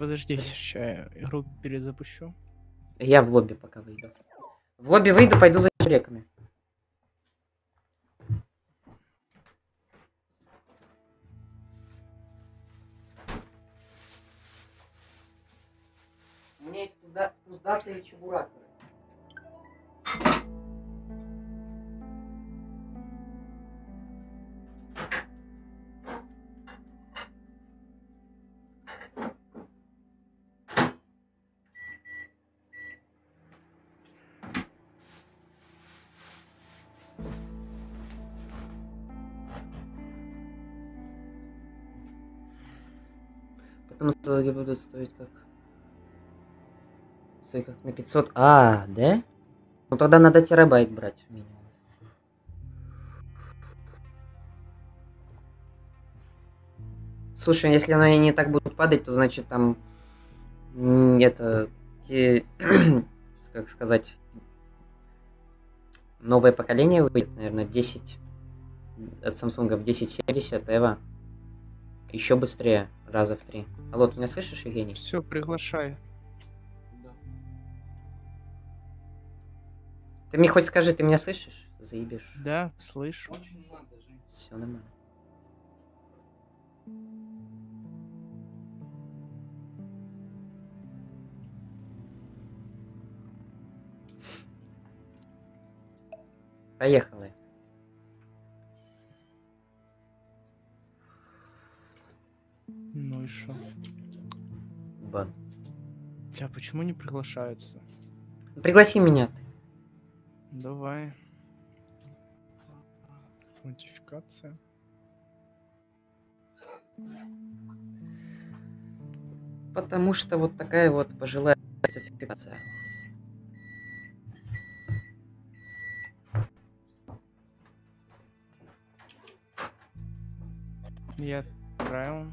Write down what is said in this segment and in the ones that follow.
Подожди, сейчас я игру перезапущу. Я в лобби пока выйду. В лобби выйду, пойду за реками. У меня есть пузда- пуздатые чебуракеры. Ссылки будут стоить как... Стоить как на 500. А, да? Ну тогда надо терабайт брать минимум. Слушай, если они не так будут падать, то значит там это те- как сказать новое поколение выйдет, наверное, 10 от Samsung в 1070 Evo. Еще быстрее, раза в три. Алло, ты меня слышишь, Евгений? Все, приглашай. Ты мне хоть скажи, ты меня слышишь? Заебешь. Да, слышу. Все нормально. Поехали. Ну и шо? Бан. Бля, почему не приглашаются? Пригласи меня. ты. Давай. Аутентификация. Потому что вот такая вот пожилая спецификация. Я отправил.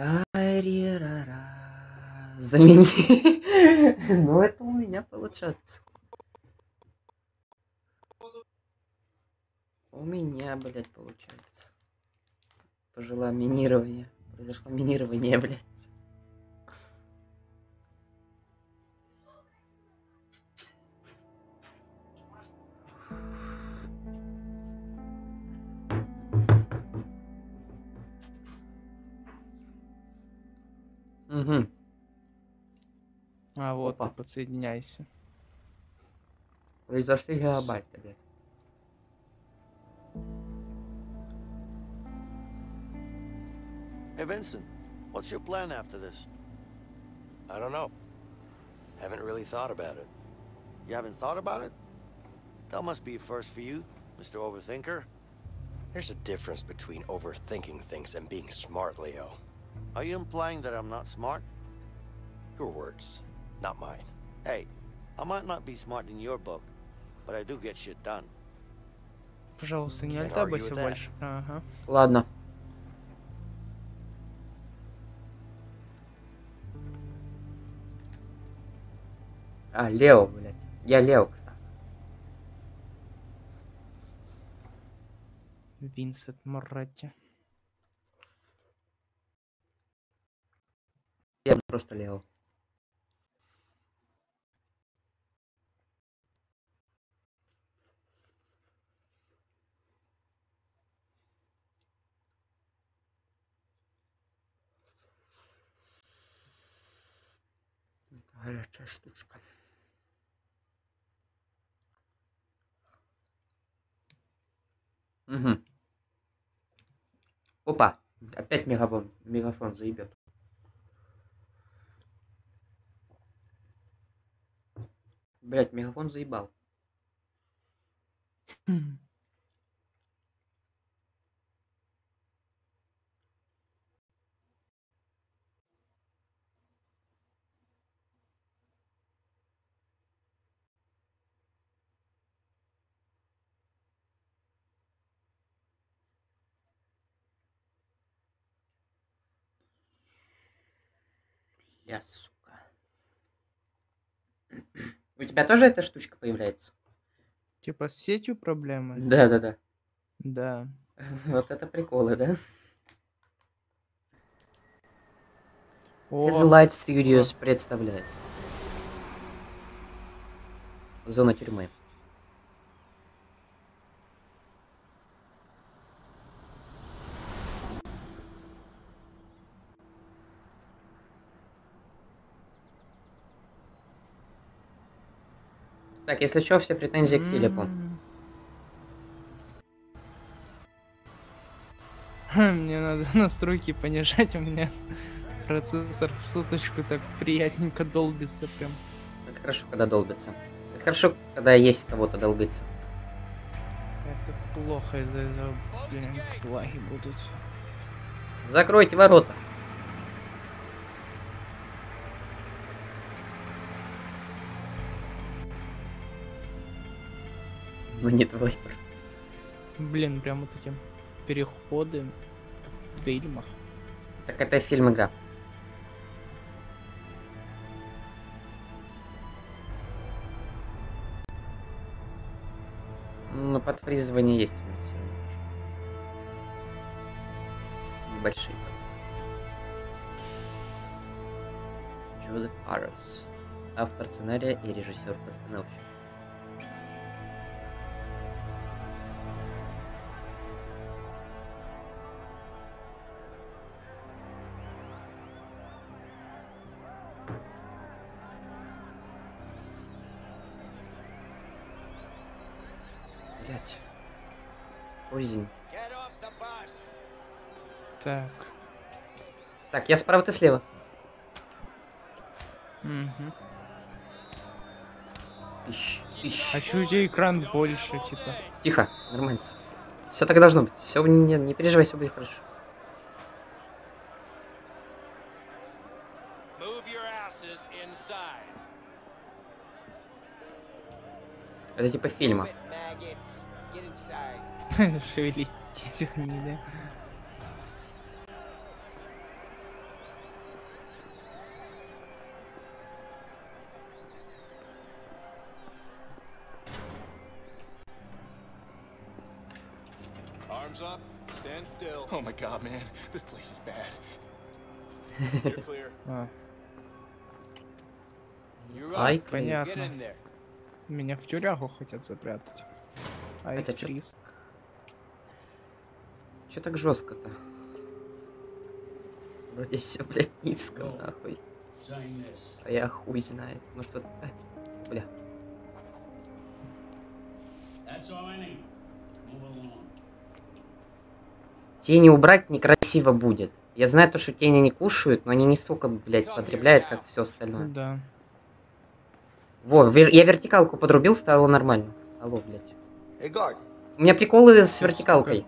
Тарирара. Замени. Ну, это у меня получается. У меня, блядь, получается. Пожила минирование. Произошло минирование, блядь. Угу. А вот Опа. ты подсоединяйся. Произошли гигабайты, блядь. Hey, Vincent, what's your plan after this? I don't know. Haven't really thought about it. You haven't thought about it? That must be a first for you, Mr. Overthinker. There's a difference between overthinking things and being smart, Leo. Are you implying that I'm not smart? Your words, not mine. Hey, I might not be smart in your book, but I do get shit done. Пожалуйста, не альтабайся больше. Ага. Ладно. А, Лео, блядь. Я Лео, кстати. Винсент Моретти. Я просто Лео. Горячая штучка. Угу. Опа, опять мегафон, мегафон заебет. Блять, мегафон заебал. Я, сука. У тебя тоже эта штучка появляется? Типа с сетью проблемы? Да-да-да. Да. Вот это приколы, да? О, Light Studios представляет. Зона тюрьмы. Так, если что, все претензии к Филиппу. Мне надо настройки понижать, у меня процессор в суточку так приятненько долбится прям. Это хорошо, когда долбится. Это хорошо, когда есть кого-то долбиться. Это плохо из-за этого, блин, лаги будут. Закройте ворота. Ну не твой. Блин, прям вот эти переходы в фильмах. Так это фильм игра. Ну, подфризывание есть у меня равно. Небольшие. Джуд Фаррес. Автор сценария и режиссер-постановщик. Так, я справа, ты слева. Мгм. Ищ, ищ. А чё у тебя экран больше, типа? Тихо, нормально. Все так и должно быть. Все не, не переживай, все будет хорошо. Это типа фильма. Maggots, get inside. Oh my god, man. This place is bad. You're clear. А, You're понятно. in there. Меня в тюрягу хотят запрятать. А Это чё? фриз. Че так жестко-то? Вроде все, блядь, низко, нахуй. А я хуй знает. Может вот... э, Бля. That's all I need. Move along. Тени убрать некрасиво будет. Я знаю то, что тени не кушают, но они не столько, блядь, потребляют, как все остальное. Да. Во, я вертикалку подрубил, стало нормально. Алло, блядь. Hey. У меня приколы с вертикалкой.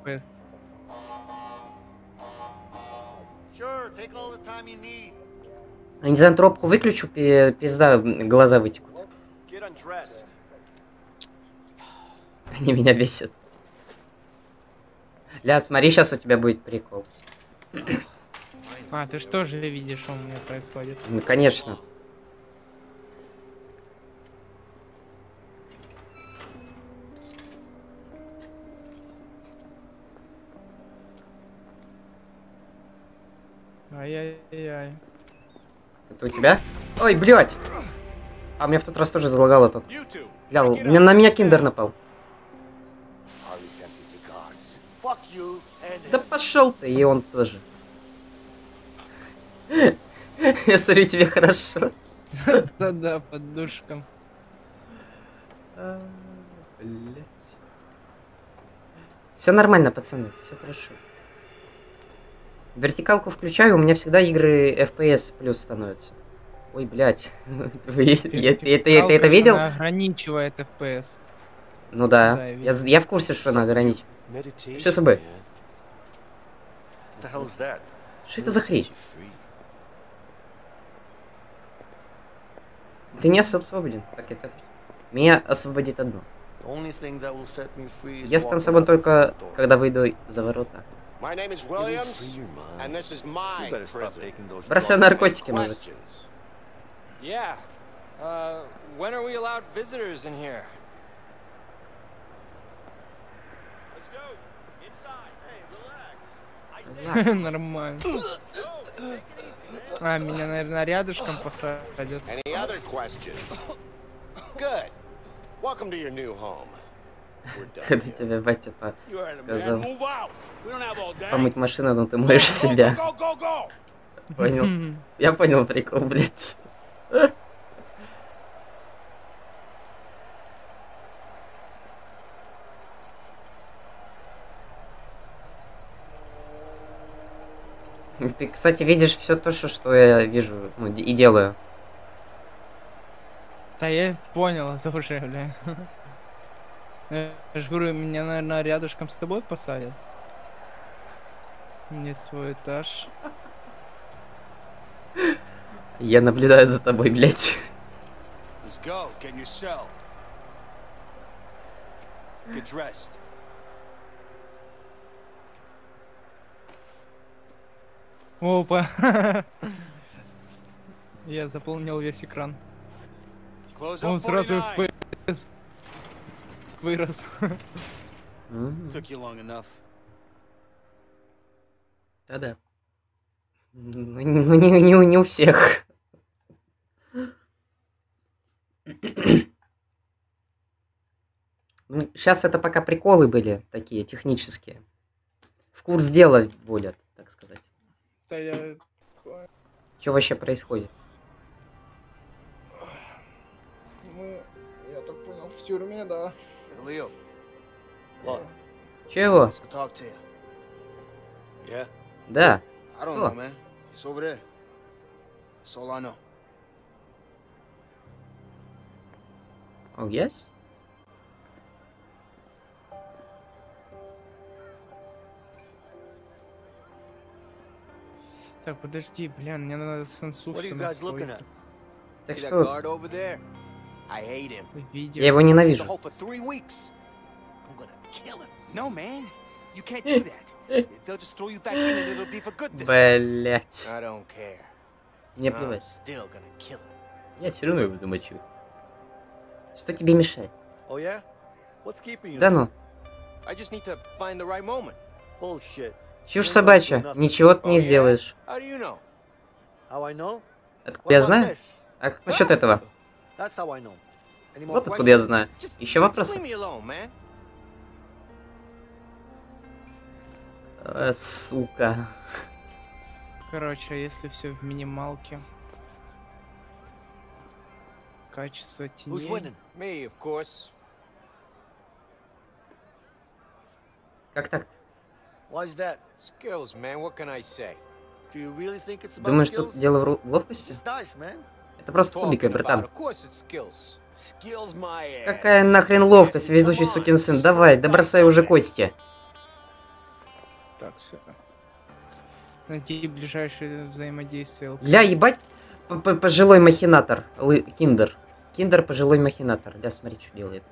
Анизантропку выключу, пи- пизда, глаза вытекут. Они меня бесят. Ля, смотри, сейчас у тебя будет прикол. А, ты что же видишь, что у меня происходит? Ну, конечно. Ай-яй-яй. Это у тебя? Ой, блядь! А мне в тот раз тоже залагало тут. Ля, у меня на меня киндер напал. Да пошел ты, и он тоже. Я смотрю, тебе хорошо. Да-да, под душком. Блять. Все нормально, пацаны, все хорошо. Вертикалку включаю, у меня всегда игры FPS плюс становятся. Ой, блядь. Ты это- видел? она ограничивает FPS. Ну да. Я в курсе, что она. Meditation. Что с тобой? man. What the hell is that? Что это за хрень? Ты не особ- свободен. Так это... Меня освободит одно. Я стану out только, когда выйду за ворота. Drugs. наркотики. Questions? Yeah, Uh, when are we allowed visitors in here? Let's go. Inside. Hey, relax. Нормально. А, меня, наверное, рядышком посадят. Any other questions? Good. Welcome to your new home. Когда тебе батя по- сказал помыть машину, но ты моешь себя. Понял? Я понял прикол, блядь. Ты, кстати, видишь все то, что, что я вижу ну, и делаю. Да я понял это уже, бля. Я же говорю, меня, наверное, рядышком с тобой посадят. Не твой этаж. Я наблюдаю за тобой, блядь. Let's go. Get in your cell. Get dressed. Опа. Я заполнил весь экран. Он сразу 49. FPS вырос. М, Took you long enough. Да-да. Ну, не- ну, не, не, у- не у всех. Ну, сейчас это пока приколы были такие технические. В курс дела вводят, так сказать. Да я... Что вообще происходит? Мы, я так понял, в тюрьме, да. Leo, What? Чего? Yeah? Да. I don't Oh. know, man. It's over there. That's all I know. Oh, yes? Throw you back in and it'll be for good this time. Блять. Мне I'm плевать. Я все равно его замочу. Что тебе мешает? Oh? Да ну. I just need to find the right moment. Bullshit. Чушь собачья. Ничего ты не сделаешь. Откуда я знаю? А как насчет этого? Вот откуда я знаю. Еще вопросы? Э, сука. Короче, а если все в минималке. Качество теней. Me. Как так? Why's that? Skills, man. What can I say? Do you really think it's about Думаешь, skills? тут дело в ловкости? It's dice, man. Это просто about, братан. of course, it's skills. Skills my ass. Какая нахрен ловкость, везучий сукин сын. Давай, да бросай уже кости. Так, все. Найти ближайшее взаимодействие. Ля, ебать, п- п- пожилой махинатор. Лы- Киндер. Киндер, пожилой махинатор. Ля, смотри, что делает.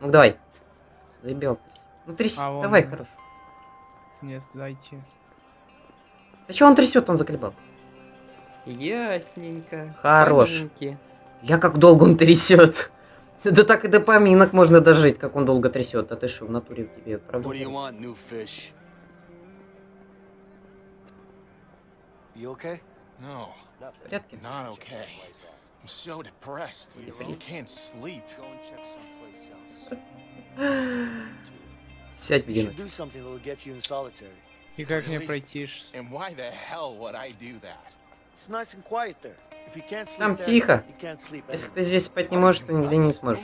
Ну, давай. Заебел. Ну, тряси. А он- Давай, хорош. Нет, дайте. Да что он трясет, он заколебал. Ясненько. Хорош. Я как долго он трясет. Да так и до поминок можно дожить, как он долго трясет. А ты что, в натуре в тебе, правда? You okay? No, В порядке? not okay. I'm so depressed. I can't sleep. Go and check someplace else. Сядь, solitary. И как мне пройти? Там тихо. Если ты здесь спать не можешь, то нигде не сможешь.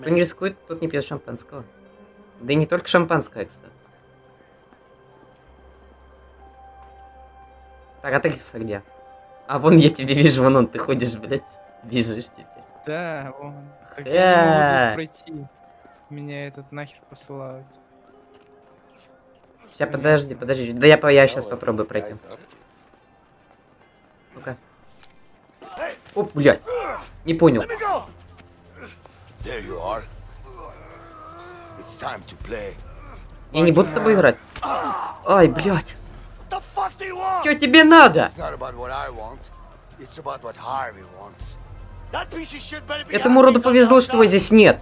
Кто не рискует, тот не пьет шампанского. Да и не только шампанское, кстати. Так, а ты где? А вон я тебе вижу, вон он, ты ходишь, блядь. Бежишь теперь. Да, вон. Так я могу Ха. тут пройти. Меня этот нахер посылают. Сейчас, подожди, подожди. Да я, по- я сейчас попробую пройти. Ну-ка. Оп, блядь. Не понял. Я не буду с тобой играть. Ай, блядь. Что тебе надо? Этому роду повезло, что его здесь нет.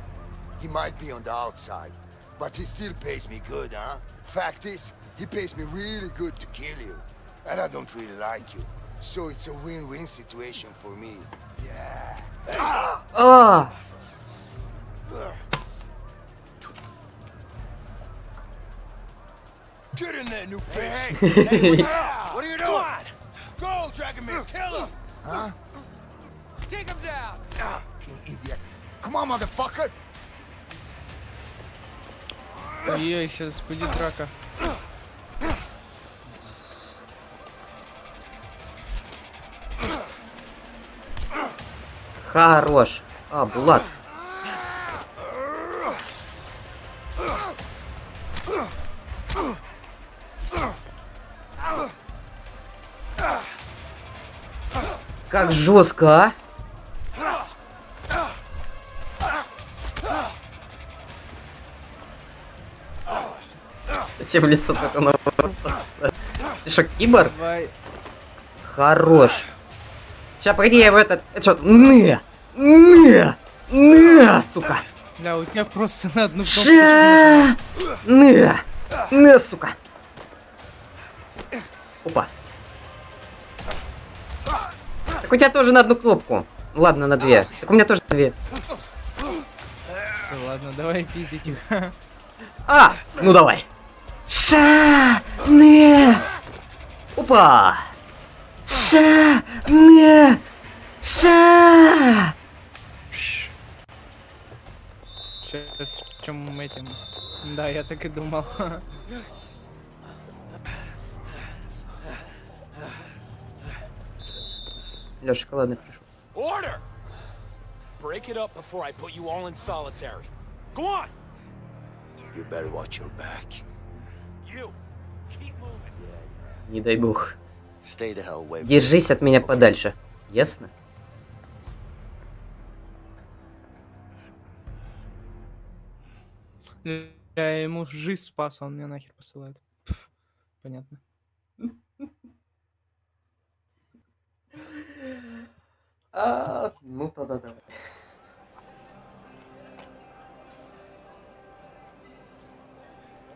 He might be on the outside, but he still pays me good, huh? Fact is, he pays me really good to kill you. And I don't really like you. So it's a win-win situation for me. Yeah. А, ah. Get in there, new fish. what are you doing? Ah. Go, Dragon Man, kill him! Huh? Take him down! You idiot. Come on, motherfucker! Ой, сейчас будет драка. хорош. А, Булат. Как жестко, а? Зачем лицо только на... Ты что, кибор? Давай. Хорош. Сейчас, погоди, я в этот... Это что? Не! Не! Не, сука! Бля, у тебя просто на одну Ша! Не! Не, сука! Опа. Так у тебя тоже на одну кнопку. Ладно, на две. Так у меня тоже две. Все, ладно, давай пиздить их. А! Ну давай. Ша! Не! Опа! Ша! Не! Ша! Сейчас в чем этим. Да, я так и думал. Лёша, шоколадный пришел. Order! Break it up before I put you all in solitary. Go on! You better watch your back. Не дай бог. Держись от меня подальше. Ясно? Я ему жизнь спас, он меня нахер посылает. Понятно. А, ну тогда давай.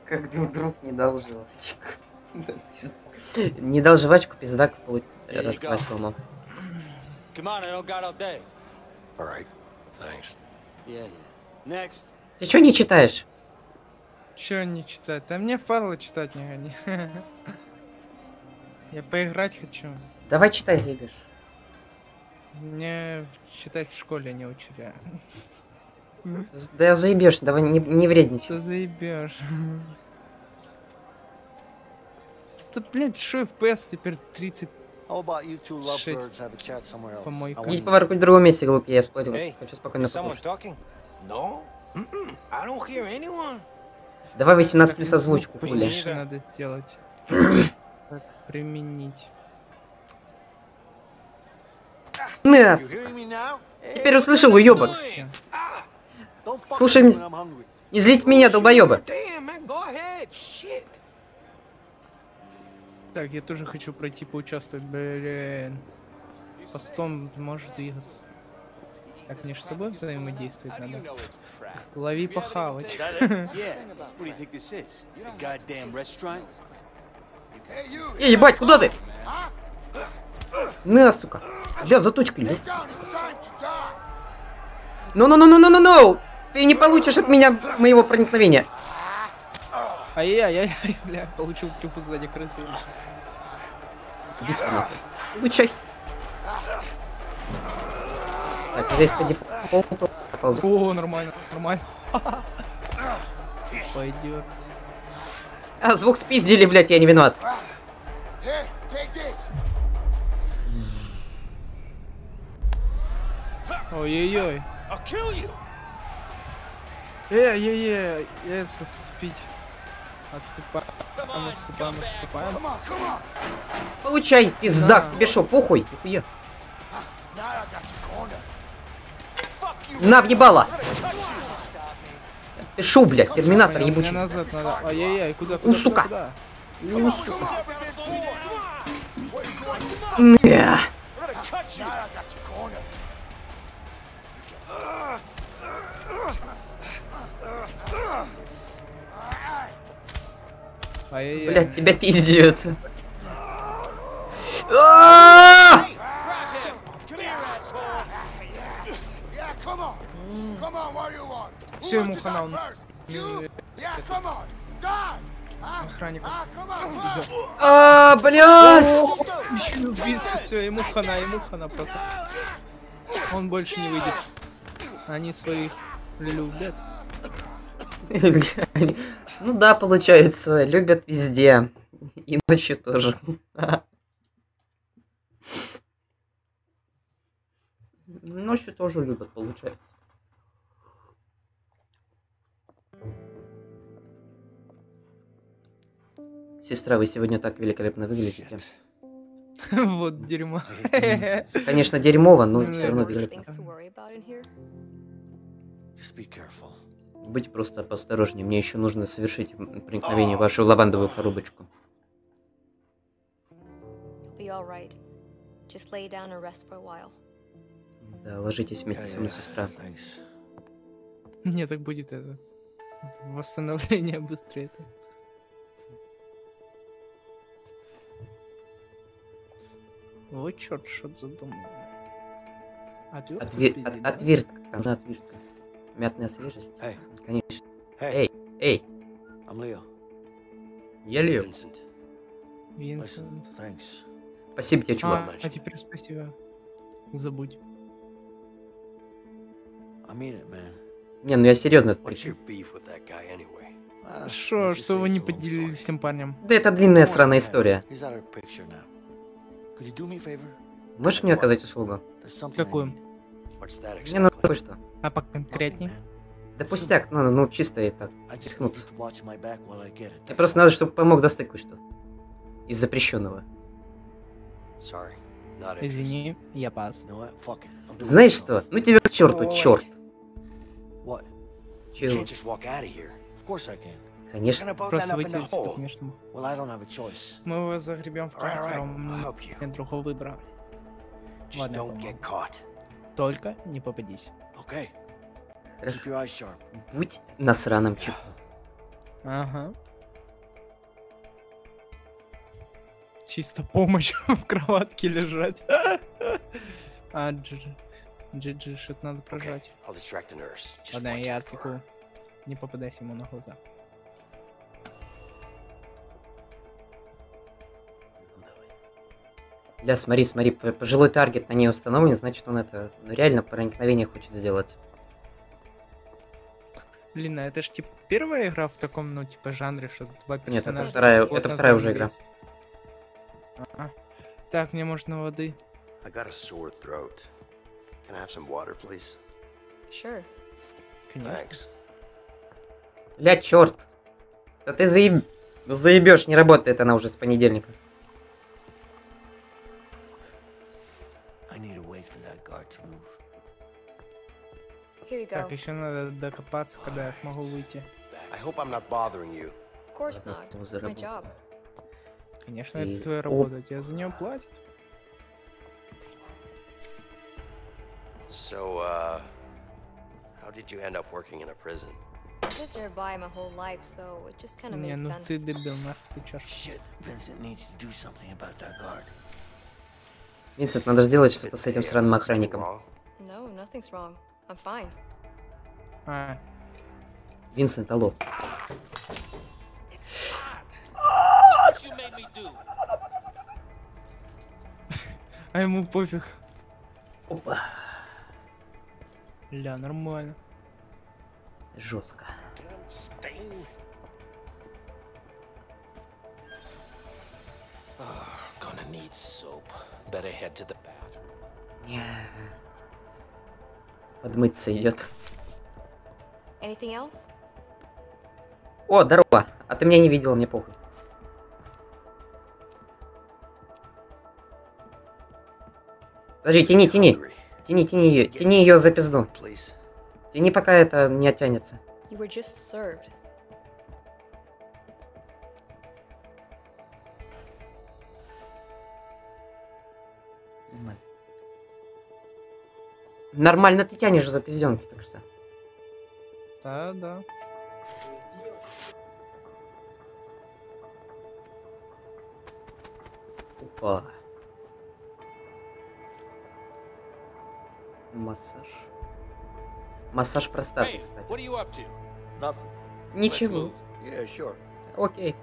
Как вдруг не дал жвачку. Не дал жвачку, пиздак расквасил, мам. Ты чё не читаешь? Че не читать? Да мне впадло читать не гони. Я поиграть хочу. Давай читай, заебешь. Мне читать в школе не учили. Да заебешь, давай не, не вредничай. Ты заебешь. Да, блядь, что FPS теперь 30 How about you two Шесть. lovebirds have a chat somewhere else? Помойка. I Идите want- повар в другом месте, глупее, я сплотил. Эй, Хочу спокойно покушать. Давай 18 Так, плюс озвучку, хули. потише надо сделать. Применить. Нас! Теперь услышал, уёбок. Слушай. Не злите меня. Shit. Так, я тоже хочу пройти поучаствовать, блин. Постом можешь двигаться. Так, мне же с собой взаимодействовать надо. Лови похавать. Эй, ебать, куда ты? На, сука. Бля, заточкой, бля. Down, it's time to die! Ну-ну-ну-ну-ну-ну! Ты не получишь от меня моего проникновения. Ай-яй-яй, бля, получил трюпу сзади крысы. Получай. Так, здесь по дефолту ползу. О, нормально, нормально. Пойдет. А, звук спиздили, блядь, я не виноват. Ой-ой-ой. Kill you! Эй-эй-эй, ес, отступить. Отступаем, отступаем, отступаем. Получай, пиздак, На. тебе шо, похуй? Нихуя. На, въебало. Ты шо, блядь, терминатор ебучий. назад надо. Ай-яй-яй, куда, У, куда, сука. куда, куда? Ну, сука. Ня. Want? Who Всё, wants ему to хана, он- first. А, блядь! Еще убит, все, ему хана, ему хана просто. Он больше не выйдет. Они своих любят. Ну да, получается, любят везде. И ночью тоже. Ночью тоже любят, получается. Сестра, вы сегодня так великолепно выглядите. Вот дерьмо. Конечно, дерьмово, но все равно великолепно. Будьте просто поосторожнее. Мне еще нужно совершить проникновение в вашу лавандовую коробочку. Да, ложитесь вместе со мной, сестра. Мне так будет это восстановление быстрее. это. Вот черт, что задумал. Отвертка? Отвертка, она отвертка. Мятная свежесть. Hey. Конечно. Эй, эй, я. Listen, Винсент. thanks. Спасибо тебе, А, чувак. а теперь спасибо. Забудь. I mean it, man. Не, ну я серьезно. anyway? Шо, just что вы не поделились с тем парнем? Да это длинная сраная история. Можешь мне оказать услугу? Какую? Мне нужно кое-что. А man. Да пустяк, ну, ну чисто и так. It. Мне просто надо, чтобы помог достать кое-что. Из запрещенного. Извини, я пас. Знаешь что? Ну тебя к черту, черт. Чего? Конечно. Просто выйти отсюда, конечно. Мы его загребем в right, у меня нет другого выбора. Ладно, Только не попадись. Okay. Eyes sharp. Будь на сраном чеку. Ага. Чисто помощь в кроватке лежать. А, Джиджи. Джиджи, что-то надо Okay, прожать. Just Ладно, я отвлеку. Не попадайся ему на глаза. Да, смотри, смотри, пожилой таргет на ней установлен, значит он это ну, реально проникновение хочет сделать. Блин, а это ж типа первая игра в таком, ну, типа, жанре, что два Нет, это персонажа вторая- это вторая уже взаимодействуют. Ага. Так, мне можно воды. I got a sore throat. Can I have some water, please? Sure. Thanks. Бля, черт. Да ты заеб... заебешь, не работает она уже с понедельника. Here you go. Так, еще надо докопаться, когда я смогу выйти. I hope I'm not bothering you. Of course Ладно, not. снова It's my заработал. job. Конечно, И- это твоя О. работа, тебе за нее платят. So, uh, how did you end up working in a prison? I've lived nearby my whole life, so it just kind of Не, made ну sense. ты дебил, нахуй ты чашку. Shit, Vincent needs to do something about that guard. Винсент, надо сделать что-то с этим Yeah, сраным something охранником. wrong? No, nothing's wrong. I'm fine. А, Винсент, алло. What you made me do? а ему пофиг. Опа. Ля, нормально. Жестко. Gonna need soap. Better head to the bathroom. Не. Подмыться идет. О, здорово. А ты меня не видела, мне похуй. Подожди, тяни, тяни. Тяни, тяни ее. Тяни ее за пизду. Тяни, пока это не оттянется. You were just served. Нормально ты тянешь за пизденки, так что. Да, да. Опа. Массаж. Массаж простаты, кстати. Ничего. move. Yeah, sure. Окей.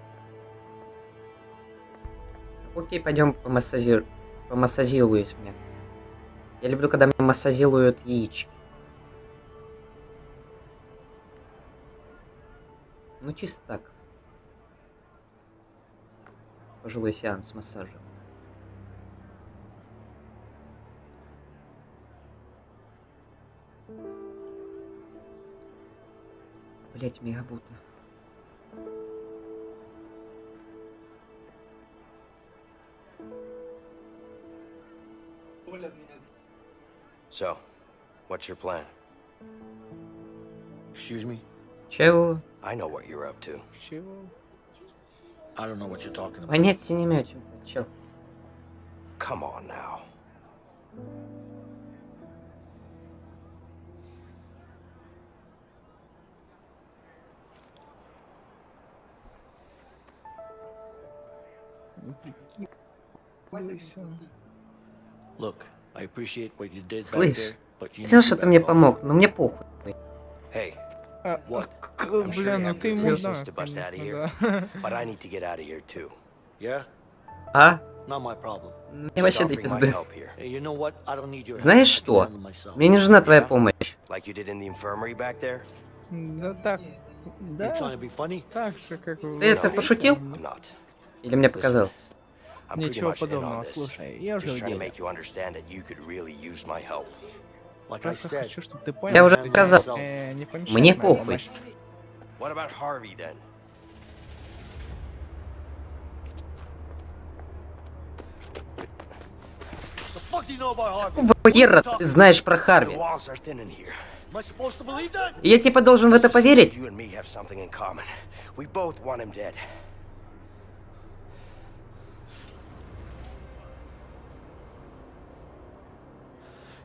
Окей, пойдем помассажир... помассажируюсь мне. Я люблю, когда мне массажируют яички. Ну, чисто так. Пожилой сеанс массажа. Блять, мегабута. So, what's your plan? Excuse me? Чего? I know what you're up to. Чего? I don't know what you're talking about. Понятия не имею, о чем ты. Чел. Come on now. Прикидывайся. Look, I appreciate what you did back Слышь, there, but you Тем, что ты мне помог, но мне похуй. А, а, бля, ну ты ему reasons да, to bust out of конечно, here. да. but I need to get out of here too. Yeah? А? Not my problem. Мне вообще до offering my пизды. help here, Hey, you know what? I don't need your Знаешь что? Мне не нужна твоя помощь. like you did in the infirmary back there. Да так, да, trying to be funny? так же, как Ты это пошутил? Или мне показалось? Ничего подобного, слушай, я уже уверен. Просто хочу, чтобы ты понял, Я уже что сказал. э, Мне похуй. Какого хера ты знаешь про Харви? Я типа должен в это поверить? You and me have something in common. We both want him dead.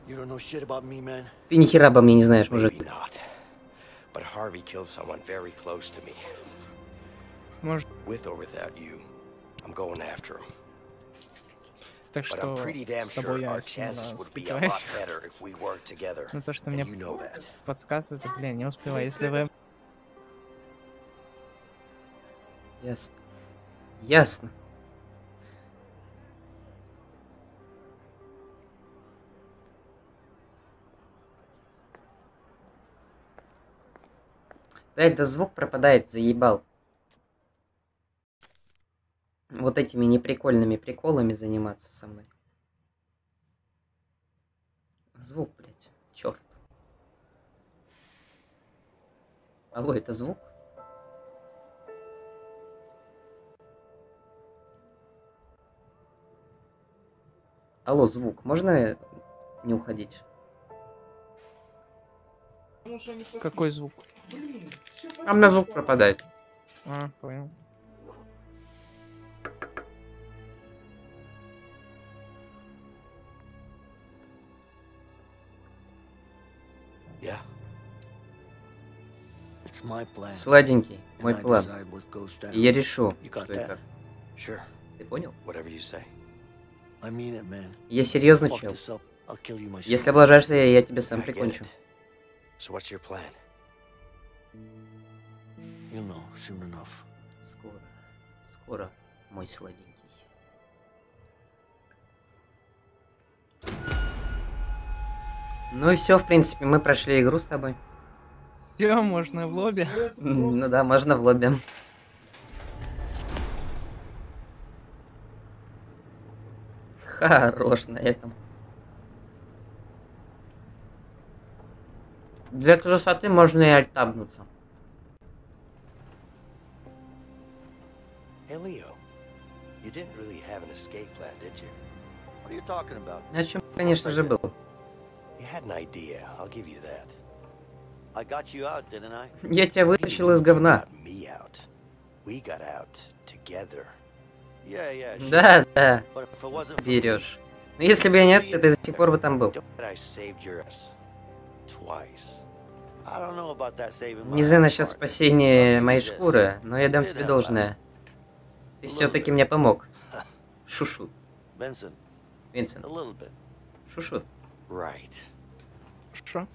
You don't know shit about me, man. Ты ни хера обо мне не знаешь, мужик. Maybe not. But Harvey killed someone very close to me. Может, With or without you, I'm going after him. так But что I'm pretty damn с тобой sure я our chances сильно would be a lot спотыкаюсь. better if we worked together. Ну то, что мне you know that. подсказывает, блин, не успеваю. Если вы... Ясно. Ясно. Блять, да звук пропадает, заебал. Вот этими неприкольными приколами заниматься со мной. Звук, блять, черт. Алло, это звук? Алло, звук, можно не уходить? Какой звук? А у меня звук пропадает. А, понял. Yeah. Сладенький, мой план. И я решу, что это. Sure. Ты понял? I mean it. Я серьезно, чел. Если облажаешься, я тебя сам прикончу. So what's your plan? You'll know soon enough. Скоро, скоро, мой сладенький. Ну и все, в принципе, мы прошли игру с тобой. Все, можно в лобби. Ну да, можно в лобби. Хорош на этом. Для красоты можно и альтабнуться. Hey, Leo. You didn't really have an escape plan, did you? What are you talking about? О чем, конечно же, был. You had an idea, I'll give you that. I got you out, didn't I? Я тебя вытащил из говна. Me out. We got out together. Yeah, yeah. Sure. Да, да, берешь. Но если бы я нет, ты до сих пор бы там был. I saved your ass Не знаю насчет спасения моей шкуры, но я дам тебе должное. Ты все-таки мне помог. Шушу. Винсент. bit. Шушу. Right. Что?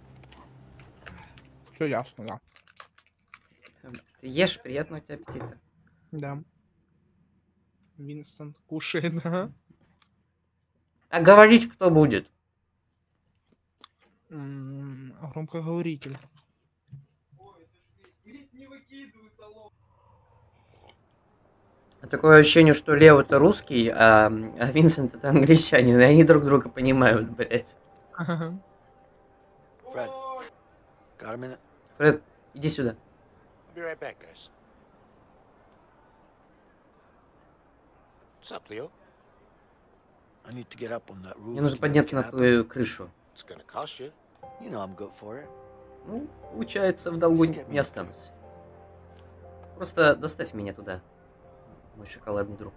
Все ясно, да. Ты ешь, приятного тебе аппетита. Да. Винстон кушает, ага. А говорить кто будет? Громкоговоритель. Такое ощущение, что Лео это русский, а, а Винсент это англичанин, и они друг друга понимают, блять. Ага. Minute? Фред, иди сюда. Right back, up. Мне нужно подняться на твою крышу. It's gonna cost you. You know I'm good for it. Ну, получается, в долгу не останусь. Просто доставь меня туда, мой шоколадный друг.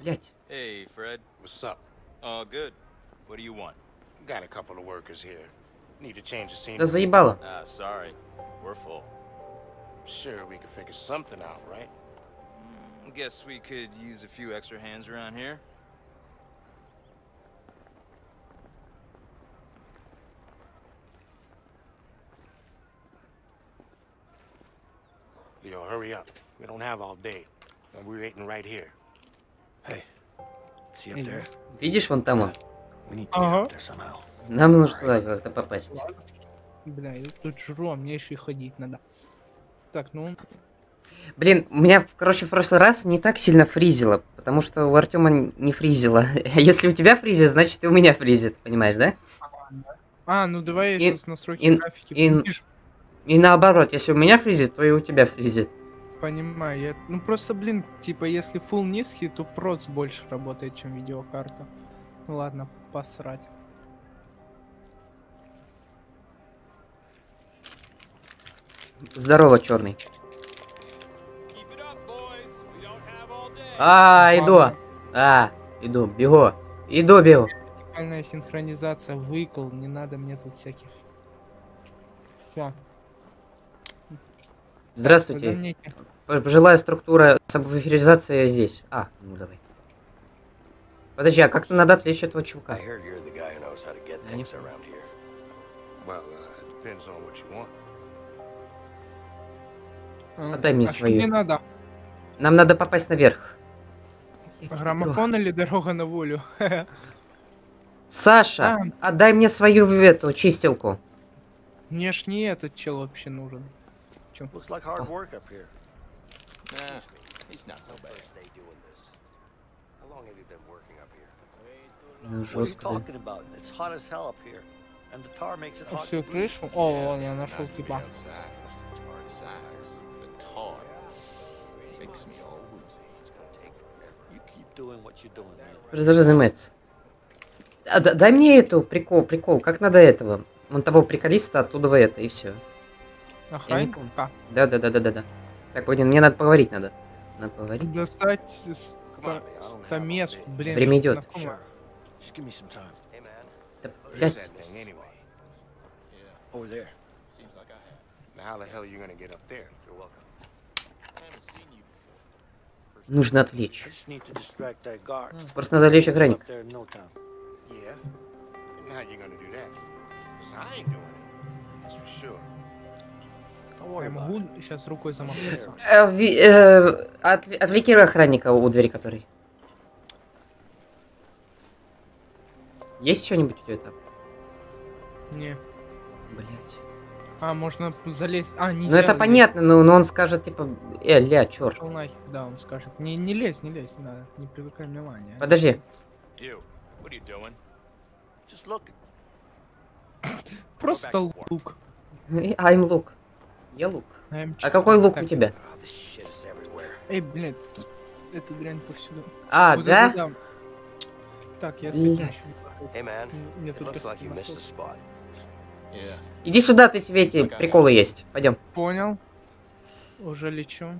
Блять, Hey, Fred. What's up? All good. What do you want? Got a couple of workers here. Need to change the scene. да заебало. Ah, sorry. We're full. Sure, we can figure something out, right? Guess we could use a few extra hands around here. Leo, hurry up. We don't have all day. And we're waiting right here. Hey, see up there? Видишь, вон там он. We need to get Uh-huh. up there somehow. Нам нужно туда как-то попасть. Бля, я тут жру, а мне еще и ходить надо. Так, ну, Блин, у меня, короче, в прошлый раз не так сильно фризило, потому что у Артема не фризило. Если у тебя фризит, значит и у меня фризит, понимаешь, да? А, ну давай я Ин- сейчас настройки графики. И наоборот, если у меня фризит, то и у тебя фризит. Понимаю, я... Ну просто, блин, типа, если full низкий, то проц больше работает, чем видеокарта. Ну ладно, посрать. All day. А, иду. А, иду, бегу. Иду, бегу. Вертикальная синхронизация, выкл, не надо мне тут всяких. Все. Здравствуйте. Пожилая структура сабвуферизации здесь. А, ну давай. Подожди, а как-то надо отвлечь этого чувака? I heard you're the Отдай мне а свою. мне надо? Нам надо попасть наверх. Граммофон или дорога на волю? Саша, отдай мне свою эту чистилку. Мне ж не этот чел вообще нужен. Looks like. Nah, so? Ну, жестко, да. Всю крышу? О, я нашел типа. Makes me all woozy. You keep doing what you're doing, man. Продолжай заниматься. А, да- дай мне эту прикол, прикол. Как надо этого? Вон того приколиста оттуда в это, и все. Охранник? помню. А, Да, да, да, да, да, да. Так, блин, мне надо поговорить надо. Надо поговорить. достать ста- стамеску, блин. Время идет. Да, блядь. that thing anyway? Over there. Seems like I have. Now how the hell are you gonna get up there? You're welcome. I haven't seen you before. Нужно отвлечь. Просто надо отвлечь worry Я могу сейчас рукой замахнуться? Э, э, отв- Отвлеки охранника у двери которой. Есть что-нибудь у тебя там? Не. Блять. А, можно залезть. А, нельзя. Ну это понятно, но, но он скажет типа, э, ля, черт. Да, он скажет. Не, не лезь, не лезь, не надо. Не привлекай внимания. Подожди. Просто лук. I'm лук. Я лук. А какой лук так, у тебя? Oh. Эй, тут эта дрянь повсюду. А, Вот да? это да. Так, я с этим. Hey, man. Мне looks like Иди сюда, ты себе эти приколы есть. Пойдем. Понял. Уже лечу.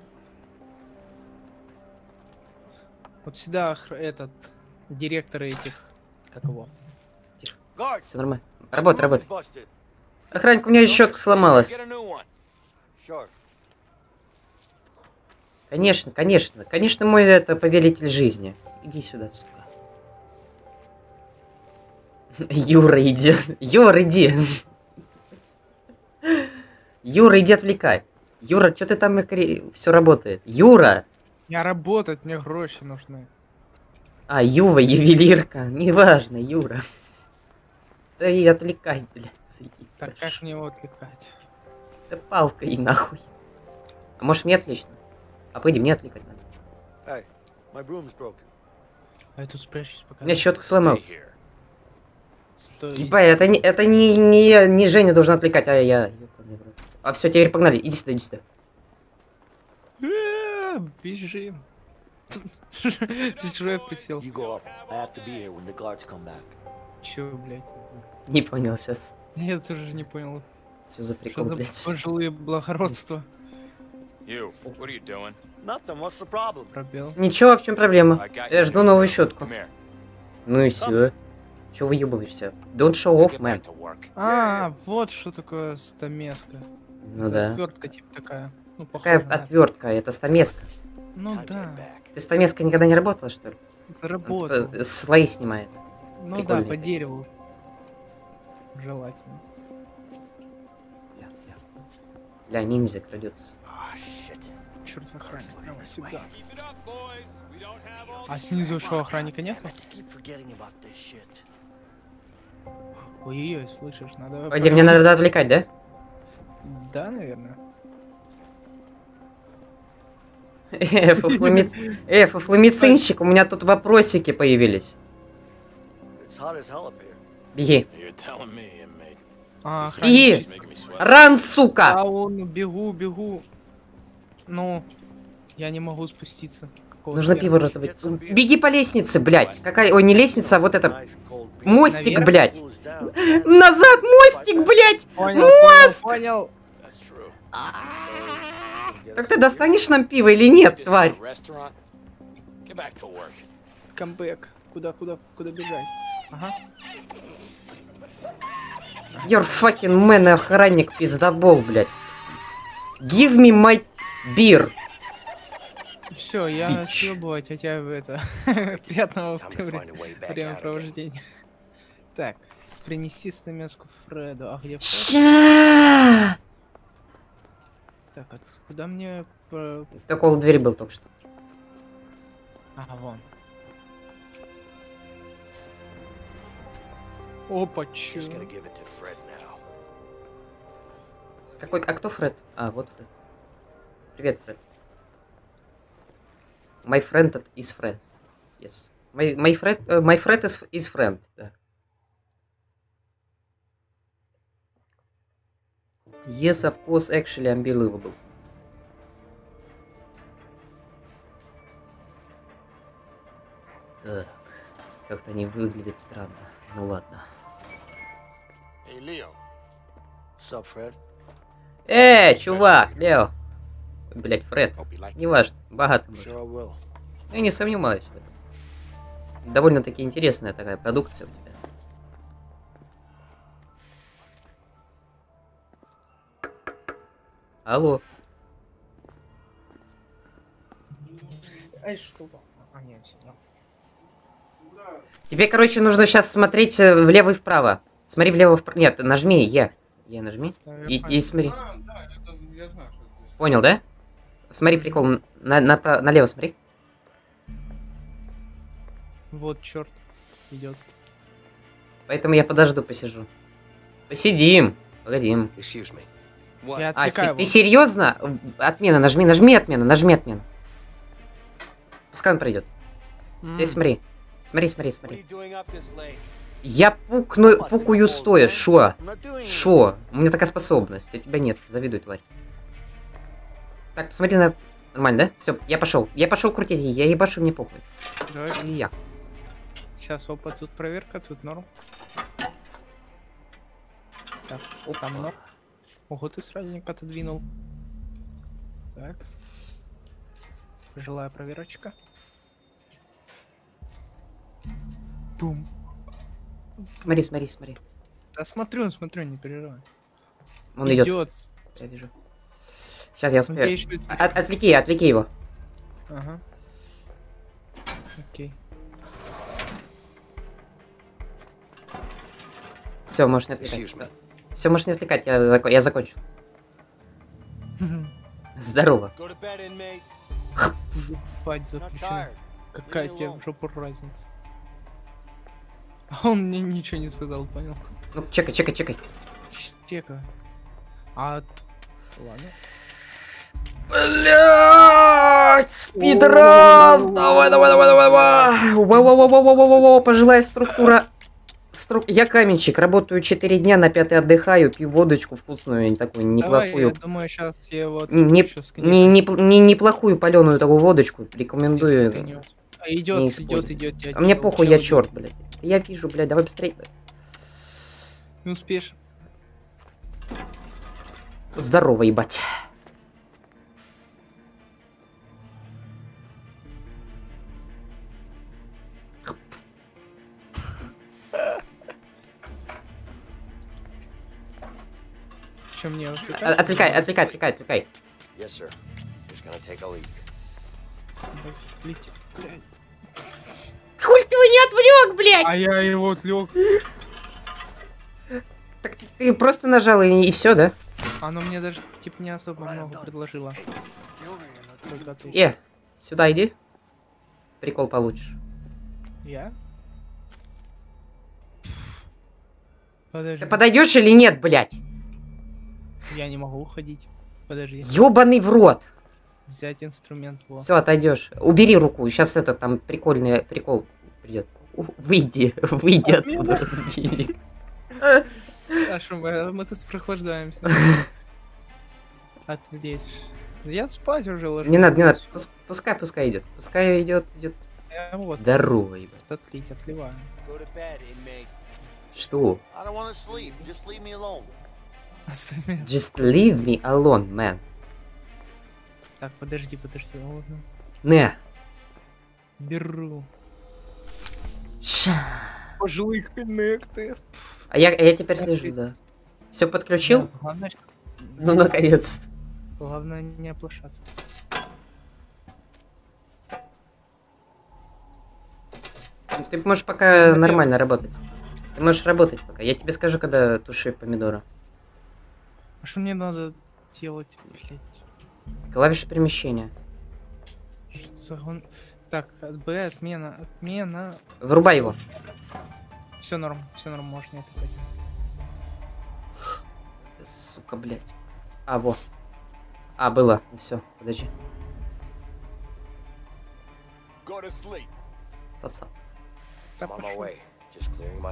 Вот сюда этот директор этих, как его? Guard, Все нормально. Работай. busted. Охранник, у меня щетка сломалась. Конечно, конечно. Конечно, мой это повелитель жизни. Иди сюда, сука. Юра, иди. Юра, иди. Юра, иди отвлекай. Юра, что ты там все работает? Юра! Я работать, мне гроши нужны. А, Юва, ювелирка. Неважно, Юра. Да и отвлекай, блядь, заеб. Так как мне его отвлекать? Да палкой нахуй. А может мне отлично? А пойди, мне отвлекать надо. Hey, my broom's broken. А я тут спрячусь пока. У меня щетка сломалась. Стой. Ебать, это не, это не, не, не Женя должен отвлекать, а я. А все, теперь погнали. Иди сюда, иди сюда. Э, Бежим. Чужой присел. Чё, блядь? Не понял сейчас. Я тоже не понял. Что за Что прикол, за блядь? пожилые благородства? You, what are you doing? Nothing. What's the problem? Пробел. Ничего, в чем проблема? Я жду новую щетку. Ну и все. Че выебываешься? Don't show off, man. А, вот что такое стамеска. Ну да. Отвертка типа такая. Ну, Какая похожа на- отвертка? Это стамеска. Ну да, Ты стамеска никогда не работала, что ли? Он, заработал. типа, слои снимает. Ну да, прикольненько. по дереву. Желательно. Бля, бля. Бля, ниндзя крадется. Oh. Черт, охранник, давай сюда. А снизу что, охранника нет? Ой-ой-ой, слышишь, надо... Пойди, мне надо отвлекать, да? Да, наверное. Э, фуфломиц- э, фуфломицинщик, у меня тут вопросики появились. Беги. А, Беги! Ран, сука! А он, бегу, бегу. Ну, я не могу спуститься. Нужно пиво раздавать. Беги по лестнице, блядь. Какая... Ой, не лестница, а вот это... Мостик, Наверх? блядь. Назад, мостик, блядь! Понял, понял. Так ты достанешь нам пиво или нет, тварь? Камбэк. Куда, куда, куда бежать? Ага. Your fucking man, охранник, пиздобол, блядь. Give me my beer. Все, я съебывать, а тебя это... Приятного времяпровождения. Так, принеси стамеску Фреду. А где Фред? Так, а куда мне... Так около двери был только что. А, вон. Опа, чё? Какой, а кто Фред? А, вот Фред. Привет, Фред. My friend is Fred. Yes. My, my, friend, э, my friend is, is friend. Да. Yes, of course, actually unbelievable. Так, как-то они выглядят странно. Ну ладно. Hey, Leo. What's up, Fred? Эй, чувак, Лео. Блять, Фред. Неважно, богато будет. Я не сомневаюсь в этом. Довольно-таки интересная такая продукция у тебя. Алло. Ай, что? А, нет, сюда. Тебе, короче, нужно сейчас смотреть э, влево и вправо. Смотри влево вправо. Нет, нажми Е. Е нажми. Да, И, и смотри. Понял, да? Смотри прикол. На, направо- налево смотри. Вот, черт. Идет. Поэтому я подожду, посижу. Посидим. Погодим. Excuse me. Я А, се- ты серьезно? Отмена, нажми, нажми отмена, нажми отмена. Пускай он пройдет. М, Теперь смотри. Смотри, смотри, смотри. Я пукну, пукаю стоя. Шо? Шо? У меня такая способность. У тебя нет. Завидуй, тварь. Так, посмотри на... Нормально, да? Все, я пошел. Я пошел крутить. Я ебашу, мне похуй. Давай. И я. Сейчас, опа, тут проверка, тут норм. Так, там но. Ого, ты сразу отодвинул. Так. Пожилая проверочка. Бум. Смотри, смотри, смотри. Да смотрю, смотрю, не переживай. Он идет. Идет. Я вижу. Сейчас я Ну, успею. ещё- От- отвлеки, отвлеки его. Ага. Окей. Все, можешь не отвлекать. Все, можешь не отвлекать, я, зако- я закончу. Здорово. Спать tired. Какая тебе в жопу разница? А он мне ничего не сказал, понял? Ну, чекай, чекай, чекай. Чека. А... Ладно. Блять! Спидран! Давай, давай, давай, давай, давай! Воу-воу-воу-воу-воу-воу! Пожилая структура. Стру- Я каменщик, работаю 4 дня, на пятый отдыхаю, пью водочку вкусную, такую Давай, неплохую. я думаю, сейчас я его Не, не, не, не, пл- не- неплохую паленую такую водочку, рекомендую. А идет, идет, идет, дядя. А мне похуй, я идет. черт, блядь. Я вижу, блядь, давай быстрее. Не успеешь. Здорово, ебать. Чем мне отвлекать? Отвлекай, отвлекай, отвлекай, отвлекай. Yes, sir. Just gonna take a leak. Блядь. Хуй ты его не отвлек, блядь! А я его отвлек. Так ты просто нажал и, и все, да? Оно мне даже типа не особо много предложило. Э, сюда иди. Прикол получишь. Я? Подожди. Ты подойдешь или нет, блядь? Я не могу уходить. Подожди. Ёбаный в рот. Взять инструмент. Во. Все, отойдешь. Убери руку. Сейчас это там прикольный прикол придет. Выйди, выйди отсюда, разбили. А что мы, мы тут прохлаждаемся. Отвлечь. Я спать уже ложусь. Не надо, не надо. Пус- Пускай, пускай идет. Пускай идет, идет. Я вот. Здорово, ебать. Отлить, отливаю. Go to bed, inmate. Что? Оставь. Just leave me alone, man. Так, подожди, подожди. Ладно. Не. Беру. Ша. Пожилые коннекты. А я, я теперь слежу, да. Все подключил? Да, главное, Ну, наконец-то. главное не оплошаться. Ты можешь пока нормально работать. Ты можешь работать пока. Я тебе скажу, когда туши помидора. А что мне надо делать, блять? Клавиши перемещения. Что за гон- Так, от Б, отмена, отмена. Врубай его. Все норм, все норм, можно это пойти. Ты, сука, блядь. А, во. А, было. Все, подожди.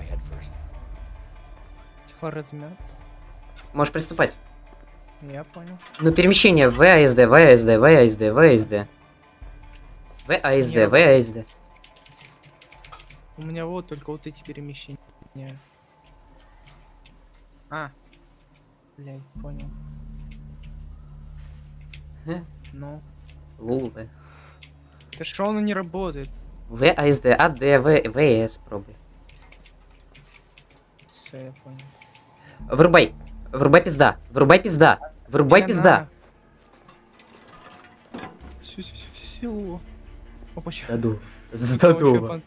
Head first. Тихо размяться. Можешь приступать. Я понял. Ну, перемещение В, АСД, В, АСД, В, АСД, В, АСД. В, АСД, Не В, АСД. У меня вот только вот эти перемещения. А. Блять, понял. Э? Ну. Лул. Да что оно не работает? В, АСД, АД, В, ВС, пробуй. Все, я понял. Врубай. Врубай пизда. Врубай пизда. Врубай пизда. Все. Сдаду. Сдаду.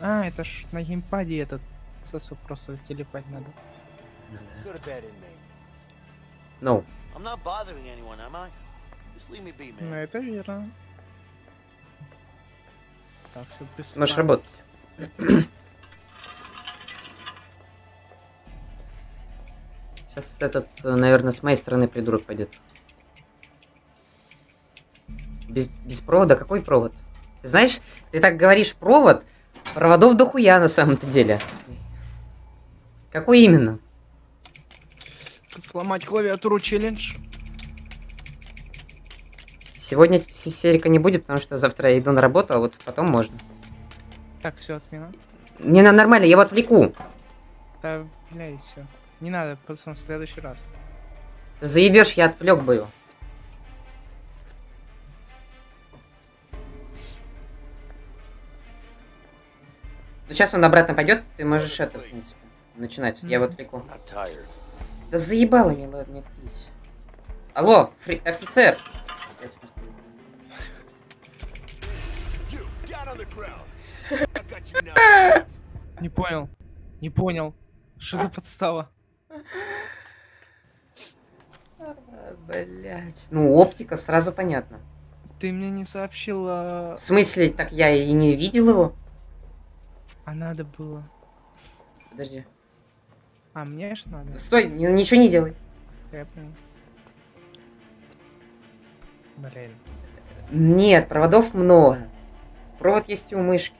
А, это ж на геймпаде этот сосок просто телепать надо. Inmate. Ну, I'm not bothering anyone, am I? Just leave me be, Ну, это верно. Так, все можешь работать. Сейчас этот, наверное, с моей стороны придурок пойдет. Без, без провода? Какой провод? Ты знаешь, ты так говоришь провод, проводов дохуя на самом-то деле. Какой именно? Сломать клавиатуру челлендж. Сегодня серика не будет, потому что завтра я иду на работу, а вот потом можно. Так, все, отмена. Не, на нормально, я его отвлеку. Да, бля, и все. Не надо, потом в следующий раз. Заебешь, я отвлек бы его. Ну сейчас он обратно пойдет, ты можешь это, в принципе, начинать. Я его Мгм. отвлеку. Not tired. Да заебало, не ладно, не отвлись. Алло, фри- офицер! Ясно. Не понял. Не понял. Что за подстава? Блять. Ну, оптика сразу понятно. Ты мне не сообщила, В смысле, так я и не видел его? а надо было. Подожди. А мне ж надо. Стой, ни- ничего не делай. Я понял. Блин. Нет, проводов много. Провод есть и у мышки,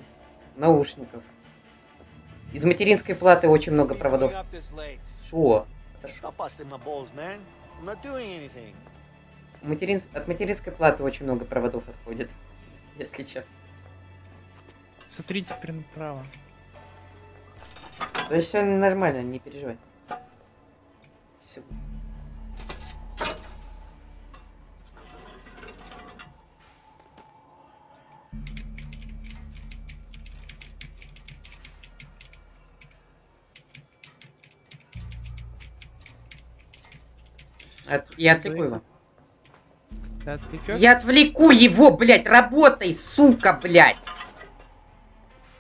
наушников. Из материнской платы очень много проводов. Шо? У материн- От материнской платы очень много проводов отходит. Если честно. Смотри теперь направо. То есть все нормально, не переживай. Всё. От- Я отвлеку его. Ты? Я отвлеку его, блядь, работай, сука, блядь.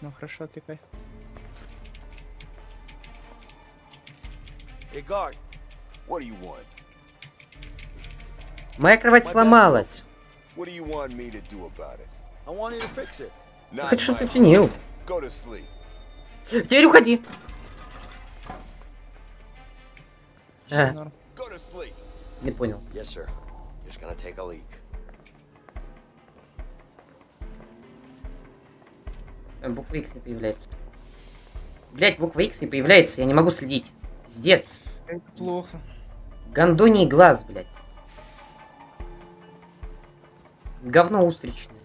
Ну хорошо, отвлекай. Hey, guard. What do you want? Моя кровать сломалась. What do you want me to do about it? I want you to fix it. Я Not хочу, чтобы ты чинил. Go to sleep. Теперь уходи. А. Go to sleep. Не понял. Yes, sir. Just gonna take a leak. Э, Буква X не появляется. Блять, буква X не появляется, я не могу следить. Пиздец. Это плохо. Гондоний глаз, блядь. Говно устричное.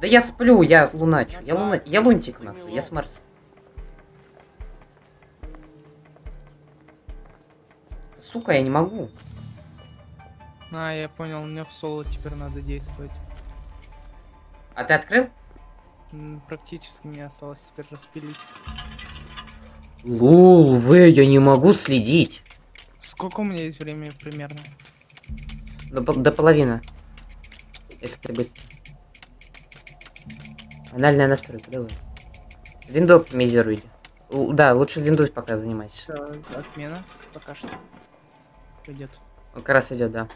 Да я сплю, я луначу. Я, луна... я лунтик, нахуй, я с Марса. Сука, я не могу. А, я понял, мне в соло теперь надо действовать. А ты открыл? Практически мне осталось теперь распилить. Лул, вы, я не могу следить. Сколько у меня есть времени примерно? До, до половины. Если ты быстро. Анальная настройка, давай. Винду оптимизируй. Л- да, лучше Windows пока занимайся. Отмена. Пока что. Пойдет. Он как раз идет, да.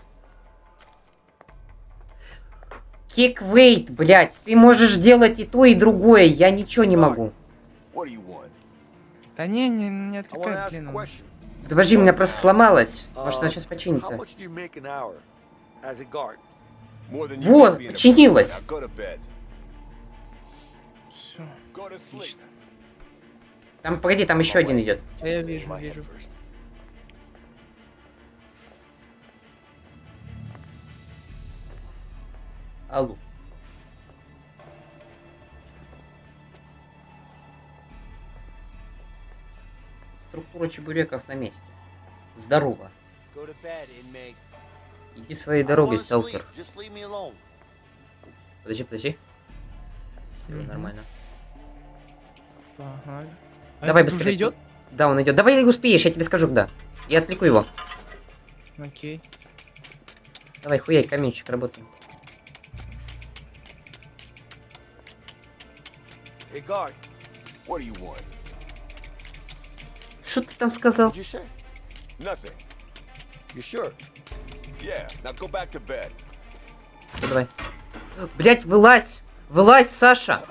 Киквейт, блядь, ты можешь делать и то, и другое, я ничего не могу. Да не, не, не отвлекай, блин. Да подожди, у меня просто сломалось. Может, она Uh, сейчас How починится. Вот, bed. Все. Sleep. Там, погоди, там еще один идет. А я вижу, вижу. Алло. Структура чебуреков на месте. Здорово. Иди своей дорогой, сталкер. Подожди, подожди. Все Мгм. нормально. Ага. А Давай быстрее. идет? Да, он идет. Давай успеешь, я тебе скажу, когда. Я отвлеку его. Окей. Давай, хуяй, каменщик, работаем. Hey, guard. What do you want? Что ты там сказал? You say? Nothing. You sure? Yeah. Now go back to bed. Давай. Блять, вылазь! Вылазь, Саша!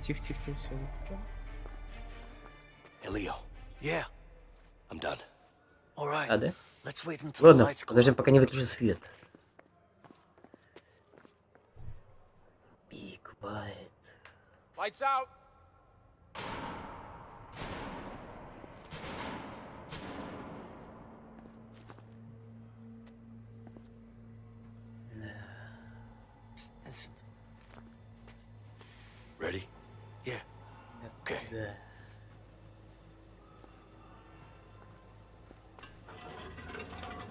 Тихо, тихо, тихо, все. Hey, Leo. Yeah. I'm done. All right. А, да? Let's wait until the Ладно, подождем, пока не выключу свет. Be quiet. Lights out. Ready? Yeah. Okay.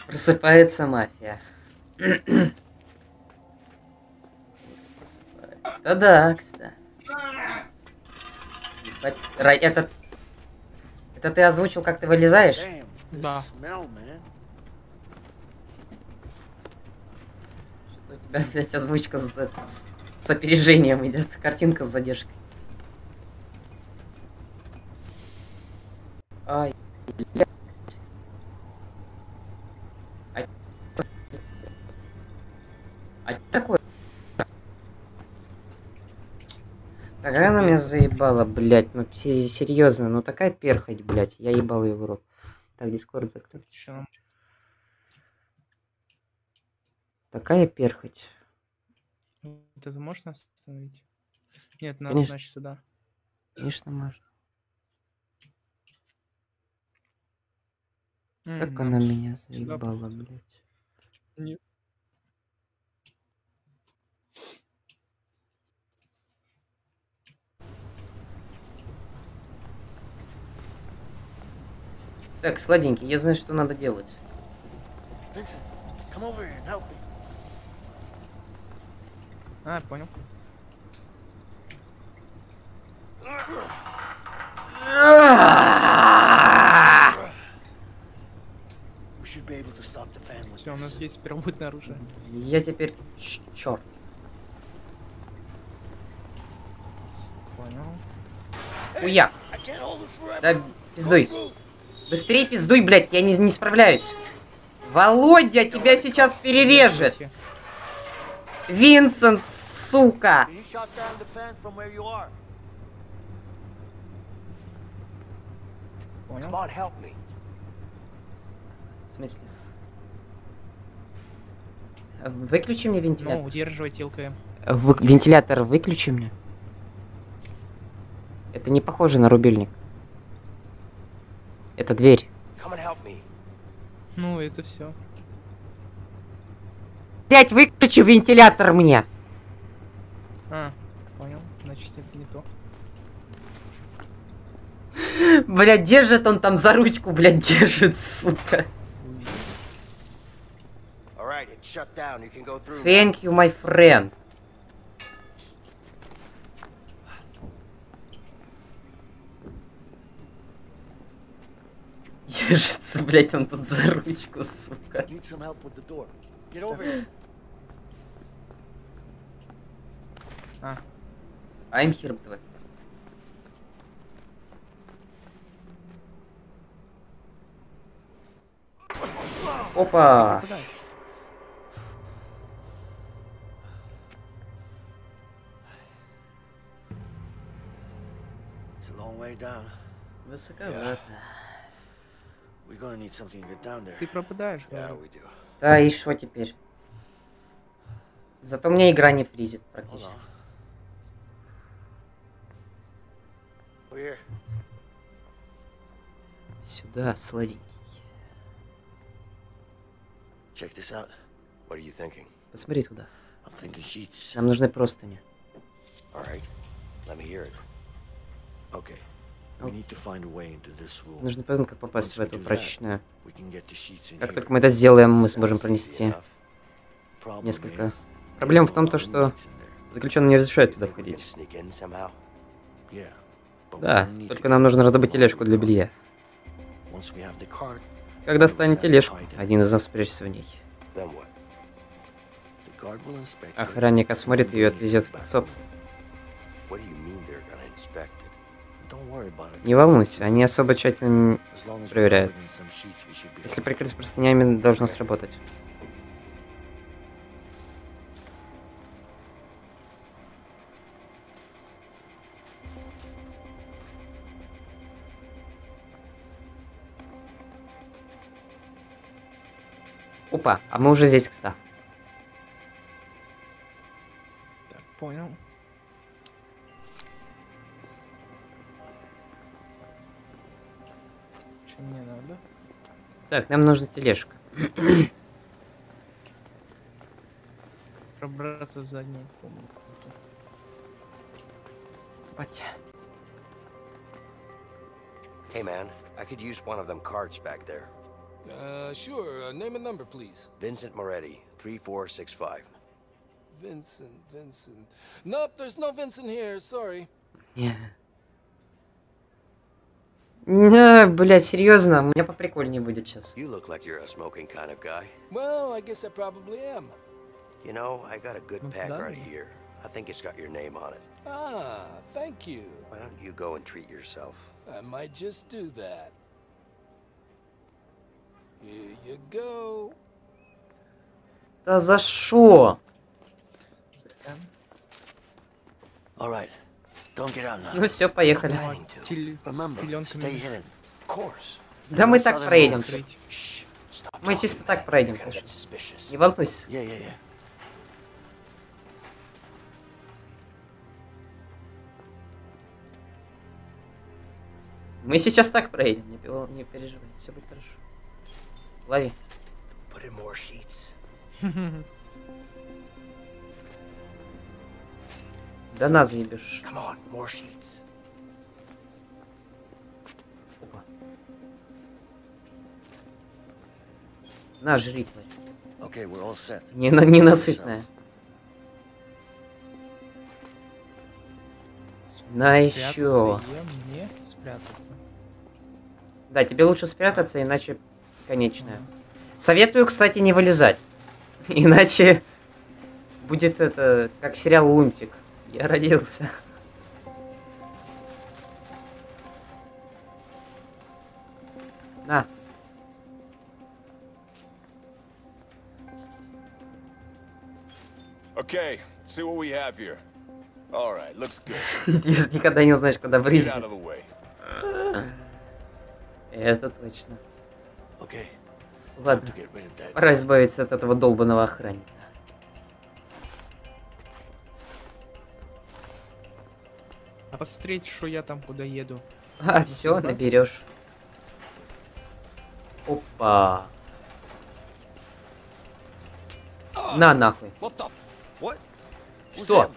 Просыпается мафия. Да-да, кстати. Рай, этот... Это ты озвучил, как ты вылезаешь? Да. man. У тебя, блядь, озвучка с, с- с опережением идет. Картинка с задержкой. Ай, блядь. А... а чё такое? Какая она меня заебала, блядь, ну се- серьезно, ну такая перхоть, блядь, я ебал ее в рот. Так, дискорд закрыт. Чё? Такая перхоть. Это можно остановить? Нет, надо, Конечно. значит, сюда. Конечно, можно. М, Как она меня Сюда заебала, блядь. Не- Так, сладенький, я знаю, что надо делать. Vincent, come over here and help me. А, понял. Все, у нас есть первобытное оружие. Я теперь черт. Понял. Forever. Да, пиздуй. Быстрее пиздуй, блядь, я не, не справляюсь. Володя тебя сейчас перережет. Винсент, сука. Понял. В смысле? Выключи мне Ну, вентилятор. удерживайте ЛКМ. Вы- вентилятор выключи мне. Это не похоже на рубильник. Это дверь. Come and help me. Ну, это все. Блять, выключи вентилятор мне. А, понял. Значит, это не то. Блять, держит он там за ручку, блять, держит, сука. Thank you, my friend. Держится, блять, он тут за ручку, сука. А, I'm here, твой. Опа! Высоковато. We're gonna need something to get down there. Ты пропадаешь, Yeah, говорю. we do. Да, и что теперь? Зато мне игра не фризит практически. Сюда, сладенький. Check this out. What are you thinking? Посмотри туда. I'm thinking sheets. Нам нужны простыни. All right, let me hear it. Okay. Нужно подумать, как попасть в эту прачечную. Как только мы это сделаем, мы сможем пронести. несколько. Проблема в том, то, что заключенные не разрешают туда входить. Да, только нам нужно раздобыть тележку для белья. Когда станет тележку, один из нас спрячется в ней. Охранник осмотрит ее и отвезет в подсоб. Не волнуйся, они особо тщательно... Проверяют. Если прикрыть простынями, должно сработать. Опа, а мы уже здесь, кстати. Так, понял. Так, нам нужна тележка. Пробраться в заднюю комнату. Бать. Hey man, I could use one of them carts back there. Uh, sure. Uh, name and number, please. Vincent Moretti, 3465. Vincent, Vincent. Nope, there's no Vincent here. Sorry. Не. Не, блядь, серьезно, у меня поприкольнее будет сейчас. You look like you're a smoking kind of guy. Well, I guess I probably am. You know, I got a good Ну, pack right here. I think it's got your name on it. Ah, thank you. Why don't you go and treat yourself? I might just do that. Here you go. Да за шо? All right. Ну все, поехали. Да мы так проедем. Мы чисто так suspicious. Не волнуйся. Мы сейчас так проедем, не, не переживай, все будет хорошо. Лови. Да нас заебешь. Come on, more sheets. Опа. На, жри, тварь. Okay, we're all set. Не, на- ненасытная. На еще. Мне спрятаться. Да, тебе лучше спрятаться, иначе конечная. Советую, кстати, не вылезать. Иначе будет это, как сериал Лунтик. Я родился. На, Okay, see what we have here. All right, looks good. никогда не узнаешь, куда way. Это точно. Ладно, пора избавиться от этого долбанного охранника. А посмотреть, что я там куда еду. А, все, наберешь. Опа. На нахуй. Что?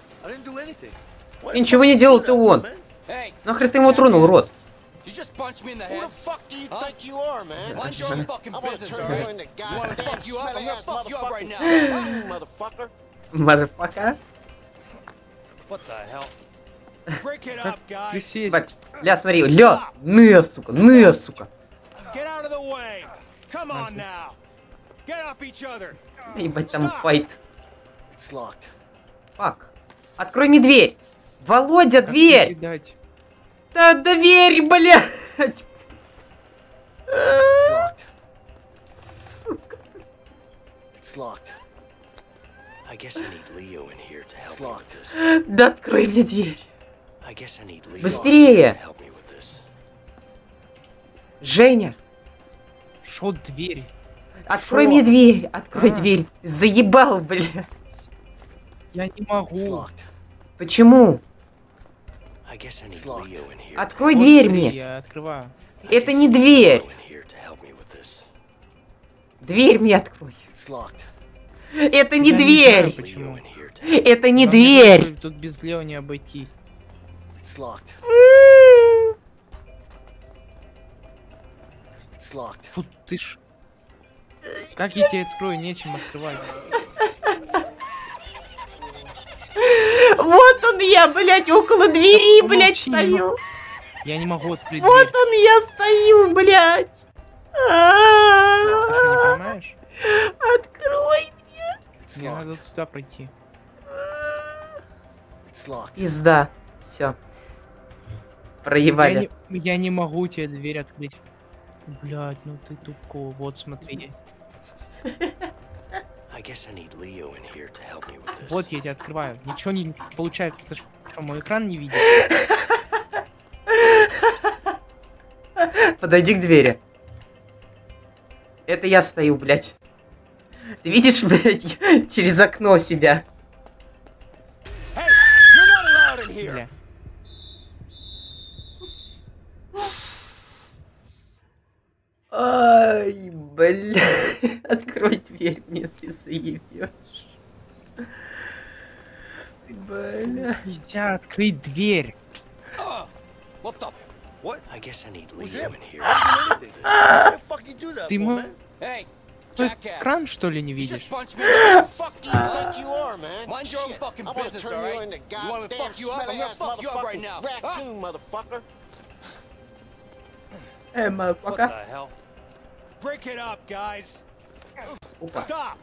Я ничего не делал, ты он. man? Hey, Нахрен ты его тронул, рот? you just punched me in the Who head. the fuck do you Huh? think you are, man? Mind your own fucking I wanna business, turn you alright? into You wanna goddamn fuck you up? I'm smelly gonna ass fuck you up right motherfucking now. motherfucker. Мазафака. What the hell? Как присесть? Бать, ля, смотри, ля, ны, сука, ны, сука. Ебать, там файт. Фак. Открой мне дверь. Володя, Как дверь. Да дверь, блядь. Сука. Да открой мне дверь. Быстрее. Женя, Шо дверь? открой Шо? мне дверь. Открой А. дверь. Заебал, блядь. Я не могу. Почему? Открой Вот дверь мне. Я открываю. I Это не дверь. Дверь мне открой. Это не Я не дверь. знаю, Это не дверь. Тут без Лео не обойтись. It's locked. It's locked. Фу, ты ж... Как я тебе открою? Нечем открывать. Вот он я, блядь, около двери, Да блядь, стою. Я не могу открыть Вот дверь. он я стою, блядь. Ты А-а-а. что, не понимаешь? It's Открой. Мне locked. надо туда пройти. Пизда. Все. Я Проебали. не, я не могу тебе дверь открыть. Блядь, ну ты тупко. Вот смотри. Вот я тебе открываю. Ничего не получается. Ты что, мой экран не видишь? Подойди к двери. Это я стою, блядь. Ты видишь, блядь, через окно себя. Ай, бля. Открой дверь, мне ты заебешь. Бля. Нельзя открыть дверь. What the? What? I guess I need Leo in here. Ты мой? Hey, Ты кран, что ли, не видишь? Raccoon, motherfucker. Опа.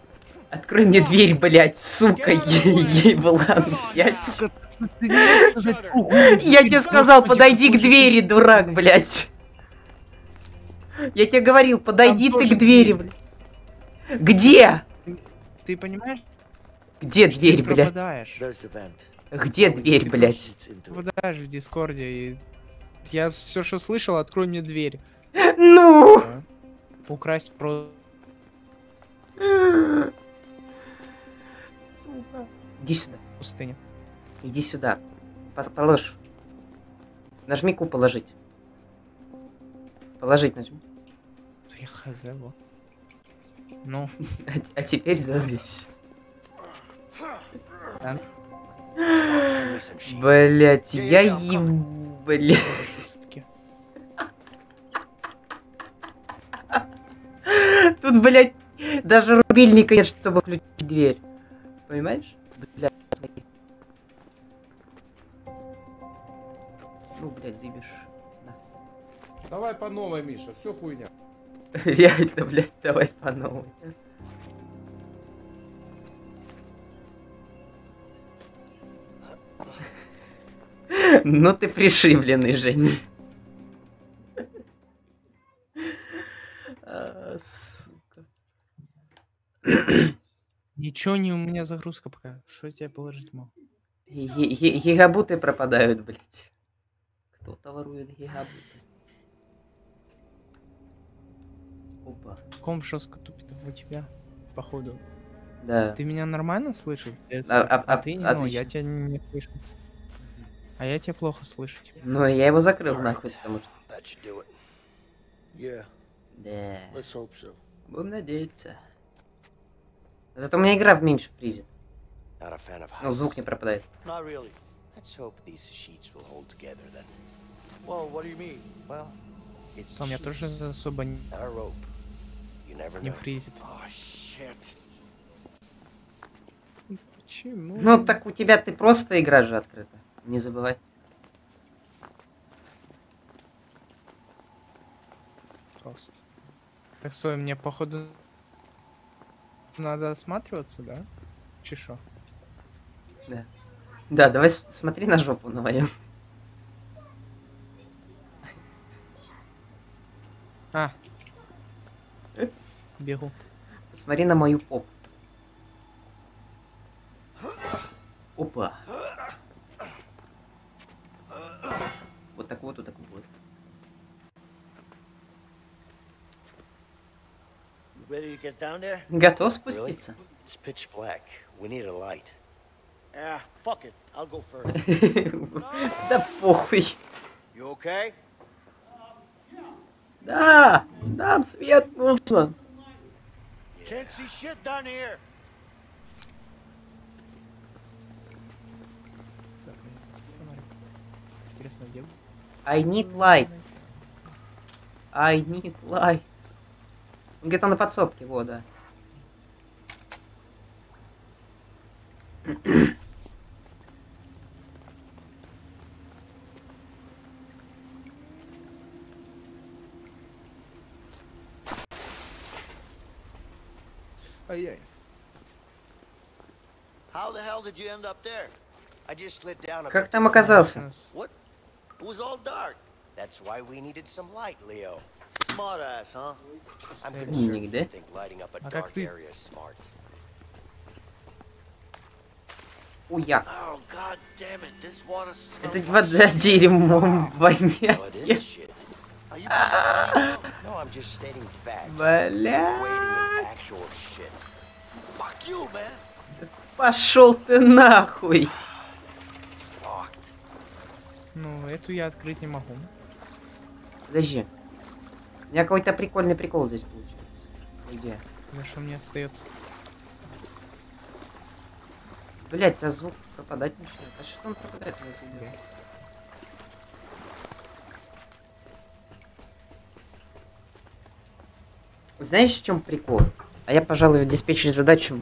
Открой мне дверь, блядь, сука, ей была, «Угу». Я тебе сказал, подойди к двери, дурак, блядь. Я тебе говорил, подойди ты к двери, блядь. Где? Ты понимаешь? Где дверь, блядь? Где дверь, блядь? Пропадаешь в Дискорде и... Я все, что слышал, открой мне дверь. Ну! Украсть про... Сука. Иди сюда. пустыню. Иди сюда. По- Положь. Нажми Q положить. Положить нажми. Я хз, во. Ну, А, а теперь завись. Блять, я еб... Бля. Тут, блядь, даже рубильника нет, чтобы включить дверь. Понимаешь? Блядь, смотри. Ну, блядь, заебешь. Давай по новой, Миша, все хуйня. Реально, блядь, давай по новой. Ну ты пришибленный, Жень. Ничего не у меня загрузка пока. Что я тебе положить мог? Ги- ги- Гигабуты пропадают, блядь. Кто-то ворует гигабуты. Опа. Ком жестко тупит у тебя, походу. Да. Ты меня нормально слышишь? А- а- а а- ты не, ну, я тебя не слышу. А я тебя плохо слышу. типа. Ну, я его закрыл нахуй, потому что... Yeah, Да. Будем надеяться. Зато у меня игра меньше фризит. Ну, звук не пропадает. Там я тоже особо не, не фризит. Oh. Почему? Ну, так у тебя ты просто игра же открыта. Не забывай. Просто. Так стой, мне походу надо осматриваться, да? Чешо. Да. Да, давай смотри на жопу на мою. А. Бегу. Смотри на мою попу. Опа. Вот так вот, вот так вот. Ready to get down there? Готов Really? спуститься? It's pitch black. We need a light. Yeah, fuck it. I'll go first. Да похуй. Да, нам свет нужен. I need light. I need light. Где-то на подсобке, вот, да. Ай-яй. How the hell did you end up there? I just slid down a Как там оказался? What? It was all dark. That's why we needed some light, Leo. Нигде. А как ты? Уя. Oh. Это вода дерьмом воняет. Бля. Пошел ты нахуй. Ну, эту я открыть не могу. Подожди. У меня какой-то прикольный прикол здесь получается. Где? Ну что мне остается? Блять, а звук пропадать начинает. А что он пропадает на земле? Знаешь, в чем прикол? А я, пожалуй, в диспетчере задачу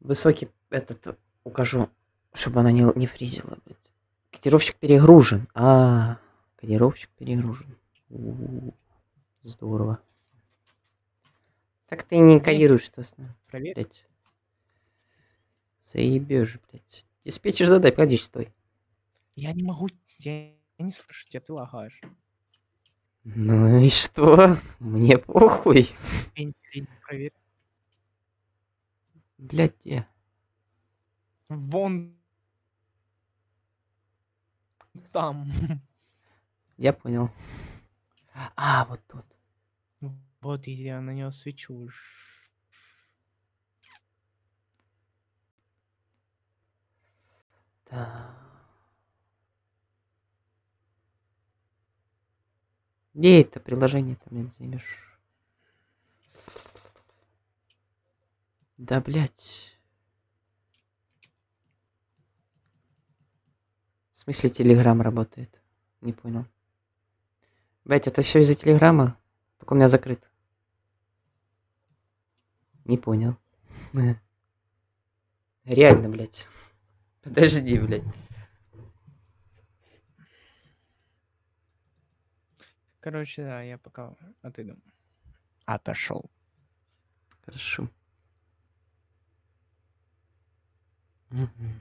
высокий этот укажу, чтобы она не, не фризила. Блядь. Перегружен. А, -а, -а кодировщик перегружен. Здорово. Так ты не кодируешь то Проверь. блядь. Заебешь, блядь. Диспетчер задай, погоди, стой. Я не могу, я не слышу тебя, ты лагаешь. Ну и что? Мне похуй. Проверь. Блядь, где? Вон там. Я понял. А, вот тут. Вот я на него свечу. Да. Где это приложение-то, блин, заебешь? Да, блядь. В смысле Телеграм работает? Не понял. Блять, это все из-за Телеграма? Только у меня закрыт. Не понял. Реально, блядь. Подожди, блядь. Короче, да, я пока отойду. Отошел. Хорошо. Мгм.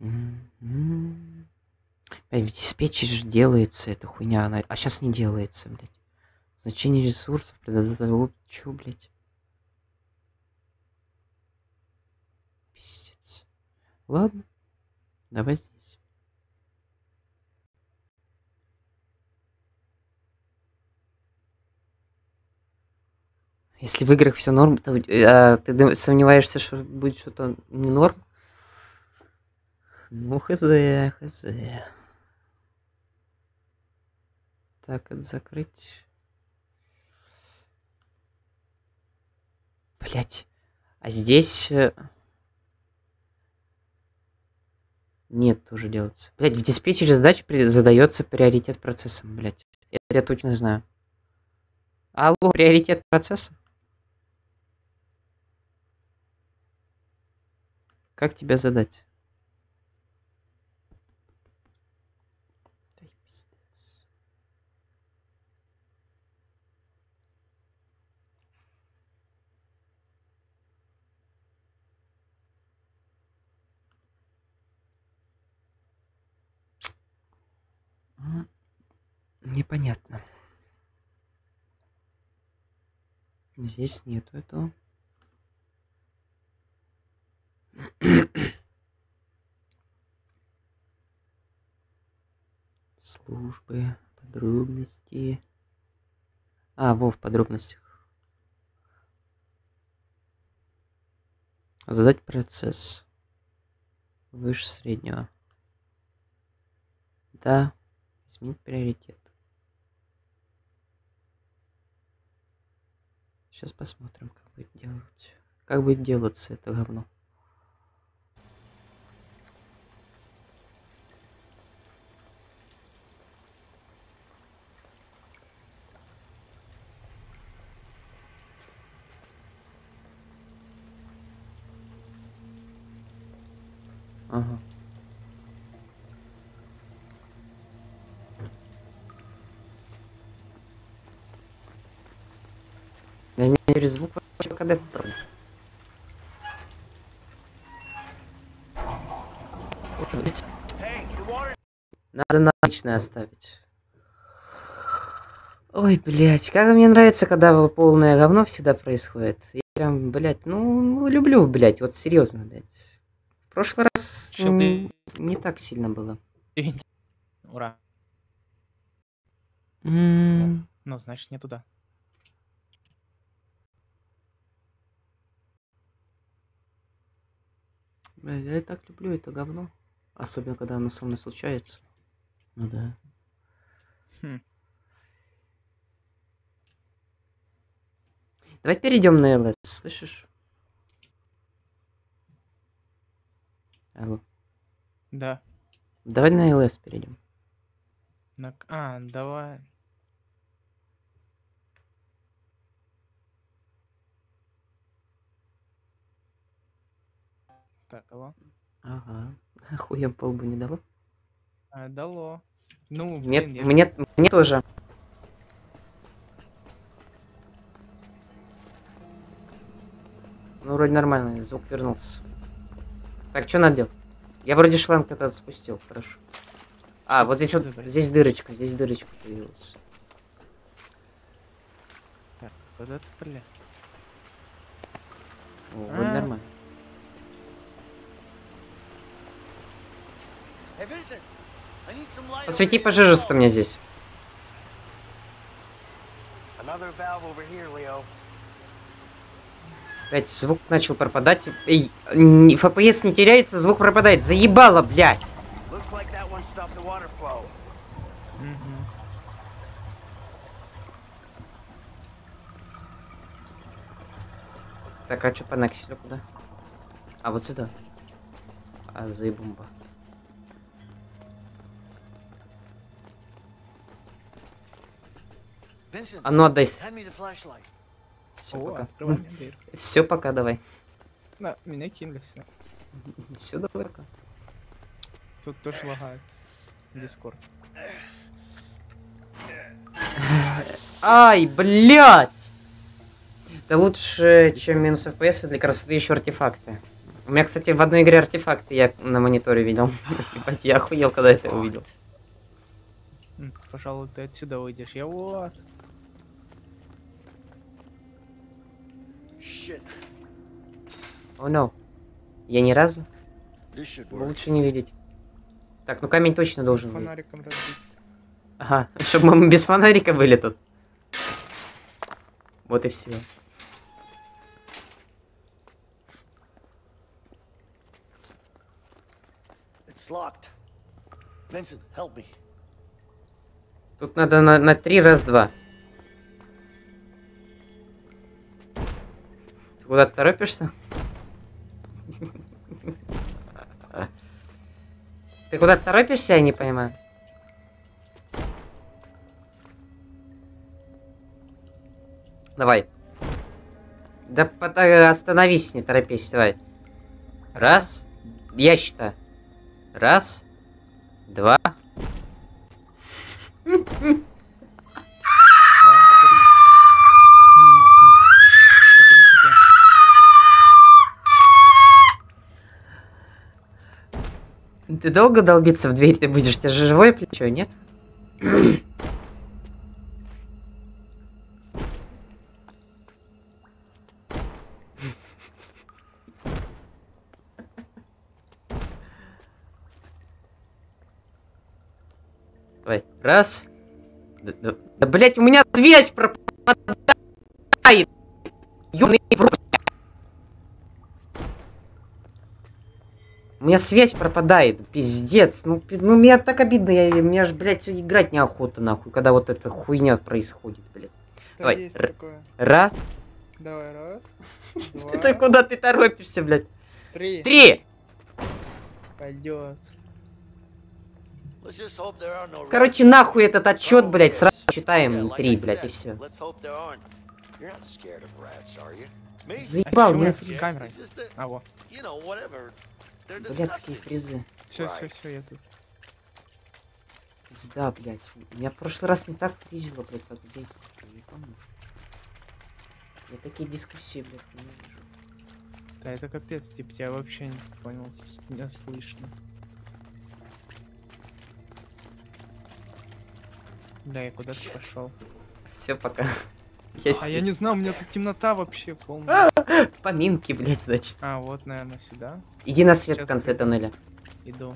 Мгм. Блядь, в же делается эта хуйня, она... а сейчас не делается, блядь. Значение ресурсов, предотвратить... Чё, блядь? Пиздец. Ладно, давай здесь. Если в играх все норм, то э, а ты сомневаешься, что будет что-то не норм? Ну, хз, хз. Так, это закрыть. Блять. А здесь... э, Нет, тоже делается. Блять, в диспетчере задач задается приоритет процессом, блять. Это я точно знаю. Алло, приоритет процесса? Как тебя задать? Непонятно. Здесь нету этого. Службы, подробности. А, во, в подробностях. Задать процесс. Выше среднего. Да. Изменить приоритет. Сейчас посмотрим, как будет делать. Как будет делаться это говно. Ага. Мере звук вообще попробую. Надо на личное оставить. Ой, блядь, как мне нравится, когда полное говно всегда происходит. Я прям, блядь, ну, люблю, блядь, вот серьезно, блядь. В прошлый раз м, ты- не так сильно было. Ура. М, Ну, значит, не туда. Бля, я и так люблю это говно. Особенно, когда оно со мной случается. Ну да. Хм. Давай перейдем на ЛС, слышишь? Алло. Да. Давай на ЛС перейдем. На... А, давай. Так, алло. Ага. Хуем по лбу не дало? А, дало. Ну, Мне, блин, я... мне, мне тоже. Ну, вроде нормально, звук вернулся. Так, что надо делать? Я вроде шланг этот спустил, хорошо. А, вот здесь вот, здесь дырочка, здесь дырочка появилась. Так, куда ты полез? О, вроде А. нормально. Посвети пожиже мне здесь. Опять звук начал пропадать. Эй, FPS не теряется, звук пропадает. Заебало, блядь! Так, а что по Накселю куда? А, вот сюда. А, заебумба. А ну отдай. hand me the flashlight. Все, О, пока. открывай мне дверь. Все, пока, давай. На, меня кинули все. Все, давай, пока. Тут тоже лагает. Дискорд. Ай, блядь! Да лучше, чем минус FPS, для красоты еще артефакты. У меня, кстати, в одной игре артефакты я на мониторе видел. Ебать, я охуел, когда это увидел. Пожалуй, ты отсюда уйдешь. Я вот. О, no. Я ни разу. Лучше не видеть. Так, ну камень точно должен быть. Фонариком разбить. Ага, чтобы мы без фонарика были тут. Вот и все. Тут надо на, на три раз два. Ты куда торопишься? Ты куда торопишься, я не понимаю. Давай. Да пота- остановись, не торопись, давай. Раз. Я считаю. Раз. Два, Ты долго долбиться в дверь ты будешь? Ты же живое плечо, нет? Давай, раз. Да, да, да, блять, у меня связь пропадает. Ёбаный в. У меня связь пропадает, пиздец. Ну, пиз- ну мне так обидно, я, мне аж, блядь, играть неохота, нахуй, когда вот эта хуйня происходит, блядь. Да Давай. Раз. Давай, раз, два, Ты куда ты торопишься, блядь? три. Три. Пойдет. Короче, нахуй этот отчет, блядь, сразу читаем три, блядь, и все. Заебал, А меня нет. с камерой? А, вот. Блядские фризы. Все, все, все, я тут. Пизда, блядь. Меня в прошлый раз не так фризило, блядь, как здесь. Я не помню. Я такие дискуссии, блядь, не вижу. Да это капец, типа, тебя вообще не понял, не слышно. Да, я куда ты пошел? Все, пока. А я не знал, у меня тут темнота вообще полная. Поминки, блядь, значит. А, вот, наверное, сюда. Иди на свет в Сейчас конце пойду. тоннеля. Иду.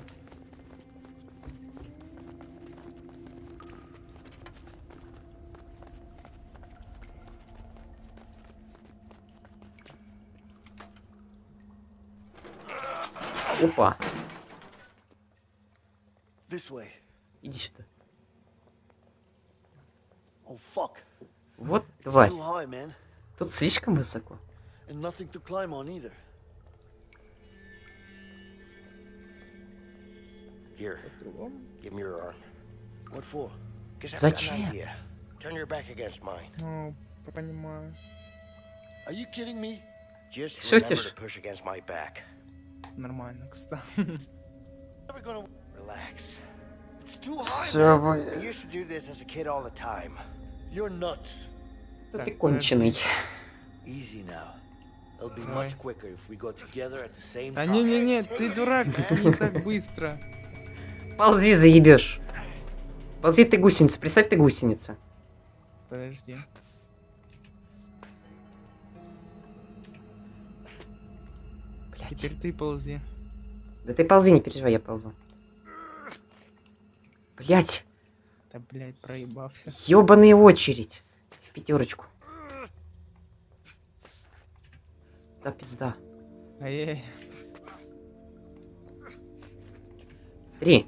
Опа. This way. Иди сюда. Oh, fuck. Вот, тварь. high. Тут слишком высоко. And nothing to climb on either. Зачем? idea. Turn your back against mine. Ну, понимаю. Are you kidding me? Just Шутишь? remember to push against my back. Нормально, кстати. Never gonna relax. It's too hard. Всё man. будет. I used to do this as a kid all the time. You're nuts. Да ты конченый. Easy now. It'll be Давай. much quicker if we go together at the same Да не-не-не, ты дурак, не так быстро. Ползи, заебешь. Ползи ты гусеница, представь ты гусеница. Подожди. Теперь ты ползи. Да ты ползи, не переживай, я ползу. Блять, Да, блядь, проебался. ебаная очередь. В пятерочку. Да пизда. Ай-яй. Три.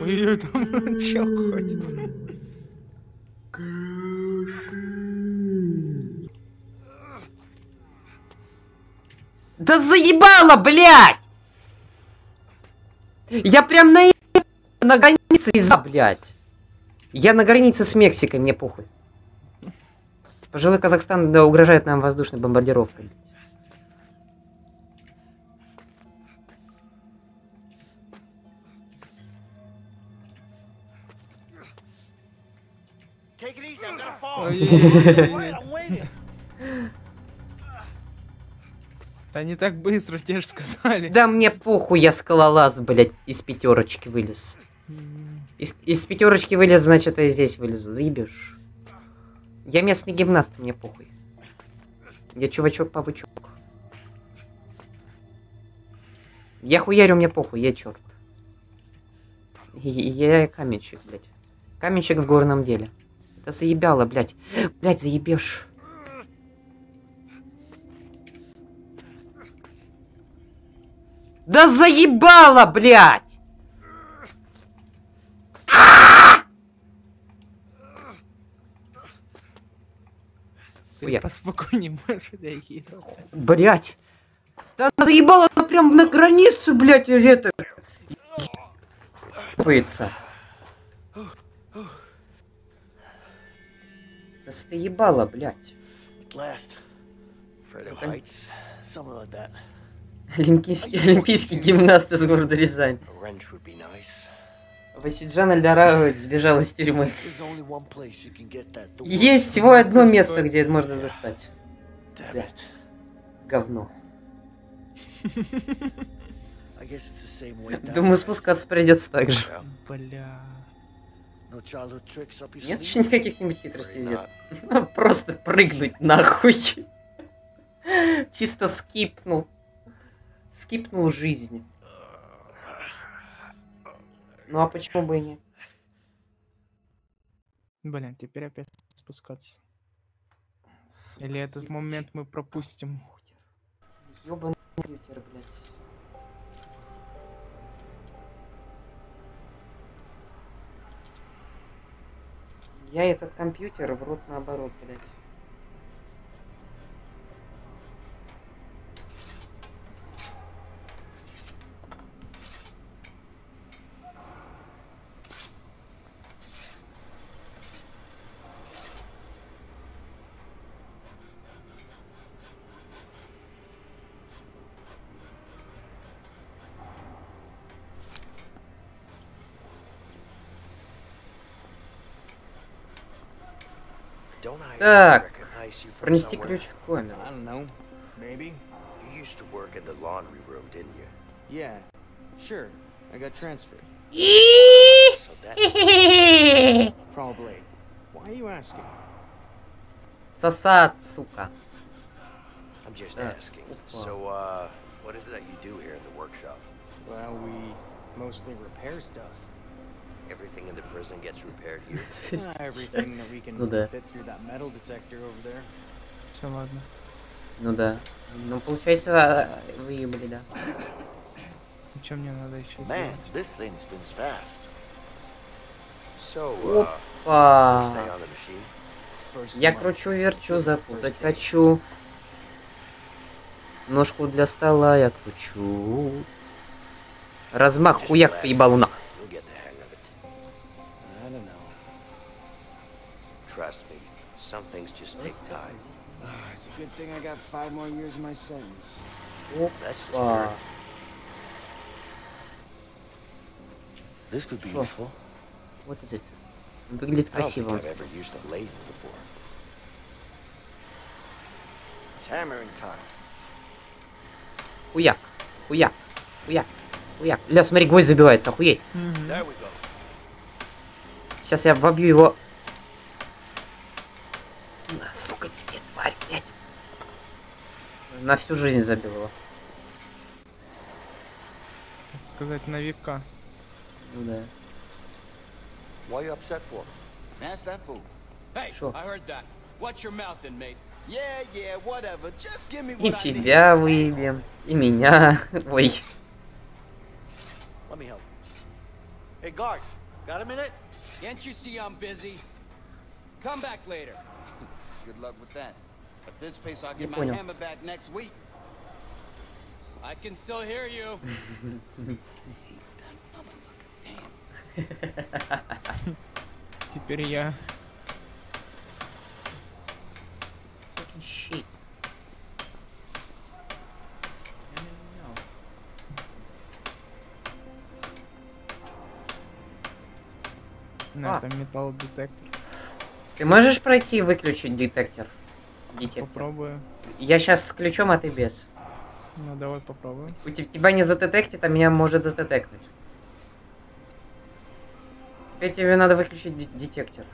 Ой-ой, там чел ходит. Да заебало, блядь! Я прям на на границе из-за, блядь. Я на границе с Мексикой, мне похуй. Пожилой Казахстан да, угрожает нам воздушной бомбардировкой. не так быстро, тебе же сказали. Да мне похуй, я скалолаз, блядь, из пятерочки вылез. Из, из пятерочки вылез, значит, я здесь вылезу. Заебешь. Я местный гимнаст, мне похуй. Я чувачок-павычок. Я хуярю, мне похуй, я черт. Я каменщик, блядь. Каменщик в горном деле. Это заебало, блядь. Блядь, заебешь. Да заебало, блядь! Ты Хуя. поспокойнее можешь реагировать. Блять. Да она прям на границу, блять, это. Ебается. Да ты ебала, that. Олимпийский, олимпийский гимнаст из города Рязань. Васиджан Альдарович сбежал из тюрьмы. Есть всего одно место, где это можно достать. It. говно. Думаю, спускаться придется так же. Бля. No childhood tricks up your Нет еще никаких-нибудь хитростей здесь. Просто прыгнуть нахуй. Чисто скипнул. Скипнул жизнь. Ну а почему бы и нет? Блин, теперь опять спускаться. Или этот момент мы пропустим. Ёбаный компьютер, блядь. Я этот компьютер в рот наоборот, блядь. Так, recognize you from пронести somewhere? ключ в комнату. I don't know. Maybe. You used to work in the laundry room, didn't you? Yeah. Sure. I got transferred. So that Probably. Why are you asking? Сосад, сука. I'm just Uh, asking. well. So, uh, what is it that you do here in the workshop? Well, we mostly repair stuff. Everything in the prison gets repaired here. Everything that we can Ну да. fit through that metal detector over there. Все, ладно. Ну да. Ну, получается, а, выебали, да. Что мне надо еще Man, сделать? this thing spins fast. So, uh, Опа. First Я month. кручу-верчу, запутать хочу. Ножку для стола я кручу. Размах хуяк поебалу на. Trust me, some things just take time. Uh, it's a good thing I got five more years of my sentence. That's. Uh. This could be sure. useful. What is it? Он выглядит красиво. I've ever used a lathe before. It's hammering time. Хуяк, хуяк, хуяк, хуяк. Ля, смотри, гвоздь забивается, охуеть. Сейчас я вобью его На, сука, тебе, тварь, блядь. На всю жизнь забил его. Так сказать, на века. Ну да. Why you upset for? Ask that fool. Hey, Sure. I heard that. Watch your mouth, inmate. Yeah, yeah, whatever. Just give me И what need. тебя выебем, и меня. Ой. Let me help. Hey, guard, got a minute? Can't you see I'm busy? Come back later. Good luck with that. At this pace, I'll Не get my понял. hammer back next week. I can still hear you. Теперь я. Щит. На, А. там металлодетектор. Ты можешь пройти и выключить детектор? Детектор. Попробую. Я сейчас с ключом, а ты без. Ну, давай попробуем. У те- тебя не задетектит, а меня может задетектнуть. Теперь тебе надо выключить де- детектор.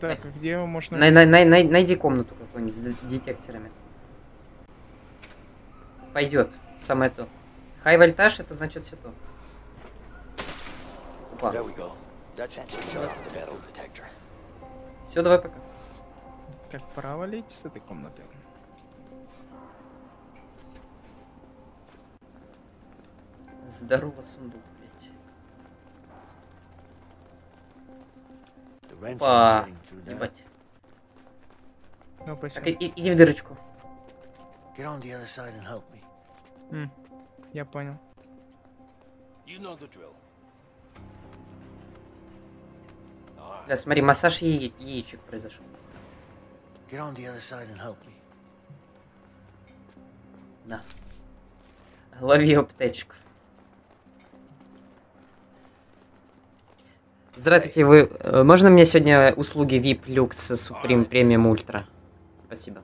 Так, а где его можно... Най- най- най- най- найди комнату какую-нибудь с де- детекторами. Пойдет. Самое то. Хай вольтаж это значит все то. Опа. Все, давай пока. Как пора валить с этой комнаты. Здорово, сундук, блядь. Опа. that. Ебать. Ну? Так, и- иди в дырочку. Get on the other side and help me. М, Я понял. You know the drill. Да, смотри, массаж яе- яичек произошел. На. Лови аптечку. Здравствуйте, вы... э, Можно мне сегодня услуги VIP Lux Supreme Premium Ultra? Спасибо.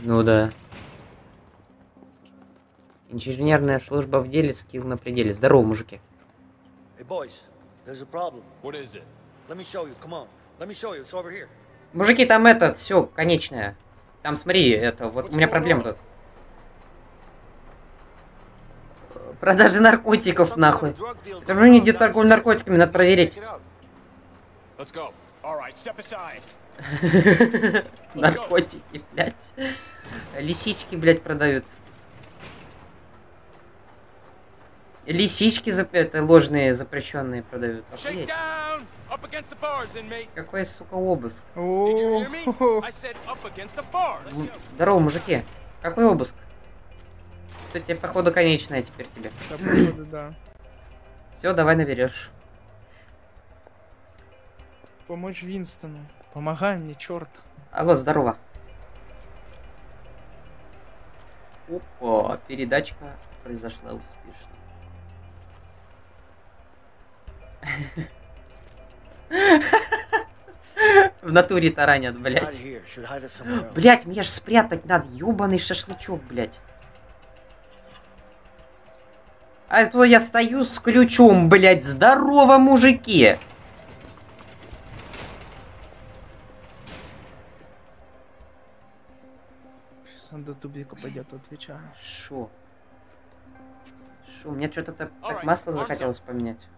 Ну да. Инженерная служба в деле, скилл на пределе. Здорово, мужики. Hey. Мужики, там это, все, конечное. Там смотри, это, вот у меня проблема тут. Продажи наркотиков, нахуй. Это же не идет торговля наркотиками, надо проверить. Наркотики, блядь. Лисички, блядь, продают. Лисички зап- это ложные запрещенные продают. Охуеть. Какой, сука, обыск. Здорово, мужики. Какой обыск? Все, тебе походу конечная теперь тебе. Да. Все, давай наберешь. Помочь Винстону. Помогай мне, черт. Алло, здорово. Опа, передачка произошла успешно. В натуре таранят, блядь. Блять, мне ж спрятать надо, ёбаный шашлычок, блядь. А то я стою с ключом, блядь, здорово, мужики. Сейчас он до тубика пойдет, отвечаю. Шо? Шо, мне что-то так Alright, масло захотелось поменять.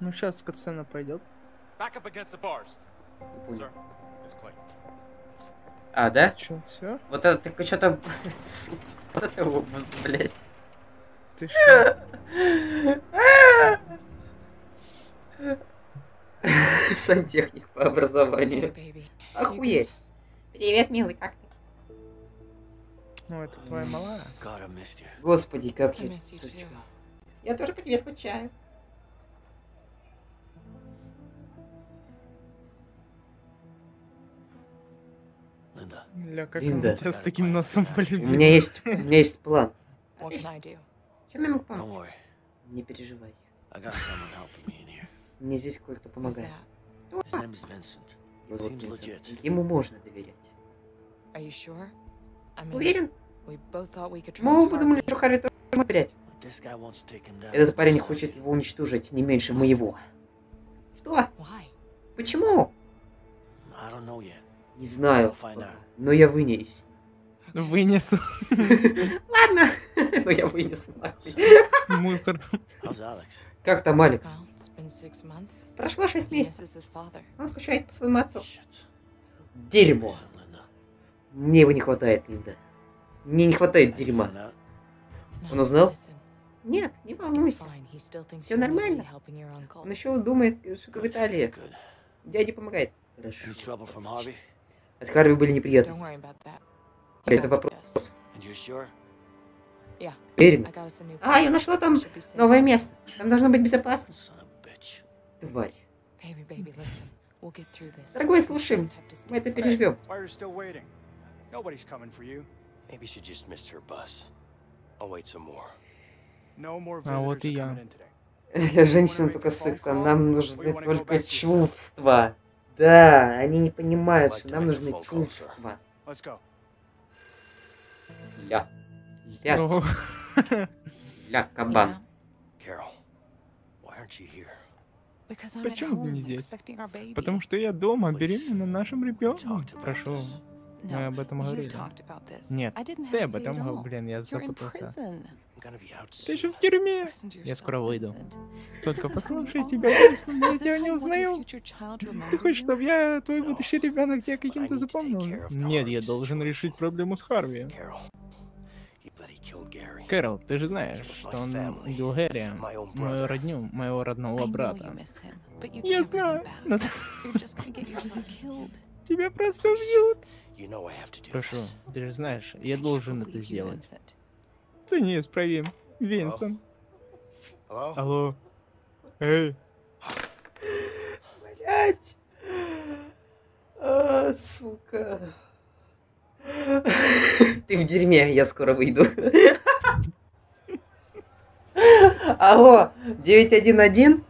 Ну, сейчас катсцена пройдет. А, да? Чё, все? Вот это ты что-то... Вот это обувь, блядь. Ты что? Сантехник по образованию. Охуеть. Привет, милый, как ты? Ну, это твоя малая. You. Господи, как я. Я тоже по тебе скучаю. Ля, как Линда. тебя с таким носом У полюбила. меня есть, у меня есть план. Чем я могу помочь? Не переживай. Мне здесь кое-кто помогает. Его зовут Винсент. Ему можно доверять. Уверен? Мы подумали, Harvey. что Харви тоже доверять. Этот парень хочет его уничтожить не меньше моего. Что? Почему? Не знаю. Но я вынес. Вынесу Ладно. Но я вынесу. мусор. Как там Алекс? Прошло шесть месяцев. Он скучает по своему отцу. Дерьмо. Мне его не хватает, Линда. Мне не хватает дерьма. Он узнал? Нет, не волнуйся. be нормально. Он еще думает, что в Италии. Good. Дядя помогает. Хорошо. От Харви были неприятности. Это вопрос. Уверен? А, я нашла там новое место. Там должно быть безопасно. Тварь. Дорогой, слушай, мы это переживем. Nobody's coming for you. Maybe she just missed her bus. I'll wait some more. No more А вот и я. Для женщин только секс, а нам нужны только чувства. Да, они не понимают, что нам нужны чувства. Ля. Ля, ля, кабан. Почему ты не здесь? Потому что я дома, беременна нашим ребенком. Прошу. Мы об этом говорили. Нет, ты об этом говорил. Блин, я запутался. Ты же в тюрьме. Я скоро выйду. Только послушай тебя, я тебя не узнаю. Ты хочешь, чтобы я, твой будущий ребенок, тебя каким-то запомнил? Нет, я должен решить проблему с Харви. Кэрол, ты же знаешь, что он убил Гэри, мою родню, моего родного брата. Я знаю, но тебя просто убьют. Прошу, ты же знаешь, я должен это сделать. Ты неисправим, Винсент. Hello? Алло. Эй. Блять. А, сука. Ты в дерьме, я скоро выйду. Алло, 911?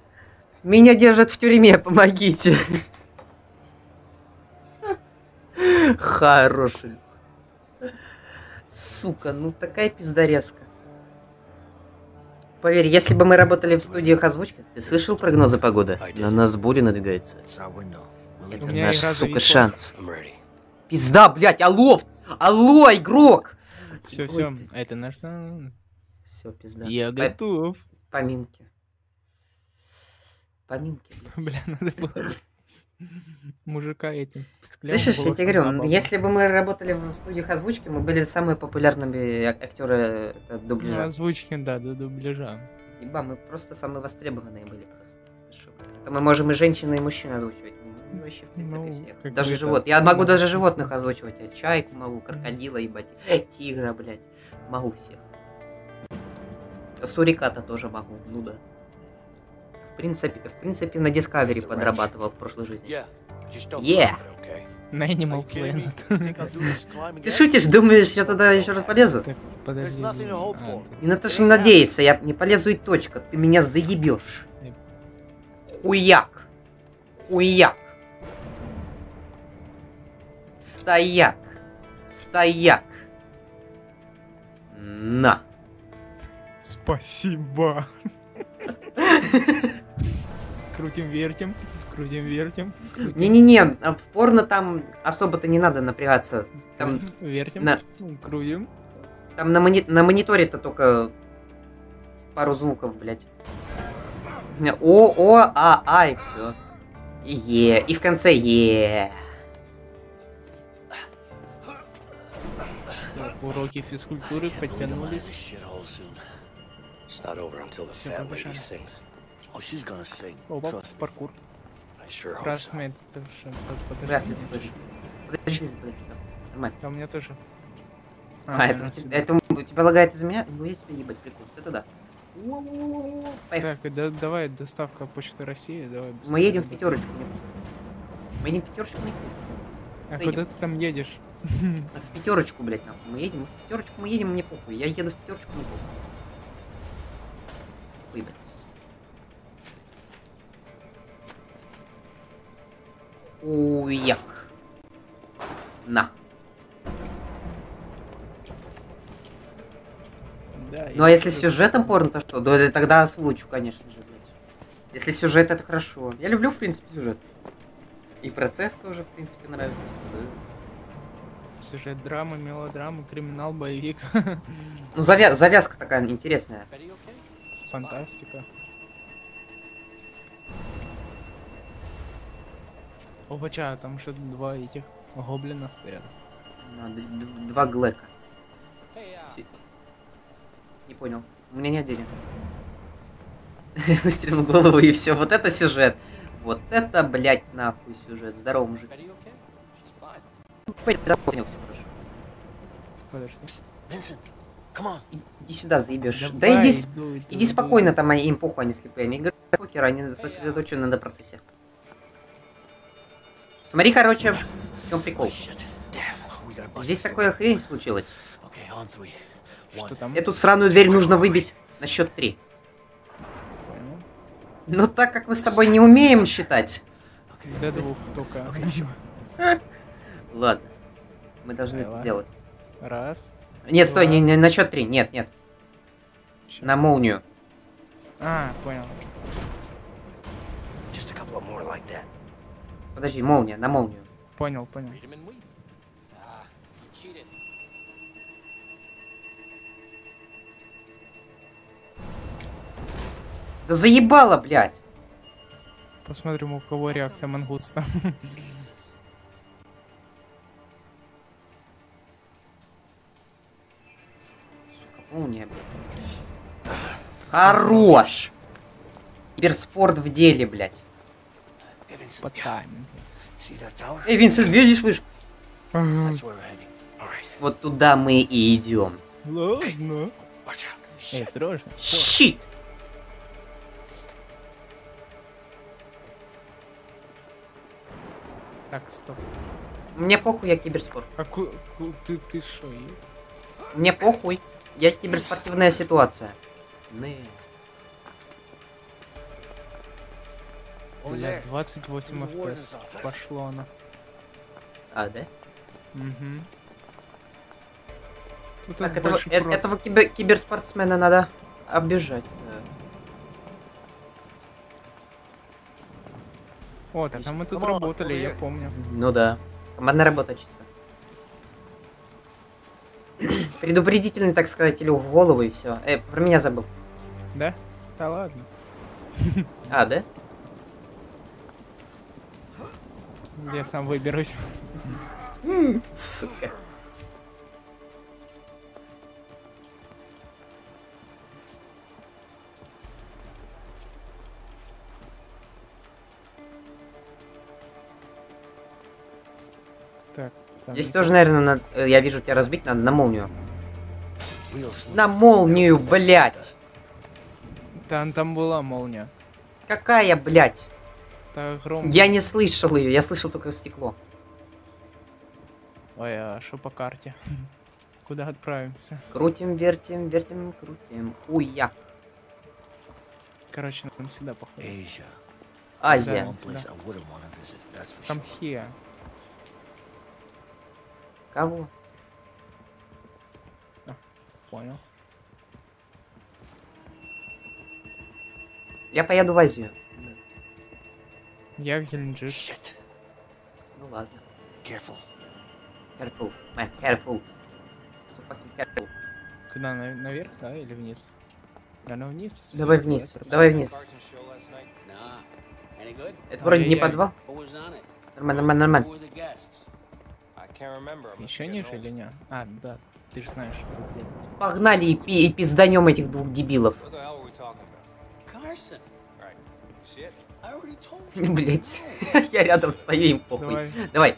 Меня держат в тюрьме, помогите. Хороший. Сука, ну такая пиздарезка. Поверь, если бы мы работали в студиях озвучки, ты слышал прогнозы погоды? На нас буря надвигается. Это наш, сука, шанс. Пизда, блядь, алло! Алло, игрок! Все, все, это наш... Все, пизда. Я готов. Поминки. Поминки. Бля, надо было мужика этим. Слышишь, я тебе говорю, если бы мы работали в студиях озвучки, мы были самыми популярными ак- актеры э, Ну, дубляжа. озвучки, да, до дубляжа. Еба, мы просто самые востребованные были просто. Это мы можем и женщин, и мужчин озвучивать. Ну, вообще, в принципе, Ну, всех. Даже живот. Я могу даже животных озвучивать. Я чайку могу, крокодила, ебать. Тигра, блядь. Могу всех. Суриката тоже могу, ну да. В принципе, в принципе, на Discovery подрабатывал в прошлой жизни. Yeah. На Animal Planet. Ты шутишь? Думаешь, я туда еще раз полезу? Так, подожди. а. Не на то, что надеяться, я не полезу и точка. Ты меня заебешь. Хуяк. Хуяк. Стояк. Стояк. На. Спасибо. Крутим, вертим, крутим, вертим. Не-не-не, а в порно там особо-то не надо напрягаться. Там, Вертим, на- крутим. там на, мони- на мониторе-то только пару звуков, блядь. О, О, А, А и все. Е. И в конце Е. Уроки физкультуры подтянулись. It's not over until the Всё, fat lady побежали. sings. Oh, she's gonna sing. Опа, Trust me. паркур. I sure hope so. Красный, это Бля, подожди. подожди, подожди, подожди, подожди. Нормально. А у меня тоже. А, это, у тебя- это у тебя лагает из-за меня? Ну, я тебе ебать прикол. Ты туда. Поехали. Так, да- давай доставка почты России, давай. Мы быстрее, едем в пятерочку. Мы едем в пятерочку. А едем. куда ты там едешь? В пятерочку, блядь, нахуй. Мы едем, в пятерочку мы едем, мне похуй. Я еду в пятерочку, мне похуй. Выбрать. Уяк. На. Да, Ну а если сюжетом порно, то что? Да тогда озвучу, конечно же, блядь. Если сюжет, это хорошо. Я люблю, в принципе, сюжет. И процесс тоже, в принципе, нравится. Сюжет драмы, мелодрамы, криминал, боевик. Ну, завя- завязка такая интересная. Фантастика. Опача, там что два этих гоблина стоят. А, Два глэка. Не понял. У меня нет денег. Выстрелил голову и все. Вот это сюжет. Вот это, блядь, нахуй сюжет. Здорово, мужик. Пойди, запомнил, всё хорошо. Подожди. Иди сюда, заебешь. Да иди, с- иду, иду, иди спокойно, там они- им похуй, они слепые. Они играют в покер, они сосредоточены на процессе. Смотри, короче, в чем прикол. Здесь такая хрень three. Что там? Эту сраную дверь нужно выбить на счет три. Понял. Но так как мы с тобой не умеем считать, До двух только. ладно, мы должны это сделать. Раз. Нет, стой, не, не на счет три, нет, нет. На молнию. А, понял. Just a couple more like that. Подожди, молния, на молнию. Понял, понял. Да заебало, блядь. Посмотрим, у кого реакция мангуста. Молния, блядь. Хорош! Киберспорт в деле, блядь. По таймингу. Эй, Винсент, видишь вышку? Вот туда мы и идем. Ладно. Эй, осторожно. Щит! Так, стоп. Мне похуй, я киберспорт. А ку- ку- ты, ты шо? Мне похуй. Я киберспортивная ситуация. Не. Бля, 28 FPS. Пошло оно. А, да? Угу. Тут Так, это этого, больше э- проц. этого кибер- киберспортсмена надо оббежать. да. О, так а мы тут on, работали, я помню. Ну да. Командная работа чисто. Предупредительный, так сказать, или в голову и все. Э, про меня забыл. Да? Да ладно. А, да? Я сам выберусь. Сука. Так, там Здесь тоже, наверное, надо- э, я вижу тебя разбить, надо на молнию. На молнию, блядь! Там, там была молния. Какая, блядь? Это огромная. Я не слышал ее, я слышал только стекло. Ой, а что по карте? Куда отправимся? Крутим, вертим, вертим, крутим. Хуя. Короче, нам сюда походу. Asia. Азия. For Там. Хия. Кого? Понял. Я поеду в Азию. Я в Геленджик. Shit. Ну ладно. Careful. Careful, man, careful. So fucking careful. Куда, на- наверх, да, или вниз? Наверное, вниз. Давай вниз, давай вниз. Это вроде не подвал. Нормально, нормально, нормально. Еще ниже или не? А, да, ты же знаешь, что тут делать. Погнали и, пи- и пизданем этих двух дебилов. What Блять, я рядом стою им похуй. Давай. Давай.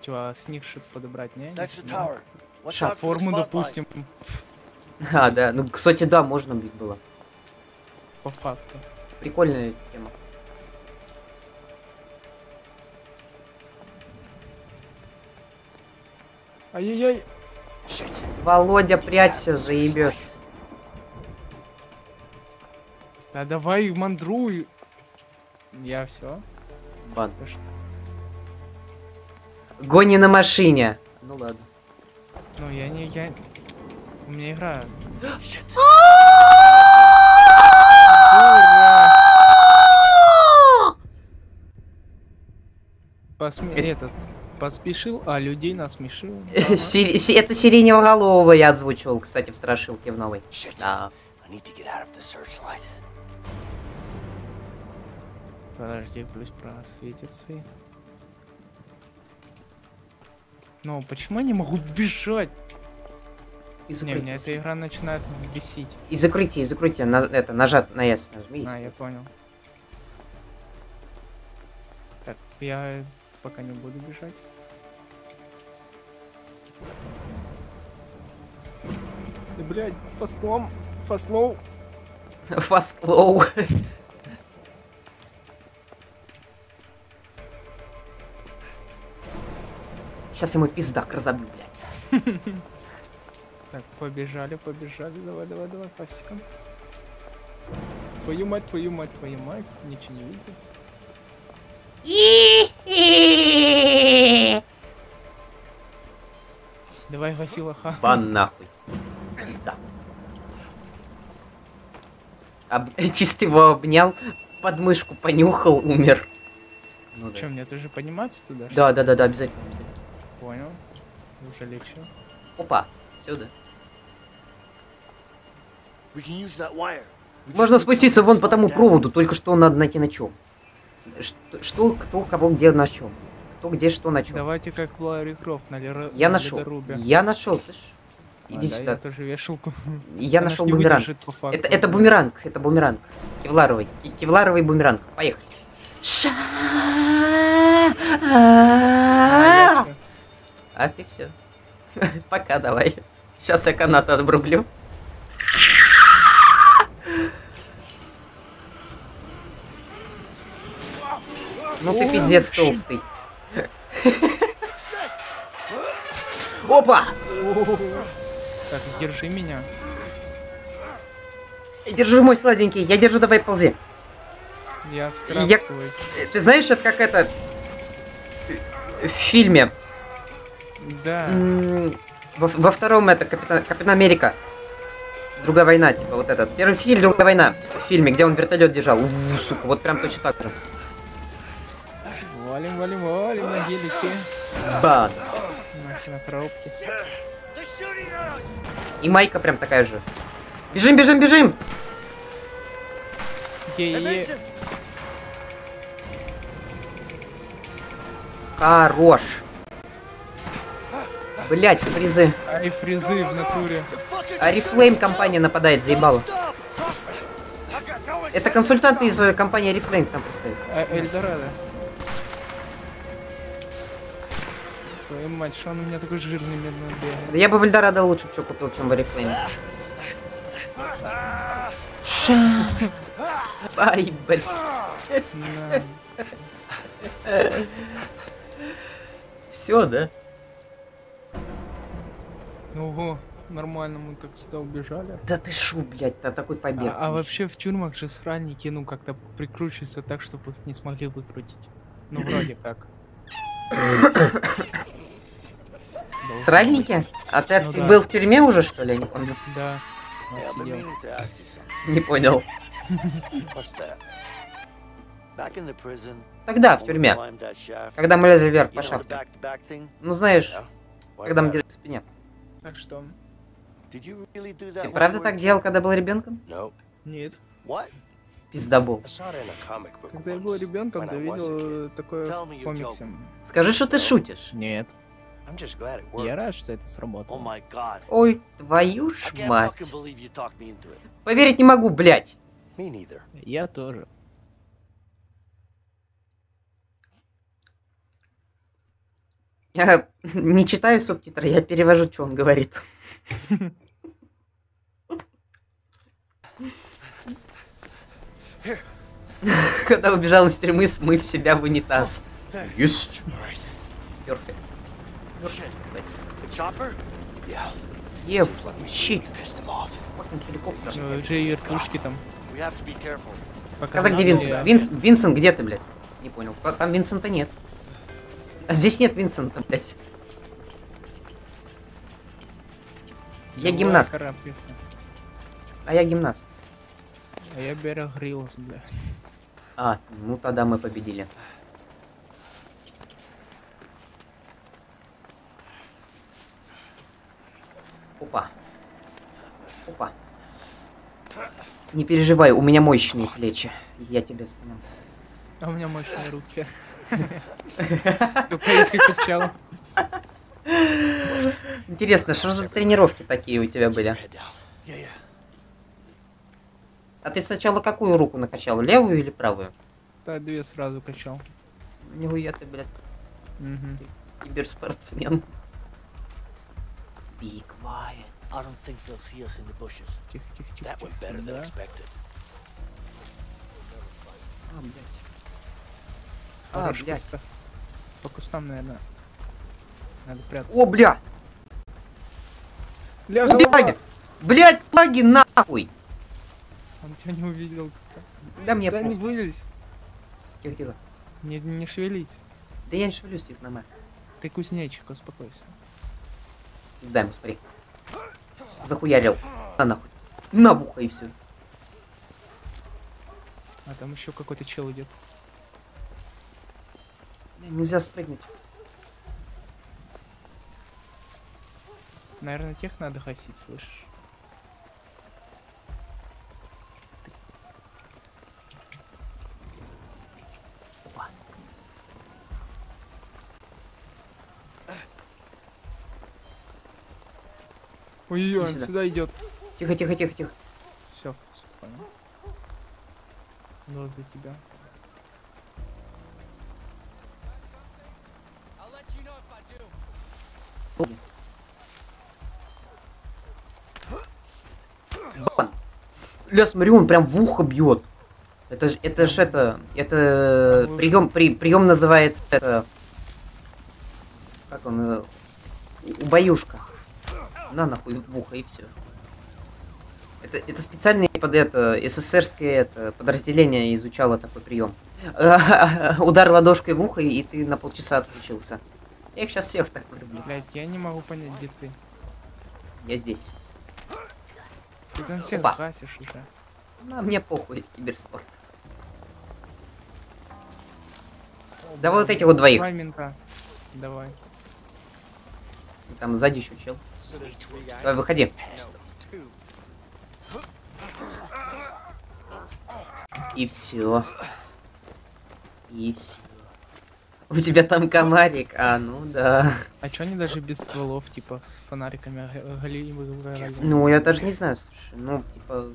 Чего, а снивши подобрать, не? Ша, форму, допустим. А, да. Ну, кстати, да, можно бить было. По факту. Прикольная тема. Ай-яй-яй. Володя, прячься, заебешь. Да давай мандруй. Я все. Бан. Гони на машине. Ну ладно. Ну я не я. У меня игра. Посме... Этот поспешил, а людей насмешил. Это сиреневоголового я озвучивал, кстати, в страшилке в новой. Да. Подожди, пусть просветит свет. Ну, почему я не могу бежать? И Не, меня эта игра начинает бесить. И закройте, и закройте. На, это, нажат на S нажми. А, я понял. Так, я пока не буду бежать. Да, блядь, фастлом, фастлоу. Low. Сейчас ему пиздак разобью, блядь. Так, побежали, побежали, давай, давай, давай, пасиком. Твою мать, твою мать, твою мать, ничего не видел. Давай, гаси лоха. Бан нахуй. Пизда. Об- Чисто его обнял, подмышку понюхал, умер. Ну да. Че, мне тоже подниматься туда? Да, да, да, да, обязательно. обязательно. Понял. Уже лечу. Опа, сюда. Можно спуститься вон по тому проводу, только что надо найти на чем. Что, что, кто, кого, где, на чем. Кто, где, что, на чем. Давайте как в Ларри Крофт на Лера... Я на нашел. Ледорубе. Я нашел, слышь? А, Иди да, сюда. Я тоже вешалку. Я Она нашел бумеранг. Это, это бумеранг, это бумеранг. Кевларовый. Кевларовый бумеранг. Поехали. А, А ты все. Пока давай. Сейчас я канат отбрублю. Ну ты пиздец толстый. Опа! Так, держи меня. Держи мой сладенький, я держу, давай ползи. Я Я-. Ты знаешь, это как это... В фильме. Да. Во, во втором это Капитан, Капитан Америка. Другая война, типа вот этот. Первый мститель, другая война. В фильме, где он вертолет держал. У, сука, вот прям точно так же. Валим, валим, валим на гелике. Бан. На, на коробке. И майка прям такая же. Бежим, бежим, бежим! Е-е-е. Хорош. Блять, фризы. Ай, фризы в натуре. Арифлейм компания нападает, заебала. Это консультанты из э, компании Арифлейм к нам представили. А, Эльдорадо. Твою мать, что он у меня такой жирный медный бегает? Да я бы в Эльдорадо лучше все купил, чем в Арифлейме. Ай, блин. Все, да? Ого, нормально мы так сюда убежали. Да ты шу, блядь, да такой побед. А, а вообще в тюрьмах же сранники, ну, как-то прикручиваются так, чтобы их не смогли выкрутить. Ну, вроде как. Сральники? А ты, Ну ты да. был в тюрьме уже, что ли? Я не помню. Да. Не понял. Тогда, в тюрьме. Когда мы лезли вверх по шахте. Ну, знаешь, когда мы держали в спине. Так что? Ты правда так делал, когда был ребенком? Нет. Пиздобол. Когда я был ребенком, a видел такое в комиксе. Скажи, что ты шутишь. Нет. Я рад, что это Oh сработало. my god. Ой, твою ж мать. Поверить не могу, блядь. Я тоже. Я не читаю субтитры, я перевожу, что он говорит. Когда убежал из тюрьмы, смыв себя в унитаз. Есть. Перфект. Ев, щит. Ну, уже и вертушки там. Careful. Казак, где Винсент? Винс, Винсент, где ты, блядь? Не понял. Там Винсента нет. А здесь нет Винсента, блядь. Я Давай, гимнаст. карабкайся. А я гимнаст. А я Бера Гриллс, бля. А, ну тогда мы победили. Опа. Опа. Не переживай, у меня мощные плечи. Я тебе вспомнил. А у меня мощные руки. Интересно, что за тренировки такие у тебя были? А ты сначала какую руку накачал? Левую или правую? Да, две сразу качал. Нихуя ты, блядь, Мгм. киберспортсмен. Be quiet. I don't think they'll see us in the bushes. Тихо, тихо, тихо. That went better than expected. А, блядь. А, блядь. куста. По кустам, наверное. Надо прятаться. О, бля! Бля, Убивай! голова! Блядь, плаги нахуй! Он тебя не увидел, кстати. Да мне Да не вылезь. Тихо, тихо. Не, не шевелись. Да я не шевелюсь, их нормально. Ты кузнечик, успокойся. Пизда ему, смотри. Захуярил. На нахуй. На и все. А там еще какой-то чел идет. Нельзя спрыгнуть. Наверное, тех надо гасить, слышишь? Ой-ой, он сюда. сюда идет. Тихо, тихо, тихо, тихо. Все, понял. Возле тебя. Бан. Ля, смотри, он прям в ухо бьет. Это ж, это ж это, это прием, при, прием называется это, как он, э, убаюшка. На нахуй в ухо и все. Это, это специальное под это СССРское это, подразделение изучало такой прием. Удар ладошкой в ухо и ты на полчаса отключился. Я их сейчас всех так вырублю. Блять, я не могу понять, где ты. Я здесь. Ты там всех Опа. гасишь уже. А мне похуй, киберспорт. Давай вот этих вот двоих. Два мента. Давай. Там сзади еще чел. Давай, выходи. И все. И все. У тебя там комарик, а ну да. А чё они даже без стволов, типа, с фонариками г- гали- выгорали? Ну, я даже не знаю, слушай. Ну, типа...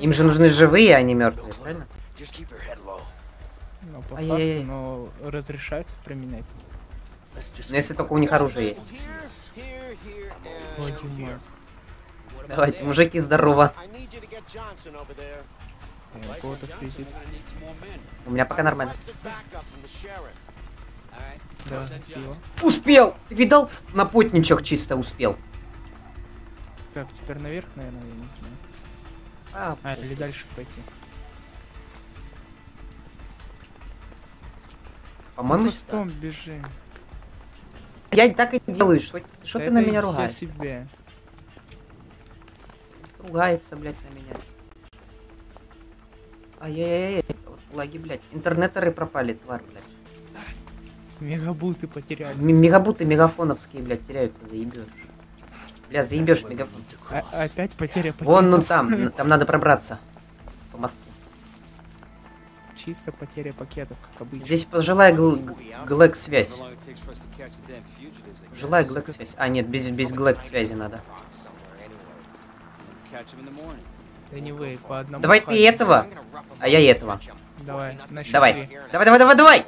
Им же нужны живые, а не мертвые, правильно? Ну, по факту, но разрешается применять. Just Ну, если только у них оружие есть. Давайте, мужики, здорово. У меня пока нормально. Да. Успел! Ты видал? На потничок чисто успел. Так, теперь наверх, наверное, я не знаю. А, А, или дальше пойти. по-моему, Хвостом бежи. Я так и делаю. Что, что Да ты на меня ругаешься? себе. Ругается, блядь, на меня. Ай-яй-яй, вот лаги, блядь. Интернеторы пропали, тварь, блядь. Мегабуты потеряли. М- мегабуты мегафоновские, блядь, теряются, заебешь. Бля, заебешь мегафон. А- опять потеря Вон, ну там, там надо пробраться. По мосту. Чисто потеря пакетов, как обычно. Здесь жилая глэк связь. Жилая глэк связь. А, нет, без, без глэк связи надо. Anyway, по одному. Давай ты этого, а я этого. Давай, Давай. Давай, давай, давай, давай!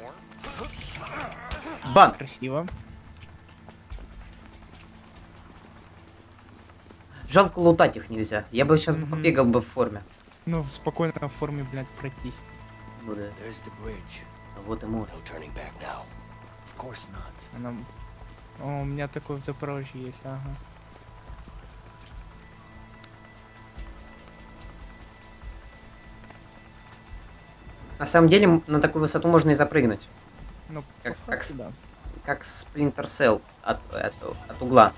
Бан! Красиво. Жалко лутать их нельзя. Я бы сейчас Мгм. побегал бы в форме. Ну, в спокойной форме, блядь, пройтись. Ну да. There's the bridge. Вот и мост. No turning back now. Of course not. А нам О, у меня такой в Запорожье есть, ага. На самом деле на такую высоту можно и запрыгнуть. Ну, Как, по как, факту, с- да. как Splinter Cell от, от, от угла.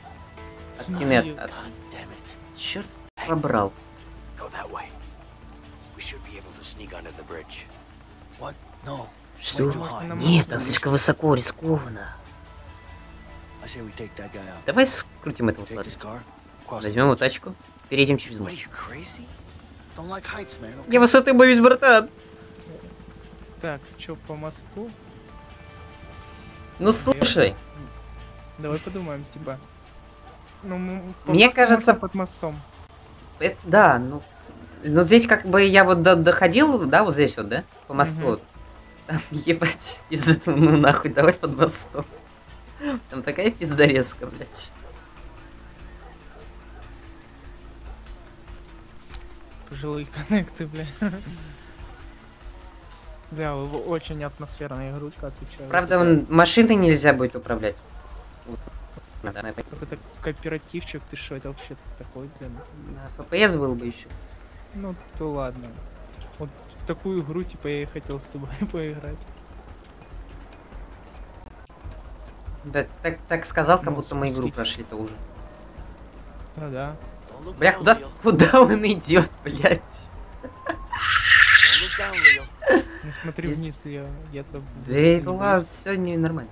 От стены. Смотри. От, от... Черт побрал. Go that way. We should be able to sneak under the bridge. Что? Нет, там слишком высоко, рискованно. Давай скрутим этого флага. Возьмем его тачку, перейдем через мост. Я высоты боюсь, братан. Так, чё по мосту? Ну слушай, Давай подумаем, типа. Ну, Мне кажется- под мостом. это да, ну. Ну здесь как бы я вот до- доходил, да, вот здесь вот, да, по мосту. Там, ебать, из этого, ну нахуй, давай под мостом. Там такая пиздорезка, блядь. Пожилые коннекты, бля. Да, очень атмосферная игрушка, отвечаю. Правда, вон, машиной нельзя будет управлять. Да, Вот это кооперативчик, ты что, это вообще такой, блин? FPS был бы еще. Ну, то ладно. Вот в такую игру, типа, я и хотел с тобой поиграть. Да, ты так, так сказал, как Ну, будто мы игру прошли-то уже. Ну да. Бля, куда, куда он идет, блядь? Ну смотри Из- вниз, я, я-то... Да высоко это не ладно, все не нормально.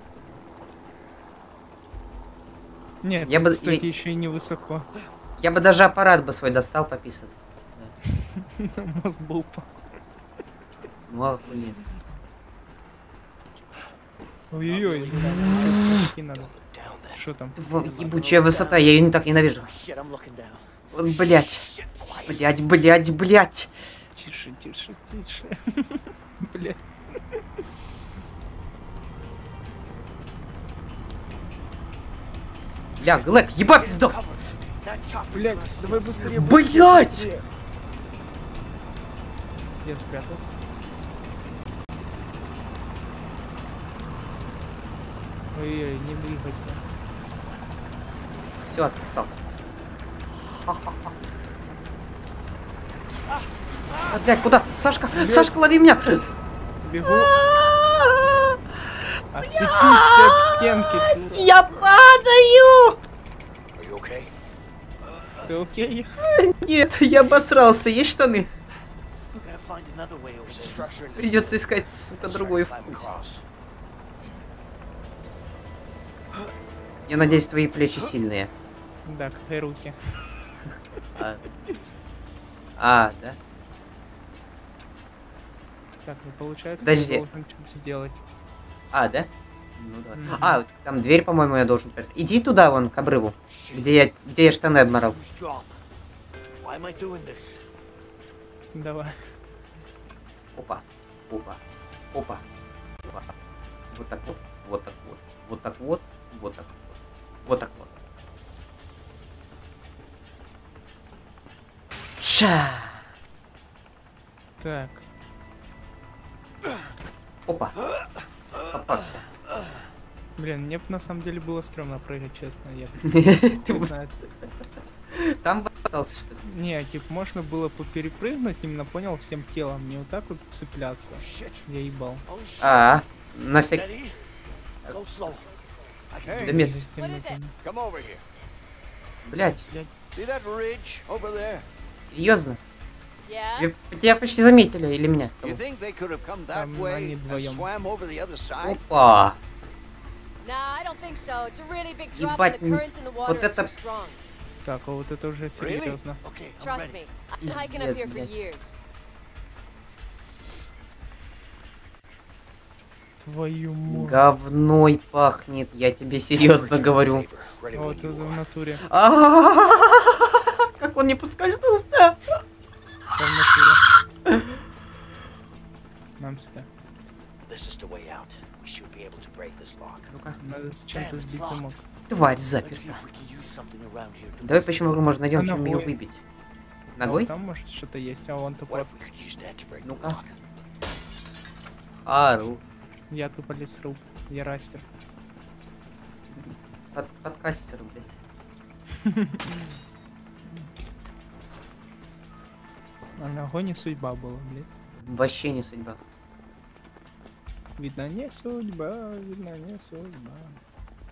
Нет, Я я бы- кстати, я- еще и не высоко. Я бы даже аппарат бы свой достал пописать. Мост был по... Ну охуенно. Ой-ой-ой, надо. Что там? Ебучая высота, я ее не так ненавижу. Блять. Блять, блять, блять. Тише, тише, тише. Блядь. Бля, Глэк, еба пизда. That chopper's Блядь, gonna давай быстрее. Блядь! Быстрее. Я спрятался. Ой-ой, не двигайся. Все, отсосал. А, блядь, куда? Сашка, Сашка, лови меня! Бегу. Отцепись ты от стенки. Я падаю! Ты окей? Нет, я обосрался, есть штаны? Придется искать, сука, другой путь. Я надеюсь, твои плечи сильные. Да, как и руки. А, а, да? Так, ну получается, Подожди. я должен что-то сделать. А, да? Ну да. Мгм. А, вот там дверь, по-моему, я должен... Иди туда, вон, к обрыву. Где я, где я штаны обморал. Давай. Опа, опа, опа, опа. Вот так вот, вот так вот, вот так вот, вот так вот, вот так вот. Ша! Так. Опа. Попался. Блин, мне б на самом деле было стрёмно прыгать, честно. Я Ты бы-. Там остался, что ли? Не, типа, можно было поперепрыгнуть, именно понял, всем телом, не вот так вот цепляться. Я ебал. Oh. А, на всякий... Да here. Блять, серьезно? Yeah? Тебя, почти заметили, или меня? Там они вдвоем. Опа! Ебать, вот это-. Так, а вот это уже серьезно. Пиздец, блядь. Твою мать. Говной пахнет, я тебе серьезно говорю. Ready Вот это в натуре. А-а-а-а-а-а-а! Как он не подскользнулся! Нам сюда. Ну-ка. Надо с чем-то сбить замок. Тварь заперта. Давай почему игру можно найдем, А чем ее выбить. А Ногой? там может что-то есть, а break the Ну-ка. lock? Ару. Я тупо лесоруб. Я растер. Под, подкастер, блядь. А на огонь не судьба была, блядь. Вообще не судьба. Видно, не судьба, видно, не судьба.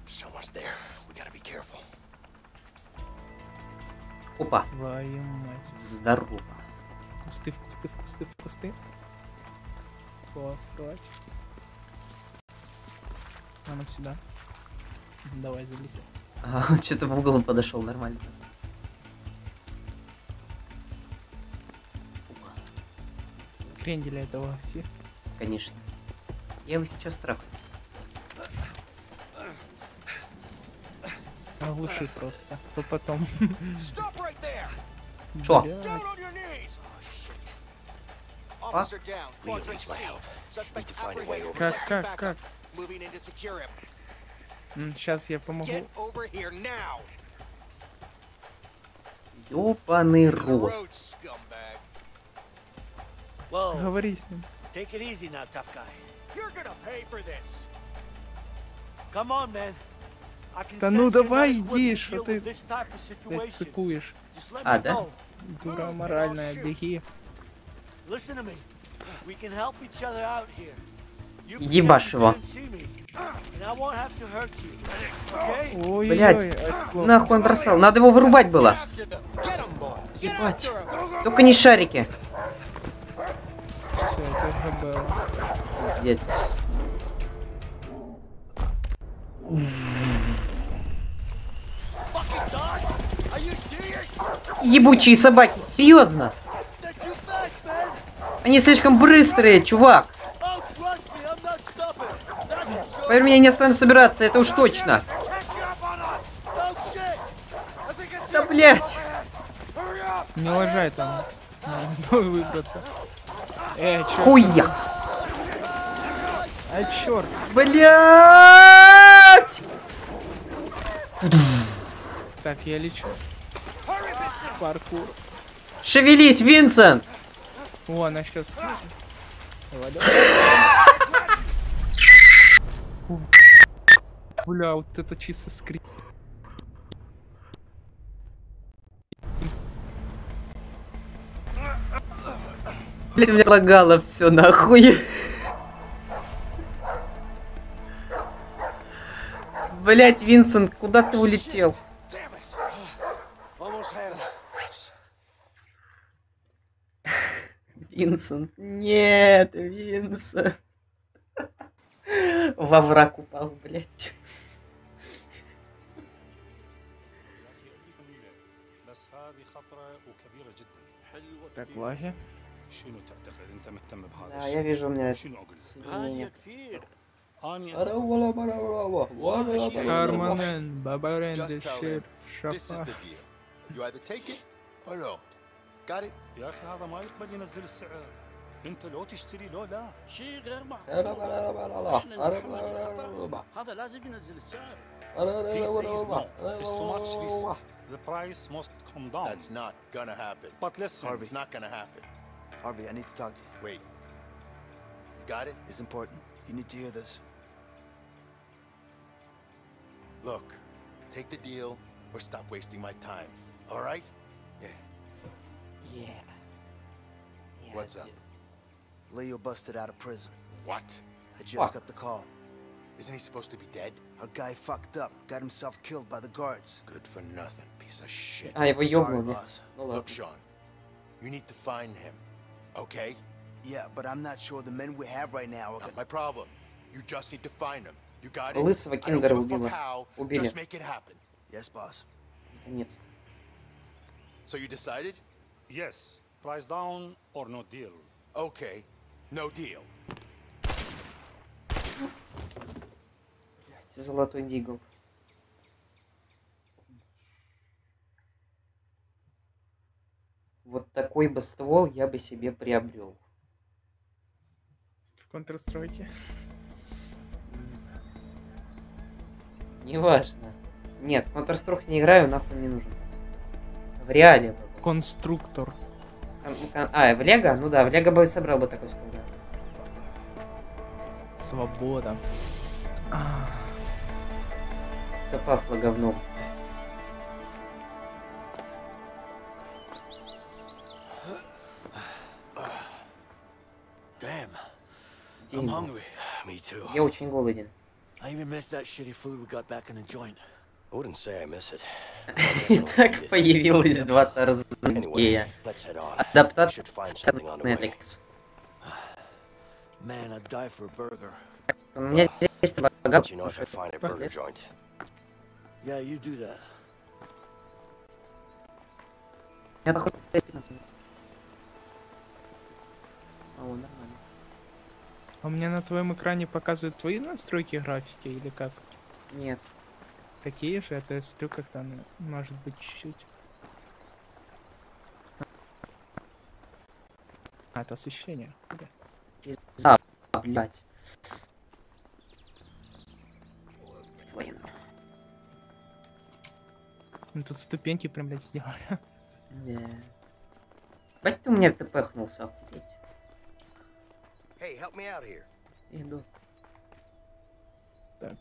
Someone's there. We gotta be careful. Опа. Твою мать. Здорово. Кусты, в кусты, в кусты, в кусты. Посрать. А ну сюда. Давай, залезай. А, он что-то в угол подошел нормально. Кренделя этого все. Конечно. Я его сейчас трахаю. Оглуши просто. То потом. Stop right there! Шо? Блядь. Down on your knees! Oh, shit. Officer down. Leo Quadrant needs my C. help. Suspect Need to find a way apprehended. over Как, как, как? Сейчас я помогу. Ёбаный рот. Говори с ним. Take it easy now, tough guy. You're gonna pay for this. Come on, man. Да ну давай иди, что ты блядь, цикуешь. А, да? Дура моральная, беги. Ебашь его. Ой, Блять, нахуй он бросал. Надо его вырубать было. Ебать. Только не шарики. Все, это уже было. Пиздец. Fucking Doc! Are you serious? Ебучие собаки. Серьезно. Они слишком быстрые, чувак. Поверь мне, не остану собираться, это уж точно. Да блять. Не лажай там. Надо выбраться. Э, чё? Хуя. А черт. Блять. Так, я лечу. Паркур. Шевелись, Винсент. О, она сейчас. Бля, вот это чисто скрип. Блять, меня лагало все нахуй. Блять, Винсент, куда ты улетел? Almost had it. Винсент. Нет, Винсент. Во враг упал, блядь. Так, Вася? Да, я вижу, у меня соединение. Карманен, Got it? يا اخي هذا ما يقبل ينزل السعر انت لو تشتري لو لا شيء غير معقول لا، لا، لا، لا، لا، لا. إحنا نتحمل الخطر. هذا لازم ينزل السعر He says no. It's too much risk. The price must come down. That's not gonna happen. But listen, It's not gonna happen. Harvey, I need to talk to you. Wait. You got it? It's important. You need to hear this. Look, take the deal or stop wasting my time. All right? Yeah. Yeah. What's up? Leo busted out of prison. What? I just Fuck. got the call. Isn't he supposed to be dead? Our guy fucked up, got himself killed by the guards. Good for nothing, piece of shit. А, его Sorry, ёбнули. boss. Ну Look, ладно. Sean, you need to find him, okay? Yeah, but I'm not sure the men we have right now are Not my problem. You just need to find him. You got it? Лысого I don't Киндера give a fuck убила. how, Убили. Just make it happen. Yes, boss. Наконец-то. So you decided? Yes, price down or no deal. Okay, no deal. Золотой дигл. Вот такой бы ствол я бы себе приобрел. В контрстройке. Неважно. Нет, в Counter-Strike не играю, нахуй не нужен. В реале. Конструктор. Кон- кон- А, в Лего? Ну да, в Лего бы собрал бы такой да. Свобода. С что пахло говном. Damn. I'm Дерьмо. hungry. Me too. Я очень голоден. I even missed that shitty food we got back in the joint. I wouldn't say I miss it. Итак, появилось два Тарзангея. Адаптация. Netflix. У меня здесь that. Я походу 15. О, нормально. А у меня на твоем экране показывают твои настройки графики или как? Нет. Такие же, а то я смотрю, как там может быть чуть-чуть. А, это освещение. Бля. Пизда, блядь. Ну тут ступеньки прям, блядь, сделали. Да. Бать ты у меня тпхнулся, охуеть. Hey, help me out here. Иду. Так.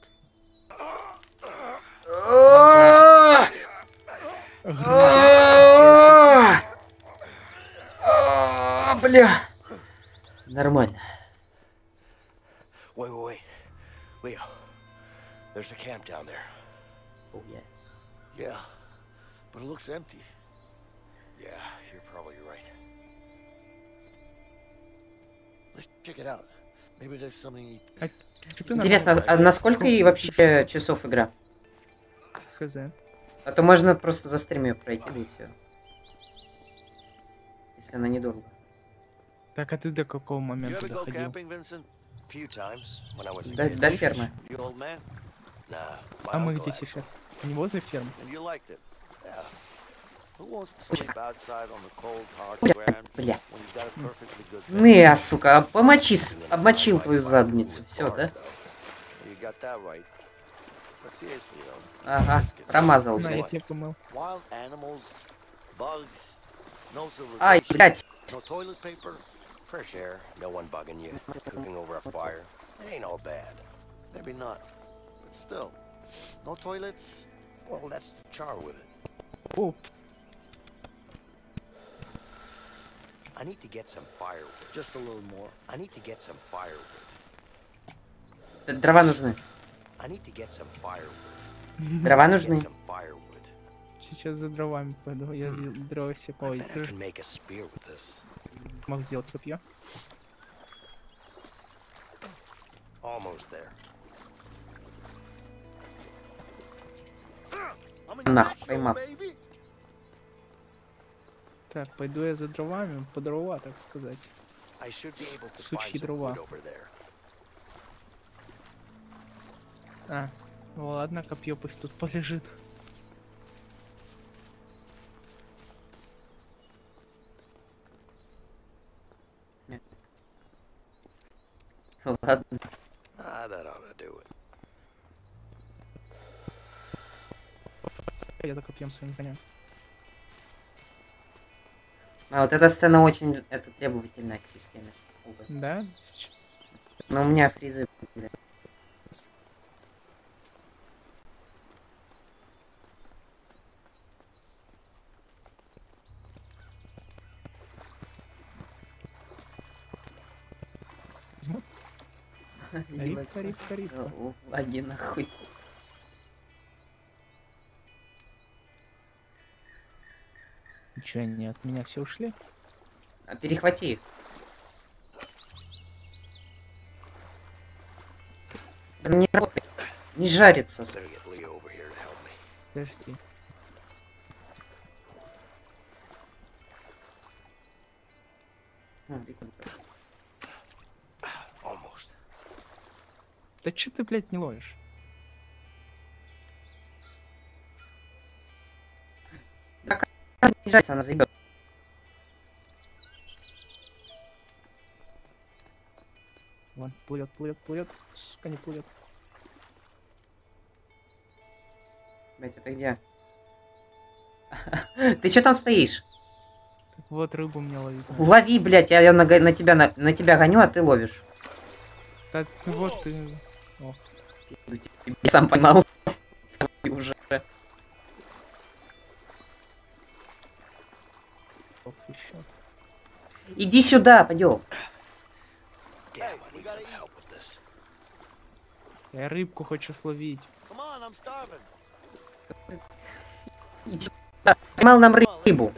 Бля. Нормально. Wait, wait, wait. Leo, there's a camp down there. Oh, yes. Yeah, but it looks empty. Yeah, you're probably right. Let's check it out. Maybe there's something. А Интересно, а насколько и вообще часов игра? Хз. А то можно просто за стрим ее пройти, да и все. Если она недолго. Так, а ты до какого момента доходил? До, до фермы. А мы где сейчас? Не возле фермы? Бля, а, сука, а помочи, обмочил твою задницу, все, да? Ага, промазал, На, я тебя помыл. wild animals, bugs, no Ай, civilization, блядь. no toilet paper. Fresh air, no one bugging you, cooking over a fire. It ain't all bad. Maybe not, but still, no toilets. Well, that's the charm with it. О, I need to get some firewood. Just a little more. I need to get some firewood. Дрова нужны. Дрова Get нужны. some firewood. сейчас за дровами пойду. Я дрова секу. Ой, ты мог сделать копье. Almost there. Нахуй, поймав. Так, пойду я за дровами, по дрова, так сказать. Сучьи дрова. wood over there. А, ну ладно, копье пусть тут полежит. Ладно. Ah, that ought to do it. Я за копьем своим коня. А вот эта сцена очень это требовательная к системе. Да? Но у меня фризы, блядь. Возьму. Рибка, рибка, рибка. Лаги нахуй. Ничего, они от меня все ушли? А перехвати их. Да Не работает. Не жарится. Better get Leo over here to help me. Подожди. М, прикольно. Almost. Да че ты, блядь, не ловишь? Жарится, она заебет. Вон, плывет, плывет, плывет. Сука, не плывет. Блять, это где? Ты что там стоишь? Так вот, рыбу мне ловить. надо. Лови, блять, я её на, на тебя на, на тебя гоню, а ты ловишь. Так, вот ты... О, Я сам поймал. уже. Ох, еще. Иди сюда, пойдем. Я рыбку хочу словить. Иди сюда. Поймал нам рыбу.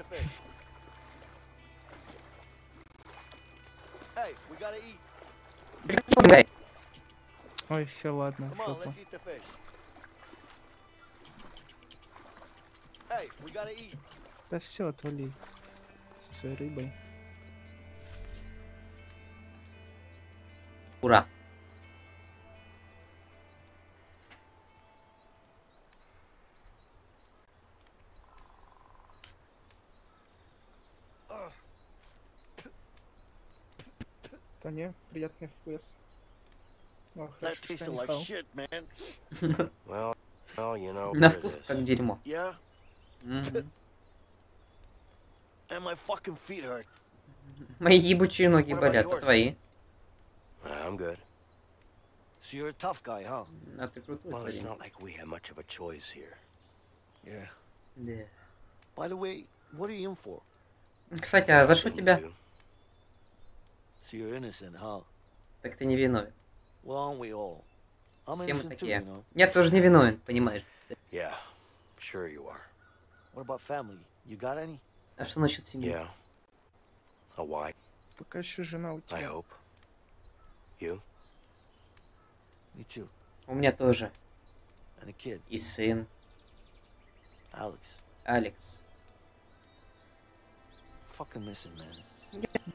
Hey, Ой, все, ладно. Eat. Да все, отвали. Со своей рыбой. Ура. Да не, приятный вкус. На вкус как дерьмо. Yeah? Мгм. And my fucking feet hurt. Мои ебучие ноги болят, а yours? твои? I'm good. So you're a tough guy, huh? А ты крутой Well, it's not like we have much of a choice here. Yeah. Да. By the way, what are you in for? Кстати, а за что тебя? So you're innocent, huh? Так ты не виновен. Well, aren't we all? I'm Все мы такие. you know. Я тоже не виновен, понимаешь? Yeah, sure you are. What about family? You got any? А что насчет семьи? Yeah. A wife, Пока еще жена у I тебя. hope. You? Me too. У меня тоже. And a kid, И сын, Alex. Алекс. Fucking missing, man.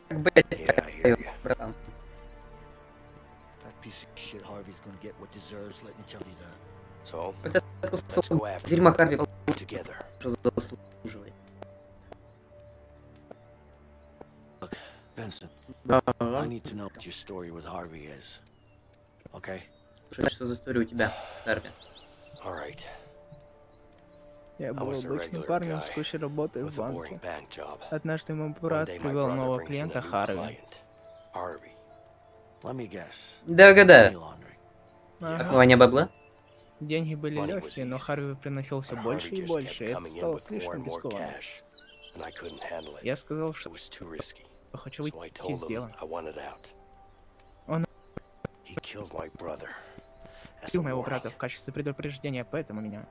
Как блядь, Yeah, I hear you. братан. Piece of shit Harvey's gonna get what deserves, let me tell you that. So, let's go after дерьма him Харви together. заслуживает. Benson, Да. I need to know what your story with Harvey is. Okay? Что за история у тебя с Харви? All right. Я I был was a обычным regular парнем с guy кучей работы в with a boring банке. bank job. Однажды мой One брат day my привел brother нового клиента Харви. Money laundering. Ага. Отмывание бабла? Деньги были легкие, но Харви приносил все больше и больше, и это стало слишком рискованно. Я сказал, что хочу выйти из дела. Он убил моего брата в качестве предупреждения, поэтому меня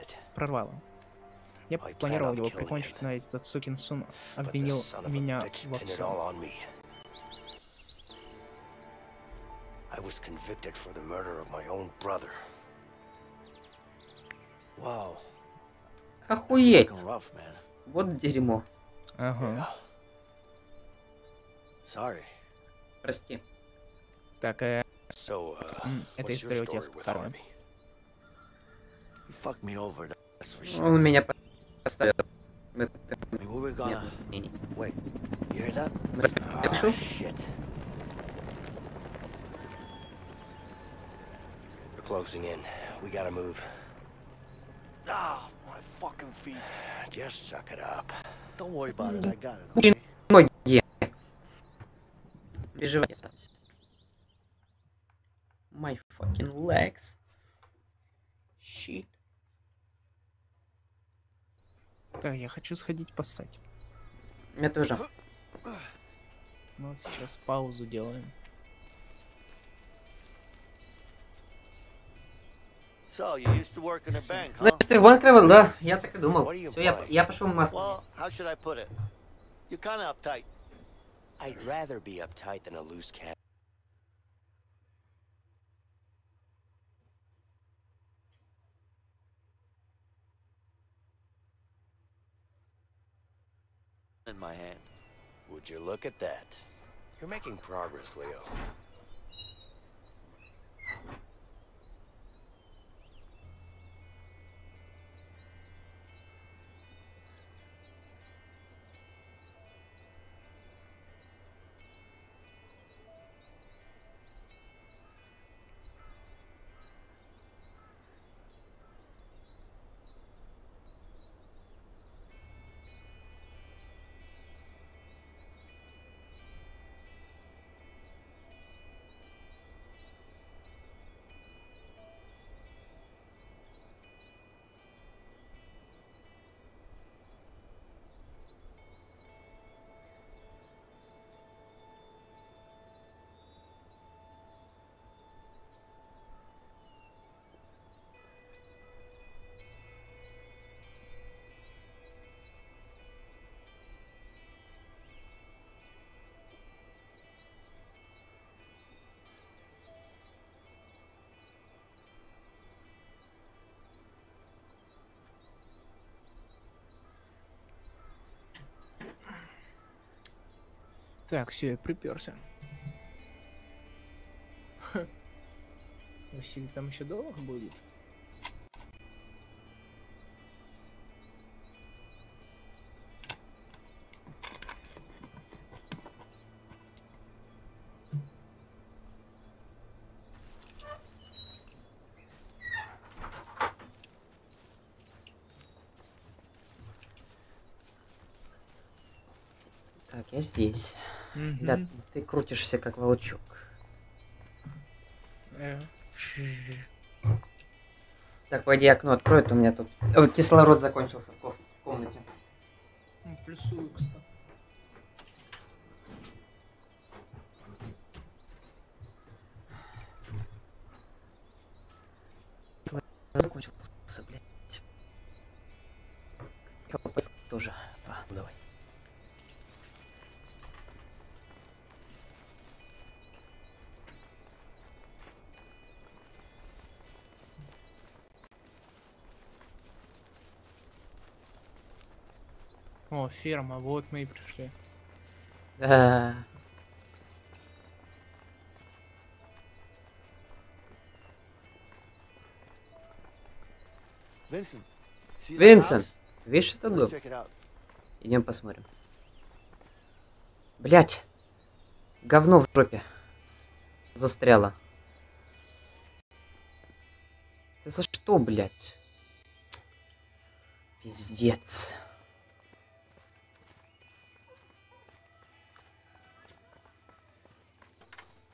it. Прорвало. Я планировал его прикончить, но этот сукин сын обвинил меня во всем. I was convicted for the murder of my own brother. Wow. Охуеть. Вот дерьмо. Ага. Sorry. Прости. Так, э, So, uh, это история у тебя sure. Он меня поставил. Were нет gonna... сомнений. Wait, you hear that? Ah, Слышал? shit. Closing in. We gotta move. Ah, my fucking feet. Just suck it up. Don't worry about it, I got it. Блин, ноги. Переживай, я справлюсь. My fucking legs. Shit. Так, я хочу сходить поссать. Я тоже. Ну, вот сейчас паузу делаем. So, you used to work in a bank, huh? Значит, ты банк работал, да? Я так и думал. What are you Все, я, buying? я пошел масло. Well, how should I put it? You're kind of uptight. I'd rather be uptight than a loose cat. In my hand. Would you look at that? You're making progress, Leo. Так, все, я приперся. Василий, там еще долго будет? Так, я здесь. Мгм. Бля, ты крутишься как волчок. Так, пойди окно открой, а то у меня тут э, кислород закончился в ко- в комнате. Плюсую, кстати. Закончился, блядь. Попасть тоже. А, давай. О, ферма, вот мы и пришли. Да. Винсент, видишь этот дом? Идем посмотрим. Блять. Говно в жопе. Застряло. Да за что, блять? Пиздец.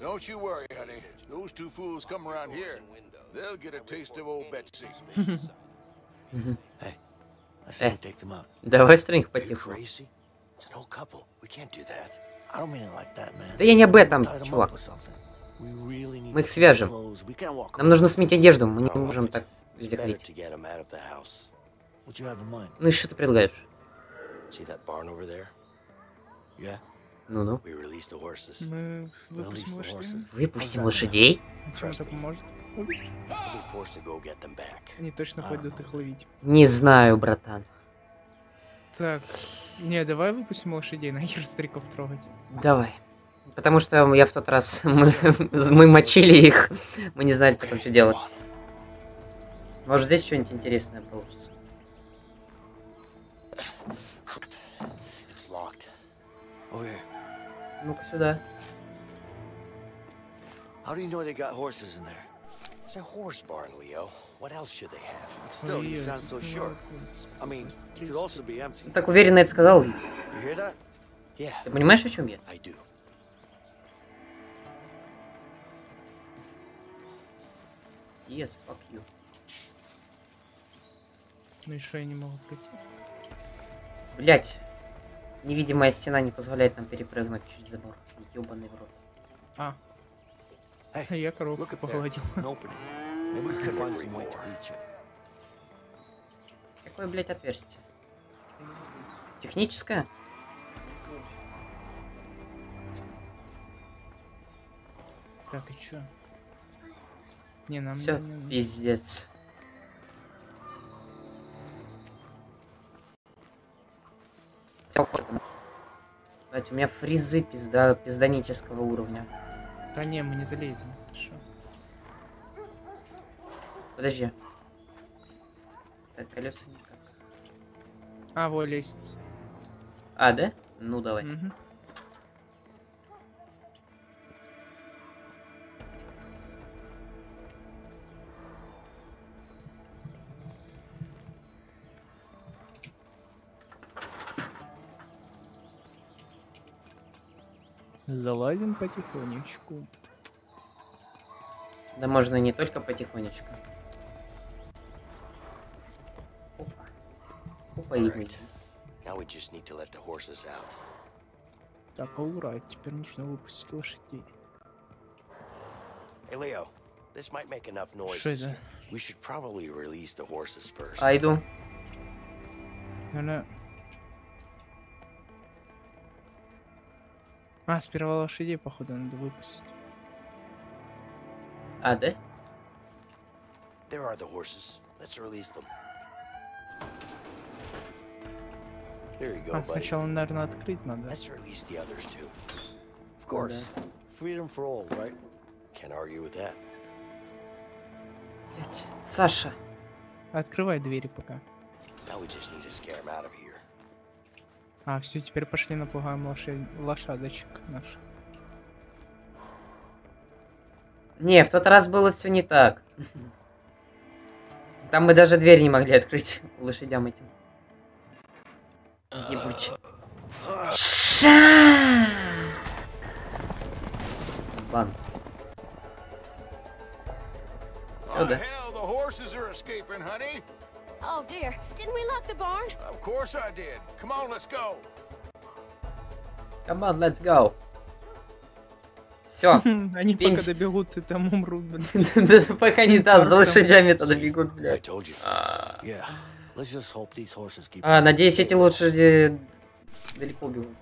Don't you worry, honey. Those two fools come around here. They'll get a taste of old Betsy. Hey, I Э, say we take them out. давай стринг потиху. Crazy? It's an old couple. We can't do that. I don't mean it like that, man. Да я не об этом, чувак. Мы их свяжем. Нам нужно сменить одежду, мы не можем так везде ходить. mind? Ну и что ты предлагаешь? See that barn over there? Yeah. Ну-ну. Мы выпустим лошадей. Выпустим лошадей? Это поможет? Они точно пойдут их ловить. Не знаю, братан. Так, не, давай выпустим лошадей, нахер стариков трогать. Давай. Потому что я в тот раз... Мы, мы мочили их. Мы не знали, потом что делать. Может, здесь что-нибудь интересное получится. Yeah. Ну-ка сюда. How do you know they got horses in there? It's a horse barn, Leo. What else should they have? Still, you sound so sure. I mean, it could also be empty. Ты так уверенно это сказал. You hear that? Yeah, Ты понимаешь, о чем я? I do. Yes, fuck you. Ну и что я не могу пройти? Блять. Невидимая стена не позволяет нам перепрыгнуть через забор. Ёбаный в рот. А, Hey, я there. погладил. Какое, блять, отверстие? Техническое? Так, и чё? Не, нам... Все, не- не- пиздец. Всё, охота. Блядь, у меня фризы пизда, пизданического уровня. Да не, мы не залезем. Шо? Подожди. Так, колеса никак. А, вот лестница. А, да? Ну, давай. Мгм. Залазим потихонечку. Да можно не только потихонечку. Опа. Опа, out. Так, alright, теперь нужно выпустить лошадей. Hey, Leo, this might make enough noise. Что to это? s- We should probably release the horses first. А иду. Наверное... А, сперва лошадей, походу, надо выпустить. А, да? There are the horses. Let's release them. There you go, А, buddy. сначала, наверное, открыть надо. Let's release the others too. Of course. Freedom for all, right? Can't argue with that. Блядь. Саша. Открывай двери пока. Now we just need to scare them out of here. А, все, теперь пошли напугаем лошадь... лошадочек наших. Не, в тот раз было все не так. Там мы даже дверь не могли открыть лошадям этим. Ебучий. Ша! Ладно. Все, да? Oh dear, didn't we lock the barn? Of course I did. Come on, let's go. Come on, let's go. Все. Они пока добегут и там умрут, блин. Да Пока не да, за лошадями тогда бегут, I блядь. keep. А, надеюсь, эти лошади далеко бегут.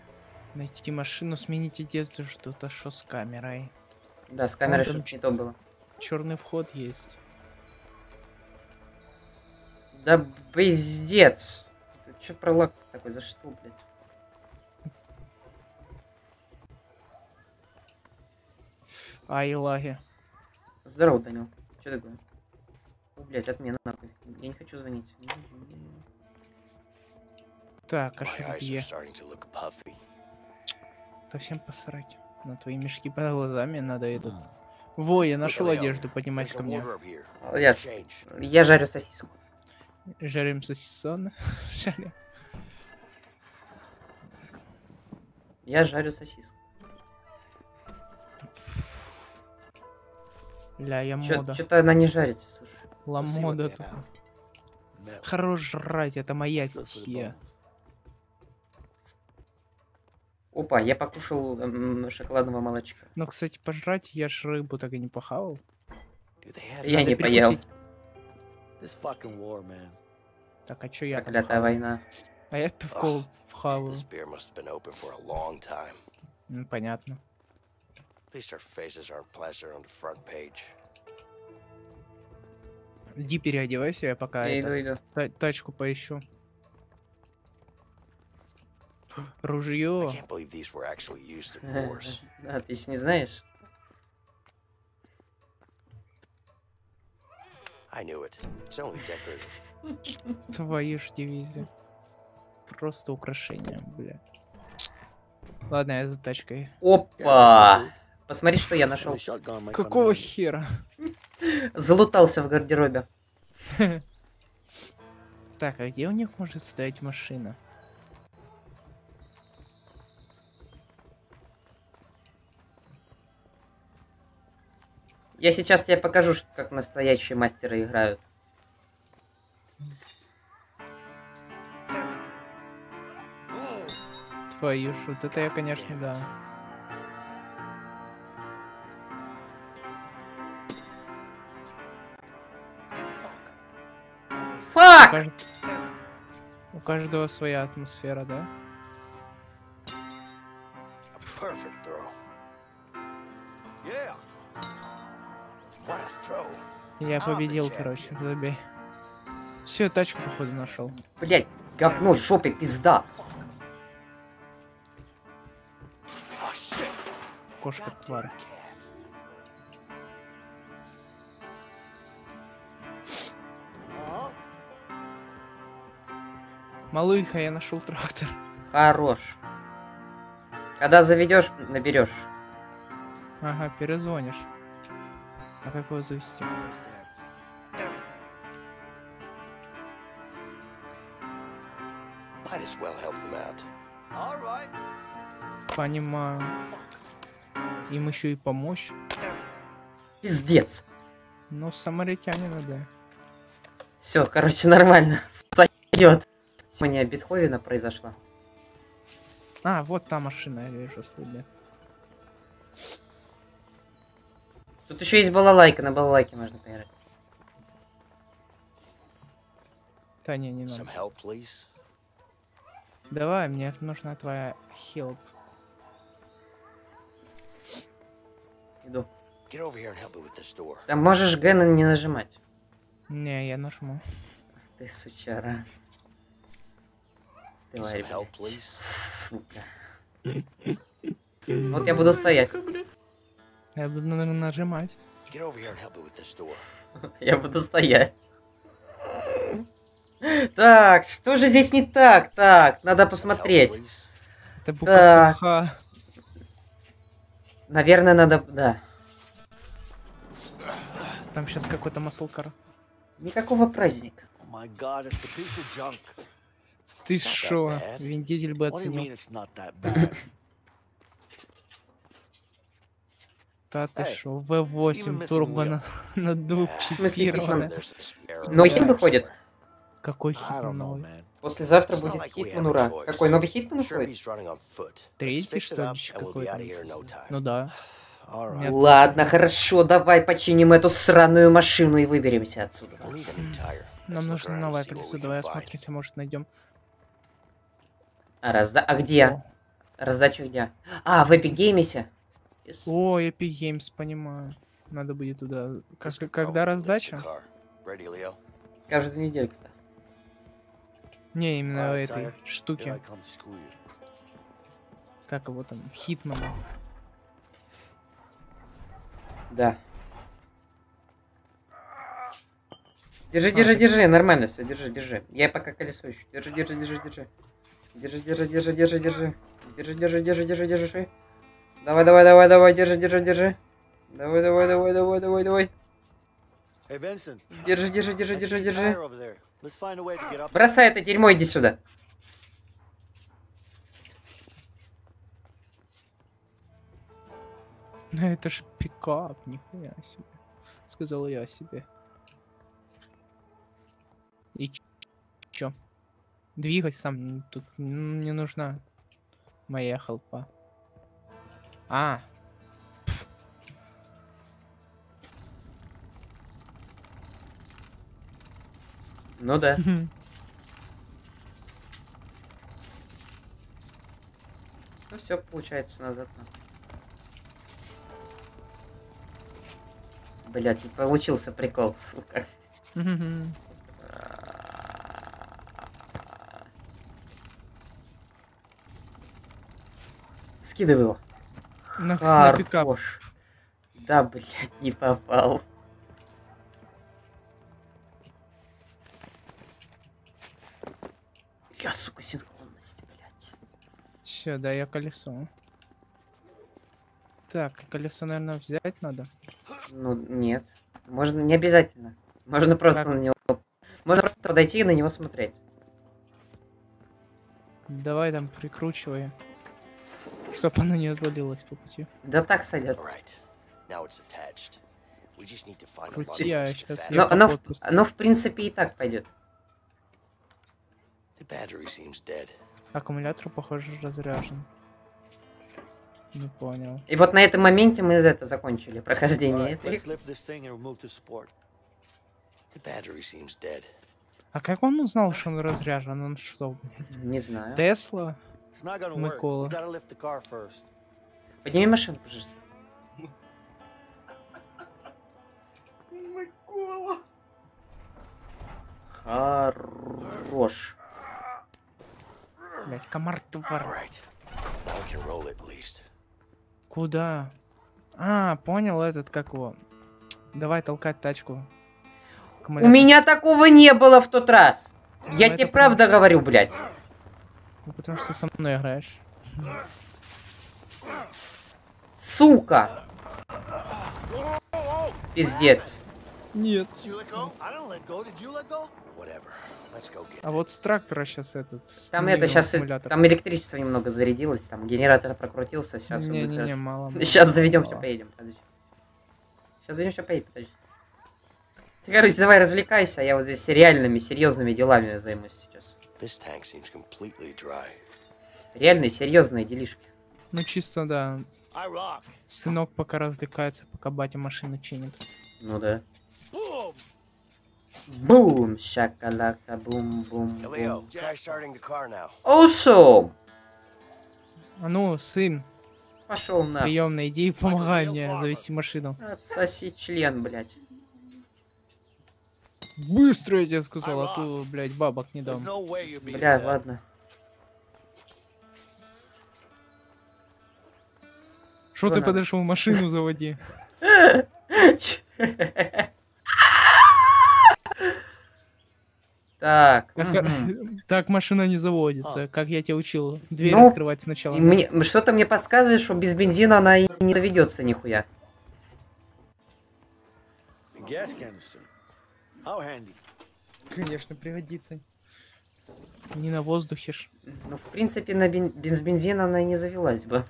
Найти машину, сменить одежду, что-то что с камерой. Да, с камерой что-то не то было. Черный вход есть. Да пиздец. Ты чё про лак такой, за что, блядь? Ай, лаги. Здорово, Данил. Что такое? О, блядь, отмена нахуй. Я не хочу звонить. Так, а что eyes тут are е? starting to look puffy. Да всем посрать. На твои мешки под глазами надо этот... Во, я нашел одежду, поднимайся ко мне. Change. Я жарю сосиску. Жарим сосисон. Жарим. Я жарю сосиску. Ля, я Чё- мода. Чё-то она не жарится, слушай. Ла Let's see what мода they тут. Хорош жрать, это моя стихия. Опа, я покушал м, шоколадного молочка. Но, кстати, пожрать я ж рыбу так и не похавал. Have Я Надо не поел. This fucking war, man. Так, а чё я Проклятая война. А я пивко long time. М, Понятно. Иди переодевайся, я пока Я это, иду, иду. та- тачку поищу. Ружье. А, ты еще не знаешь? I knew it. It's only decorative. Твою ж дивизию. Просто украшение, бля. Ладно, я за тачкой. Опа! Посмотри, что я нашел. Какого хера? Залутался в гардеробе. Так, а где у них может стоять машина? Я сейчас тебе покажу, как настоящие мастеры играют. Твою ж, вот это я, конечно, да. У, Фак! кажд- у каждого своя атмосфера, да? A perfect throw. Yeah. What a throw. Я победил, короче, забей. Все, тачку, походу, нашел. Блять, говно, жопе, пизда. Кошка тварь. Малыха, я нашел трактор. Хорош. Когда заведешь, наберешь. Ага, перезвонишь. А как его завести? Понимаю. Им еще и помочь. Пиздец. Ну, самаритянина, да. Все, короче, нормально. Сойдет. Сегодня Бетховена произошла. А, вот та машина, я вижу следы. Тут еще есть балалайка, на балалайке можно поиграть. Да не, не надо. Давай, мне нужна твоя help. Иду. Там можешь Гена не нажимать. Не, я нажму. Ты сучара. Давай, help? Сука. Вот я буду стоять. Я буду наверное, нажимать. Я буду стоять. Так, что же здесь не так? Так, надо посмотреть. Это Так. буковка Х. Наверное, надо... Да. Там сейчас какой-то маслкар. Никакого праздника. Ты шо? Вин Дизель бы оценил. Да ты шо? it's even V8 missing турбо wheel. на, на двух in хит the выходит? Какой хит новый? Послезавтра будет Хитман, ура. Какой новый Хитман. Let's Третий, что ли, какой-то? Ну да. Нет. Ладно, хорошо, давай починим эту сраную машину и выберемся отсюда. Нам нужно новое колесо. Давай осмотримся, может найдем. А, разда... а где? Раздача где? А, в Epic Games? Yes. О, Epic Games, понимаю. Надо будет туда. Как- когда раздача? Каждую неделю, кстати. Не, именно этой штуки. Как его там? Хитмана. Да. Держи, держи, держи, нормально все, держи, держи. Я пока колесо ищу. Держи, держи, держи, держи. Держи, держи, держи, держи, держи. Держи, держи, держи, держи, держи. Давай, давай, давай, давай, держи, держи, держи. Давай, давай, давай, давай, давай, давай. Держи, держи, держи, держи, держи. Бросай это дерьмо, иди сюда. Ну это ж пикап, нихуя себе. Сказал я себе. И чё? Двигать сам тут не нужна моя холпа. А, Ну да. Ну все, получается назад. Блять, не получился прикол, сука. Скидывай его. На- на пикап. Да, блядь, не попал. Сука, синхронность, блядь. Все, да, я колесо. Так, колесо, наверное, взять надо. Ну, нет. Можно не обязательно. Можно просто Как? на него... Можно просто подойти и на него смотреть. Давай там прикручивай. Чтоб оно не отвалилось по пути. Да так сойдет. Крути, а я Но оно, оно в принципе и так пойдет. The battery seems dead. Аккумулятор, похоже, разряжен. Не понял. И вот на этом моменте мы это закончили, прохождение Alright, этой. let's lift this thing and remove the support. The battery seems dead. А как он узнал, что он разряжен? Он что? Не знаю. Тесла? Микола. We gotta lift the car first. Подними машину, пожалуйста. Хорош. Блять, комар тварь. Куда? А, понял этот, как его. Давай толкать тачку. У меня такого не было в тот раз. Я Ну, тебе это правда говорю, блядь. Ну, потому что со мной играешь. Сука. Пиздец. Нет. А вот с трактора сейчас этот. Там это сейчас, там электричество немного зарядилось, там генератор прокрутился, сейчас Не-не-не, мало, мало, Сейчас заведем, все поедем, подожди. Сейчас заведем, все поедем, подожди. Ты, короче, давай развлекайся, а я вот здесь реальными, серьезными делами займусь сейчас. This tank seems completely dry. Реально серьезные делишки. Ну чисто, да. Сынок пока развлекается, пока батя машину чинит. Ну да. Boom! Starting the car now. Awesome! А ну, сын, Пошел на. приемная, иди и помогай мне завести машину. Отсоси член, блядь. Быстро, я тебе сказал, а то, блядь, бабок не дам. Бля, ладно. Что ты подошел, машину заводи. Так. Так машина не заводится, как я тебя учил. Дверь Ну, открывать сначала. Что-то мне подсказывает, что без бензина она и не заведется нихуя. Конечно, пригодится. Не на воздухе ж. Ну, в принципе, на бен- без бензина она и не завелась бы.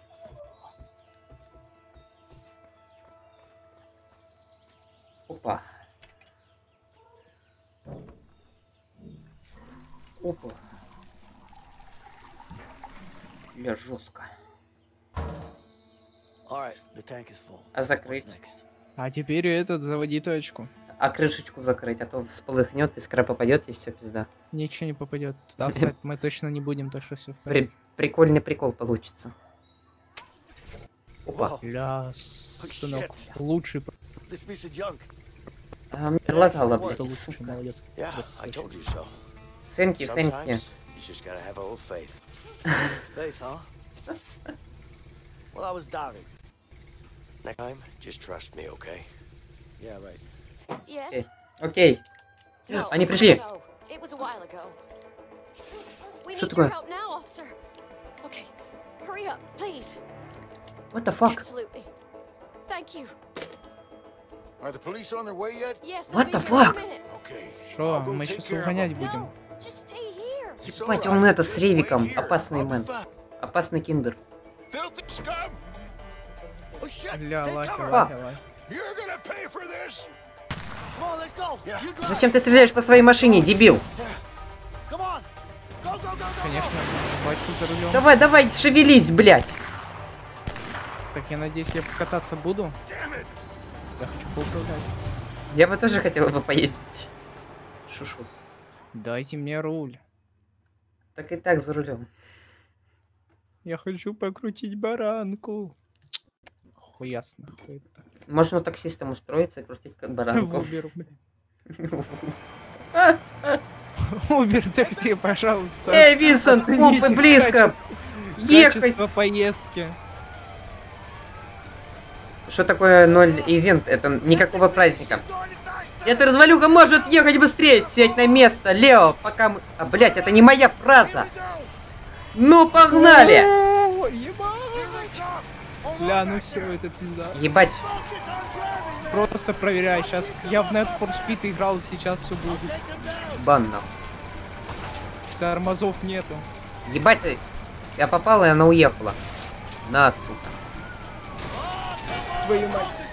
Опа. Бля, жестко. А закрыть? А теперь этот, заводи точку. А крышечку закрыть, а то всполыхнет, искра попадет, и все пизда. Ничего не попадет. Туда встать мы точно не будем, так что все в При- порядке. Прикольный прикол получится. Опа. Бля, сынок, лучший. А, мне лагало, Просто блядь, лучший, сука. молодец. Yeah, I Красавчик. told you so. Фэнки, фэнки. Sometimes you just gotta have a little faith. Faith, huh? well, I was doubting. Next time, just trust me, okay? Yeah, right. Yes? Окей. No, Они пришли. No, it was a while ago. We Что need такое? your help now, officer. Okay, hurry up, please. What the fuck? Absolutely. Thank you. Are the police on their way yet? Yes, they'll What be the here in a fuck? minute. Okay. Шо, I'll go мы take сейчас care of угонять them. будем? Ебать, он это с ревиком. Опасный man. Опасный киндер. Take lucky, lucky, lucky. Зачем ты стреляешь по своей машине, дебил? Конечно, батьку за рулем. Давай, давай, шевелись, блядь. Так я надеюсь, я покататься буду. Я хочу поуправлять. Я бы тоже хотела бы поездить. Шушу. Дайте мне руль. Так и так за рулем. Я хочу покрутить баранку. Хуясно. хуй. Можно таксистом устроиться и крутить как баранку. Убер. Убер такси, пожалуйста. Эй, Винсент, опа, близко. Ехать. Поездки. Что такое ноль ивент? Это никакого праздника. Эта развалюха может ехать быстрее. Сядь на место, Лео, пока мы... А, блядь, это не моя фраза. Ну, погнали. Бля, ну все, это пизда. Ебать. Просто проверяй, сейчас я в Net for Speed играл, сейчас все будет. Банно. Тормозов нету. Ебать, я попала, и она уехала. На, сука. Твою мать.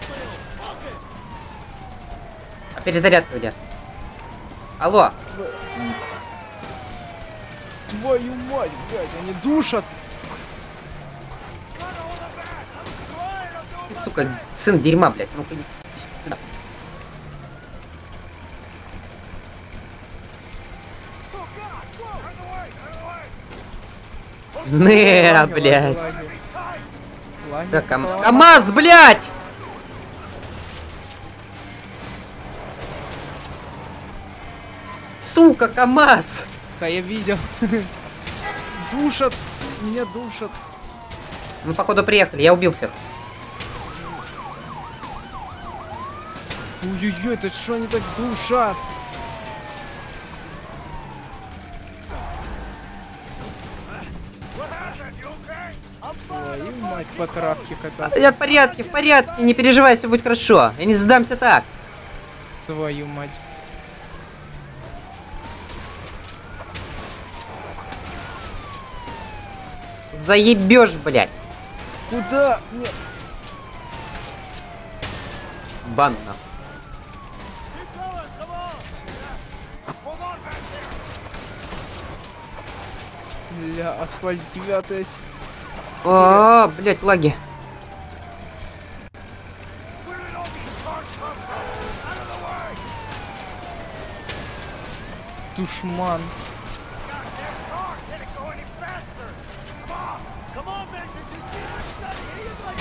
Перезарядка где? Алло. Твою мать, блядь, они душат. Ты, сука, сын дерьма, блядь. Ну-ка иди сюда. Не, Лаги, блядь. Да, кам-. КамАЗ, блядь! Сука, КамАЗ! Да, я видел. Душат. Меня душат. Мы, походу, приехали, я убил всех. Ой-ой-ой, это что они так душат? Твою мать, по травке кататься. Я в порядке, в порядке, не переживай, все будет хорошо. Я не сдамся так. Твою мать. Заебешь, блядь. Куда? Нет. Банно. Бля, асфальт 9 А, блять, лаги. Душман.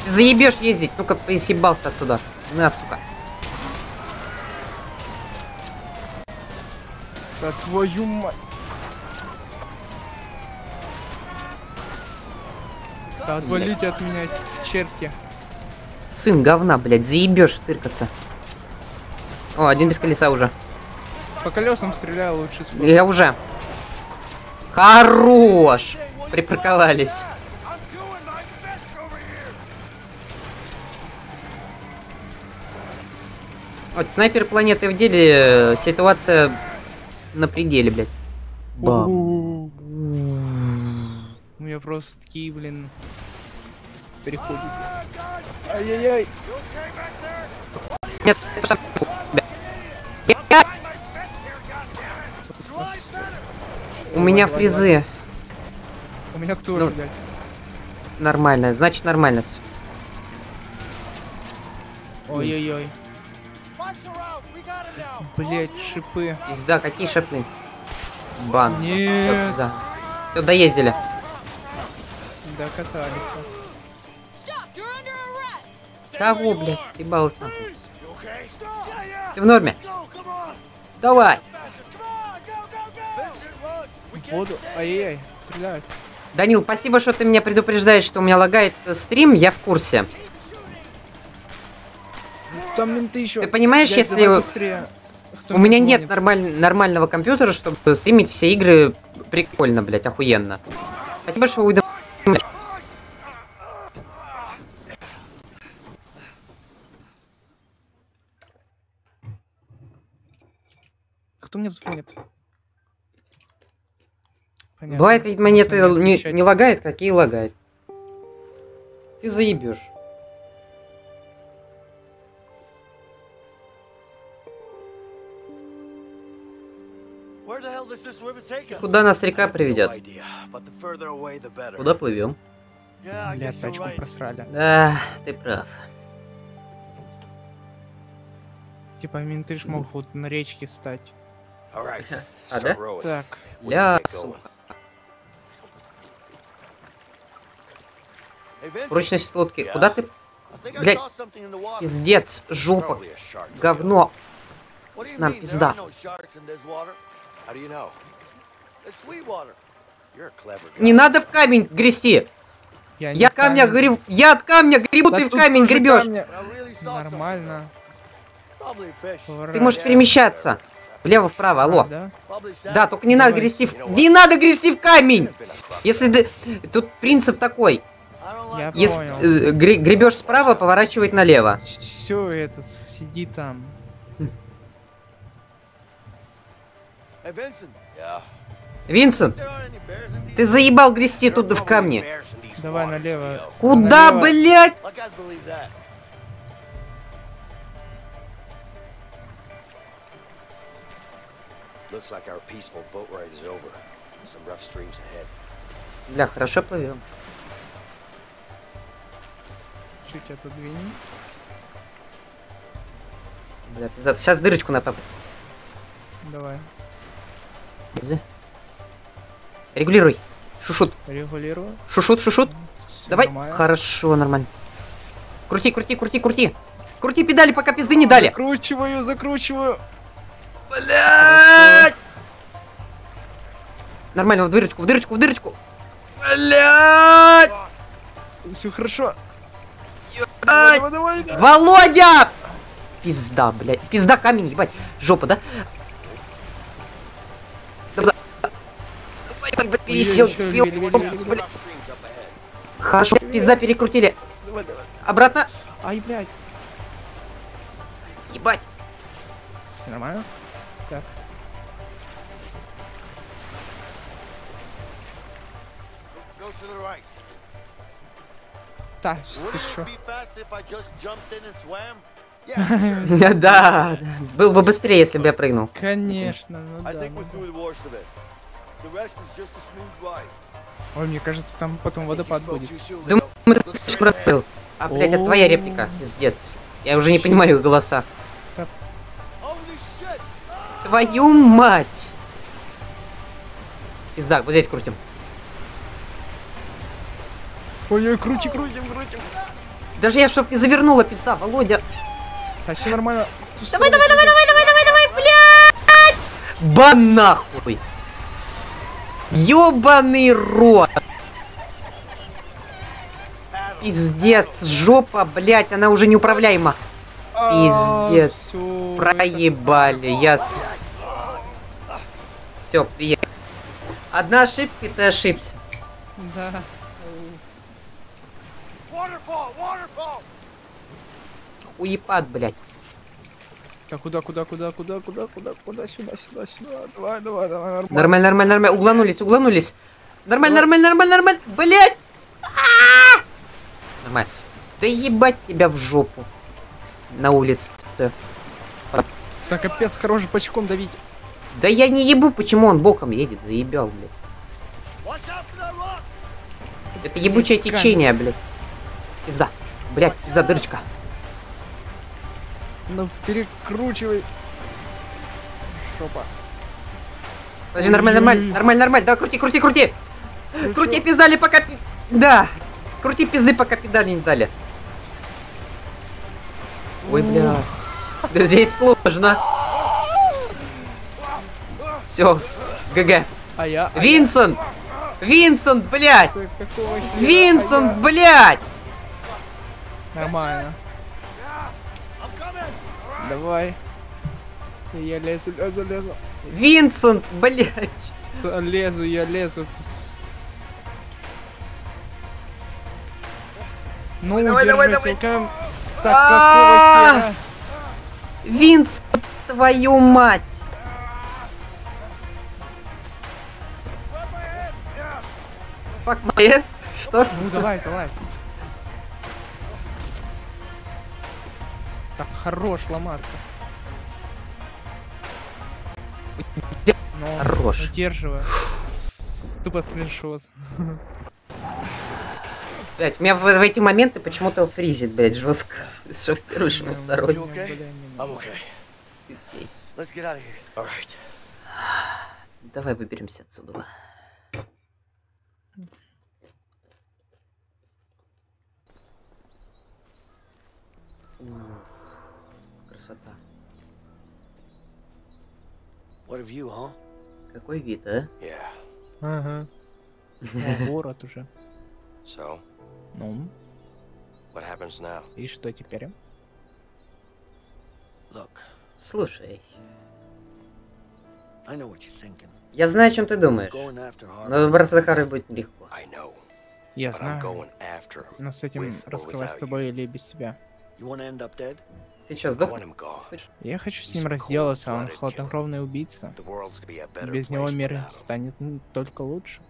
Заебешь ездить, ну-ка, поесебался отсюда. На, сука. Да твою мать. Да отвалите от меня, черти. Сын говна, блядь, заебешь тыркаться. О, один без колеса уже. По колесам стреляю лучше способ. Я уже. Хорош! Припарковались. Вот снайпер планеты в деле э, ситуация на пределе, блядь. Бам. У меня просто такие, блин, переходы. Ай-яй-яй. Нет, что- У меня фризы. У меня тоже, Ну, блядь. Нормально, значит нормально все. Ой-ой-ой. Блять, шипы. Пизда, какие шипы? Бан. Нет. Все, доездили. Да, катались. Кого, блядь, съебалась нахуй? Ты в норме? Давай. Воду. Ай-яй-яй, стреляют. Данил, спасибо, что ты меня предупреждаешь, что у меня лагает э, стрим, я в курсе. Там менты еще. Ты понимаешь, Блядь, если давай у- быстрее. Кто У меня нет нормаль- нормального компьютера, чтобы стримить все игры прикольно, блядь, охуенно. Спасибо, что уведомляешь. Кто мне звонит? Понятно. Бывает, ведь монеты не, не лагает, какие лагает. Ты заебешь. Куда нас река приведет? Куда плывем? Бля, тачку просрали. Да, ты прав. Типа менты ж могут на речке стать. А, да? Так. Ля, сука. Прочность лодки. Куда ты? Блядь. Пиздец, жопа. Говно. Нам пизда. Are no sharks in this water. How do you know? It's sweet water. You're a clever guy. Не надо в камень грести. Я, Я в камня греб... Я от камня гребу, Да ты в камень гребешь. камня. Нормально. Ты можешь перемещаться. Влево-вправо, алло. Да? Да, только не надо грести в... Не надо грести в камень! Если ты... Тут принцип такой. Я Если понял. э, гре- гребешь справа, поворачивать налево. Все, этот, сиди там. Винсент, ты заебал грести тут в камне. these Давай налево. Куда, Налево. блядь? Looks like our peaceful boat ride is over. Some rough streams ahead. Бля, хорошо плывем. Чуть отодвини. Бля, пиздец. Сейчас дырочку надо попасть. Давай. Регулируй. Шушут. Регулирую. Шушут, шушут. Всё Давай. нормально. Хорошо, нормально. Крути, крути, крути, крути. Крути педали, пока пизды не дали. Закручиваю, закручиваю. Блядь! Нормально, в дырочку, в дырочку, в дырочку. Блядь! Все хорошо. Ай! Давай, давай, давай. Володя! Пизда, блядь. Пизда камень, ебать. Жопа, да? Пересел. Хорошо, пизда перекрутили. Давай, давай. Обратно. Ай, блядь. Ебать. Всё нормально? Так. Right. Wouldn't ты шо? Да, да. Было бы быстрее, если бы я прыгнул. Конечно, ну да. ну. Ой, мне кажется, там потом водопад будет. Думаю, ты слишком раскрыл. А, блядь, это твоя реплика, пиздец. Я уже не понимаю их голоса. Твою мать! Пизда, вот здесь крутим. Ой-ой, крути, крутим, крутим. Даже я чтоб не завернула, пизда, Володя. А все нормально. Давай, давай, давай, давай, давай, давай, давай, блядь! Бан нахуй! Ёбаный рот! Пиздец, жопа, блядь, она уже неуправляема. Пиздец. Проебали, ясно. Все, приехали. Одна ошибка, и ты ошибся. Да. Уепат, блядь. Так, куда, куда, куда, куда, куда, куда, куда, сюда, сюда, сюда. Давай, давай, давай, нормально. Нормально, нормально, нормально. Угланулись, угланулись. Нормально, нормально, нормально, нормально. Блядь! А! Нормально. Да ебать тебя в жопу. На улице. Так, капец, хороший пачком давить. Да я не ебу, почему он боком едет, заебал, блядь. Это ебучее течение, блядь. Пизда. Блядь, пизда, дырочка. Ну, перекручивай. Шопа. Подожди, нормально, нормально, нормально, нормально. Давай, крути, крути, крути. Крути пиздали, пока. Да. Крути пизды, пока педали не дали. Ой, бля. Да здесь сложно. Все. ГГ. А я... а Винсент! Винсент, блядь! Винсент, блядь! Нормально. Давай. Я лезу, лезу, лезу. Винсент, блядь! Лезу, я лезу. Ну, давай, давай, давай. Так, А! хера? Винсент, твою мать! Фак маэст? Что? Ну, давай, залазь. Так, хорош ломаться. Ну, Хорош. Удерживаю. Тупо скриншот. Блять, меня в, в эти моменты почему-то фризит, блядь, жестко. Что в первый, что во второй. You okay? I'm okay. View, huh? Какой вид, а? Yeah. Ага. О, город уже. So, Ну, what happens now? и что теперь? Look, Слушай, I know what you're thinking. я знаю, о чем ты думаешь. Но добраться до Хары будет нелегко. I know. Я знаю. Но с этим раскрывать с тобой или без тебя. Ты что, сдох? him gone. Я хочу с ним разделаться, он хладнокровный убийца. Без него мир станет только лучше.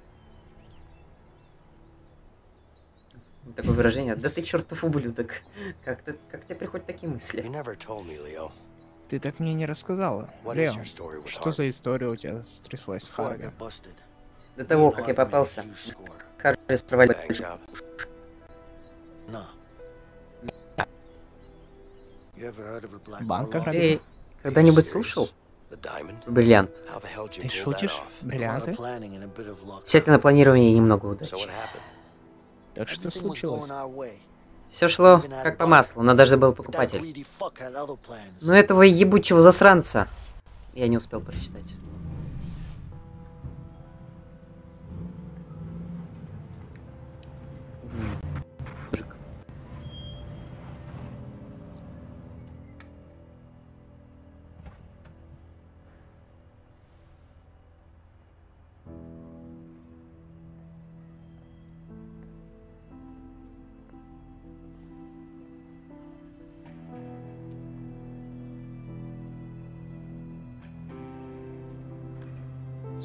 Такое выражение. Да ты чертов ублюдок. Как, ты, как тебе приходят такие мысли? Ты так мне не рассказала. Лео, что за история у тебя стряслась с Харви? До того, как я попался. Харви сорвали Банк ограбили? Ты когда-нибудь diamond? Бриллиант. Ты шутишь? Бриллианты? Тщательное планирование и немного удачи. Так что случилось? Все шло как по маслу, но даже был покупатель. Но этого ебучего засранца я не успел прочитать.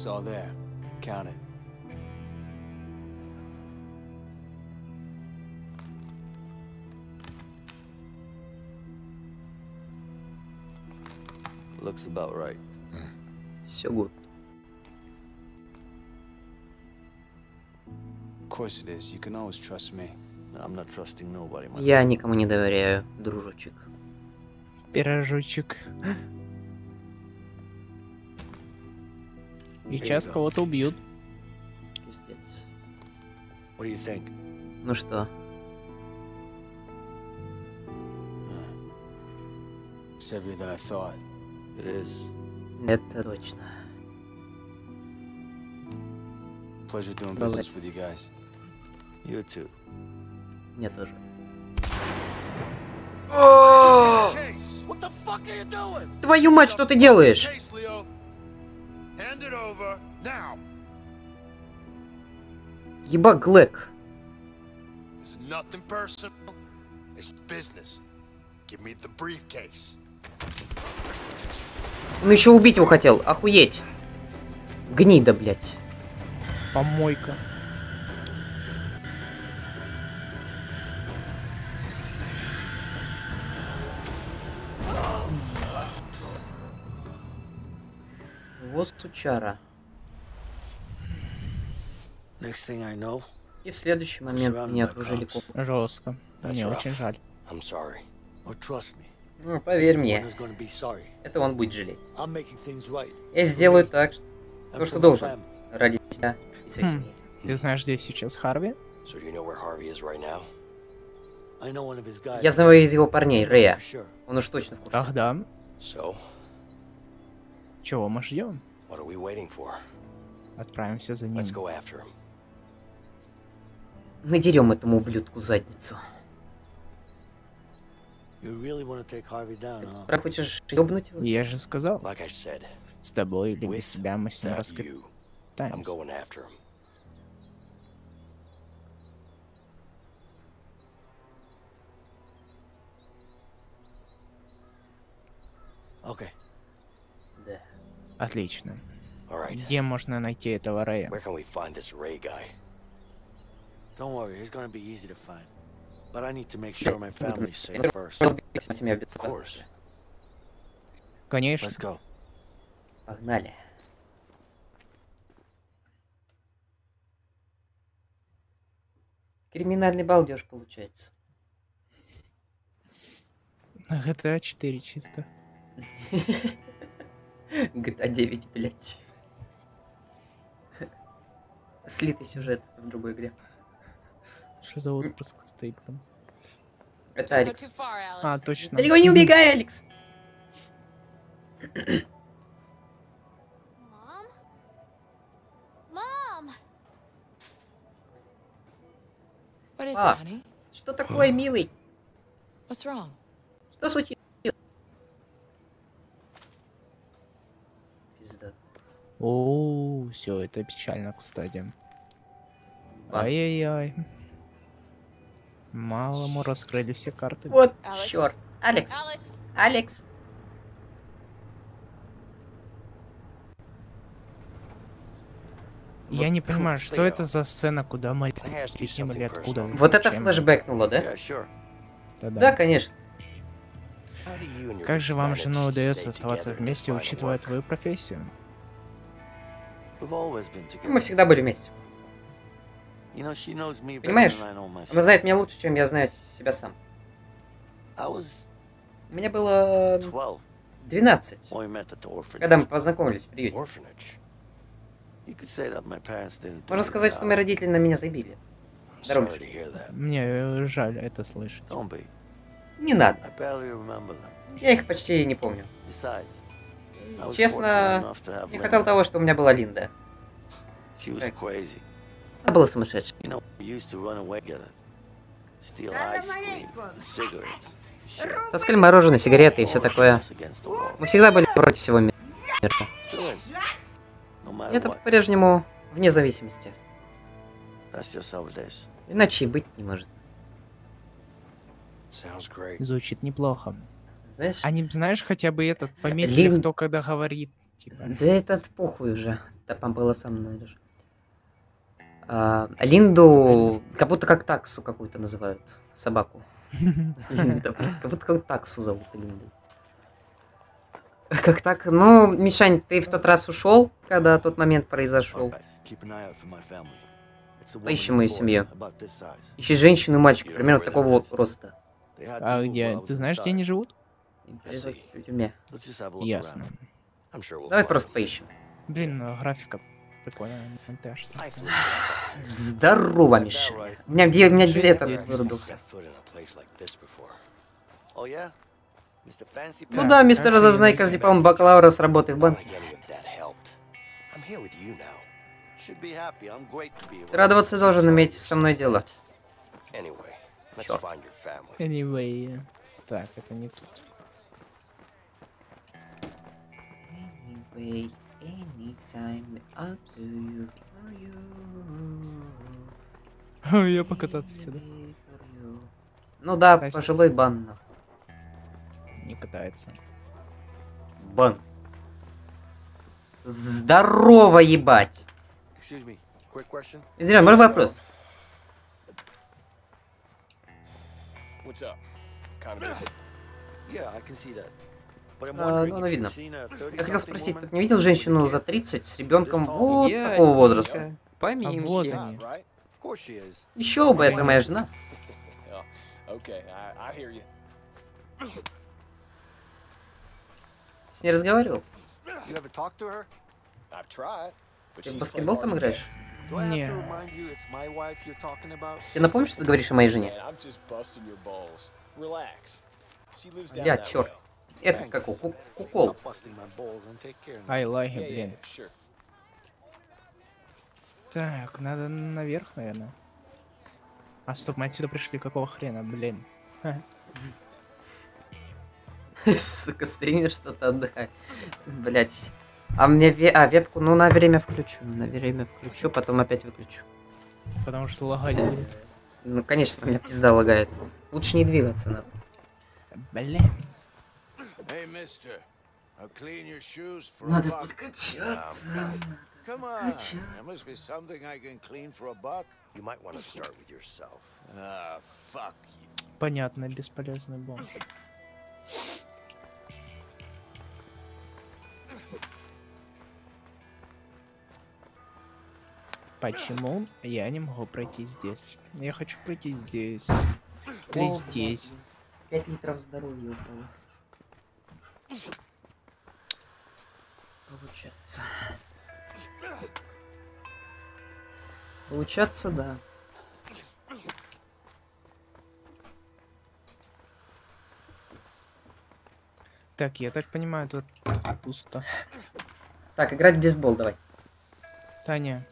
It's all there. Count it. Looks about right. Все гуд. course it is. You can always trust me. I'm not trusting nobody, Я никому не доверяю, дружочек. Пирожочек. И сейчас кого-то убьют. Пиздец. What do you think? Ну что? Это точно. Pleasure doing business with you guys. You too. Мне тоже. Твою мать, что ты делаешь? Ебак Глэк. It's nothing personal. It's business. Give me the briefcase. Он еще убить его хотел, охуеть. Гнида, блядь. Помойка. Вот сучара. Next thing I know, И в следующий момент меня окружили копы. Жестко. Мне очень жаль. I'm sorry. trust me. Ну, поверь мне, это он будет жалеть. I'm making things right. Я сделаю так, что- то, что должен. Ради тебя и своей Хм. семьи. Ты знаешь, где сейчас Харви? So do you know where Harvey is right now? I know one of his guys. Я знаю из его парней, sure. Он уж точно в курсе. Ах да. So, Чего мы ждем? What are we waiting for? Отправимся за ним. Let's go after him. Надерем этому ублюдку задницу. You really want to take Harvey down, huh? Хочешь ёбнуть его? Я же сказал, Like I said, с тобой или без тебя мы с ним раскатаемся. going after him. Okay. Отлично. Где можно найти этого Рэя? Where can we find this Ray guy? Don't worry, he's gonna be easy to find. But I need to make sure my family's safe Я first. должен быть семья в Of course. безопасности. Конечно. Let's go. Погнали. Криминальный балдеж получается. GTA 4 чисто. GTA 9, блядь. Слитый сюжет в другой игре. Что за отпуск стоит там? Это Алекс. А, точно. Далеко не убегай, Алекс! А, что такое, милый? Что случилось? О, все, это печально, кстати. Ба. Ай-яй-яй. Мало мы раскрыли все карты. Вот Алекс? черт. Алекс. Alex! Алекс. Я не понимаю, что это за сцена, куда мы летим или откуда? Вот это флешбэкнуло, да? Yeah, sure. Да-да. Да, конечно. Как же вам, жену, удается оставаться вместе, учитывая твою профессию? Мы всегда были вместе. Понимаешь? Она знает меня лучше, чем я знаю себя сам. Мне было 12 12, when we met at the orphanage. когда мы познакомились в приюте. Можно сказать, что мои родители на меня забили. Здорово. Мне жаль это слышать. Не надо. Я их почти не помню. Честно, не хватало того, что у меня была Линда. Так. Она была shit. Таскали мороженое, сигареты и все такое. Мы всегда были против всего мира. Это по-прежнему вне зависимости. Иначе и быть не может. Звучит неплохо. Знаешь? Они, знаешь, хотя бы этот пометили, Лин- кто когда говорит. Типа. Да этот похуй уже. Да там было сам наверное. А, Линду как будто как таксу какую-то называют. Собаку. Линда. Как будто как таксу зовут Линду. Как так? Ну, Мишань, ты в тот раз ушел, когда тот момент произошел. And мою семью. Ищи женщину и мальчика, примерно такого вот роста. А где? Ты знаешь, где они живут? В тюрьме. Ясно. Давай просто поищем. Блин, ну, графика прикольная. Здорово, Миша. У меня где, у меня где этот Здесь. вырубился? Oh Ну да, мистер Зазнайка с дипломом бакалавра с работы в банке. Радоваться должен иметь со мной дело. Anyway. Так, это не тут. Anyway, anytime up to you, for you. Я покататься сюда. Ну да, Кайф. пожилой бан. нахуй. Не катается. Бан. Здорово, ебать. Извиняюсь, мой вопрос. What's up? Kind of busy. Yeah, I can see that. А, ну, you've видно. Я хотел 30-something спросить, тут не видел женщину за 30 с ребенком вот Ясненько. такого возраста? А Помимо. вот они. she is. Еще бы, это моя жена. С ней разговаривал. Ты в баскетбол там играешь? Do I have Не. to remind you it's my wife you're talking about? Ты напомнишь, что ты говоришь о моей жене? Я, черт. Это как у ку- кукол. Ай, лаги, Yeah, yeah, блин. sure. Так, надо наверх, наверное. А стоп, мы отсюда пришли, какого хрена, блин. Сука, стример что-то отдыхает. Блять. А мне ве... а, вебку, ну на время включу. На время включу, потом опять выключу. Потому что лагать будет. Ну, конечно, у меня пизда лагает. Лучше не двигаться надо. Блин. Hey, mister. I'll clean your shoes for Надо a buck. подкачаться. Come on. There must be something I can clean for a buck. You might want to start with yourself. Ah, fuck you. Понятно, бесполезный бомб. Почему я не могу пройти здесь? Я хочу пройти здесь. Или О, здесь. 5 литров здоровья упало. Получается. Получаться, да. Так, я так понимаю, тут пусто. Так, играть в бейсбол давай. Таня.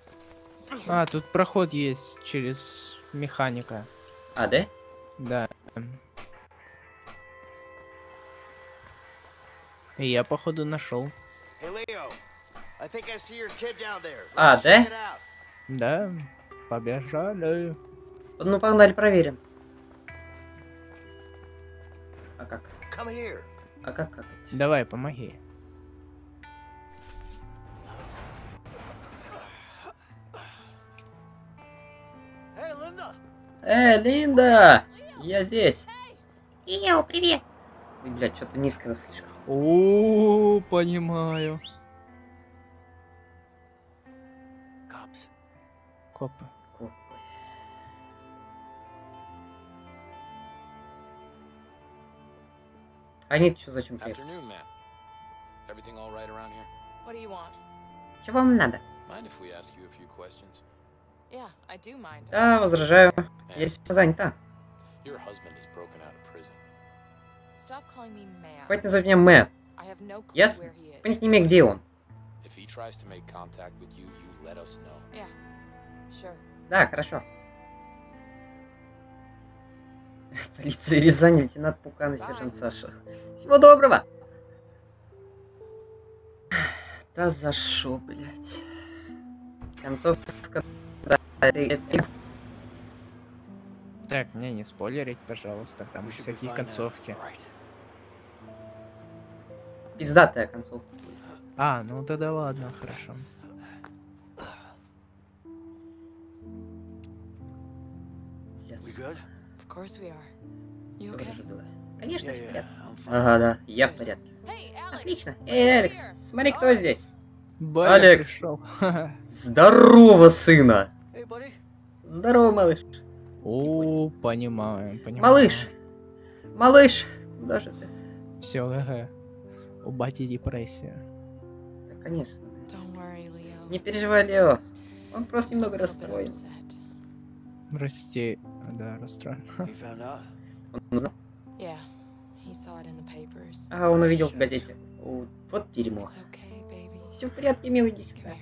А, тут проход есть через механика. А, да? Да. Я, походу, нашел. А, да? Да, побежали. Ну, погнали, проверим. А как? Come here. А как как? Давай, помоги. Hey, Linda. Э, Линда! Я здесь. Ио, привет. Блядь, что-то низко слишком. О, понимаю. Cops. Копы. Копы. Они что зачем приехали? Чего вам надо? Да, возражаю. Сейчас занята. Your husband is broken out of prison. Хватит называть меня Мэ. I have no clue Ясно? where he is. Понять не имею, где он. Да, хорошо. Полиция Рязани, лейтенант Пукан и сержант Саша. Всего доброго! Да за шо, блядь. Концовка... Да, это- это- Так, мне не спойлерить, пожалуйста, там всякие концовки. Пиздатая концовка. А, ну тогда ладно, хорошо. Конечно, Yeah, в порядке. Ага, да, я в порядке. Отлично. Эй, Алекс, смотри, кто здесь. Алекс. Здорово, сына! Здорово, малыш. О, понимаю, понимаю. Малыш! Малыш! Куда же ты? Все, ГГ. У бати депрессия. Да, конечно. Worry. Не переживай, Лео. Он просто немного расстроен. Расти, да, расстроен. Он узнал? Yeah. А, он увидел в газете. О, вот дерьмо. Okay. Все в порядке, милый, иди сюда.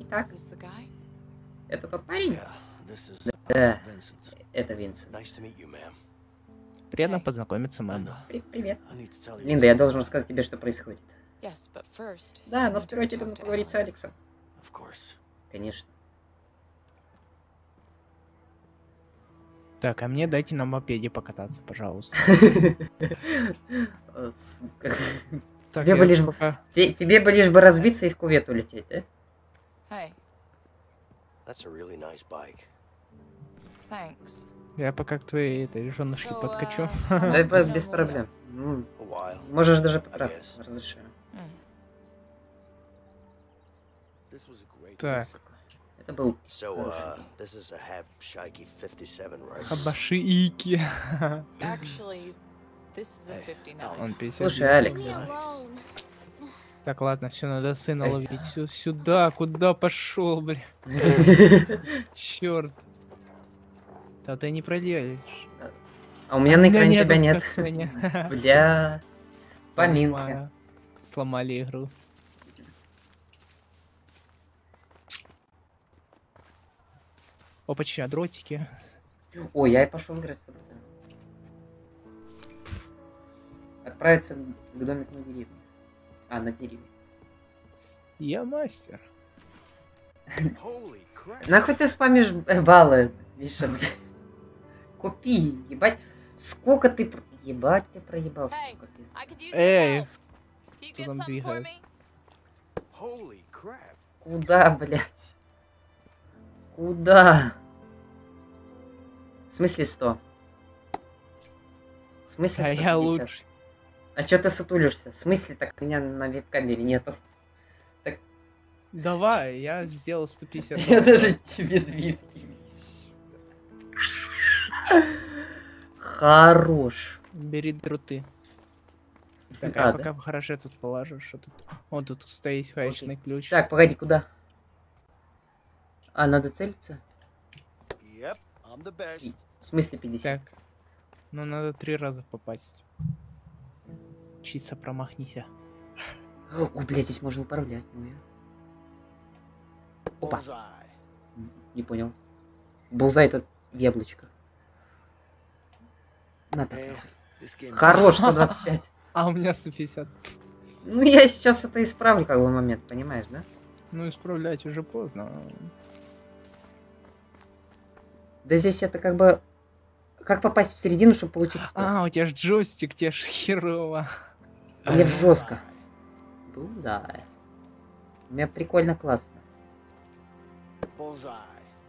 Итак, это тот парень? Да, это Винсент. Приятно познакомиться, мэм. При- Привет. Линда, я должен рассказать тебе, что происходит. Yes, but first. Да, но сперва тебе надо to поговорить с. Алексом. Конечно. Так, а мне дайте на мопеде покататься, пожалуйста. Тебе бы лишь бы разбиться и в кувет улететь, да? That's a really nice bike. thanks. Я пока к твоей этой женушке So, подкачу. uh, long Да, без проблем. Ну, можешь даже I потрахать, guess. разрешаю. Так, Это был So, uh, this is a Hab Shaiki 57, right? Хабашики. Actually, this is a 59. Он 50 Слушай, Алекс. Так, ладно, все, надо сына Эй. ловить. Сю- сюда, куда пошел, блин? Черт. Да ты не пролезешь. А у меня на экране тебя нет. Бля. Поминка. Сломали игру. Опача, дротики. Ой, я и пошел играть с тобой. Отправиться к домику на деревне. А, на деревне. Я мастер. Нахуй ты спамишь э, баллы, Миша, блядь. Купи, ебать. Сколько ты... Ебать ты проебался. Hey, сука, пиздец. Эй, кто там двигает? Куда, блядь? Куда? В смысле 100? В смысле А 150? я лучше. А чё ты сутулишься? В смысле так меня на веб-камере нету? Давай, я сделал 150. Я даже тебе с випки вижу. Хорош. Бери дроты. Так, А, а да? пока в гараже тут положу, что тут. О, тут стоит хаечный ключ. Так, погоди, куда? А, надо целиться? Yep, I'm the best. В смысле 50? Так. Ну, надо три раза попасть. Чисто промахнися. О, блядь, здесь можно управлять. Ну, я... Опа. Не понял. Булзай это яблочко. На так. Хорош, 125. А у меня 150. Ну, я сейчас это исправлю, как бы, момент, понимаешь, да? Ну, исправлять уже поздно. Да здесь это как бы... Как попасть в середину, чтобы получить 100? А, у тебя ж джойстик, тебе ж херово. Мне в жестко. Булзай. У меня прикольно классно. Bullseye.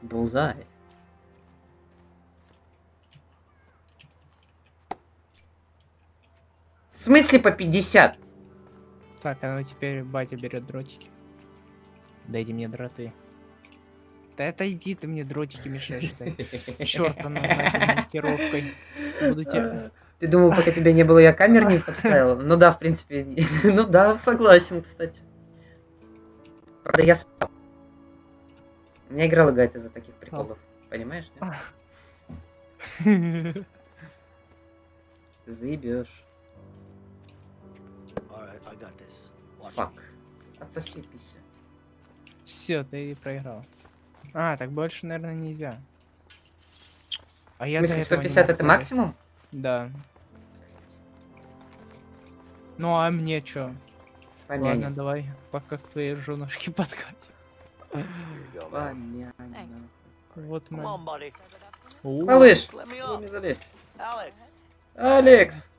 Булзай. В смысле по 50? Так, а ну теперь батя берет дротики. Дайте мне дроты. Да это иди ты мне дротики мешаешь. Черт, нафиг монтировкой. Буду тебя... Ты думал, пока тебя не было, я камер не подставила? Ну да, в принципе. Ну да, согласен, кстати. Правда, я спал. У меня игра лагает из-за таких приколов. Понимаешь? нет? Ты заебешь. Фак. Отсоси пися. Все, ты проиграл. А, так больше, наверное, нельзя. А В я до смысле, этого не 150 мог это максимум? Да. Ну а мне чё? Помянем. Ладно, давай, пока к твоей женушке подкатим. Помянем. Вот мы. Малыш, залезть. Alex. Алекс!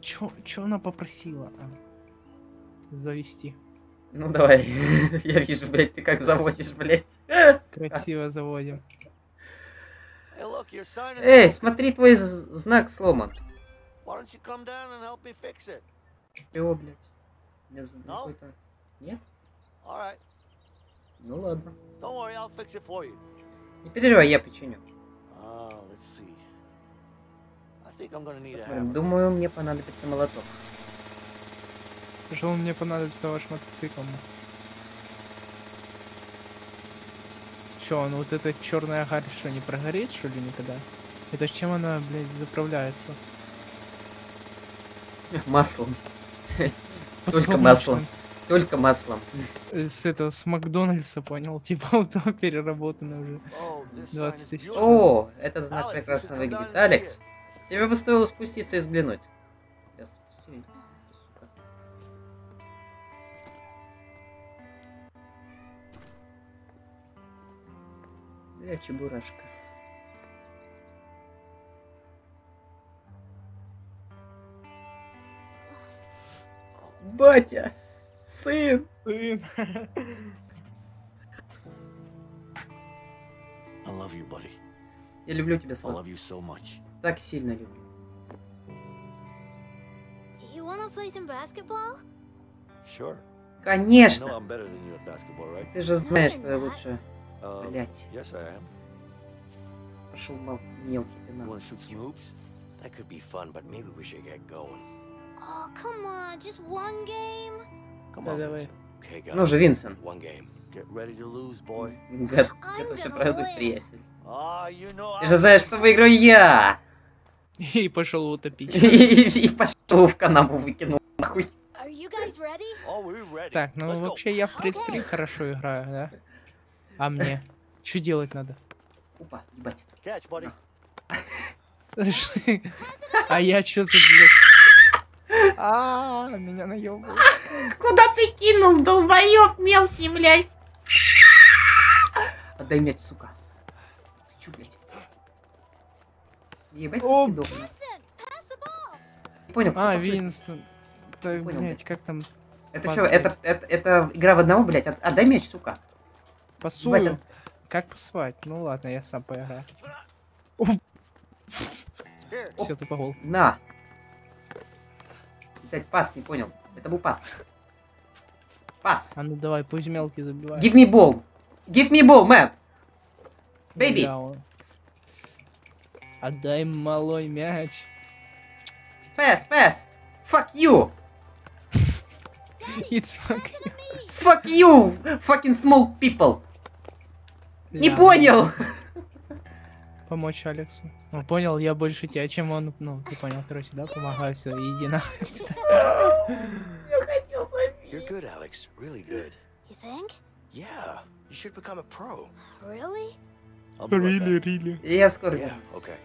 Чё, чё она попросила? а? Завести. Ну давай. Я вижу, блядь, ты как заводишь, блядь. Красиво заводим. Hey, look, your sign is Эй, смотри, твой знак сломан. Чего, блядь? У меня No? какой-то... Нет? Right. Ну ладно. Don't worry, I'll fix it for you. Не переживай, я починю. Ah, Посмотрим. Думаю, мне понадобится молоток. Что мне понадобится ваш мотоцикл? Че, ну вот эта черная гарь что, не прогорит, что ли, никогда? Это ж чем она, блядь, заправляется? Маслом. Только маслом. Только маслом. С этого, с Макдональдса, понял? Типа ауто переработано уже. 20 тысяч. О, это знак прекрасно выглядит. Алекс, тебе бы стоило спуститься и взглянуть. Я спустился, Бля, чебурашка. Батя! Сын! Сын! I love you, buddy. Я люблю тебя, I Слав. love you so much. Так сильно люблю. You wanna play some basketball? Sure. Конечно. You know I'm better than you at basketball, right? Ты же знаешь, что я лучше. Um, Блять. Yes, I am. Пошел мал мелкий ты нахуй. wanna shoot some hoops? That could be fun, but maybe we should get going. Oh, come on, just one game? Come Да, on, давай. Vincent. Okay, guys. Ну же, Винсент. One game. Get ready to lose, boy. Гад, готовься продуть, приятель. Ah, you know Ты же знаешь, что выиграю я! И пошел утопить. И, и пошел в канаву выкинул нахуй. Oh. Так, ну вообще я в 33 хорошо играю, да? А мне? Что делать надо? Опа, ебать. Catch, buddy. А я что тут, блядь? А, меня наебывают. Куда ты кинул, долбоёб мелкий, блядь? Отдай мяч, сука. Ты чё, блядь? Ебать, О, ты. Не понял, кто А? Винстон. Так, Понял, блядь, как там? Это что, это, это, это игра в одного, блядь? От- Отдай мяч, сука. Пасую. Ебать, Как пасовать? Ну ладно, я сам поиграю. Все, ты погол. На. Блядь, пас, не понял. Это был пас. Пас. А ну давай, пусть мелкий забивает. Give me ball. Give me ball, man. Baby. Да, он. Отдай малой мяч. Pass, pass. Fuck you. It's fuck you. Fuck you. Fucking small people. Не понял. Помочь Алексу. Ну, понял, я больше тебя, чем он. Ну, ты понял, короче, да? Помогаю, все, иди нахуй. Я хотел забить. You're good, Alex. Really good. You think? Yeah. You should become a pro. Really? Back. really. Я скоро Yeah, okay.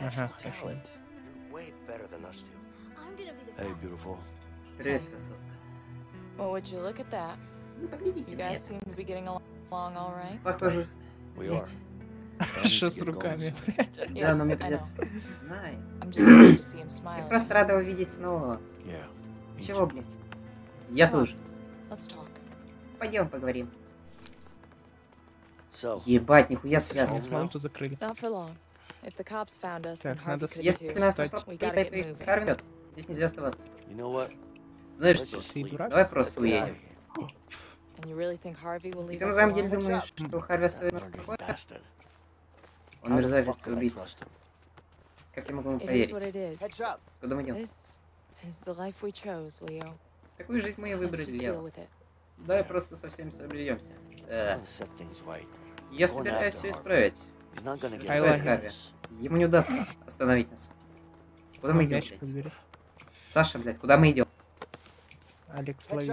Ага. You're way better than us two. I'm gonna be the Hey, beautiful. Привет, красотка. Well, would you look at that? Ну, поглядите You guys seem to be getting al- along all right. Похоже. Что с руками, блядь? Да, но мне придется. Знаю. I'm just happy to see him Я просто рада увидеть снова. Чего, блядь? Я тоже. Пойдем поговорим. Ебать, нихуя связано. тут закрыли. Так, надо Если нас gotta то их кормят. Здесь нельзя оставаться. Знаешь что? Давай просто уедем. И leave ты на самом деле думаешь, что Харви оставит нас в. Он мерзавец и убийца. Как я могу ему It is поверить? what it is. Heads up. Куда мы идем? This is the life we chose, Leo. Какую жизнь мы и выбрали, Лео? with it. Давай просто со всеми соберемся. I'm Э. Я собираюсь все исправить. With Harvey. this. Ему не удастся остановить нас. Куда мы идем, блядь? Саша, блядь, куда мы идем? Алекс, лови.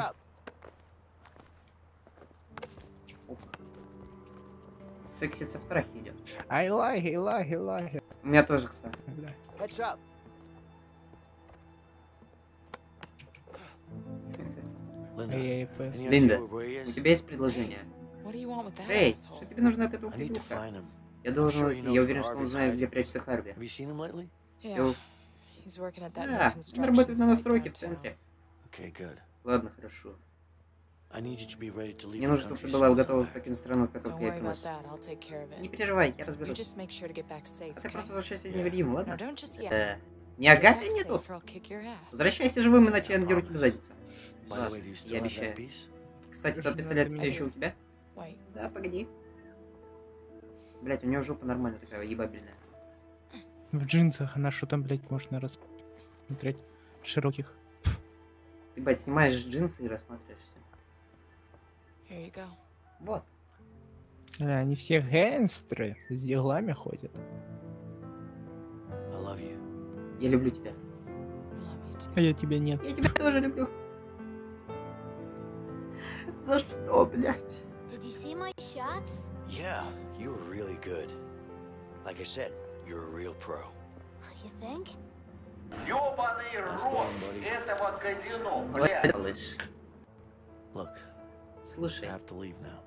Сексица в страхе идет. I like, I like, I like. У меня тоже, кстати. Линда, у тебя есть предложение? Эй, что тебе нужно от этого придурка? Я должен, я уверен, что он знает, где прячется Харви. New Да, он работает на настройке в центре. Ладно, хорошо. Мне нужно, чтобы ты была готова back. покинуть страну, как Don't только я worry about вернусь. that. I'll take care of Не it. переживай, я разберусь. А ты просто возвращайся невредимым, ладно? don't just yet. Э, не Агаты нету? Возвращайся живым, иначе я надеру тебе задницу. You Я обещаю. Кстати, тот пистолет все еще у тебя? Wait. Да, погоди. Блять, у нее жопа нормальная такая, ебабельная. В джинсах она что там, блядь, можно рассмотреть? Широких. Ты, бать, снимаешь джинсы и рассматриваешь. Here you go. Вот. Да, они все гангстеры с делами ходят. I love you. Я люблю тебя. А я тебя нет. Я тебя тоже люблю. За что, блядь? Did you see my shots? Yeah, you were really good. Like I said, you're a real pro. You think? Ёбаный рот этого казино, малыш. Look, Слушай,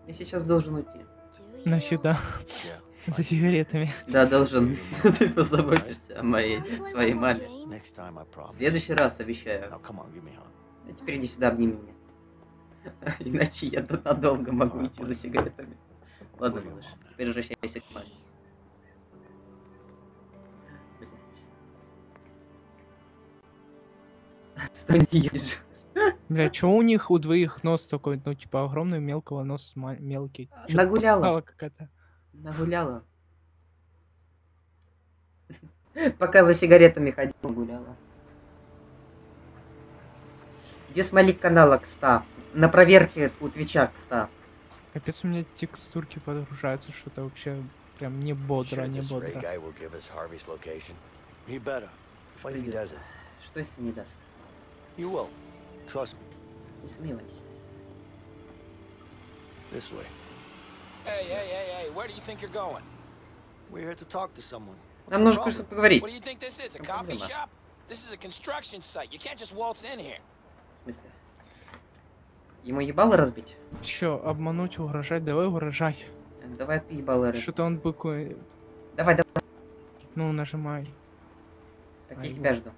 я сейчас должен уйти. Навсегда. За сигаретами. Да, должен. Ты позаботишься о моей, своей маме. В следующий раз обещаю. А теперь иди сюда, обними меня. Иначе я надолго могу идти за сигаретами. Ладно, малыш, теперь возвращайся к маме. Стой, не ешь. Бля, чё у них у двоих нос такой, ну, типа, огромный, мелкого нос мелкий? Чё Нагуляла. какая-то. Нагуляла. Пока за сигаретами ходил, гуляла. Где смайлик канала, кста? На проверке у Твича, кста. Капец, у меня текстурки подгружаются, что-то вообще прям не бодро, не бодро. Что если не даст? You will. Trust me. Не сомневайся. This way. Hey, hey, hey, hey, where do you think you're going? We're here to talk to someone. Нам нужно кое-что поговорить. What do you think this is, a coffee shop? This is a construction site. You can't just waltz in here. В смысле? Ему ебало разбить? Чё, обмануть, угрожать? Давай угрожать. Давай ты ебало разбить. Что-то он быкует. Давай, давай. Ну, нажимай. Так А я его- тебя жду.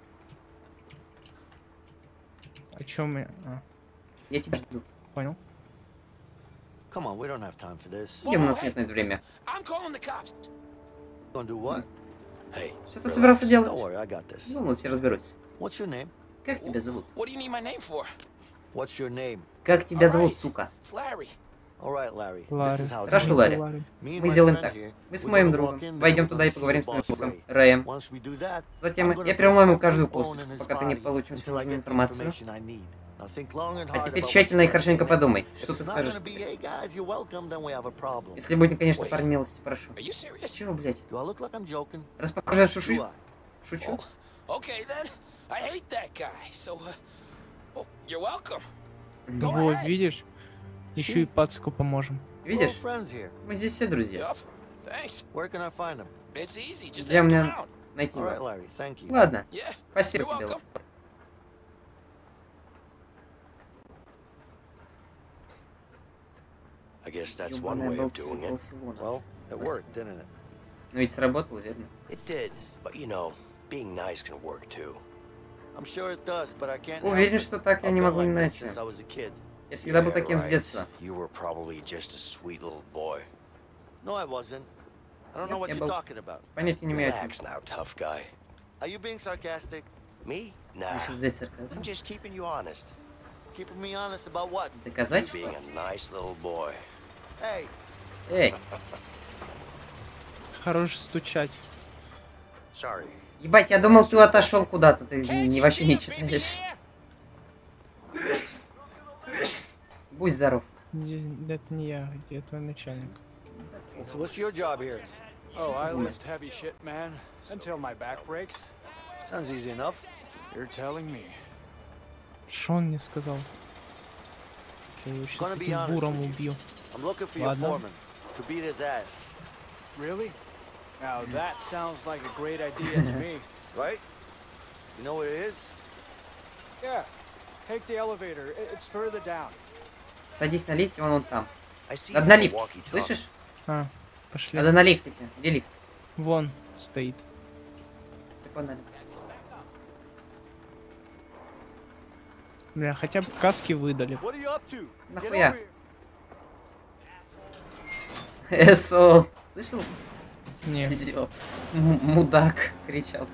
О чем я? А, Я тебя жду. понял. Come on, we don't have time for this. Где у нас нет на это время? I'm calling the cops. Gonna do what? Hey, Что ты собирался Don't делать? worry, I got this. Ну, вот все разберусь. What's your name? Как тебя зовут? What do you need my name for? What's your name? Как тебя зовут, сука? It's Larry. Хорошо, Ларри. Мы сделаем так. Мы с моим другом войдем туда и поговорим с моим боссом. Рэем. Затем я переломаю каждую косточку, пока ты не получим всю I нужную информацию. А теперь тщательно и хорошенько подумай, что ты скажешь. Если будет, конечно, парень милости, прошу. Чего, блядь? Раз похоже, я? Шучу? Uh. Ну вот, видишь? Еще и пацку поможем. Видишь? Мы здесь все друзья. Где мне найти его? Ладно. Спасибо тебе. I guess that's one way of doing it. Well, it worked, didn't it? Но ведь сработало, верно? It did, but you know, being nice can work too. I'm sure it does, but I can't Уверен, что так я не могу иначе. Я всегда был таким с детства. You were probably just a sweet little boy. No, I wasn't. I don't know Нет, what я you're был- talking about. Понятия не имею, о чем. Relax now, tough guy. Are you being sarcastic? Me? Nah. I'm just keeping you honest. Keeping me honest about what? Доказать, Being что? a nice little boy. Hey, Эй, Хорош стучать. Sorry. ебать, я думал, ты отошел куда-то, ты не, вообще не читаешь. Будь здоров. Не- Это не я, где твой начальник. so what's your job here? Oh, I lift heavy shit, man, until my back breaks. Sounds easy enough. You're telling me. Что он мне сказал? Я его Gonna сейчас be этим honest буром with you. убью. I'm looking for your Ладно. foreman to beat his ass, Really? Now that sounds like a great idea to me. right? You know what it is? Yeah. Take the elevator. I- It's further down. Садись на лифте, вон он там. Надо на лифт, слышишь? А, пошли. Надо на лифт идти. Где лифт? Вон стоит. Погнали. Бля, хотя бы каски выдали. Нахуя? over here. СО. Слышал? Не. Козёл. М- Мудак кричал.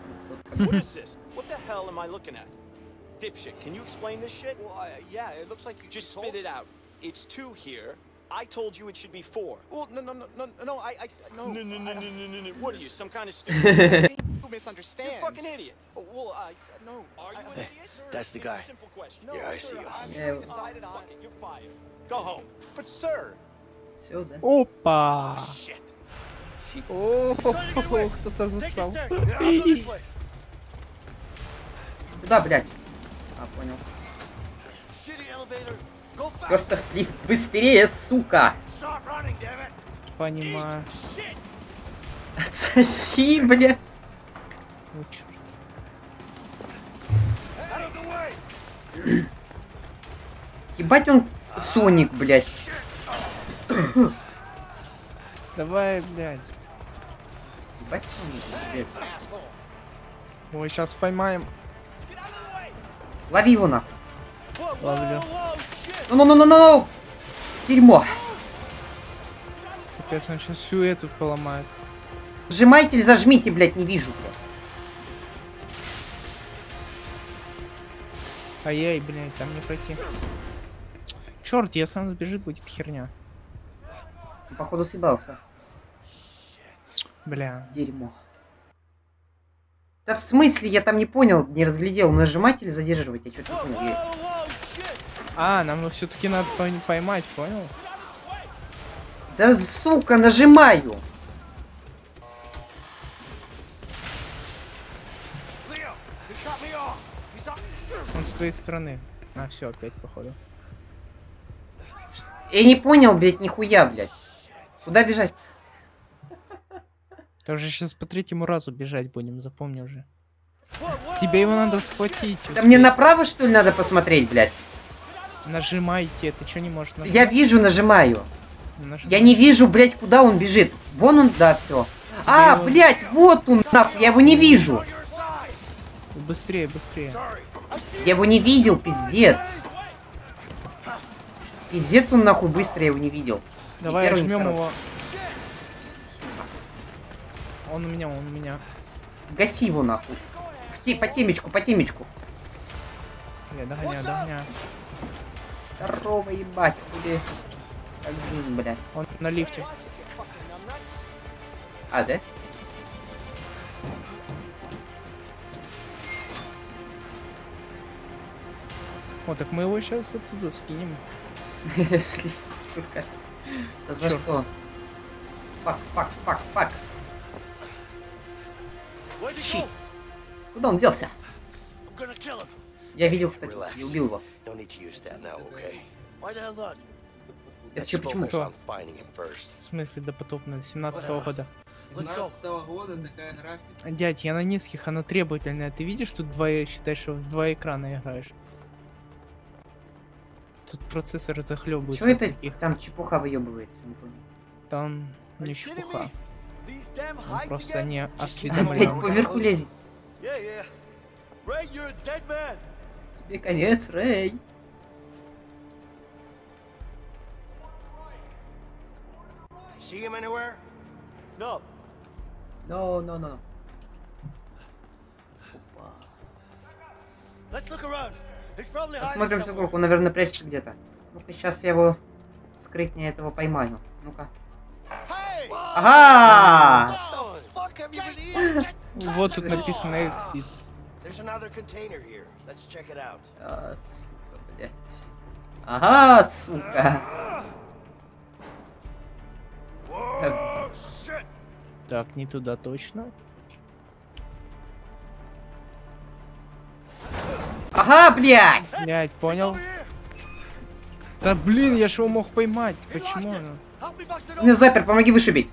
What is this? What the hell am I looking at? Dipshit, can you explain this shit? Well, I, yeah, it looks like you Just spit it out. It's two here. I told you it should be four. Well, no, no, no, no, no, I, I, no. No, no, no, no, no, no, no. What are you, some kind of stupid? you misunderstand. You're a fucking idiot. Oh, well, I, no. Are you an idiot? Sir, That's the it's guy. A simple question. Yeah, no, I sir, see you. I'm Yeah. decided on. You're fired. Go home. But sir. Все, да? Опа! Shit. О, кто-то засал. Куда, блядь? А, понял. Чертов лифт, быстрее, сука! Понимаю. Отсоси, блядь! Ну, way. Ебать он Соник, блядь. Давай, блядь. Ебать Соник, блядь. Ой, сейчас поймаем. Лови его нахуй. Ловлю. Ну-ну-ну-ну-ну! Дерьмо. Капец, он сейчас всю эту поломает. Сжимайте или зажмите, блядь, не вижу, блядь. Ай-яй, блядь, там не пройти. Черт, я сам сбежит, будет херня. Походу съебался. Бля. Дерьмо. Да в смысле, я там не понял, не разглядел, нажимать или задерживать, я что-то не понял. А, нам все-таки надо пой- поймать, понял? Да сука, нажимаю! Он с твоей стороны. А, все, опять, походу. Я не понял, блядь, нихуя, блядь. Куда бежать? Да уже сейчас по третьему разу бежать будем, запомни уже. Тебе его надо схватить. Да мне направо, что ли, надо посмотреть, блядь? Нажимайте, ты что не можешь нажать? Я вижу, нажимаю. Нажимай. Я не вижу, блядь, куда он бежит. Вон он, да, все. А, его- блядь, вот он, нахуй, я его не вижу. Быстрее, быстрее. Я его не видел, пиздец. Пиздец он нахуй быстро я его не видел. Давай жмем его. Он у меня, он у меня. Гаси его нахуй. В те- по темечку, по темечку. Я догоняю, догоняю. Здорово, ебать, хули. Один, блядь. Он на лифте. А, да? О, так мы его сейчас оттуда скинем. Сука. Да за что? Fuck, fuck, fuck, fuck. Shit. Куда он делся? Я видел, кстати, и убил его. No need to use that now, okay? Why the hell not? Это Let's чё, почему? focus on finding him first. В смысле допотопно, 17 -го года. Let's go. года такая графика. Дядь, я на низких, она требовательная. Ты видишь, тут два, считай, что в два экрана играешь. Тут процессор захлебывается. Чего это таких. там чепуха выебывается? Не понял. Там не чепуха. Он просто не осведомлен. поверху лезет. Yeah, yeah. Ray, you're a dead man. Тебе конец, Рэй. See him anywhere? No. No, no, no. Let's look around. He's probably hiding Посмотримся вокруг, он, наверное, прячется где-то. Ну-ка, сейчас я его скрытнее этого поймаю. Ну-ка. Ага! Вот тут написано Exit. А, сука, блядь. Ага, сука. Так, не туда точно. Ага, блядь! Блять, понял? Да блин, я ж его мог поймать. Почему? ну? Запер, помоги вышибить.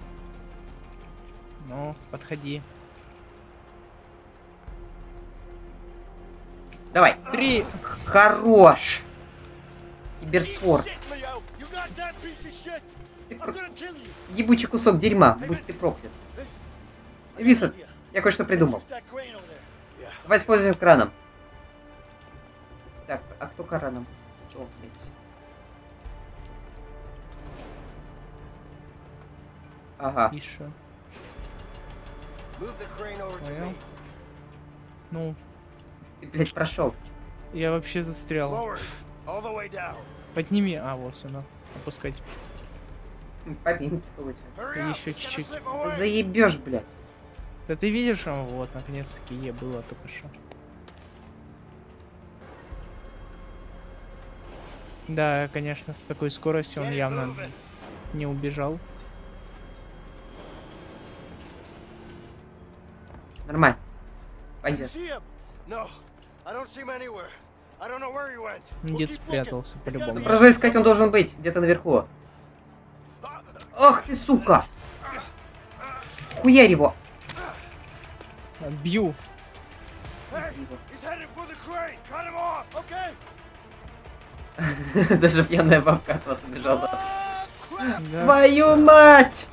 Ну, подходи. Давай. Три. Хорош. Киберспорт. You. Ебучий кусок дерьма. Будь ты проклят. Виса, я кое-что придумал. Давай используем краном. Так, а кто краном? Кто, блядь? Ага. Еще. Понял? Ну, Ты, блядь, прошел. я вообще застрял. Подними. А, вот сюда. Опускать. Поминки получают. Еще чуть-чуть. Заебешь, блядь. Да ты видишь, он вот, наконец-таки Е было только что. Да, конечно, с такой скоростью он явно не убежал. Нормально. Пойдет. No, I don't see him anywhere. I don't know where he went. Дед спрятался по-любому. Продолжай искать, он должен быть где-то наверху. Ах ты, сука! Хуярь его! Бью. Даже пьяная бабка от вас убежала. Твою мать!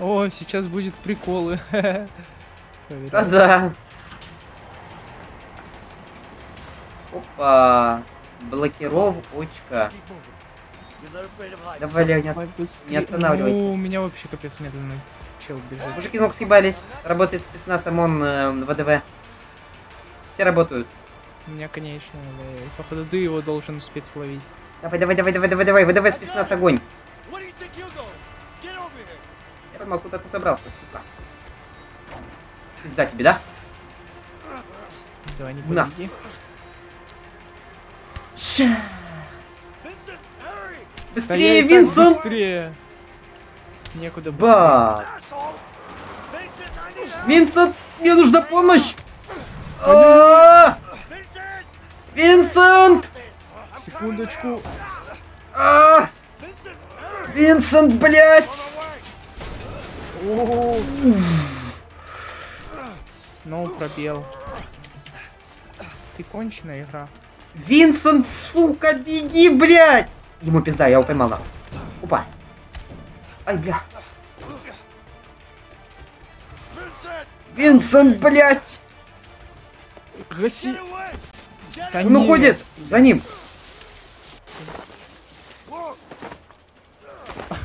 О, сейчас будет приколы. Проверяю. Да-да. Опа. Блокировочка. Давай, Лео, не, останавливайся. Ну, у меня вообще капец медленно чел бежит. Мужики ног съебались. Работает спецназ ОМОН э, ВДВ. Все работают. У меня, конечно, да, походу ты его должен успеть словить. Давай, давай, давай, давай, давай, давай. ВДВ спецназ огонь. Понимал, куда ты собрался, сука. Пизда тебе, да? Давай, не На. hurry! Да Быстрее, так Винсон! Быстрее! Некуда Ба! Винсент, мне нужна помощь! А! Винсент! Секундочку. А! Винсент, блядь! Ну, пробел. Ты конченая игра. Винсент, сука, беги, блядь! Ему пизда, я его поймал нахуй. Опа. Ай, бля. Винсент, блядь! Гаси. Да Он нет. уходит! За ним!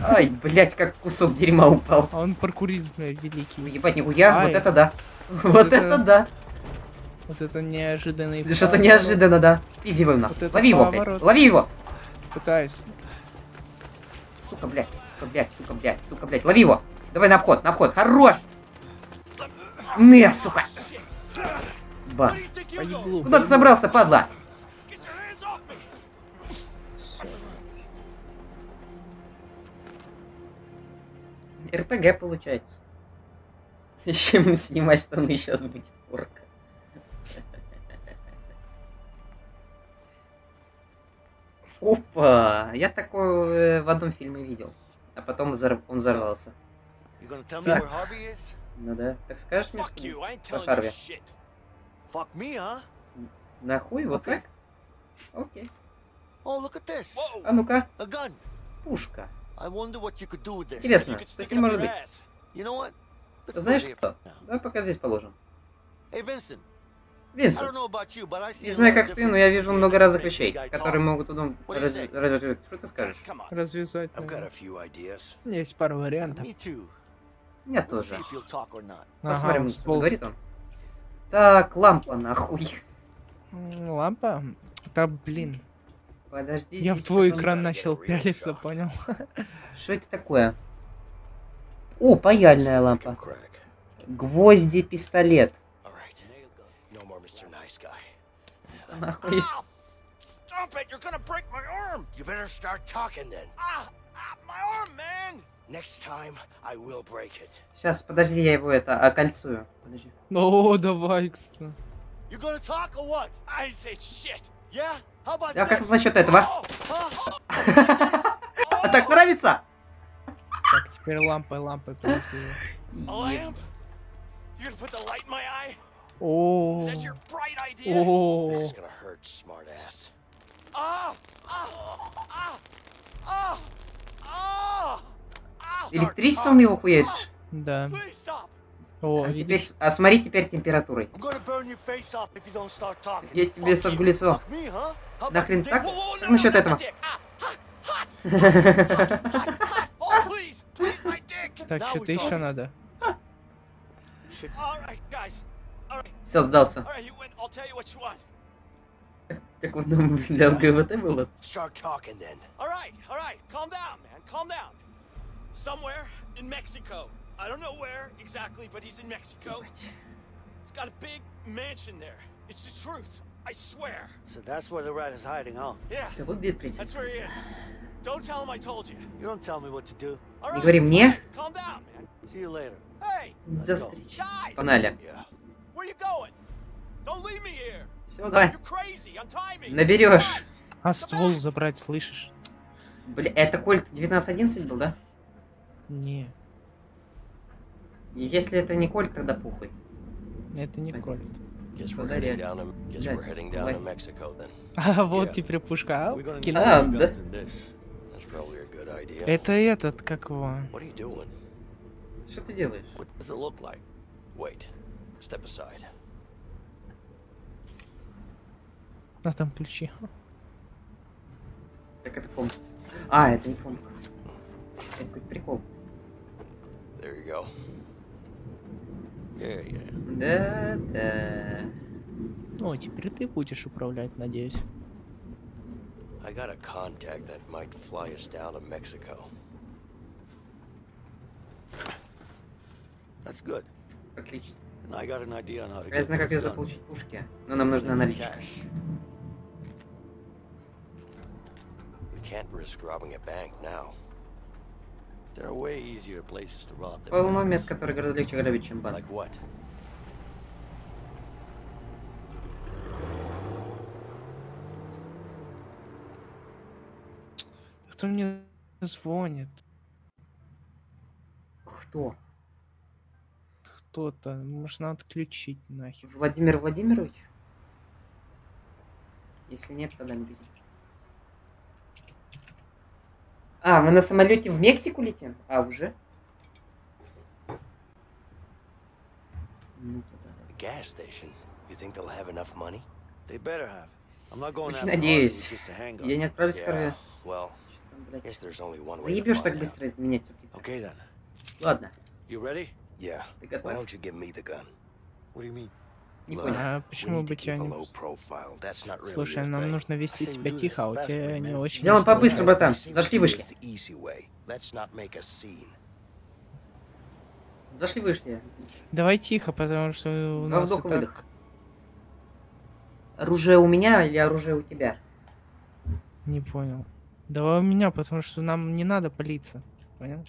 Ай, блядь, как кусок дерьма упал. А он паркурист, блядь, великий. Ебать, нихуя, Ай. вот это да. Вот это- это да. Вот это неожиданный Что-то неожиданно, да. Пизди его нахуй. Вот Лови его, блядь. Лови его! Пытаюсь. Сука, блядь, сука, блядь, сука, блядь, сука, блядь. Лови его! Давай на обход, на обход. Хорош! Не, сука! Ба. Куда ты собрался, падла? РПГ получается. Чем снимать штаны сейчас будет порка. Опа! Я такое в одном фильме видел. А потом он взорвался. Так. Ну да. Так скажешь мне, что про Харви? Нахуй, вот так? Окей. А ну-ка. Пушка. I wonder what you could do with this. Интересно, что с ним может быть? Знаешь что? Давай пока здесь положим. Винсент, не знаю, как ты, но я вижу много разных вещей, которые могут удом... Раз- разве- Что ты скажешь? Развязать. Наверное. У меня есть пара вариантов. We'll тоже. Ага, Посмотрим, он что говорит он. Так, лампа нахуй. Лампа? Да блин. Подожди, Я в твой экран начал пялиться, понял? Что это такое? О, паяльная лампа. Гвозди, пистолет. No more Mr. Nice Guy. Нахуй. Stop it! You're gonna break my arm! You better start talking then. Ah! ah my arm, man! Next time, I will break it. Сейчас, подожди, я его это окольцую. Подожди. О, давай, кстати. You gonna talk or what? I said shit. Yeah? А как насчет этого? А так нравится? Так, теперь my eye? О, о. Ah! Ah! Ah! Ah! Ah! Ah! Электричеством его хуяришь? да. О, А, теперь, а смотри теперь температурой. Я тебе сожгу лицо. Нахрен так? Как насчет этого? Ah. Oh. Так, что-то еще надо. Все, сдался. Так вот нам для ЛГБТ было. Somewhere in Mexico. I don't know where exactly, but he's in Mexico. He's got a big mansion there. It's the truth. I swear. So that's where the rat is hiding, huh? Yeah. That's where he is. Don't tell him I told you. You don't tell me what to do. All Не right. говори мне. Calm down, man. See you later. Hey, До встречи. Погнали. Where you going? Don't leave me here. Все, давай. Наберешь. А ствол забрать, слышишь? Бля, это Кольт 1911 был, да? Не, Если это не Кольт, тогда пухой. это не Кольт. А вот теперь пушка. А, А, да. Это этот, как его? Что ты делаешь? What does it look like? Wait. Step aside. А там ключи. Так это фон. А, это не фон. Это какой-то прикол. There you go. Yeah. Да, да. Ну, теперь ты будешь управлять, надеюсь. I got a contact that might fly us down to Mexico. That's good. Отлично. And I got an idea on how to Я get знаю, как я заполучить пушки. Но нам нужна наличка. We can't risk robbing a bank now. There are way easier places to rob than Полно banks. мест, которые гораздо легче грабить, чем банк. Like what? Кто мне звонит? Кто? Кто-то. Может, надо отключить нахер. Владимир Владимирович? Если нет, тогда не бери. А, мы на самолете в Мексику летим? А, уже? Ну, The gas station. You think they'll have enough money? They better have. I'm not going Очень надеюсь. Я не отправлюсь в Корве. Заебешь так быстро изменять субтитры. Okay then. Ладно. You ready? Yeah. Ты Why готов? don't you give me the gun? What do you mean? Не понял. А почему бы тебя не... Слушай, нам нужно вести себя тихо, а у тебя не очень... Сделаем получается. братан. Зашли, вышли. Зашли, вышли. Давай тихо, потому что у Два нас и вдоха-выдоха. так... Оружие у меня или оружие у тебя? Не понял. Давай у меня, потому что нам не надо палиться. Понял?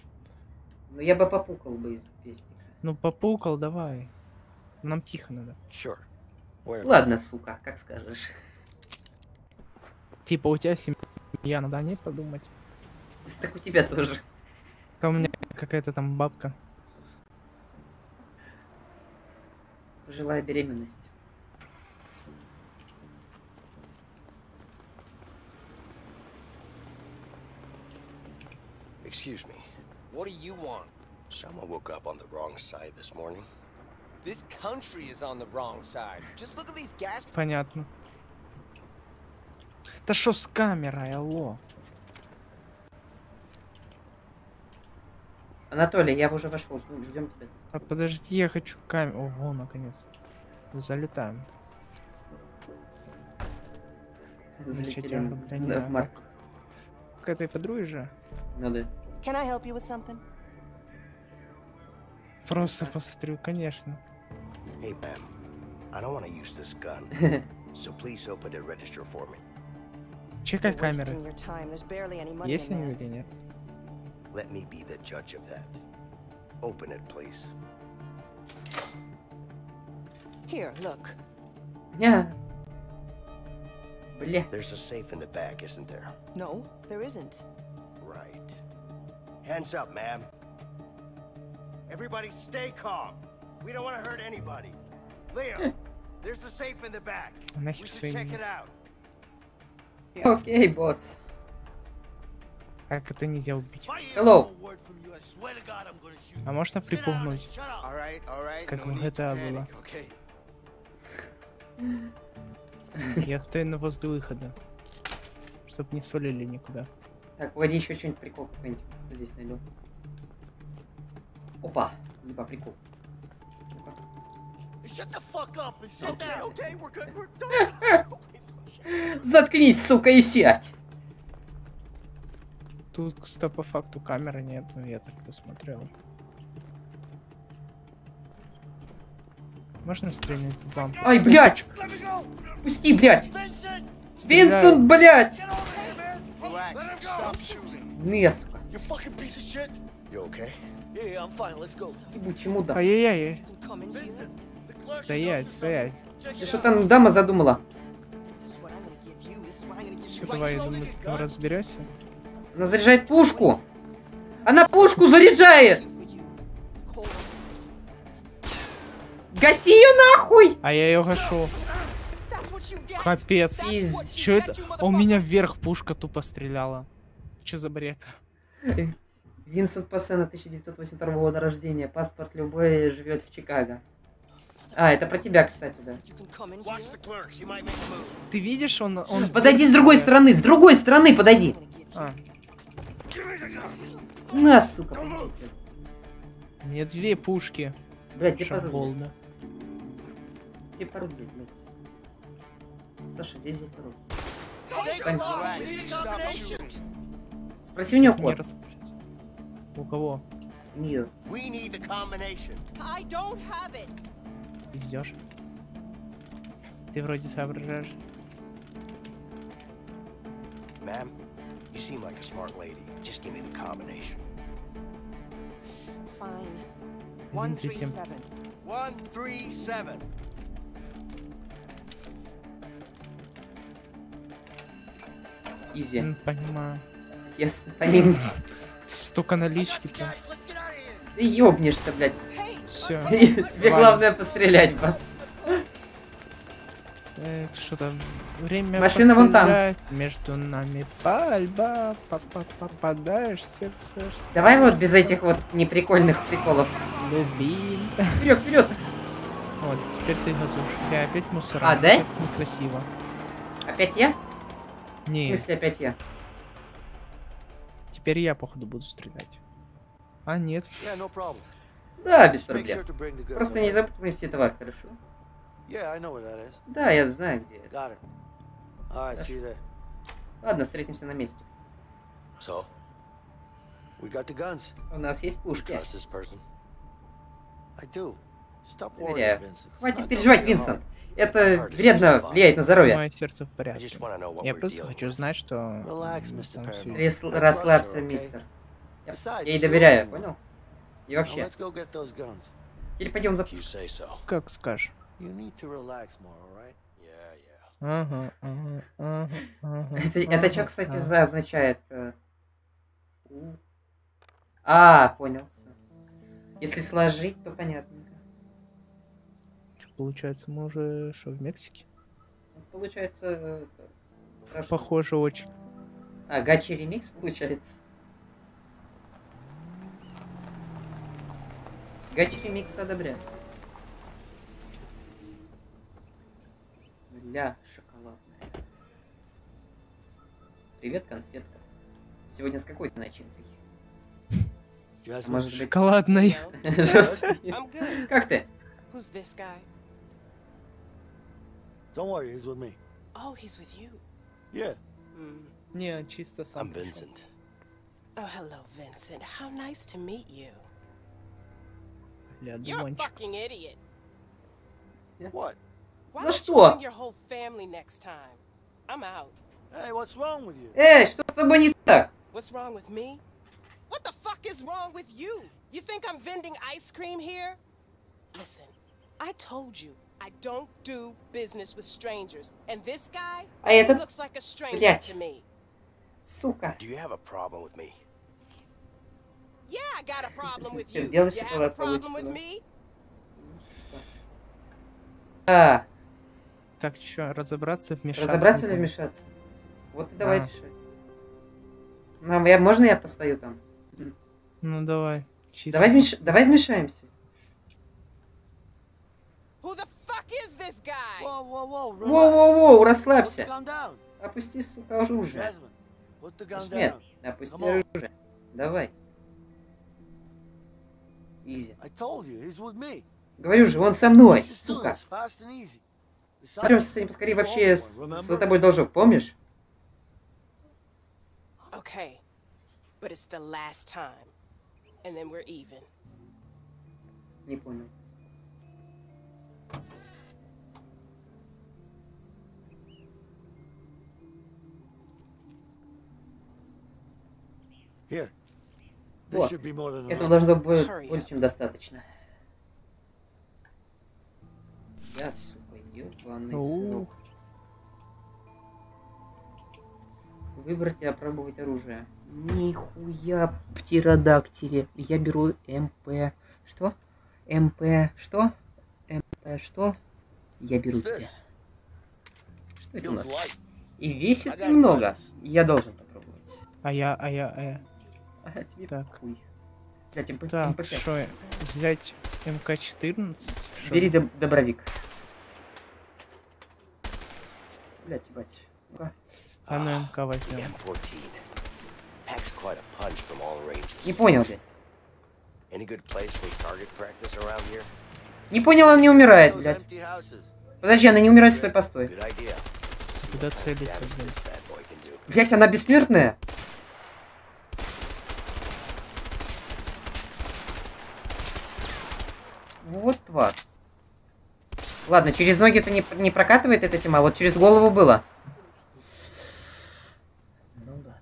Ну я бы попукал бы из пестика. Ну, попукал, давай. Нам тихо надо. Sure. Whatever. Ладно, сука, как скажешь. Типа, у тебя семья, надо о ней подумать. Так у тебя тоже. Там у меня какая-то там бабка. Пожилая беременность. Excuse me. What do you want? Someone woke up on the wrong side this morning. Понятно. Да что с камерой, алло? Анатолий, я уже вошел, ждем тебя. А подожди, я хочу камеру. Ого, наконец. Залетаем. Залетели да, да. в Марк. К этой подруге же. Ну да. Can I help you with something? Просто посмотрю, конечно. Hey, ma'am. I don't want to use this gun. so please open the register for me. Чекай You're камеры. wasting your time. There's barely any money Есть in они there. или нет? Let me be the judge of that. Open it, please. Here, look. Не. Бля. There's a safe in the back, isn't there? No, there isn't. Right. Hands up, ma'am. Everybody stay calm. We don't want to hurt anybody. Leo, there's a safe in the back. We should check it out. Окей, босс. Как это нельзя убить? Hello. А можно припугнуть? Как need to GTA было. Я стою на возле выхода. Чтоб не свалили никуда. Так, вводи еще что-нибудь прикол какой-нибудь. Здесь найду. Опа. Еба, прикол. Shut the fuck up and sit Okay, down. okay, we're good. We're done. Please don't Заткнись, сука, и сядь. Тут, кстати, по факту камеры нету, я так посмотрел. Можно стрельнуть в лампу? Ай, блядь! Пусти, блядь! Винсент, блядь! Не, сука. Ебучий мудак. Ай-яй-яй. Стоять, стоять. Ты что там дама задумала? Все, давай, я думаю, ты разберешься. Она заряжает пушку! Она пушку заряжает! Гаси ее нахуй! А я ее гашу. Капец. Че это? А у меня вверх пушка тупо стреляла. Че за бред? Винсент Пассена, 1982 года рождения. Паспорт любой, живет в Чикаго. А, это про тебя, кстати, да. Ты видишь, он... он Подойди с другой стороны, с другой стороны подойди. А. На, сука. Мне две пушки. Блядь? Шабол, да. Где пароль, блядь, блядь? Саша, где здесь пароль? Спроси у нее код. У кого? У нее. Пиздешь? Ты вроде соображаешь. Ma'am, you seem like a smart lady. Just give me the combination. Fine. Три, семь. 137. One, three, seven. Изи. Понимаю. Ясно, поним. Столько налички прям. Ты ёбнешься, блядь. Все. Тебе главное пострелять, ба. Э, что там? Время Машина вон там. Между нами пальба. Папа, попадаешь в сердце. Давай вот без этих вот неприкольных приколов. Любим. Вперед, вперед! Вот, теперь ты газуешь. Я опять мусора. А, да? Некрасиво. Опять я? В Не, смысле опять я? теперь я, походу, буду стрелять. А, нет. Yeah, no problem. Да, без проблем. Просто не забудь принести товар, хорошо? Да, я знаю где это. Right. Ладно, встретимся на месте. So, we got the guns. У нас есть пушки. trust this person? I do. Stop worrying, Доверяю. Хватит переживать, Винсент. Это вредно влияет на здоровье. Мое сердце в порядке. Я просто хочу знать, что... Расслабься, мистер. Я, ей доверяю, понял? И вообще, теперь пойдем за... Как скажешь. You need to relax more, all right? Yeah, yeah. Ага, ага, ага, ага, Это, это что, кстати, за означает? э? А, понял. Если сложить, то понятно. Чё, Получается, мы уже что, в Мексике? Получается... э, страшно. Похоже очень. А, гачи ремикс получается. Гачи ремикс одобряю. Ля шоколадная. Привет, конфетка. Сегодня с какой ты начинкой? Может быть... Шоколадной. Как ты? Who's this guy? don't worry, he's with me. Oh, he's with you. Yeah. Hmm. Не, чисто сам. I'm Vincent. Oh, hello, Vincent. How nice to meet you. Бля, You're a дуванчик. fucking idiot. What? Why За don't что? you bring your whole family next time? I'm out. Hey, what's wrong with you? Эй, что с тобой не так? What's wrong with me? What the fuck is wrong with you? You think I'm vending ice cream here? Listen, I told you I don't do business with strangers, and this guy А he этот? looks like a stranger Блядь. to me. Сука. Do you have a problem with me? Yeah, I got a problem with Сейчас you. have a problem with me? А, Так, что, разобраться, вмешаться? разобраться или вмешаться? Вот и давай А. решай. Нам, я, можно я постою там? Ну давай. Чисто. Давай, вмеш... давай вмешаемся. Who the fuck is this guy? Whoa, whoa, whoa, relax. Воу-воу-воу, расслабься. gun down. Опусти, сука, оружие. Нет, down. опусти оружие. Давай. Изи. Говорю же, он со мной, сука. Придемся с ним поскорее вообще с- за тобой должок, помнишь? Okay, but it's the last time. And then we're even. Не понял. Here. Вот. Этого должно быть больше, чем достаточно. Я, сука, ебаный сынок. Выбрать и опробовать оружие. Нихуя, птеродактили. Я беру МП. Что? МП. Что? МП. Что? Я беру тебя. Что это у нас? И весит немного. Я должен попробовать. А я, а я, а я. А тебе Так. похуй. Блядь, МП, Так, МП5. что, взять МК-14? Шо? Бери дроб- дробовик. Блять, ебать. Ну-ка. А ну МК возьмем. M14. Packs quite a punch from all ranges. Не понял, блядь. Here? Не понял, он не умирает, блядь. Подожди, она не умирает, стой, постой. Куда can do. Блять, она бессмертная? Вот тварь. Ладно, через ноги это не, не прокатывает эта тема, а вот через голову было. Ну ладно.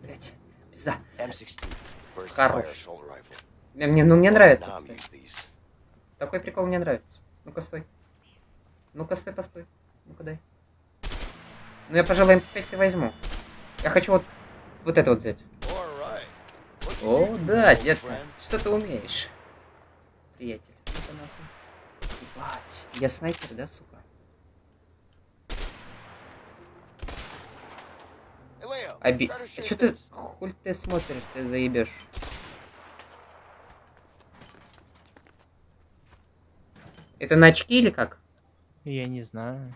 Блять, пизда. M16. Burst Хорош. Мне, ну мне нравится. Кстати. Такой прикол мне нравится. Ну-ка, стой. Ну-ка, стой, постой. Ну-ка, дай. Ну, я, пожалуй, М5 ты возьму. Я хочу вот, вот это вот взять. О, да, детка. Что ты умеешь? Приятель. Ну-ка, нахуй. Ебать. Я снайпер, да, сука? Оби... Что ты... Хуль ты смотришь, ты заебешь. Это на очки или как? Я не знаю.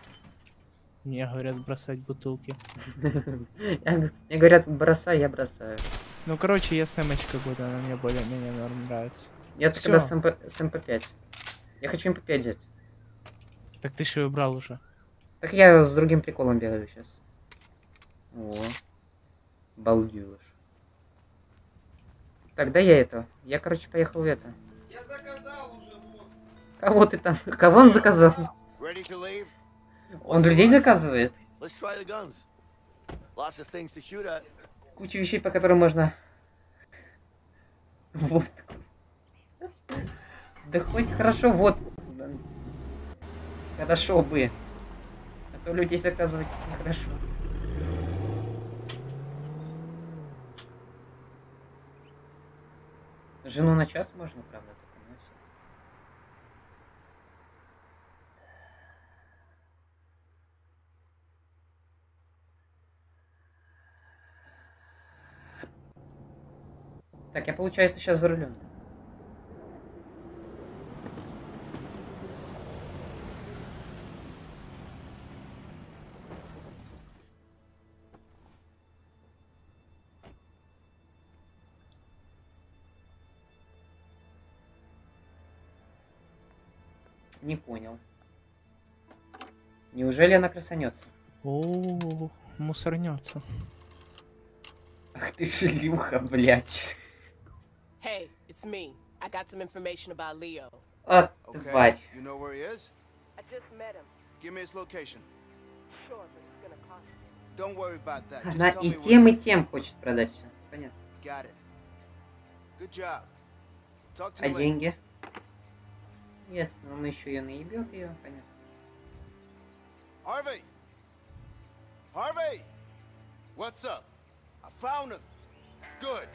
Мне говорят бросать бутылки. Мне говорят, бросай, я бросаю. Ну, короче, я с эмочкой буду, она мне более-менее норм нравится. Я Всё. тогда с, МП, с МП5. Я хочу МП5 взять. Так ты же выбрал уже. Так я с другим приколом бегаю сейчас. О, балдеж. Тогда я это. Я, короче, поехал в это. Я заказал уже, вот. Кого ты там? Кого он заказал? Он людей заказывает. Let's try the guns. Lots of things to shoot at. Куча вещей, по которым можно... Вот. Да хоть хорошо, вот. Хорошо бы. А то людей заказывать нехорошо. Жену на час можно, правда, только ну, всё. Так, я, получается, сейчас за рулем. Не понял. Неужели она красанется? О, мусорнется. Ах ты шлюха, блядь. Hey, it's me. I got some information about Leo. А, тварь. You know where he is? I just met him. Give me his location. Sure, but it's gonna cost you. Don't worry about that. Just Она tell и me where тем, he и тем хочет продать все. Понятно. is. Got it. Good job. Talk to А you later. деньги? Ясно, он еще и наебет ее, понятно. Harvey! Harvey! What's up? I found him. Good.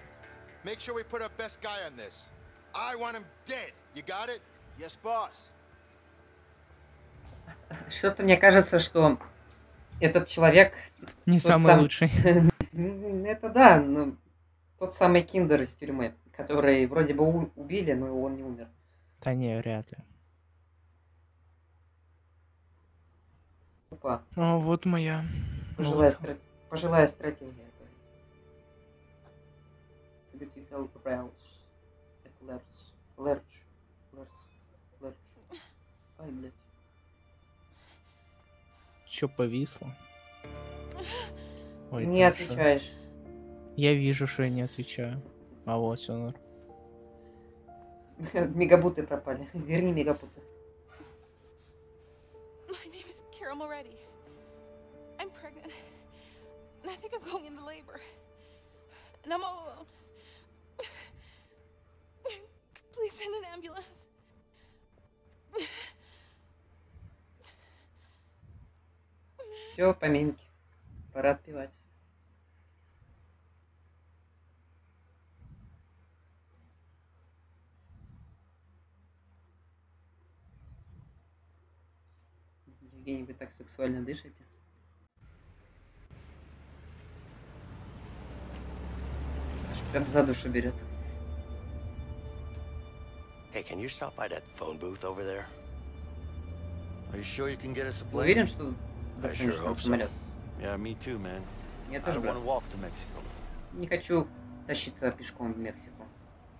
Make sure we put our best guy on this. I want him dead. You got it? Yes, boss. Что-то мне кажется, что этот человек... Не самый сам- лучший. Это да, но тот самый киндер из тюрьмы, который вроде бы убили, но он не умер. Да не, вряд ли. Опа. О, вот моя. Пожилая, страт- пожилая стратегия. Beautiful Browse. Eclipse. Lurch. Ларс. Ларс. Ай, блядь. Чё повисло? Ой, Не хорошо. отвечаешь. Я вижу, что я не отвечаю. А вот все норм. Мегабуты пропали. Верни мегабуты. My name is Carol Moretti. I'm pregnant. And I think I'm going into labor. And I'm all alone. Please send an ambulance. Все, поминки. Пора отпевать. Евгений, вы так сексуально дышите. Аж прям за душу берет. Уверен, что I достанешь sure там hope so. самолет? Yeah, me too, man. Я I тоже, don't брат. want to walk to Mexico. Не хочу тащиться пешком в Мексику.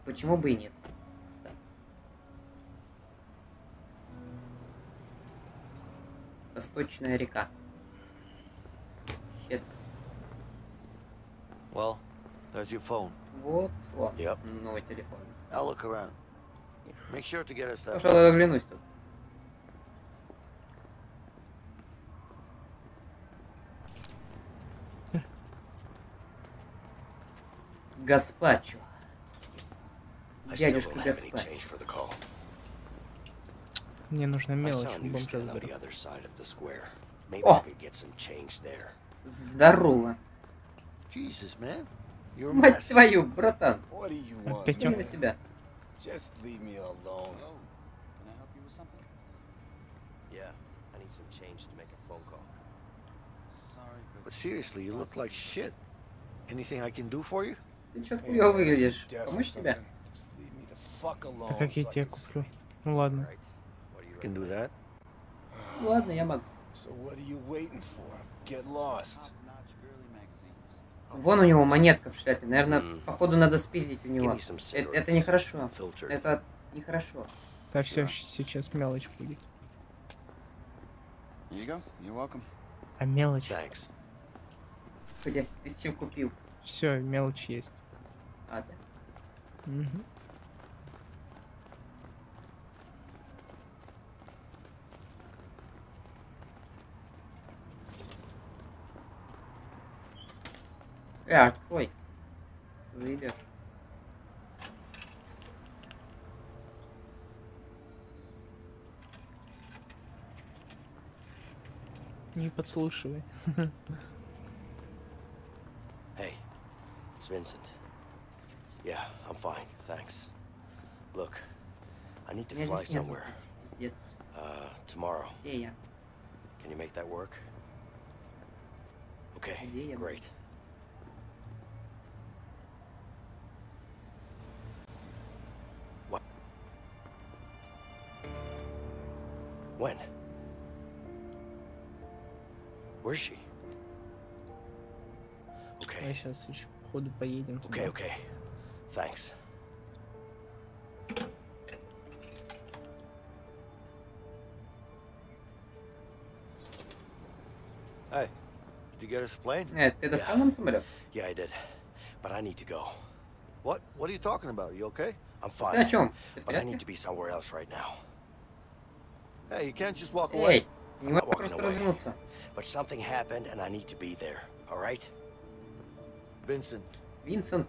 Почему бы и нет? Кстати. Восточная река. Хет. Well, there's your phone. Вот, вот. Yep. Новый телефон. I'll look around. Пожалуй, оглянусь тут. Гаспачо. I still Дядюшка don't have any Гаспачо. change for the call. Мне нужна мелочь. О! I could get some change there. Здорово. Мать твою, братан. Опять он. на себя. Just leave me alone. Can I help you with something? Yeah, I need some change to make a phone call. Sorry, but But seriously, you look like shit. Anything I can do for you? Ты чё Hey, хуёво man, выглядишь? deaf or Помочь тебе? something? Just leave me the fuck А alone как я so I тебе can куплю? sleep. Ну ладно. I can do that. Ладно, я могу. So what are you waiting for? Get lost. Вон у него монетка в шляпе. Наверное, походу надо спиздить у него. Это, это нехорошо. Это нехорошо. Да все, сейчас мелочь будет. А мелочь? Thanks. Блять, ты с чем купил? Все, мелочь есть. А, да. Мгм. Э, открой. Заебешь. Не подслушивай. Hey, it's Vincent. Yeah, I'm fine, thanks. Look, I need to Меня fly здесь нет. somewhere. Пиздец. Uh, tomorrow. Где я? Can you make that work? Okay, Где я? great. When? Where's she? А Okay, сейчас еще походу поедем туда. okay, okay. Thanks. Hey, did you get us a plane? Э, ты достал нам самолет? Yeah, I did. But I need to go. What? What are you talking about? You okay? I'm Ты о fine. чем? Ты в But I порядке? need to be somewhere else right now. Hey, you can't just walk Эй, away. не I'm not walking просто away. развернуться. But something happened and I need to be there. All right? Vincent, Винсент,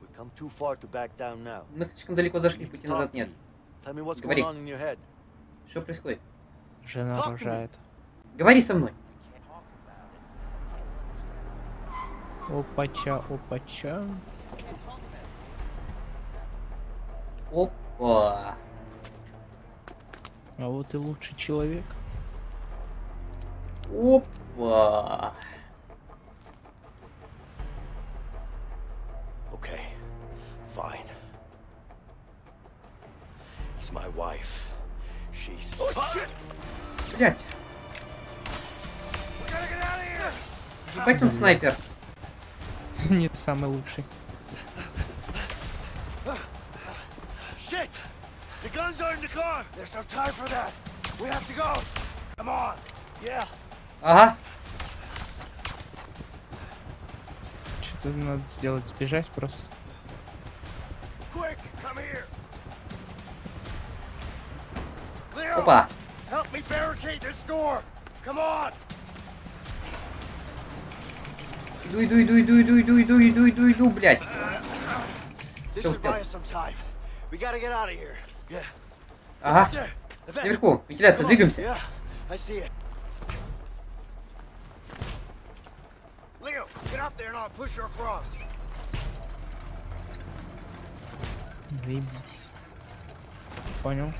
we come too far to back down now. мы слишком далеко зашли, пути назад нет. Tell me what's Говори. going on in your head. Что происходит? Жена рожает. Говори со мной. Опача, опача. Опа. А вот и лучший человек. Опа. Okay, fine. It's my wife. She's. Oh shit! Блять. Ебать он снайпер. Не самый лучший. Shit! The guns are in the car. There's no time for that. We have to go. Come on. Yeah. Ага. Что-то надо сделать, сбежать просто. Quick, come here. Leo, Опа. help me barricade this door. Come on. Иду, иду, иду, иду, иду, иду, иду, иду, иду, иду, блядь. This Всё, should buy успел. us some time. We gotta get out of here. Ага. Наверху. Вентиляция, двигаемся. Leo, get up there and I'll push her across. Заебись. Понял.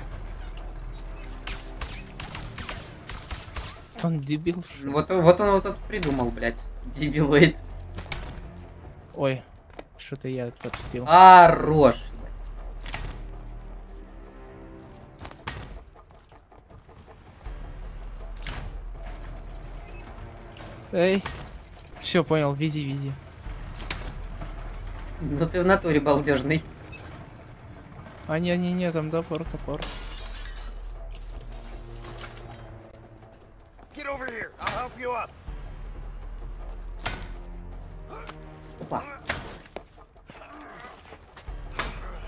Он дебил, что ли? Вот, вот он вот это придумал, блядь. Дебилоид. Ой, что-то я подпил. Хорош. Эй. Все, понял, вези, вези. Ну ты в натуре балдежный. А не, не, не, там топор, топор. Get over here. I'll help you up. Опа.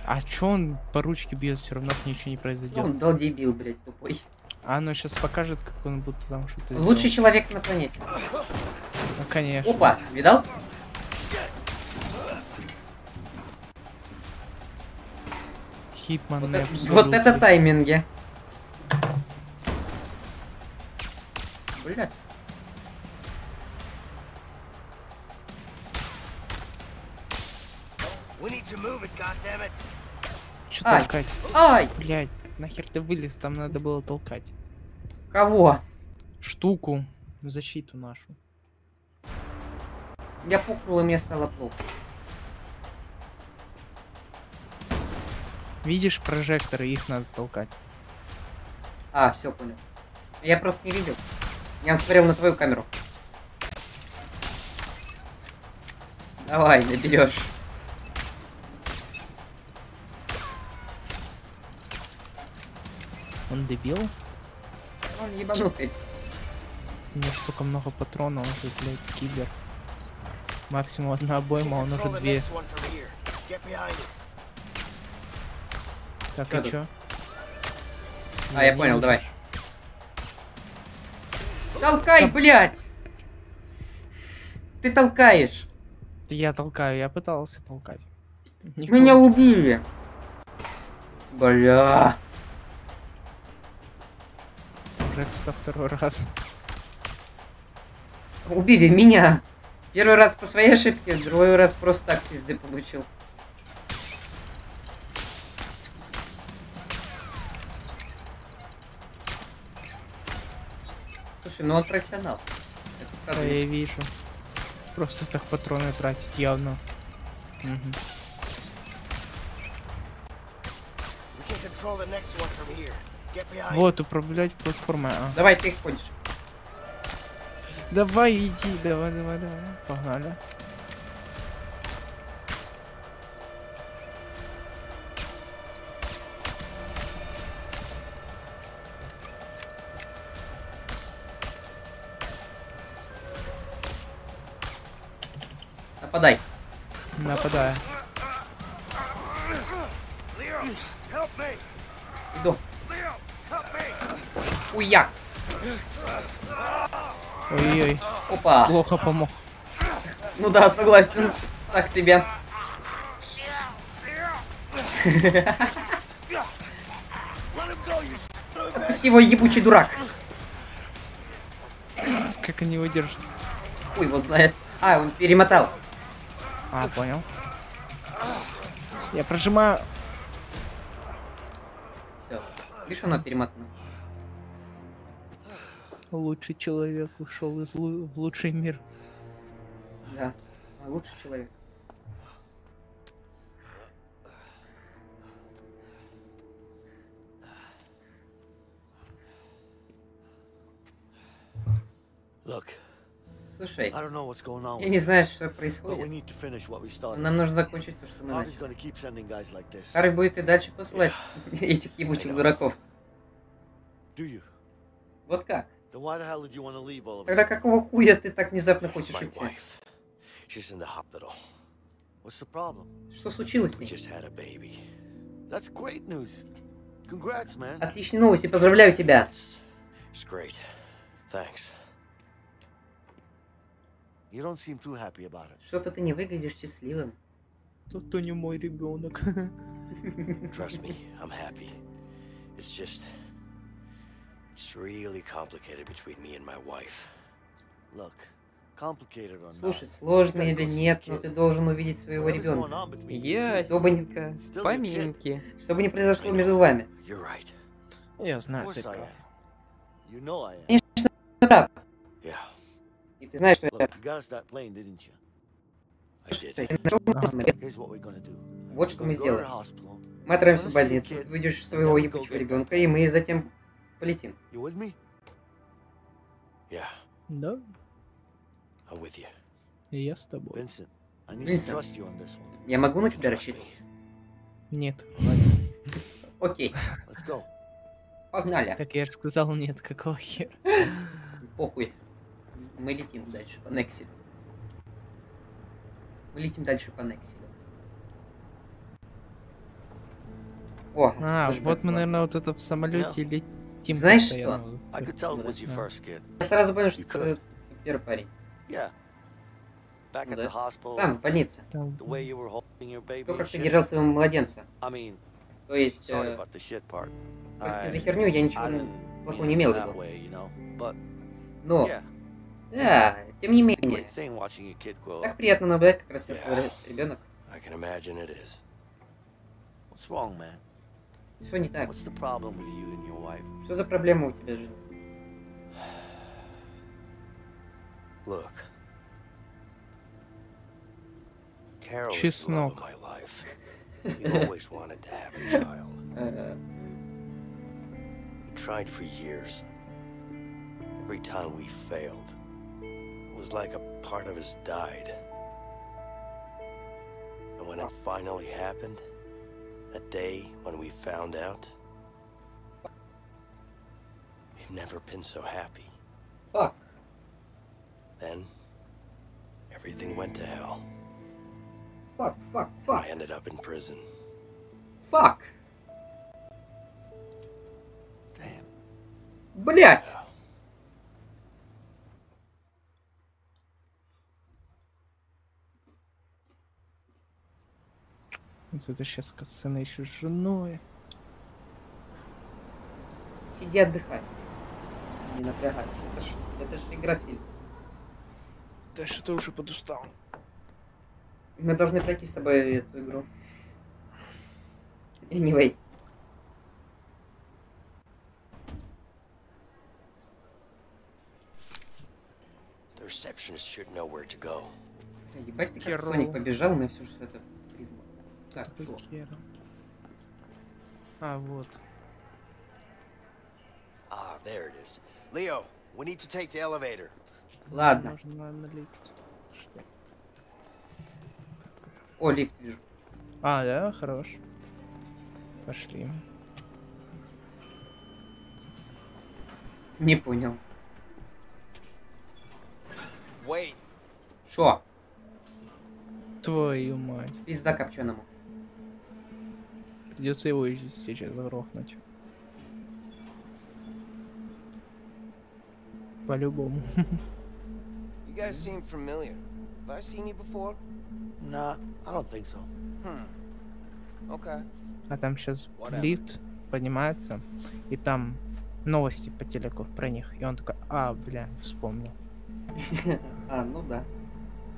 А чё он по ручке бьет, все равно ничего не произойдет. Он дал дебил, блядь, тупой. А оно сейчас покажет, как он будто там что-то Лучший человек на планете. Ну, конечно. Опа, видал? Хитман Вот, это, вот это тайминги. Бля. We need to move it, goddammit. Чё Ай. толкать? Ай! Блядь, нахер ты вылез, там надо было толкать. Кого? Штуку, защиту нашу. Я пукнул, и мне стало плохо. Видишь прожекторы, их надо толкать. А, все понял. Я просто не видел. Я смотрел на твою камеру. Давай, наберешь. Он дебил? Он ебанутый. У него столько много патронов, он же, блядь, кибер. Максимум одна обойма, он уже две. Так, Что и тут? чё? А, я Не понял, давай. можешь. Толкай, блядь! Ты толкаешь. Я толкаю, я пытался толкать. Меня убили. Бля. Что второй раз. Убили меня. Первый раз по своей ошибке, другой раз просто так пизды получил. Слушай, ну он профессионал. Это Да, я вижу. Просто так патроны тратить явно. Мгм. We can control the next one from here. Вот, управлять платформой. А. Давай, ты их ходишь. Давай, иди, давай, давай, давай. Погнали. Нападай. Нападаю. Leo, help me. Иду. Leo, help me. Хуяк. Ой-ой. Опа. Плохо помог. Ну да, согласен. Так себе. Отпусти его, ебучий дурак. Как они выдержат? Хуй его знает. А, он перемотал. А, понял. Я прожимаю. Все. Видишь, она перемотана лучший человек ушел из лу- в лучший мир. Да, лучший человек. Look, Слушай, я не знаю, что происходит. Но нам нужно закончить то, что мы начали. Харви будет и дальше посылать этих ебучих дураков. Вот как? Тогда какого хуя ты так внезапно хочешь my уйти? wife. She's in the hospital. What's the problem? Что случилось с ней? just had a baby. That's great news. Congrats, man. Отличные новости, поздравляю тебя. Что-то ты не выглядишь счастливым. Это не мой ребенок. Trust me, I'm happy. It's just. Слушай, сложно или нет, но ты должен увидеть своего ребенка. your kid. Поминки. Чтобы не произошло между вами. You're right. Я знаю, ты course I прав. am. You know I am. Конечно, ты прав. И ты знаешь, что я... Вот что мы сделаем. Мы отправимся в больницу, выйдешь своего ебучего ребенка, и мы затем полетим. You with me? Yeah, Да, I'm with you. и я с тобой. Vincent, I need to trust you on this one. Я могу на тебя рассчитывать? Нет. Окей, Let's go. погнали. Так я же сказал нет, какого хера. Похуй. Мы летим дальше по Некселю. Мы летим дальше по Некселю. О, А, вот мы, наверное, вот это в самолете летим. Знаешь Да. first, kid. Я сразу понял, что это первый парень. Ну Там, в больнице. То, как ты держал своего младенца. То есть, э, прости за херню, я ничего плохого не имел в виду. Но, да, тем не менее, так приятно наблюдать, как растет ребенок. I can imagine it is. What's wrong, man? Что не так? What's the problem with you and your wife? Что за проблема у тебя с женой? Look. Carol is the love of Чеснок. my life. We've always wanted to have a child. Э, We tried for years. Every time we failed, it was like a part of us died. And when it finally happened, that day when we found out, we've never been so happy. Fuck. Then, everything went to hell. Fuck, fuck, fuck, I ended up in prison. fuck. Damn. Блять! Вот это сейчас сцена еще с женой. Сиди отдыхай. Не напрягайся. Это ж, это ж игра фильм. Да что-то уже подустал. Мы должны пройти с тобой эту игру. Anyway. The receptionist should know where to go. Бля, Ебать, ты как. Соник побежал, меня все что это. Так, хер? А, вот. Ah, there it is. Leo, we need to take the elevator. Ладно. Можно на лифт. Что? О, лифт вижу. А, да, хорош. Пошли. Не понял. Wait. Шо? Твою мать. Пизда копченому. Придется его сейчас грохнуть. По-любому. You guys seem familiar. Have I seen you before? Nah, I don't think so. Hmm. Okay. А там сейчас Whatever. лифт поднимается, и там новости по телеку про них. И он такой, а, бля, вспомнил. А, ну да.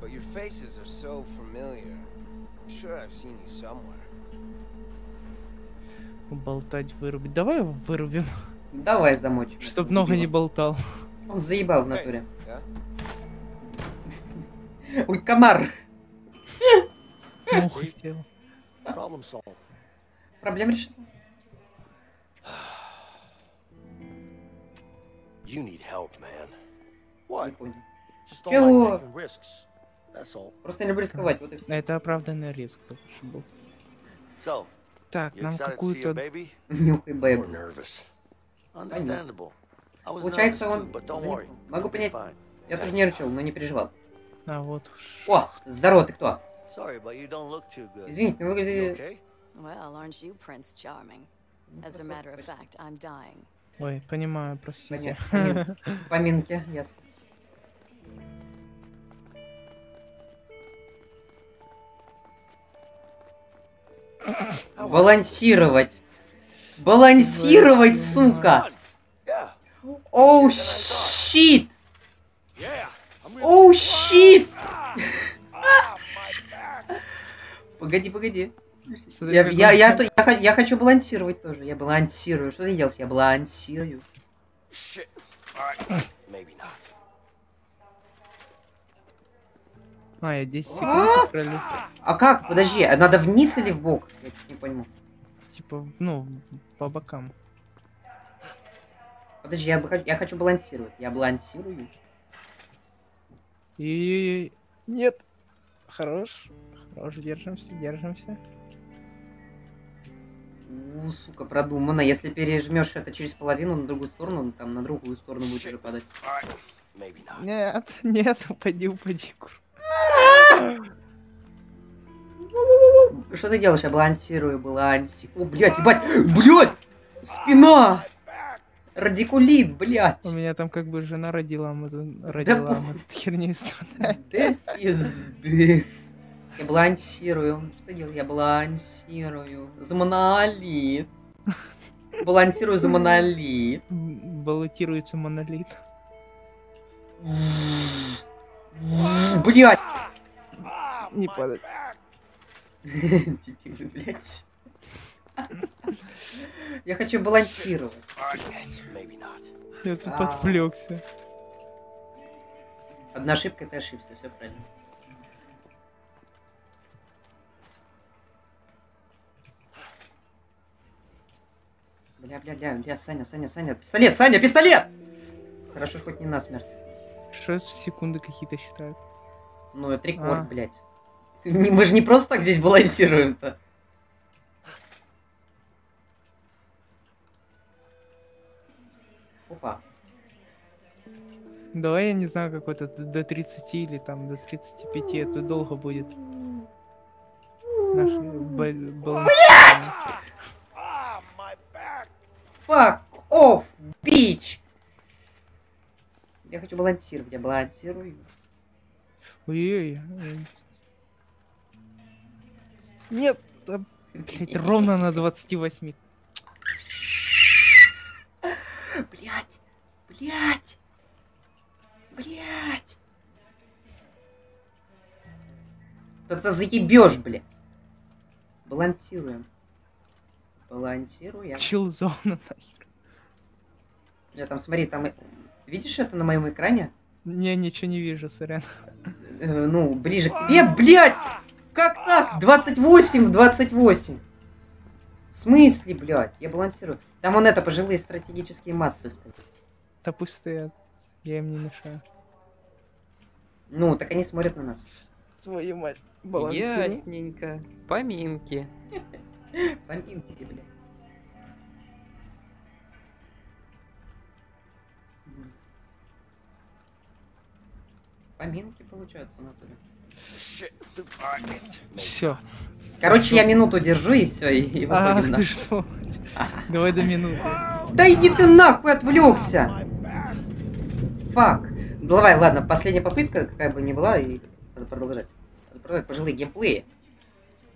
But your faces are so familiar. I'm sure I've seen you somewhere. Болтать вырубить. Давай его вырубим, Давай замочим. чтоб много не болтал. Он заебал в натуре. Ой, комар! Муха solved. Проблема решена. You need help, man. Не What? Чего? taking risks. That's all. Просто не люблю рисковать, вот и все. Это оправданный риск только что был. So, Так, нам какую-то... Нюхай бэйб. Получается, он... Могу понять. Я тоже нервничал, но не переживал. А вот уж. О, здорово, ты кто? Извините, вы выглядите... Well, aren't you Prince Charming? As a matter of fact, I'm dying. Ой, понимаю, простите. Поминки, ясно. Балансировать. Балансировать, сука. Оу, щит. Оу, щит. Погоди, погоди. Я, я, я, то- я, я хочу балансировать тоже. Я балансирую. Что ты делаешь? Я балансирую. Shit. Alright. Maybe not. А, я 10 А? секунд пролетел. А как? Подожди, а надо вниз или в бок? Я не пойму. Типа, ну, по бокам. Подожди, я, бы, я хочу балансировать. Я балансирую. И... Нет. Хорош. Хорош, держимся, держимся. У, сука, продумано. Если пережмешь это через половину на другую сторону, там на другую сторону будет уже падать. Нет, нет, упади, упади, кур. Что ты делаешь? Я балансирую, баланси. О, блядь, ебать! Блядь! Спина! Радикулит, блядь! У меня там как бы жена родила, а мы родила, а мы тут херней страдаем. Да пизды. Я балансирую. Что делаю? Я балансирую. За монолит. Балансирую за монолит. М, Баллотируется монолит. Блять! Не падать. Дебилы, блядь. Я хочу балансировать. Я тут А. подвлекся. Одна ошибка, ты ошибся, все правильно. Бля, бля, бля, бля, Саня, Саня, Саня, пистолет, Саня, пистолет! Хорошо, хоть не насмерть. Что секунды какие-то считают? Ну, это рекорд, А. блядь. Мы же не просто так здесь балансируем-то. Опа. Давай, я не знаю, какой-то до 30 или там до 35, это долго будет. Наш бал- балансирование. Fuck off, bitch! Я хочу балансировать, я балансирую. Ой-ой. Нет, да, блядь, ровно на 28. Блять, блять, блять. Да ты заебешь, бля. Балансируем. Балансируем. Чилзона нахер. Я там, смотри, там... Видишь это на моем экране? Не, ничего не вижу, сорян. Э, ну, ближе к тебе. Блять! Как так? 28 в 28. В смысле, блядь? Я балансирую. Там он это, пожилые стратегические массы стоят. Да пусть стоят. Я им не мешаю. Ну, так они смотрят на нас. Твою мать. балансируй. Ясненько. Поминки. Поминки, блядь. Поминки получаются натуре. Все. Короче, я минуту держу и все, и, и Ах ты что? Давай до минуты. Да иди ты нахуй, отвлекся! Фак. Ну, давай, ладно, последняя попытка, какая бы ни была, и надо продолжать. Надо продолжать пожилые геймплеи.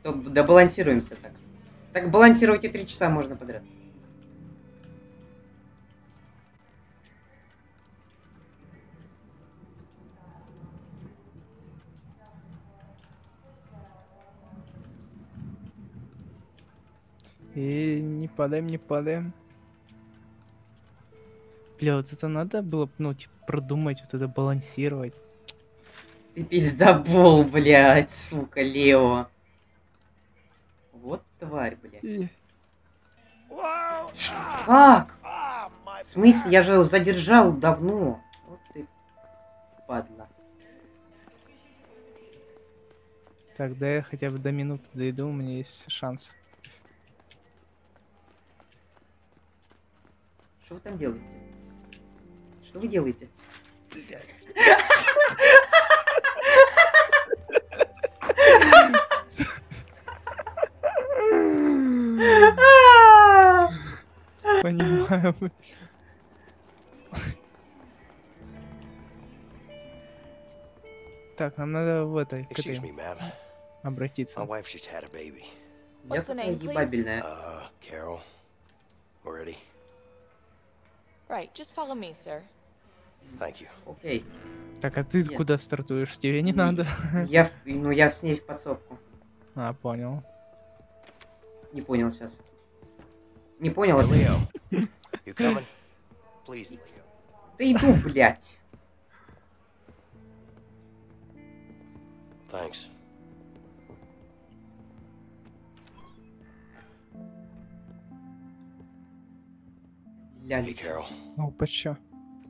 То добалансируемся так. Так балансировать и три часа можно подряд. И не падаем, не падаем. Бля, вот это надо было, ну, типа, продумать, вот это балансировать. Ты пиздобол, блядь, сука, Лео. Вот тварь, блядь. Ш как? В смысле, я же его задержал давно. Вот ты, падла. Тогда я хотя бы до минуты дойду, у меня есть шанс. Что вы там делаете? Что вы делаете? Понимаю. Так, нам надо в этой, к Excuse этой me, ma'am. обратиться. My wife just had a baby. What's the name, please? ебабельная. Uh, Carol. We're ready. Right, just follow me, sir. Thank you. Окей. Так, а ты Нет. куда стартуешь? Тебе не надо. Я, ну я с ней в подсобку. А, понял. Не понял сейчас. Не понял. Это- Leo. You coming? Please, Leo. Да иду, блядь. Thanks. Опача.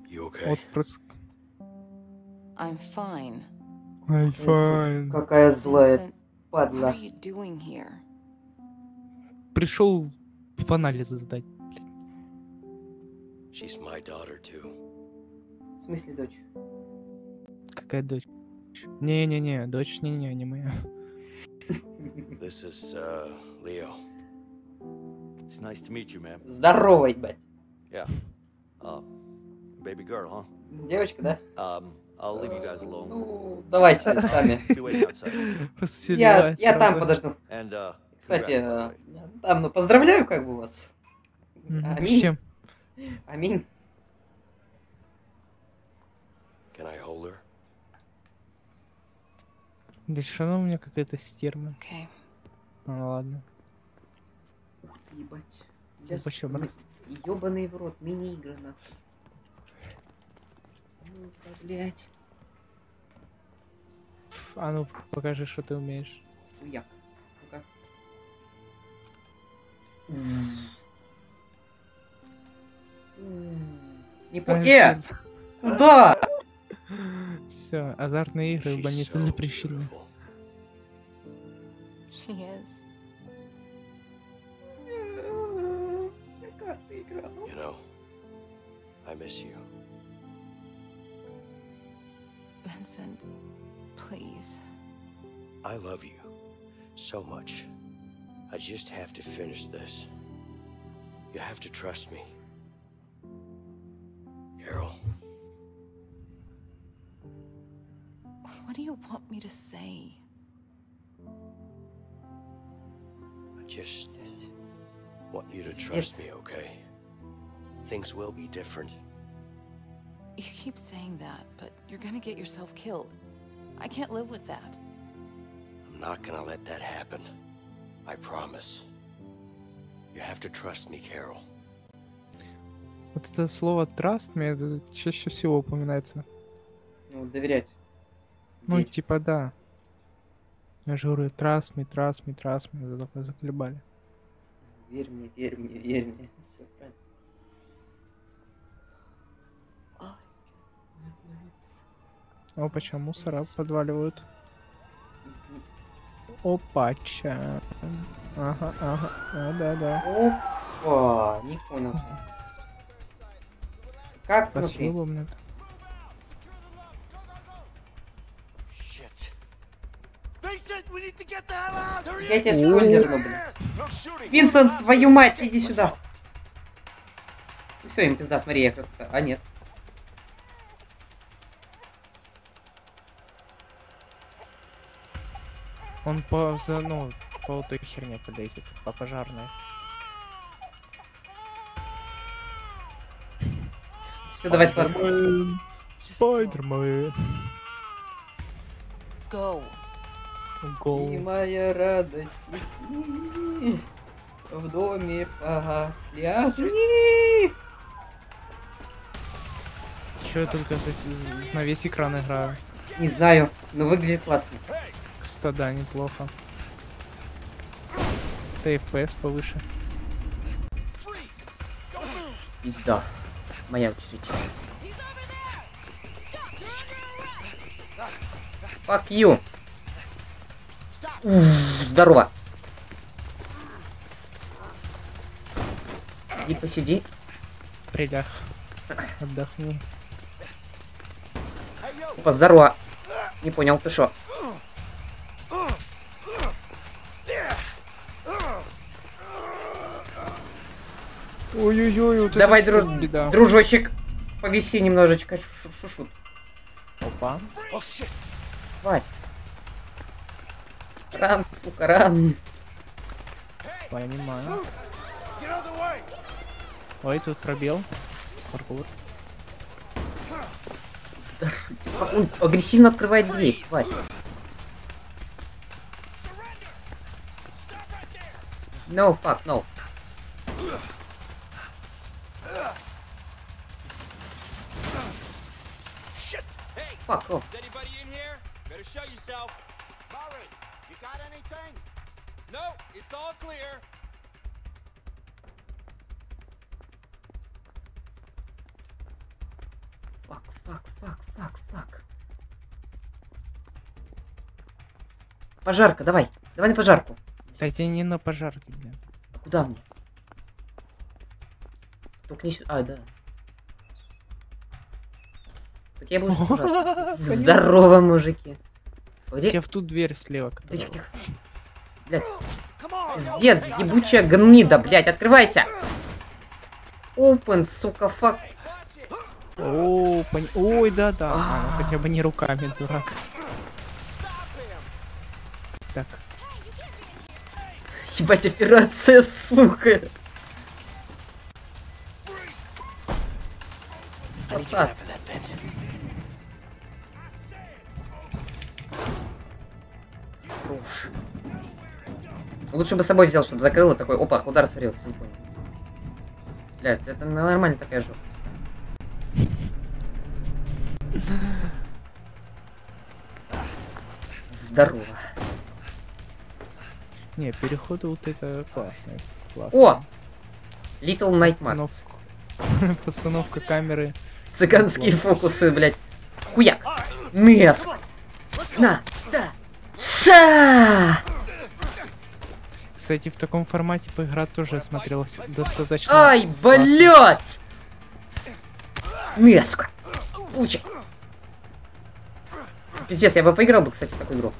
You okay? Отпрыск. I'm fine. Ай, файн. Какая злая падла. Пришел в анализы сдать. She's my daughter, too. В смысле, дочь? Какая дочь? Не-не-не, дочь не-не, не моя. This is, uh, Leo. It's nice to meet you, ma'am. Здорово, ебать. Yeah. Uh, baby girl, huh? Девочка, да? Um, I'll leave you guys alone. Ну, давайте сами. Я, я там подожду. And, uh, Кстати, congrats, by the way. там, ну, поздравляю как бы вас. Аминь. чем? Аминь. Can I hold her? Да что она у меня какая-то стерма. Okay. Ну ладно. Ебать. Ну, почему, брат? Ебаный в рот, мини-игры нахуй. Ну-ка, блядь. А ну покажи, что ты умеешь. Хуяк. Ну-ка. Не по... Э! Куда? Все, азартные игры в больнице запрещены. She is. Pedro. You know, I miss you. Vincent, please. I love you so much. I just have to finish this. You have to trust me. Carol. What do you want me to say? I just want you to trust it's... me, okay? Things will be different. You keep saying that, but you're gonna get yourself killed. I can't live with that. I'm not gonna let that happen. I promise. You have to trust me, Carol. Вот это слово trust мне это чаще всего упоминается. Ну, доверять. Ну, Верь. типа, да. Я же говорю, trust me, трас me, trust me. За такое заколебали. Верь мне, верь мне, верь мне. Все правильно. Опача, мусора подваливают. Опача. Ага, ага. А, да, да. Опа, не понял. Как? Спасибо мне. Я up! тебе спойлерну, блин. Винсент, твою мать, иди сюда. Все, им пизда, смотри, я просто... А, нет. Он по, ну, по той херне полезет, по пожарной. Все, давай. Спайдермен, Спайдермен. Go. И Гоу. моя радость весны в доме погасли огни. Че я только на весь экран играю? Не знаю, но выглядит классно. Кстати, да, неплохо. Да FPS повыше. Пизда. Моя очередь. Fuck you. Уф, здорово. Иди посиди. Прилях. Отдохни. Опа, здорово. Не понял, ты шо? Ой-ой-ой, вот Давай, это, дру- кстати, беда. дружочек, повиси немножечко. Шу-шу-шу. Опа. Давай. Ран, сука, ран. Понимаю. Ой, тут пробел. Паркур. Он агрессивно открывает дверь, тварь. No, fuck, no. Fuck off. Is anybody in here? Better show yourself. Murray, you got anything? No, it's all clear. Fuck, fuck, fuck, fuck, fuck. Пожарка, давай. Давай на пожарку. Кстати, не на пожарке, блин. А Куда мне? Только не сюда. А, да. Я. Конечно. Здорово, мужики. Где? Я в ту дверь слева. которая- Тихо, тихо. Блять. Пиздец, ебучая гнида, блять, открывайся! Open, сука, фак. О, пони- Ой, да-да. А, хотя бы не руками, дурак. Так. Ебать, операция, сука. Фасад. Хорош. Лучше бы с собой взял, чтобы закрыл и такой, опа, удар сварился, не понял. Блядь, это нормально такая жопа. Здорово. Не, переходы вот это классные. классно. О! Little Nightmares. Постановка, постановка камеры. Цыганские фокусы, блядь. Хуя! Нес! На! Да! Ша! Кстати, в таком формате поиграть тоже смотрелось достаточно. Ай, блядь! Неска! Получай! Пиздец, я бы поиграл бы, кстати, в такую игру.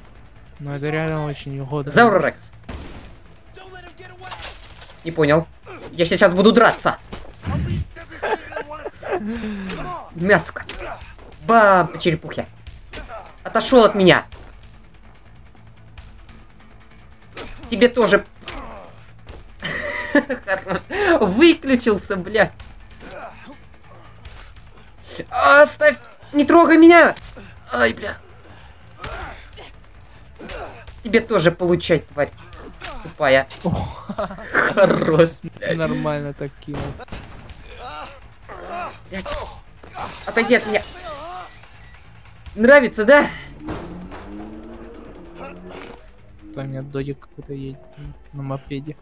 Ну это реально очень угодно. Заурорекс. Не понял. Я сейчас буду драться. Мяско. Бам, по черепухе. Отошел от меня. Тебе тоже. Хорош. Выключился, блядь. Оставь. Не трогай меня. Ай, бля. Тебе тоже получать, тварь. Тупая. Хорош, блядь. Нормально так кинул. Блядь. Отойди от меня. Нравится, да? Там у меня додик какой-то едет там, на мопеде.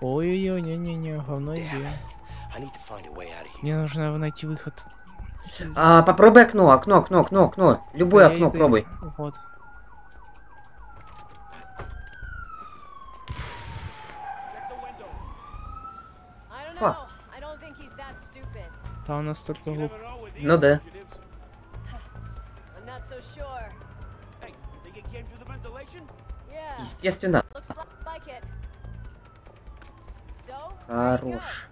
Ой-ой-ой, не-не-не, говно идея. Мне нужно найти выход. А, попробуй окно, окно, окно, окно, окно. Любое окно это- пробуй. Вот. Фак. Там настолько глуп. Ну да. I'm not so sure. Естественно. Хорош.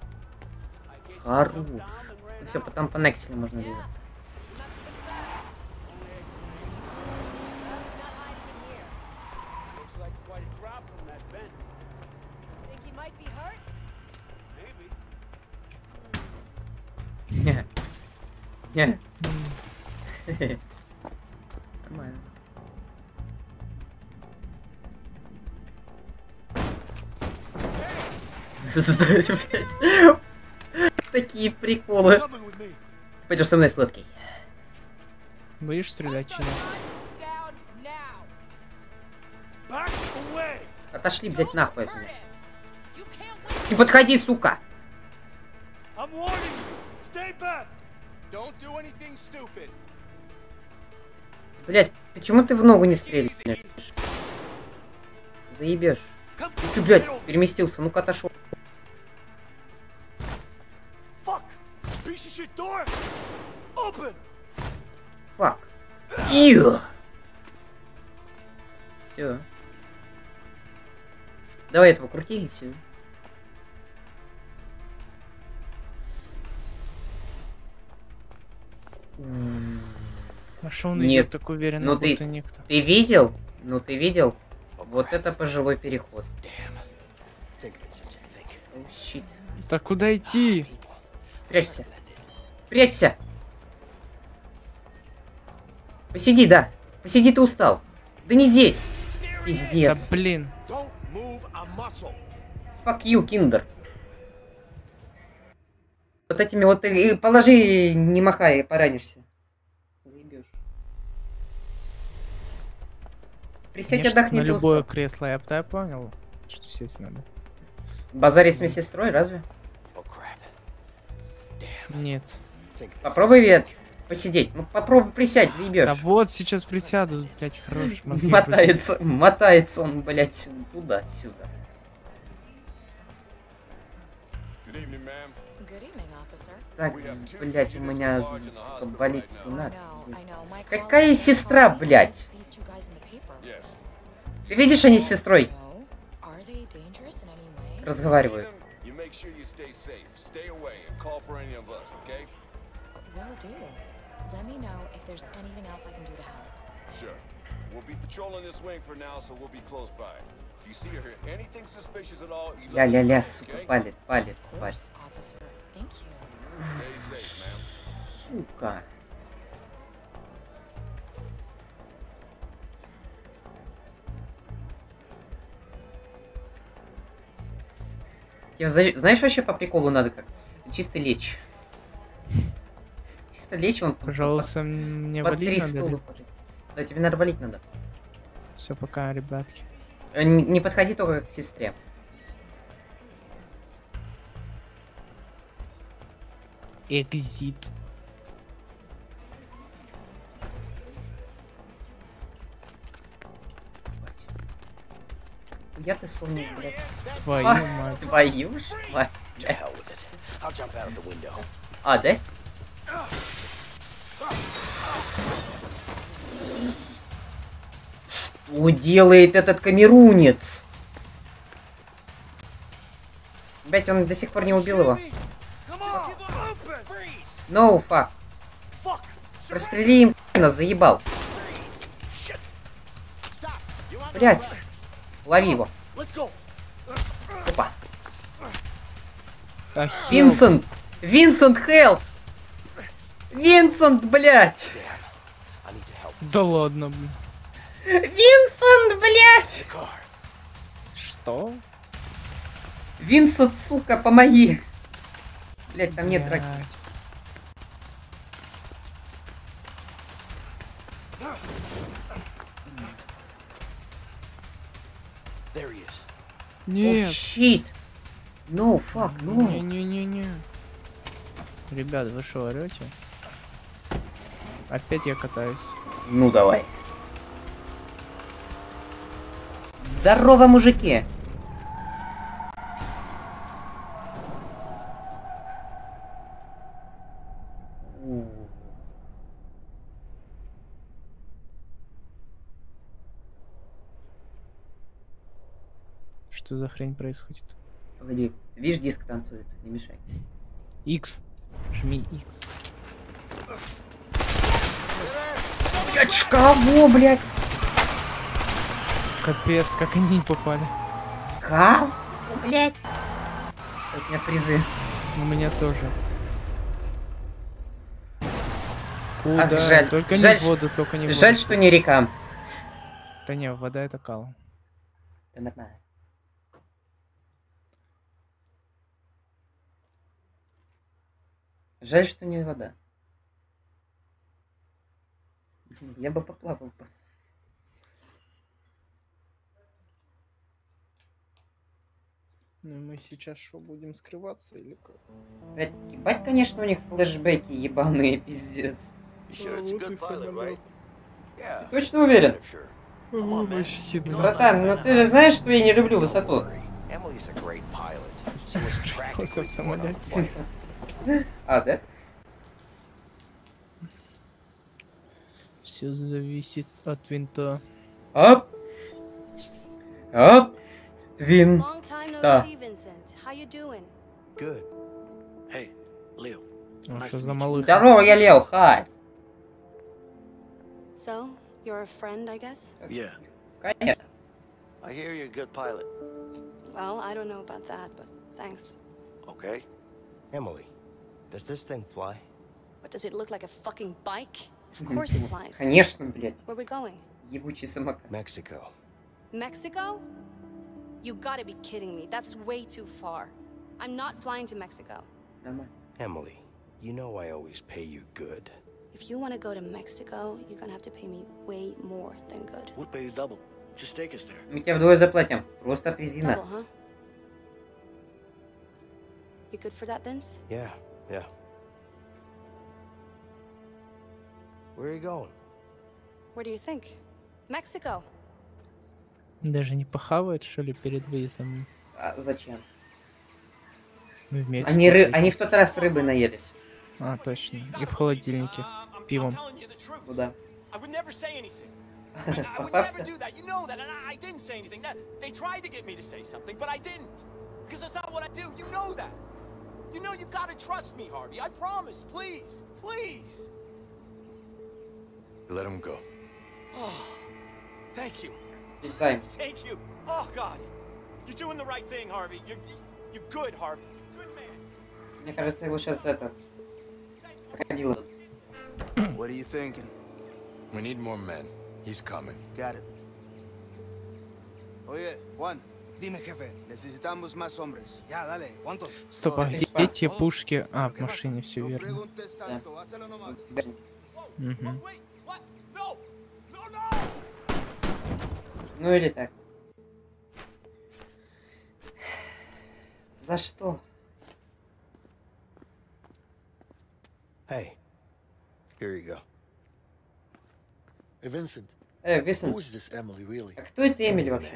Хорош. Ну все, потом по Некселю можно двигаться. Looks Сдать, блядь. Такие приколы. Пойдешь со мной, сладкий. Будешь стрелять, чи нет? Back away! Отошли, блядь, нахуй от меня. Не подходи, сука! Блять, почему ты в ногу не стреляешь? заебешь. Ты, блядь, переместился, ну-ка отошел. Piece of shit door! Open! Фак. Ию. Все. Давай этого крути и все. А что он Нет. идет так уверенно, Ну ты, никто? ты видел? Ну ты видел? Вот это пожилой переход. Oh, щит. Так куда идти? Прячься. Прячься. Посиди, да. Посиди, ты устал. Да не здесь. Да Пиздец. блин. Don't move a muscle! Fuck you, киндер. Вот этими вот и положи, не махай, поранишься. Заебешь. Присядь, отдохни, на любое устал. кресло, я, я понял, что сесть надо. Базарить с медсестрой, разве? Oh. Нет. Попробуй Вет, посидеть. Ну попробуй присядь, заебешь. Да вот, сейчас присяду, блядь, хорош. Мотается, мотается он, блядь, туда-сюда. Так, блядь, у меня сука, болит спина. Какая сестра, блядь? Ты видишь, они с сестрой разговаривают. Will do. Let me know if there's anything else I can do to help. Sure. We'll be patrolling this wing for now, so we'll be close by. If you see or hear anything suspicious at all, you let know, сука, палит, палит, ma'am. Сука. Тебе знаешь, вообще по приколу надо как? Чисто лечь. Чисто лечь, вон. Пожалуйста, мне под три надо. стула. Да, тебе надо валить надо. Все, пока, ребятки. Э, Не не подходи только к сестре. Экзит. Я ты сонник, блядь. Твою А, мать. Твою ж мать. А, да? Что делает этот камерунец? Блять, он до сих пор не убил его. No, fuck. Прострели им, нас заебал. Блять. Лови его. Опа. Винсент! Винсент, хелп! Винсент, help. Да ладно, блин. Винсент, car. Что? Винсент, сука, помоги! Блять, там нет. Блядь. Is. Нет. щит! No, fuck, no. Не-не-не-не. Ребят, вы что, орете? Опять я катаюсь. Ну, давай. Здорово, мужики! У. Что за хрень происходит? Погоди, видишь, диск танцует, не мешай. X. Жми X. Блять, кого, блять? Капец, как они не попали. Кого, блять? У меня фризы. У меня тоже. Куда? Ах, жаль. Только жаль, не воду, только не в Жаль, воду. что не река. Да не, вода это кал. Да нормально. Жаль, что не вода. Я бы поплавал бы. Ну мы сейчас что, будем скрываться или как? Блядь, ебать, конечно, у них флешбеки ебаные, пиздец. Yeah. Точно уверен? Братан, ну ты же знаешь, что я не люблю высоту. Emily's a Все зависит от винта. Оп! Оп! Твин. Long time no Да. see, Vincent. How you doing? Good. Hey, Leo. А что за малых? Здорово, я Лео, хай. So, you're a friend, I guess? Yeah. Конечно. I hear you're a good pilot. Well, I don't know about that, but thanks. Okay. Emily, does this thing fly? What does it look like a fucking bike? Of course it flies. Конечно, блядь. Where we going? Ебучий самокат. Mexico. Mexico? You gotta be kidding me. That's way too far. I'm not flying to Mexico. Нормально. Emily, you know I always pay you good. If you want to go to Mexico, you're gonna have to pay me way more than good. We'll pay you double. Just take us there. Мы тебе вдвое заплатим. Просто отвези Double, нас. huh? You good for that, Vince? Yeah, yeah. Where are you going? Where do you think? Mexico. Даже не похавают, что ли, перед выездом А зачем? в Мексику? Они, ры... Они в тот раз рыбы наелись. А, точно. И в холодильнике. Пивом. Ну да. Because that's not what I do. Know that. You know you gotta trust me, Harvey. I promise. Please, please. Let him go. Oh, thank you. Пиздай. Thank you. Oh God, you're doing the right thing, Harvey. You're you're good, Harvey. Good man. Мне кажется, его сейчас это... Крокодилы. What are you thinking? We need more men. He's coming. Got it. Oye, Juan, dime, jefe, necesitamos más hombres. Ya, dale, ¿cuántos? Стоп, а где эти пушки? А, в машине, все верно. nomás. Мгм. Ну или так. За что? Hey, here you go. Hey, Vincent. Э, Who Висон, is this Emily really? а кто это Эмили вообще?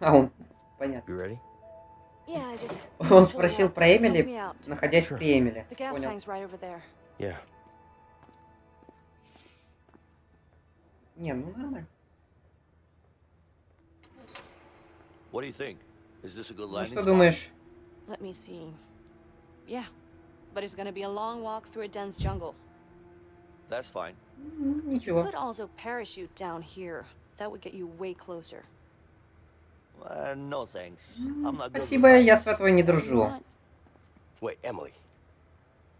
А, он. Понятно. You ready? Yeah, I just. Он спросил про Эмили, находясь при Эмили. Понял. Не, ну нормально. What do you think? Is this a good Ну landing что spot? думаешь? Let me see. Yeah, but it's gonna be a long walk through a dense jungle. That's fine. М, You Ничего. could also parachute down here. That would get you way closer. Uh, no thanks. I'm not good Спасибо, with я с heights. этого не дружу. Wait, Emily.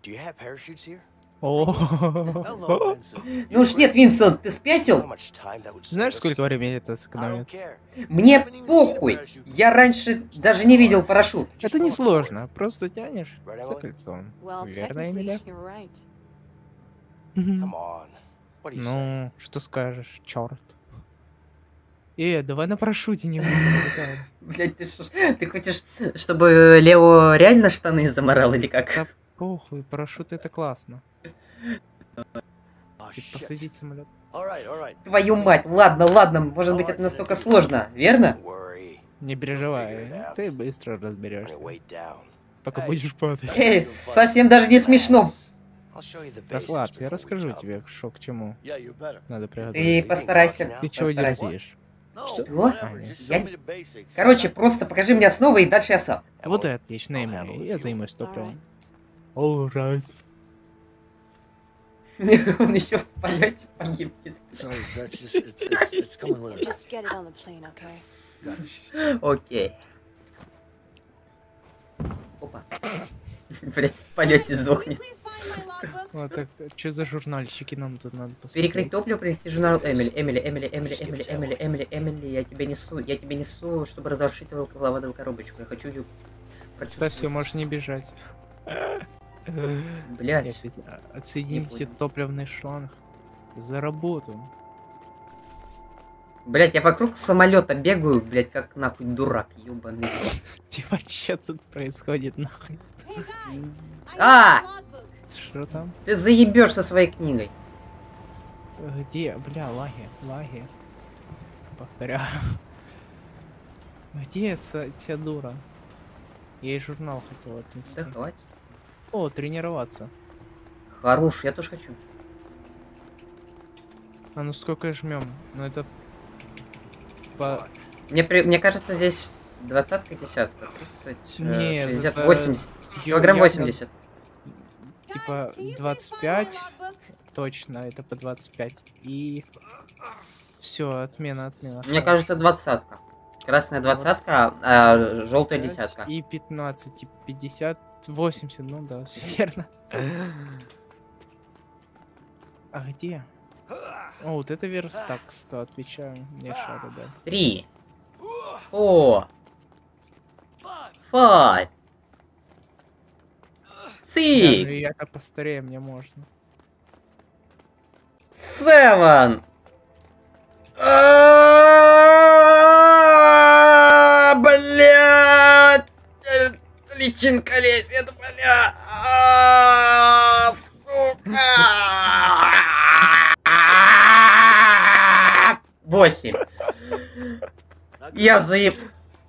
Do you have parachutes here? О. Ну уж нет, Винсент, ты спятил? Знаешь, сколько времени это сэкономит? Мне похуй. Я раньше даже не видел парашют. Это не сложно, просто тянешь за кольцом. Верно, say? Ну, что скажешь, черт. Э, давай на парашюте не. Блять, ты ты хочешь, чтобы Лео реально штаны заморал или как? Да похуй, парашют это классно. Oh, Типа посадить самолет. All right, all right. Твою мать, ладно, ладно, может быть это настолько сложно, верно? Не переживай, ты быстро разберешься. Пока будешь падать. Эй, совсем даже не смешно. Расслабься, я расскажу тебе, что к чему надо Ты приготовить. постарайся. Ты чего постарайся. дерзишь? Что? А, Я-. Короче, просто покажи мне основы и дальше я сам. Вот и отлично, Эмили, я займусь топливом. Alright. Он еще в полете погибнет. Sorry, that's just it's it's, it's coming with us. Just get it on the plane, okay? Окей. Опа. Блять, в полете сдохнет. Вот так, что за журнальчики нам тут надо посмотреть? Перекрыть топливо, принести журнал Эмили. Эмили, Эмили, Эмили, Эмили, Эмили, Эмили, Эмили, я тебе несу, я тебе несу, чтобы разворшить твою головодовую коробочку. Я хочу ее Да прочувствовать. все, можешь не бежать. А, Отсоедините топливный шланг. За работу. Блять, я вокруг самолета бегаю, блять, как нахуй дурак, ебаный. Типа, что тут происходит нахуй? А! Что там? Ты заебешь со своей книгой. Где? Бля, лаги, лаги. Повторяю. Где эта тебя дура? Я ей журнал хотел отнести. Да хватит. О, тренироваться. Хорош, я тоже хочу. А ну сколько жмем? Ну это по... Мне, при- мне кажется, здесь двадцатка, десятка, 30, э, Нет, 60, это 80. ё- Килограмм явно 80. Типа 25. Точно, это по 25. И... Все, отмена, отмена. Мне кажется, двадцатка. Красная двадцатка, а желтая десятка. И 15, и 50, 80, ну да, все верно. А где? О, вот это верстак, 100, отвечаю. Не шарю, да. Три. Four. Five. Six. я-то постарее, мне можно. Seven. А, Личинка лезет, бля! А, Сука! Восемь. Я заеб...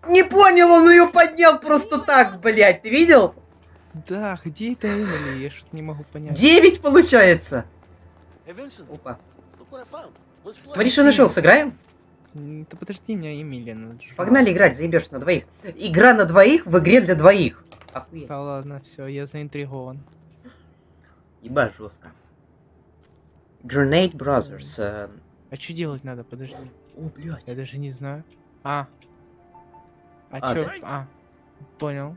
Не понял, он ее поднял просто так, блядь, ты видел? Да, где это Эмили? Я что-то не могу понять. Девять получается. Vincent, Опа. play. Смотри, что нашел, сыграем? Да подожди, меня Эмили надо. Погнали играть, заебешь на двоих. Игра на двоих в игре для двоих. Охуеть. Да ладно, все, я заинтригован. Еба жестко. Grenade Brothers. э, А что делать надо? Подожди. О, блядь. Я даже не знаю. А. А, А, чё? да. А. Понял.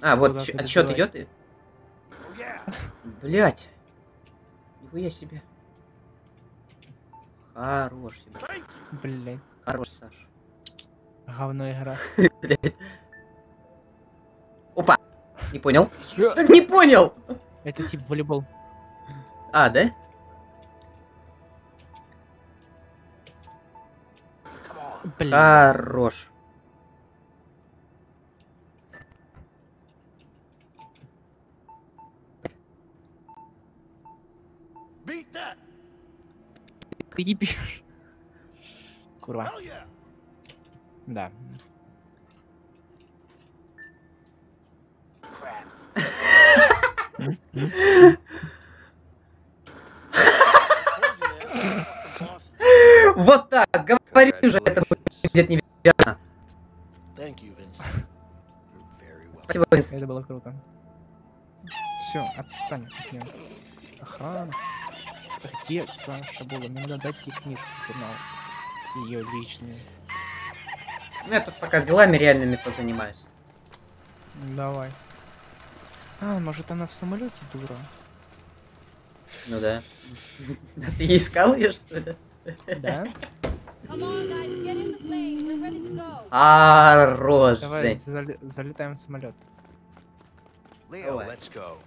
А, вот добиваешь? идет и. Блять. Нихуя себе. Хорош тебе. Блять. Хорош, Саш. Говно игра. Опа! Не понял? Не понял! Это тип волейбол. А, да? Блин. Хорош. Ты ебешь. Курва. Hell yeah. Да. Вот так, говорю же, это будет невероятно. Спасибо, Винс. Это было круто. Все, отстань от меня. Охрана. Где Саша была? Мне надо дать ей книжку, журнал. Ее личную. Ну, я тут пока делами реальными позанимаюсь. Давай. А, может она в самолете дура? Ну да. Да Ты ей искал ее, что ли? Да? Go. Хорош, Давай залетаем в самолет. Давай. let's go.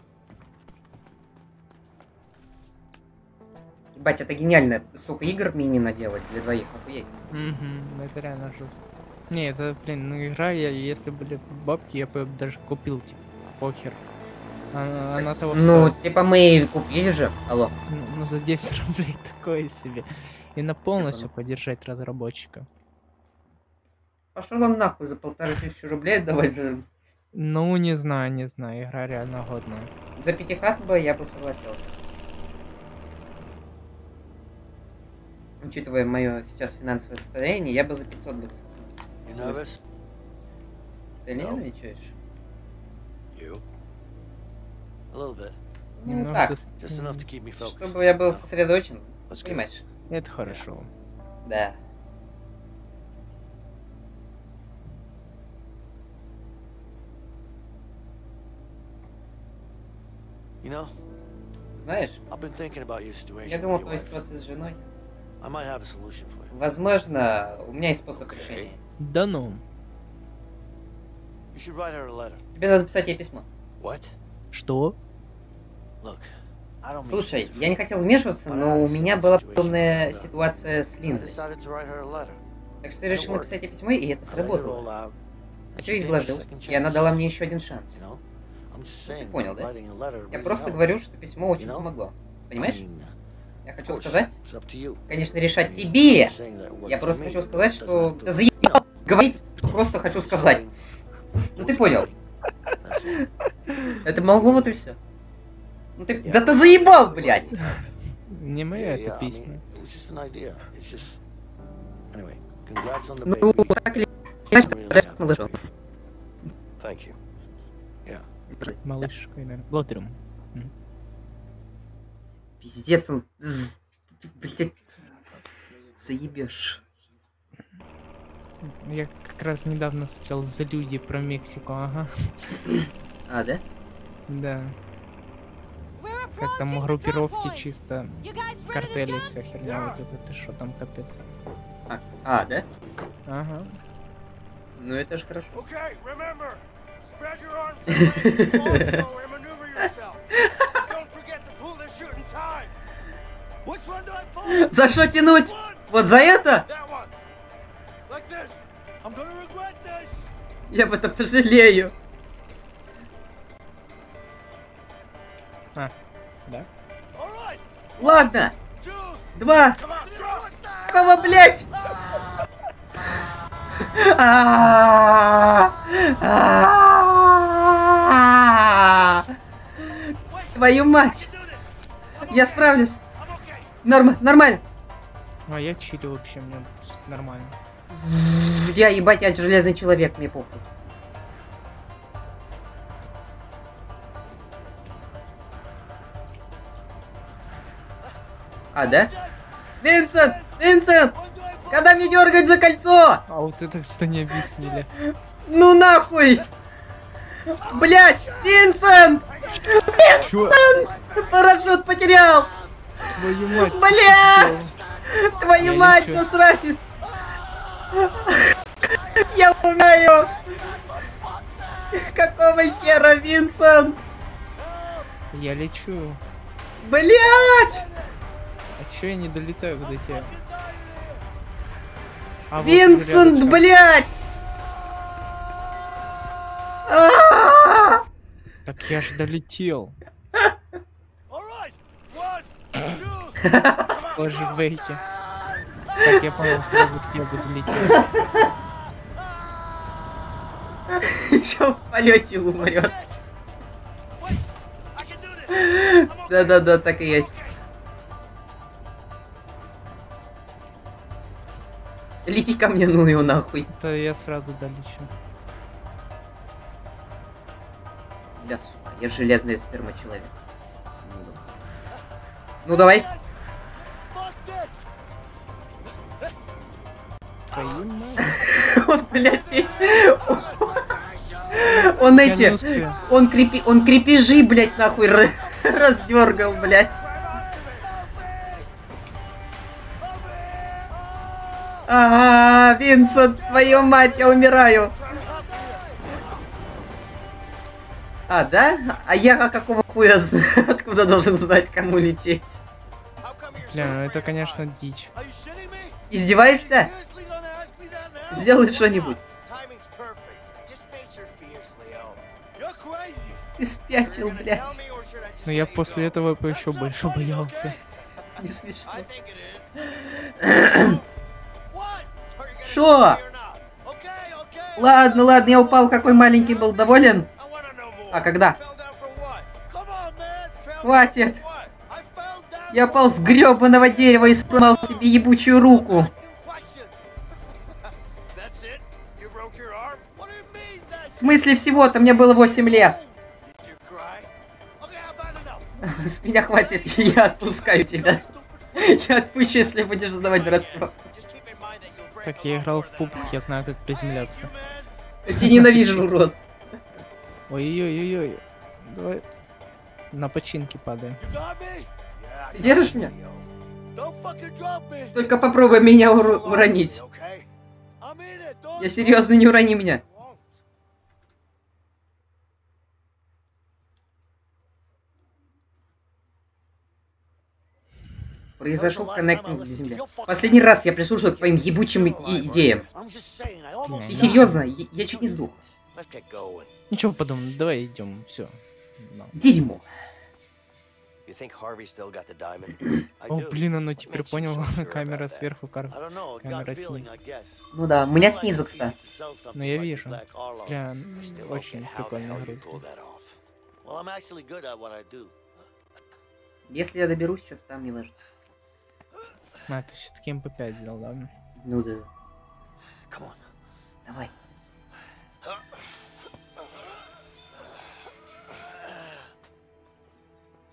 Ебать, это гениально. Столько игр мини наделать для двоих, охуеть. Угу, это реально жестко. Не, это, блин, ну игра, я, если были бабки, я бы даже купил, типа, похер. А- Она того Ну, стоит. типа мы купили же. Алло. Ну, ну, за 10 рублей такое себе. И на полностью ну. поддержать разработчика. Пошел он нахуй за полторы тысячи рублей отдавать за... Ну, не знаю, не знаю, игра реально годная. За пятихат бы я бы согласился. Учитывая мое сейчас финансовое состояние, я бы за 500 бы согласился. Ты нервничаешь? You? A little bit. Ну Немного так, чтобы я был сосредоточен. Понимаешь? Это хорошо. Да. You know, Знаешь, я думал, your твоя wife. ситуация с женой. Возможно, у меня есть способ решения. Да ну. You should write her a letter. Тебе надо писать ей письмо. What? Что? Слушай, to я не хотел вмешиваться, но у меня была подобная ситуация с I Линдой. decided to write her a letter. Так что я решил написать ей письмо, и это сработало. все изложил, и она дала мне еще один шанс. Ты понял, да? writing a letter Я просто говорю, что письмо очень помогло. I Понимаешь? Я хочу сказать, конечно, решать тебе. Я просто хочу сказать, что ты заебал говорить, что просто хочу сказать. Ну ты понял. Это могло вот и все. Ну ты... Да ты заебал, блядь! Не Yeah, это письма. the Ну, так или иначе. Yeah. Малышкой, наверное. Лотерум. Пиздец, он... Блядь. Заебешь. Я как раз недавно смотрел за люди про Мексику, ага. А, да? Да. Как там группировки чисто, картели вся херня, вот это ты что там капец. А, а, да? Ага. Ну это ж хорошо. Spread your arms and legs, fall slow and maneuver yourself. Don't forget to За что тянуть? Вот за это? Я об этом пожалею. А, да? Ладно. Два. Кого, блядь? А-а-а! А-а-а! Твою мать! Я справлюсь. Норм, нормально. А я чилю вообще, мне нормально. Я ебать, я железный человек, мне похуй. А, да? Винсент! Винсент! Когда мне дергать за кольцо? А вот это, кстати, не объяснили. Ну нахуй! Блять! Винсент! Винсент! Парашют потерял! Твою мать! Блять! Твою Я мать, засранец! Я умею! Какого хера, Винсент? Я лечу. Блять! А чё я не долетаю до тебя? А вот Винсент, рядышком. блять! Так я ж долетел. Флэшбэки. Так, я понял, сразу к тебе буду лететь. Еще в полете умрет. Да-да-да, так и есть. Лети ко мне, ну его нахуй. Да я сразу долечу. Бля, сука, я железная сперма человек. Ну давай. Мать. Он, блядь, эти... Он эти... Он крепи... Он крепежи, блядь, нахуй ра- раздергал, блядь. А, Винсент, твою мать, я умираю. А, да? А я какого хуя зна- откуда должен знать, кому лететь? Бля, ну это, конечно, дичь. Издеваешься? Сделай что-нибудь. Ты спятил, блядь. Но я после этого еще больше боялся. Не смешно. Шо? Ладно, ладно, я упал, какой маленький был доволен. А когда? Хватит. Я пал с гребаного дерева и сломал себе ебучую руку. В смысле всего-то? Мне было 8 лет. С меня хватит, я отпускаю тебя. Я отпущу, если будешь задавать дурацкий. Так, я играл в пупах, я знаю, как приземляться. Я тебя ненавижу, урод. Ой-ой-ой-ой. Давай на починки падаем. Ты держишь меня? Только попробуй меня уру- уронить. Я серьезно, не урони меня. Произошел коннектинг с землей. Последний раз я прислушал к твоим ебучим идеям. Ты серьезно? Я, я чуть не сдох. Ничего подумай, давай идем, все. Дерьмо. О, блин, оно теперь понял. Камера сверху, кар- камера снизу. Ну да, у меня снизу, кстати. Ну я вижу. Бля, очень прикольно do. Если я доберусь, что-то там не важно. А, ты все-таки МП5 взял, да? Ну да. Come on. Давай.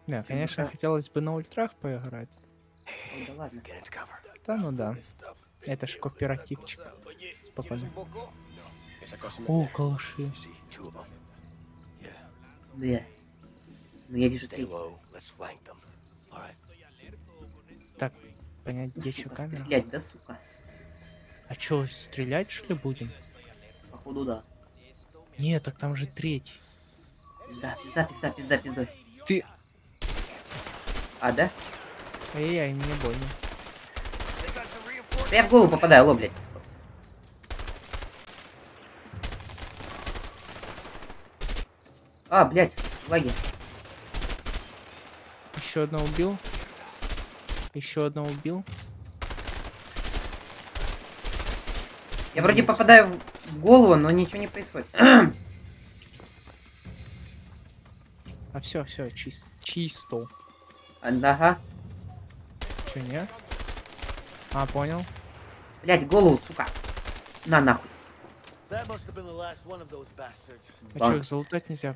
Да, конечно, хотелось бы на ультрах поиграть. Ой, да ладно. Да, ну да. Это ж кооперативчик. Спокойно. Me- О, калаши. Да. Ну я вижу третий. Так, понять, где еще камера? стрелять, да, сука? А чё, стрелять что ли будем? Походу, да. Нет, так там же третий. Пизда, пизда, пизда, пизда, пизда. Ты... А, да? Эй-ай, мне больно. Да я в голову попадаю, алло, блядь. А, блядь, лаги. Еще одного убил. Еще одного убил. Я вроде попадаю в- в голову, но ничего не происходит. А все, все, чис чисто. Ага. Че, не? А, понял. Блядь, голову, сука. На нахуй. А че, их залутать нельзя?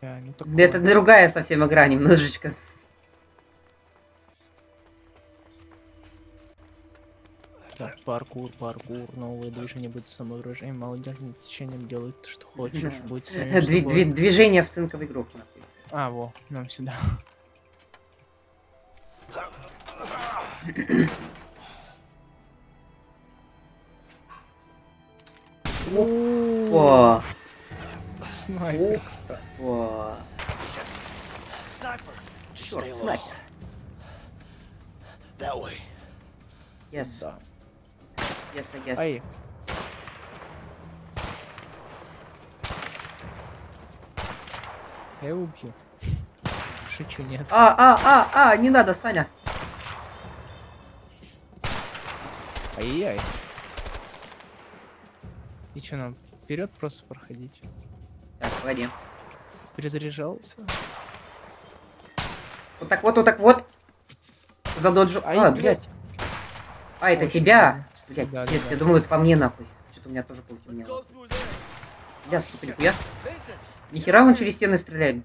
Да Это другая совсем игра немножечко. Так, паркур, паркур, новые движения будут самовыражением, молодежным течением делают что хочешь, будет Движение в цинковый игрок. нахуй. А, во, нам сюда. О, Снайпер, кстати. Sniper. Черт, снайпер. That way. Yes. Yes, I guess. Ай. Я его убью. Шучу, нет. А, а, а, а, не надо, Саня. Ай-яй. И что нам вперед просто проходить? Так, погоди. Перезаряжался. Вот так вот, вот так вот. Задоджу. Ай, А, блядь. А, это Очень тебя? Блядь, Да, пиздец, да, я да. думал, это по мне нахуй. Что-то у меня тоже полхерня. Я, сука, нихуя. Нихера он через стены стреляет.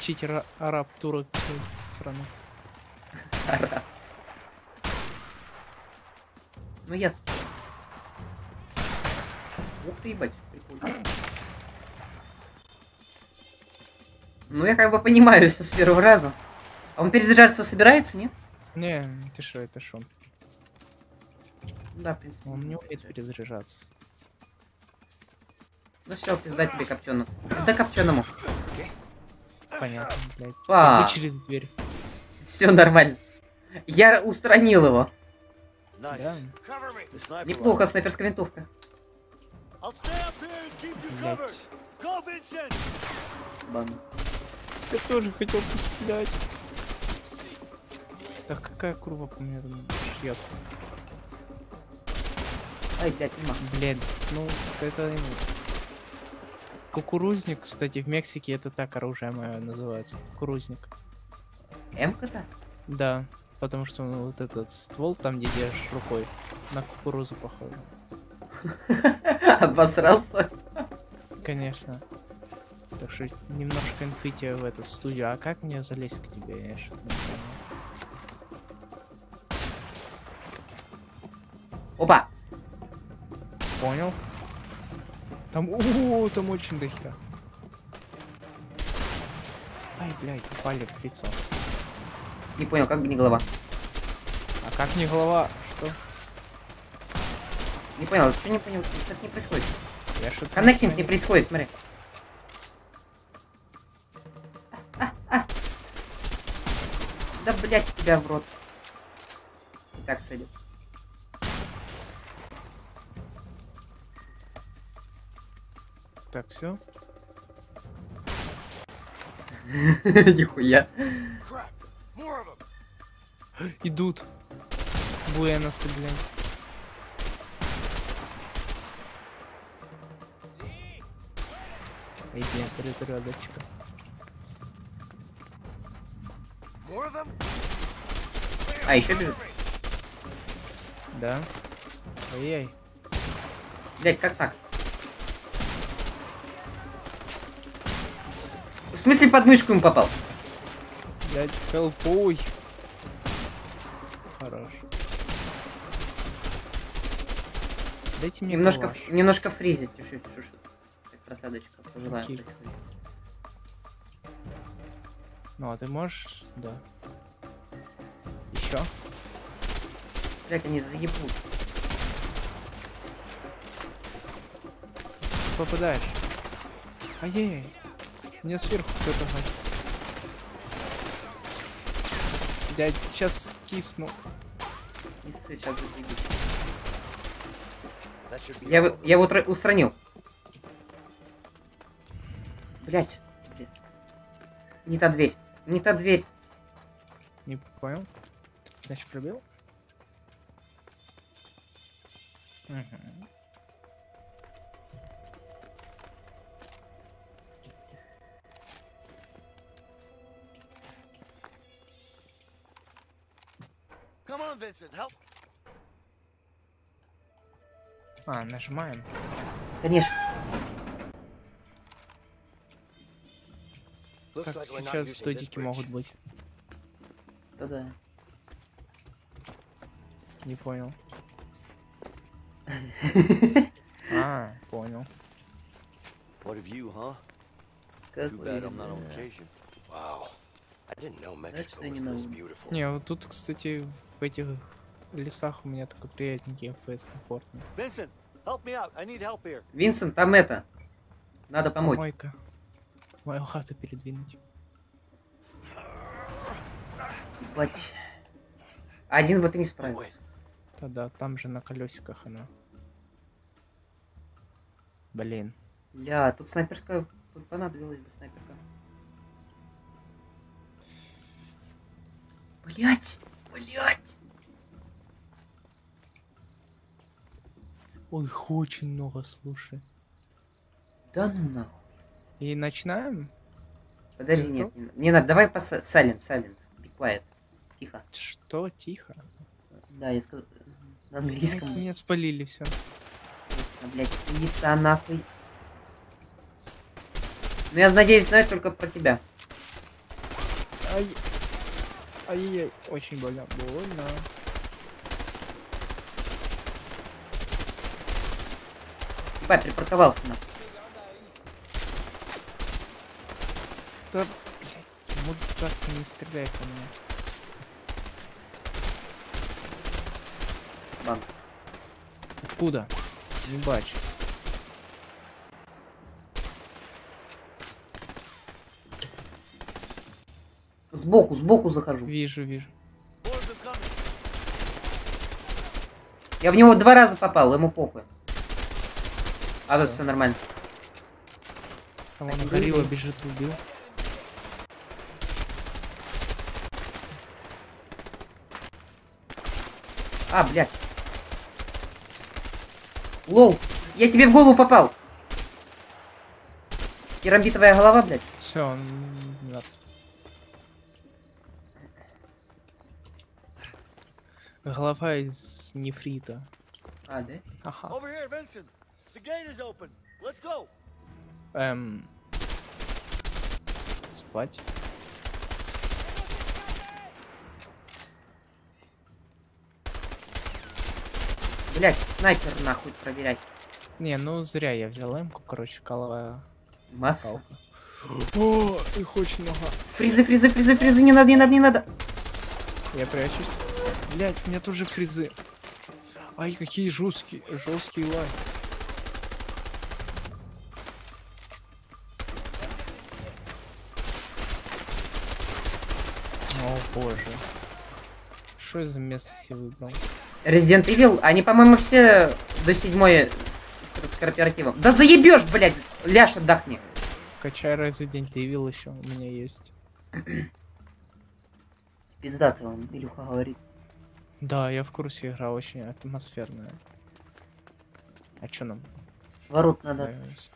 Читер араб турок сраный. Араб. Ну ясно. Ух ты, ебать, прикольно. Ну я как бы понимаю с первого раза. А он перезаряжаться собирается, нет? Не, ты что, это шо? Да, в принципе. Он не умеет перезаряжаться. Ну все, пизда тебе копченому. Пизда копченому. Понятно, блядь. А. Вы через дверь. Все нормально. Я устранил его. Да. Неплохо, снайперская винтовка. Бан. Я тоже хотел пострелять. Так какая курва по мне там шьет? Ай, блядь, нема. Блядь, ну это... ему. Кукурузник, кстати, в Мексике это так оружие мое называется. Кукурузник. М-ка-то? Да, потому что ну, вот этот ствол там, где держишь рукой, на кукурузу похож. Обосрался. Конечно. Так что немножко инфы тебе в эту студию. А как мне залезть к тебе? Я что-то понял. Опа! Понял? Там, о, там очень дохера. Ай, блядь, упали в лицо. Не понял, как бы не голова. А как не голова? Что? Не понял, что не понял? Что не происходит? Я что-то... Коннектинг не происходит, смотри. А, а. Да, блядь, тебя в рот. И так сойдет. Так, все. Нихуя. Идут. Буэносы, блядь. Иди, перезарядочка. А, еще бежит? Да. Ай-яй. Блять, как так? В смысле под мышку ему попал? Блять, хелпуй. Хорош. Дайте мне Немножко, калаш. немножко фризить, чуть-чуть, чуть-чуть. Просадочка, происходить. Ну, а ты можешь? Да. Еще? Блять, они заебут. Попадаешь. Ай-яй-яй. Мне сверху кто-то гасит. Блять, сейчас кисну. Не ссы, сейчас заебись. Я, его- я его устранил. Блять, пиздец. Не та дверь. Не та дверь. Не понял. Значит, пробил? Мгм. Come on, Vincent, help. А, нажимаем. Конечно. Так, not сейчас bridge. могут быть. Да-да. Не понял. А, понял. What of you, huh? Как Too bad I'm not on vacation. Wow. I didn't know Mexico что was не вот тут, кстати, в этих лесах у меня такой приятненький FPS, комфортный. Vincent, help me out. I need help here. Винсент, там это. Надо помочь. Помойка. Мою хату передвинуть. Ебать. Один бы ты не справился. Да-да, там же на колесиках она. Блин. Ля, тут снайперская... Тут понадобилась бы снайперка. Блять! Блять! Ой, их очень много, слушай. Да ну нахуй. И начинаем? Подожди, нет, не, не надо. Давай по Silent, Silent. Be quiet. Тихо. Что? Тихо. Да, я сказал на английском. Меня спалили все. Ясно, блядь, кита нахуй. Ну я надеюсь знать только про тебя. Ай. Ай-яй-яй. Очень больно. Больно. Ебать, припарковался нахуй. Да, блядь, так не стреляй по мне? Бан. Откуда? Не бачу. Сбоку, сбоку захожу. Вижу, вижу. Я в него два раза попал, ему похуй. А тут все нормально. Там он горилла бежит, убил. А, блядь. Лол, я тебе в голову попал. Керамбитовая голова, блядь. Все, он мертв. Голова из нефрита. А, да? Ага. Over here, Vincent. The gate is open. Let's go. Эм... Спать. Блядь, снайпер нахуй проверять. Не, ну зря я взял эмку, короче, каловая. Масса. О, их очень много. Фризы, фризы, фризы, фризы, не надо, не надо, не надо. Я прячусь. Блять, у меня тоже фризы. Ай, какие жесткие, жесткие лай. О боже. Что я за место себе выбрал? Resident Evil, они, по-моему, все до седьмой с, с кооперативом. Да заебешь, блядь, ляж отдохни. Скачай Resident Evil еще, у меня есть. Пиздатый он, Илюха говорит. Да, я в курсе, игра очень атмосферная. А чё нам? Ворот надо. С-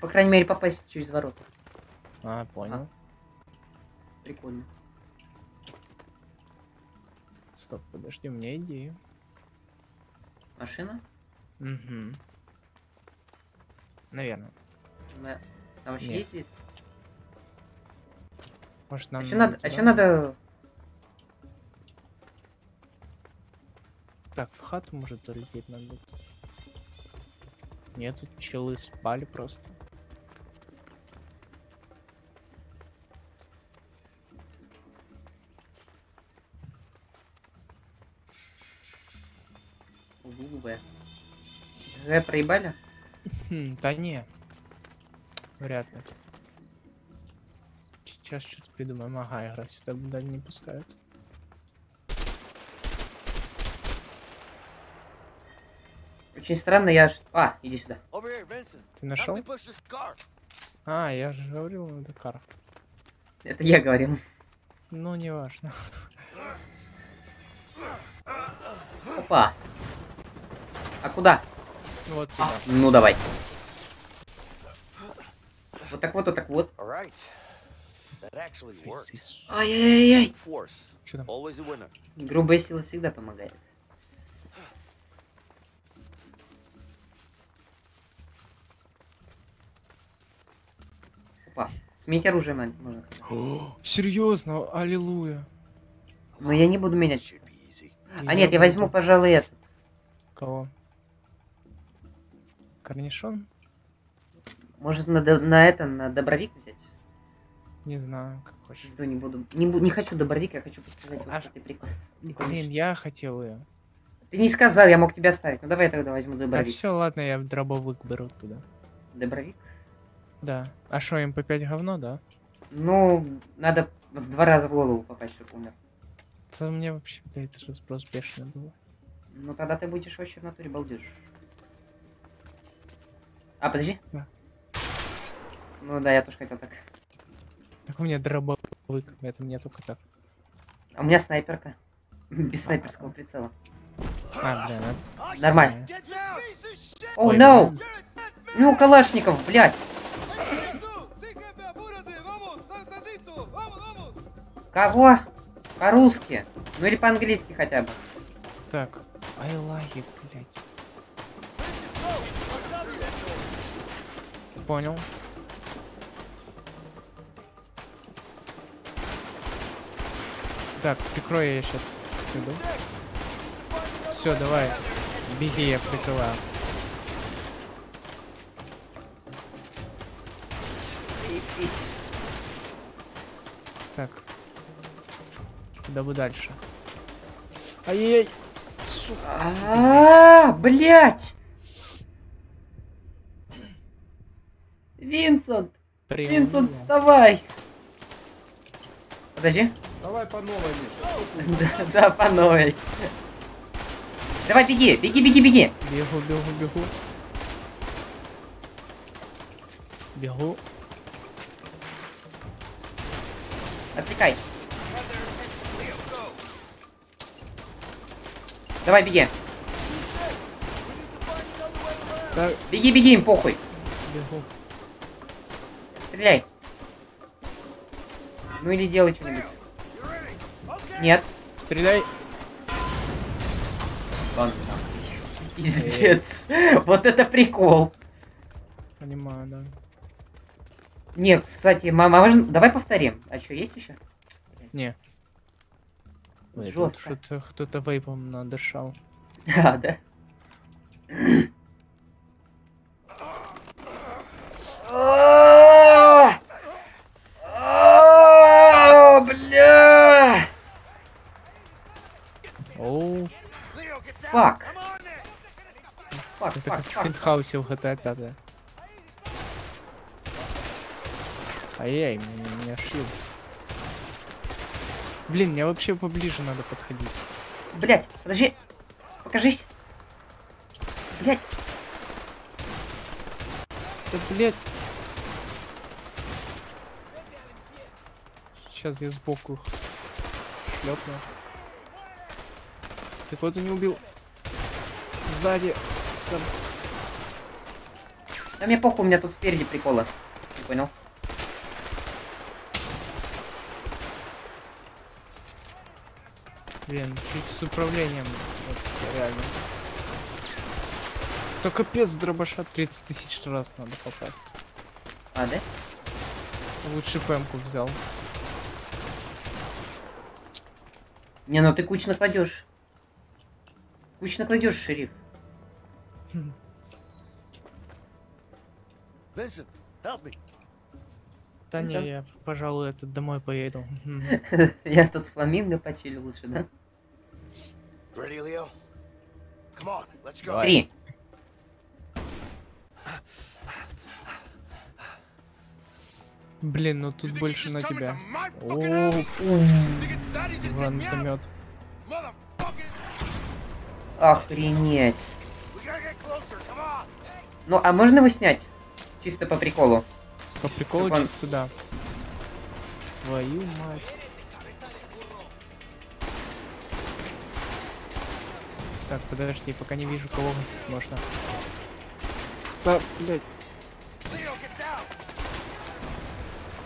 По крайней мере, попасть через ворота. А, понял. Прикольно. Стоп, подожди, у меня идея. Машина? Угу. Наверное. Она, она вообще ездит? Может А нам... что надо, а чё надо... Так, в хату может залететь надо. тут. Нет, тут челы спали просто. Голубая. ГГ проебали? Хм, да не. Вряд ли. Сейчас что-то придумаем. Ага, игра сюда да, не пускают. Очень странно, я... ж- А, иди сюда. Ты нашел? А, я же говорил, это кар. Это я говорил. Ну, не важно. Опа. А куда? Вот А, туда. ну давай. Вот так вот, вот так вот. Ай-яй-яй. Грубая сила всегда помогает. Опа. Сменить оружие можно, кстати. Серьезно, аллилуйя. Но я не буду менять. А Я нет, я возьму, буду. пожалуй, этот. Кого? Корнишон? Может, на, на это, на добровик взять? Не знаю, как хочешь. Пизду не буду. Не, не хочу дробовик, я хочу вот А с этой прик- Блин, я хотел ее. Ты не сказал, я мог тебя оставить. Ну давай я тогда возьму Да дробовик. все, ладно, я дробовик беру туда. Дробовик? Да. А что, МП5 говно, да? Ну, надо в два раза в голову попасть, чтобы умер. Это у меня вообще, блядь, разброс бешеный был. Ну тогда ты будешь вообще в натуре балдеж. А, подожди. Да. Ну да, я тоже хотел так. Так у меня дробовик, это мне только так. А у меня снайперка. Без снайперского прицела. А, это- Нормально. О, Ой, no! Ну, Калашников, блядь! Кого? По-русски. Ну или по-английски хотя бы. Так, ай лаги, блядь. Понял. Так, прикрой я сейчас иду. Все, давай. Беги, я прикрываю. Заебись. Так. Куда бы дальше? Ай-яй-яй. Сука. А, блядь! Винсент! Привет. Винсент, вставай! Подожди. Давай по новой, Миша. Да, да, по новой. Давай, беги, беги, беги, беги. Бегу, бегу, бегу. Бегу. Отвлекай. Давай, беги. Так, Беги, беги, им похуй. бегу. Стреляй. Ну или делай что-нибудь. Нет. Стреляй. Ладно. Пиздец. Вот это прикол. Понимаю, да. Не, кстати, мама, можно... давай повторим. А что, есть еще? Не. Жестко. Что-то кто-то вейпом надышал. А, да? А, Бля! Оу. Фак. Фак, Это как в пентхаусе в GTA 5. Ай-яй, меня шил. Блин, мне вообще поближе надо подходить. Блять, подожди. Покажись. Блять. Да блять. Сейчас я сбоку их шлепну. Ты кого-то не убил. Сзади. Там. Да мне похуй, у меня тут спереди прикола. Не понял. Блин, чуть с управлением. Вот, реально. То капец дробаша 30 тысяч раз надо попасть. А, да? Лучше пемку взял. Не, ну ты кучно кладешь. Кучно кладешь, шериф. Vincent, help me. Да не, я, пожалуй, это домой поеду. Я тут с фламинго почилю лучше, да? Ready, Leo? Come on, let's go. Три. Блин, ну тут больше на тебя. О, гранатомет. Охренеть. Ну, а можно его снять? Чисто по приколу. По приколу Чтоб он- чисто да. Твою мать. Так, подожди, пока не вижу, кого гасить можно. Да, блядь.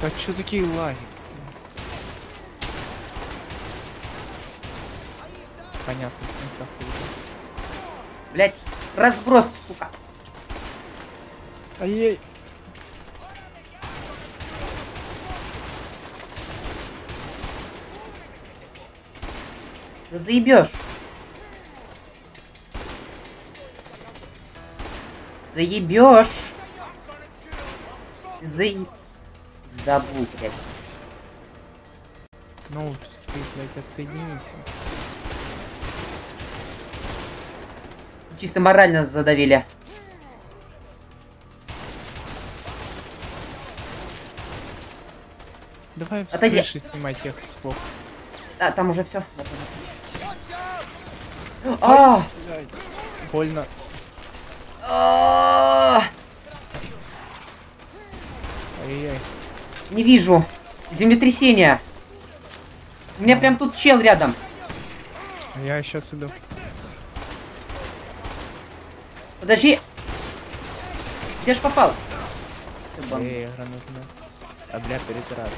Да чё такие лаги? Понятно, сенса Блять, разброс, сука. Ай-яй. Да заебешь. Заебешь. Заеб... Забыл, блядь. Ну, ты, блядь, отсоединись. Чисто морально задавили. Давай с Отойди. крыши снимай тех слов. А, там уже все. А! Больно. А! Не вижу. Землетрясение. У меня прям тут чел рядом. Я сейчас иду. Подожди. Где ж попал? Бан. Эй, гранатомет. А бля, перезаряд.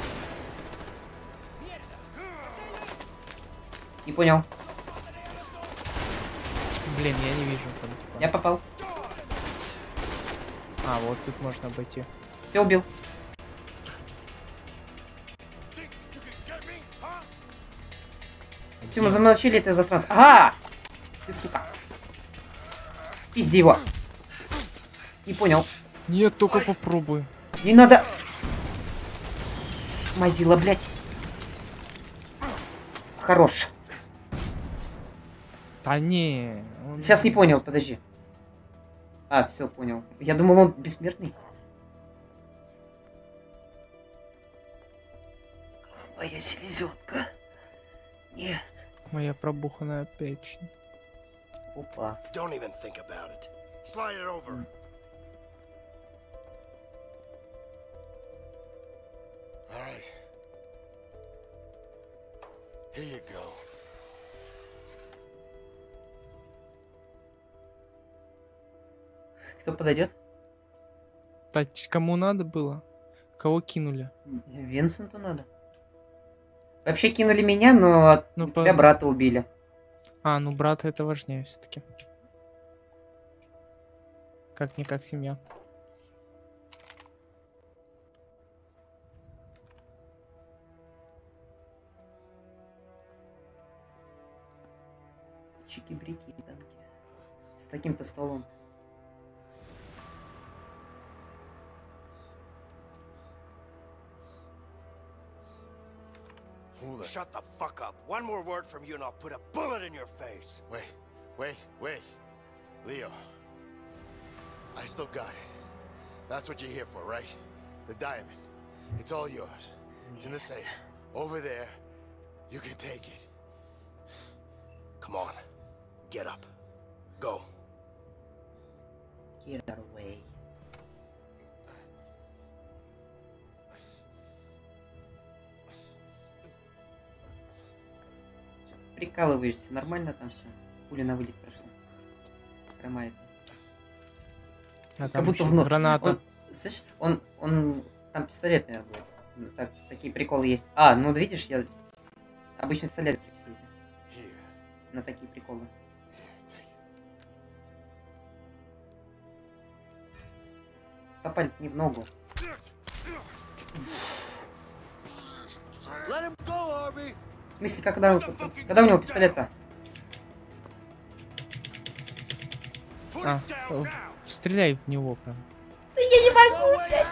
Не понял. Блин, я не вижу там типа. Я попал. А, вот тут можно обойти. Все убил. Все, мы замолчали это застранство. Ага! Ты сука. Пизди его. Не понял. Нет, только попробуй. Не надо. Мазила, блядь. Хорош. Да не. он- Сейчас не понял, подожди. А, все, понял. Я думал, он бессмертный. Моя селезенка. Моя пробуханная печень. Опа. Don't even think about it. Slide it over. All right. Here you go. Кто подойдет? Да кому надо было? Кого кинули? Винсенту надо. Вообще кинули меня, но Ну, тебя по- брата убили. А, ну брата это важнее все-таки. Как-никак семья. Чики-брики, танки. С таким-то стволом. Shut the fuck up. One more word from you and I'll put a bullet in your face. Wait, wait, wait. Leo. I still got it. That's what you're here for, right? The diamond. It's all yours. It's in the safe. Over there. You can take it. Come on. Get up. Go. Get away. Прикалываешься? Нормально там все? Пуля на вылет прошла. Хромает. А Как там будто ещё в граната. Он, слышь, он, он, там пистолет, наверное, был. Ну, Так, такие приколы есть. А, ну видишь, я обычно пистолет это. На такие приколы. Попали не в ногу. Let him go, Harvey. Смысле, когда, когда у него пистолет-то? А, стреляй в него прям. Да я не могу, блядь.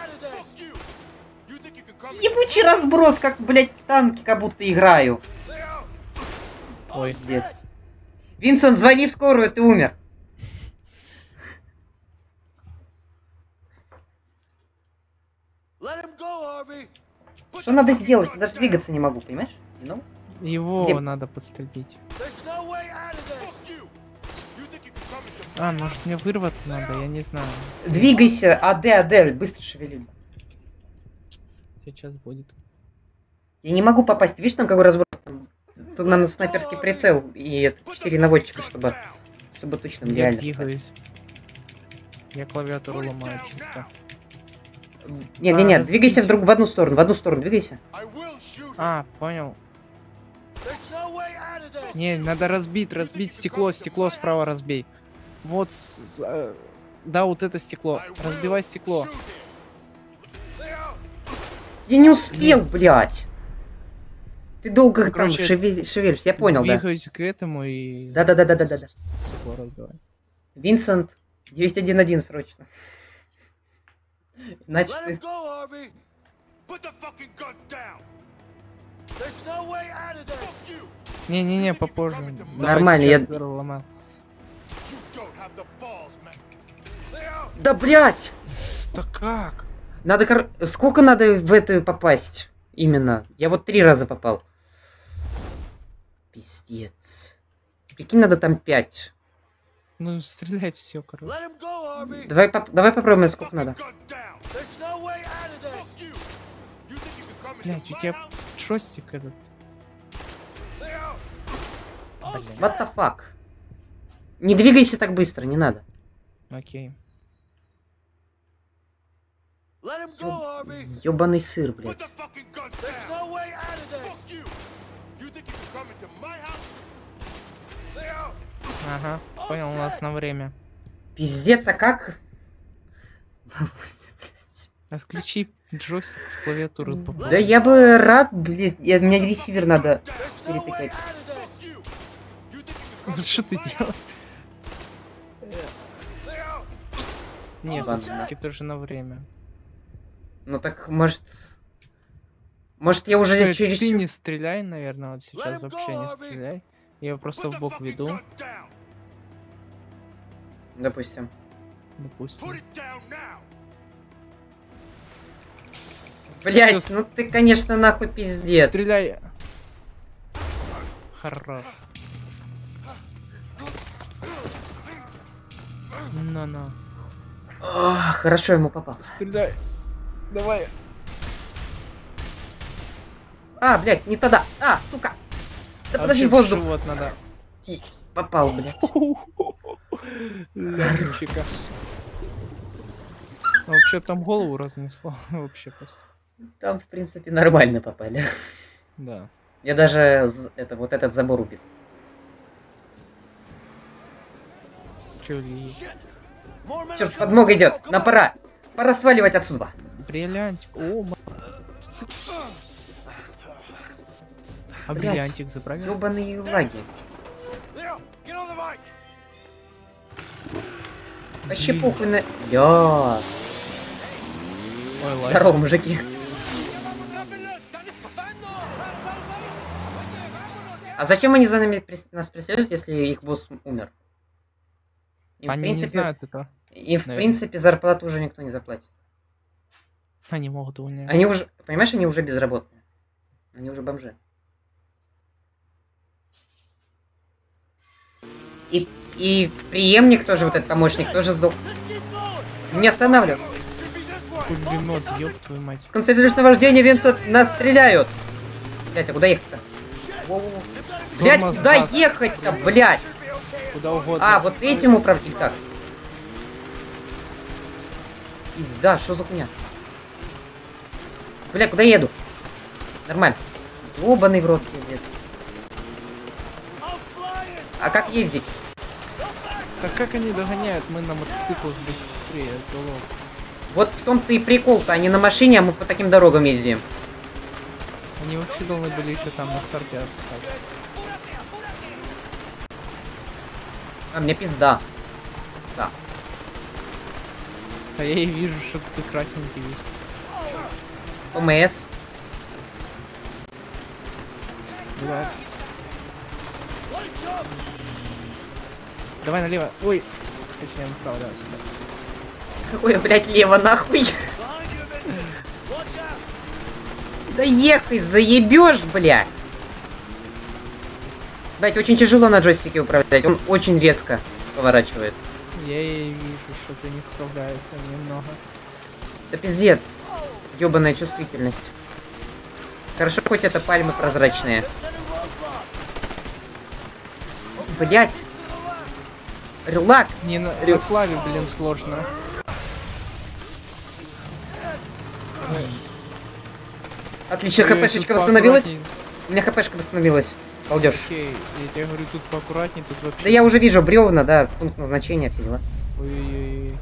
Ебучий разброс, как, блядь, в танке как будто играю. Ой. Пиздец. Винсент, звони в скорую, ты умер. Что надо сделать? Я даже двигаться не могу, понимаешь? You know? Его Где- надо подстрелить. No. А, может мне вырваться надо, я не знаю. Двигайся, АД, АД, быстро шевели. Сейчас будет. Я не могу попасть. Видишь, там какой разброс? Там- Тут нам снайперский прицел и это 4 наводчика, чтобы, чтобы точно Я реально. двигаюсь. Я клавиатуру ломаю чисто. Не-не-не, А, двигайся в, друг, в одну сторону, в одну сторону двигайся. А, понял. Не, надо разбить, разбить стекло, стекло справа разбей. Вот, э, да, вот это стекло. Разбивай стекло. Я не успел, блядь. Ты долго там Короче, шевель- шевелишься, я понял, да. Двигаюсь к этому и... Да-да-да-да-да-да. Стекло разбивай. Винсент, 911 срочно. Иначе ты... Не-не-не, попозже. Нормально, я- ломал. Да, блядь! Да как? Надо, кор... сколько надо в это попасть? Именно. Я вот три раза попал. Пиздец. Прикинь, надо там пять. Ну, стреляй все, короче. Давай, поп- давай попробуем, сколько надо. Блять, у тебя шостик этот. What the fuck? Не двигайся так быстро, не надо. Окей. Harvey. Ёбаный сыр, блядь. Leo. Ага, понял, у нас на время. Пиздец, а как? Отключи джойстик с клавиатуры. Да я бы рад, блин, я, мне ресивер надо перетыкать. Что ты делаешь? Нет, Ладно. все-таки тоже на время. Ну так, может... Может, я уже Стой, через... Ты не стреляй, наверное, вот сейчас вообще не стреляй. Я его просто в бок веду, Допустим. допустим. Блять, ну ты, конечно, нахуй пиздец. Стреляй. Хорош. На-на. Хорошо ему попал. Стреляй. Давай. А, блядь, не тогда. А, сука. Да А подожди, воздух. живот надо. И попал, блядь. Вообще там голову разнесло. Вообще пос- Там, в принципе, нормально попали. Да. Я даже это, вот этот забор убил. Чё? Черт, подмога идет. Нам пора. Пора сваливать отсюда. Бриллиантик. О, ц- А бриллиантик забрали? Ёбаные лаги. Вообще похуй на... Ля. Здорово, мужики. А зачем они за нами нас преследуют, если их босс умер? Им, Они не знают этого. Им, в наверное. принципе, зарплату уже никто не заплатит. Они могут унять. Они уже, понимаешь, они уже безработные. Они уже бомжи. И, и преемник тоже, вот этот помощник, тоже сдох. Не останавливался. Пулемет, ёб твою мать. Сконцентрируйся на вождении, Винсент, нас стреляют. Блять, а куда ехать-то? Блять, куда ехать-то, блять? Куда угодно. А, вот этим управлять. Как? Пизда, что за хуйня? Бля, куда еду? Нормально. Ёбаный в рот, пиздец. А как ездить? Так как они догоняют? Мы на мотоциклах быстрее. Это лох. Вот в том-то и прикол-то, они на машине, а мы по таким дорогам ездим. Они вообще должны были еще там на старте отстать. А мне пизда. Да. А я и вижу, что ты красненький весь. ПМС. Бывает. Давай налево. Ой. Точнее, направо, да, сюда. Какое, блядь, лево нахуй? Да ехай, заебешь, блядь. Блядь, очень тяжело на джойстике управлять. Он очень резко поворачивает. Я и вижу, что ты не справляешься немного. Да пиздец. Ёбаная чувствительность. Хорошо, хоть это пальмы прозрачные. Блять. Релакс. Не на, Рю- на клаве, блин, сложно. Отлично, хпшечка восстановилась. У меня хпшка восстановилась. Балдеж. Окей, я тебе говорю, тут поаккуратнее, тут вообще... Да я уже вижу бревна, да, пункт назначения, все дела. Ой-ой-ой.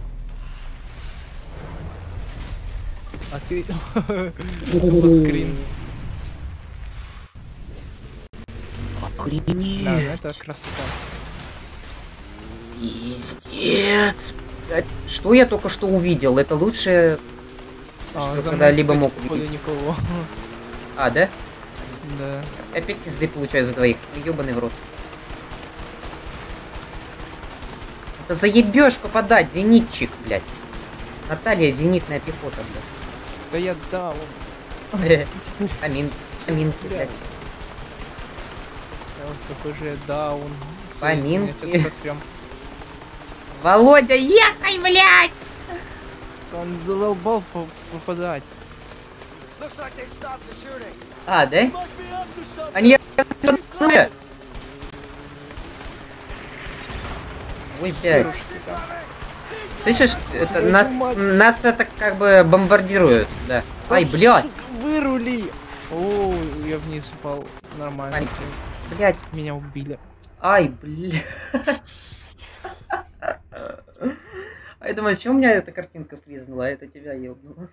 А ты... Скрин. Охренеть. Да, это красота. Пиздец. Что я только что увидел? Это лучшее, А, что когда-либо мог увидеть. никого. А, да? Да. Опять пизды получаю за двоих. Ёбаный в рот. Это заебешь попадать, зенитчик, блядь. Наталья, зенитная пехота, блядь. Да я да, он... Амин, аминки, блядь. Я вот такой же даун. Поминки. Володя, ехай, блядь! Он задолбал по- попадать. А, да? Они... Ой, блядь. Слышишь, это, нас, нас это как бы бомбардируют, да. Ай, блядь! Вырули! О, я вниз упал. Нормально. Ай, блядь. Меня убили. Ай, блядь. А я думаю, что у меня эта картинка фризнула, а это тебя ебнула.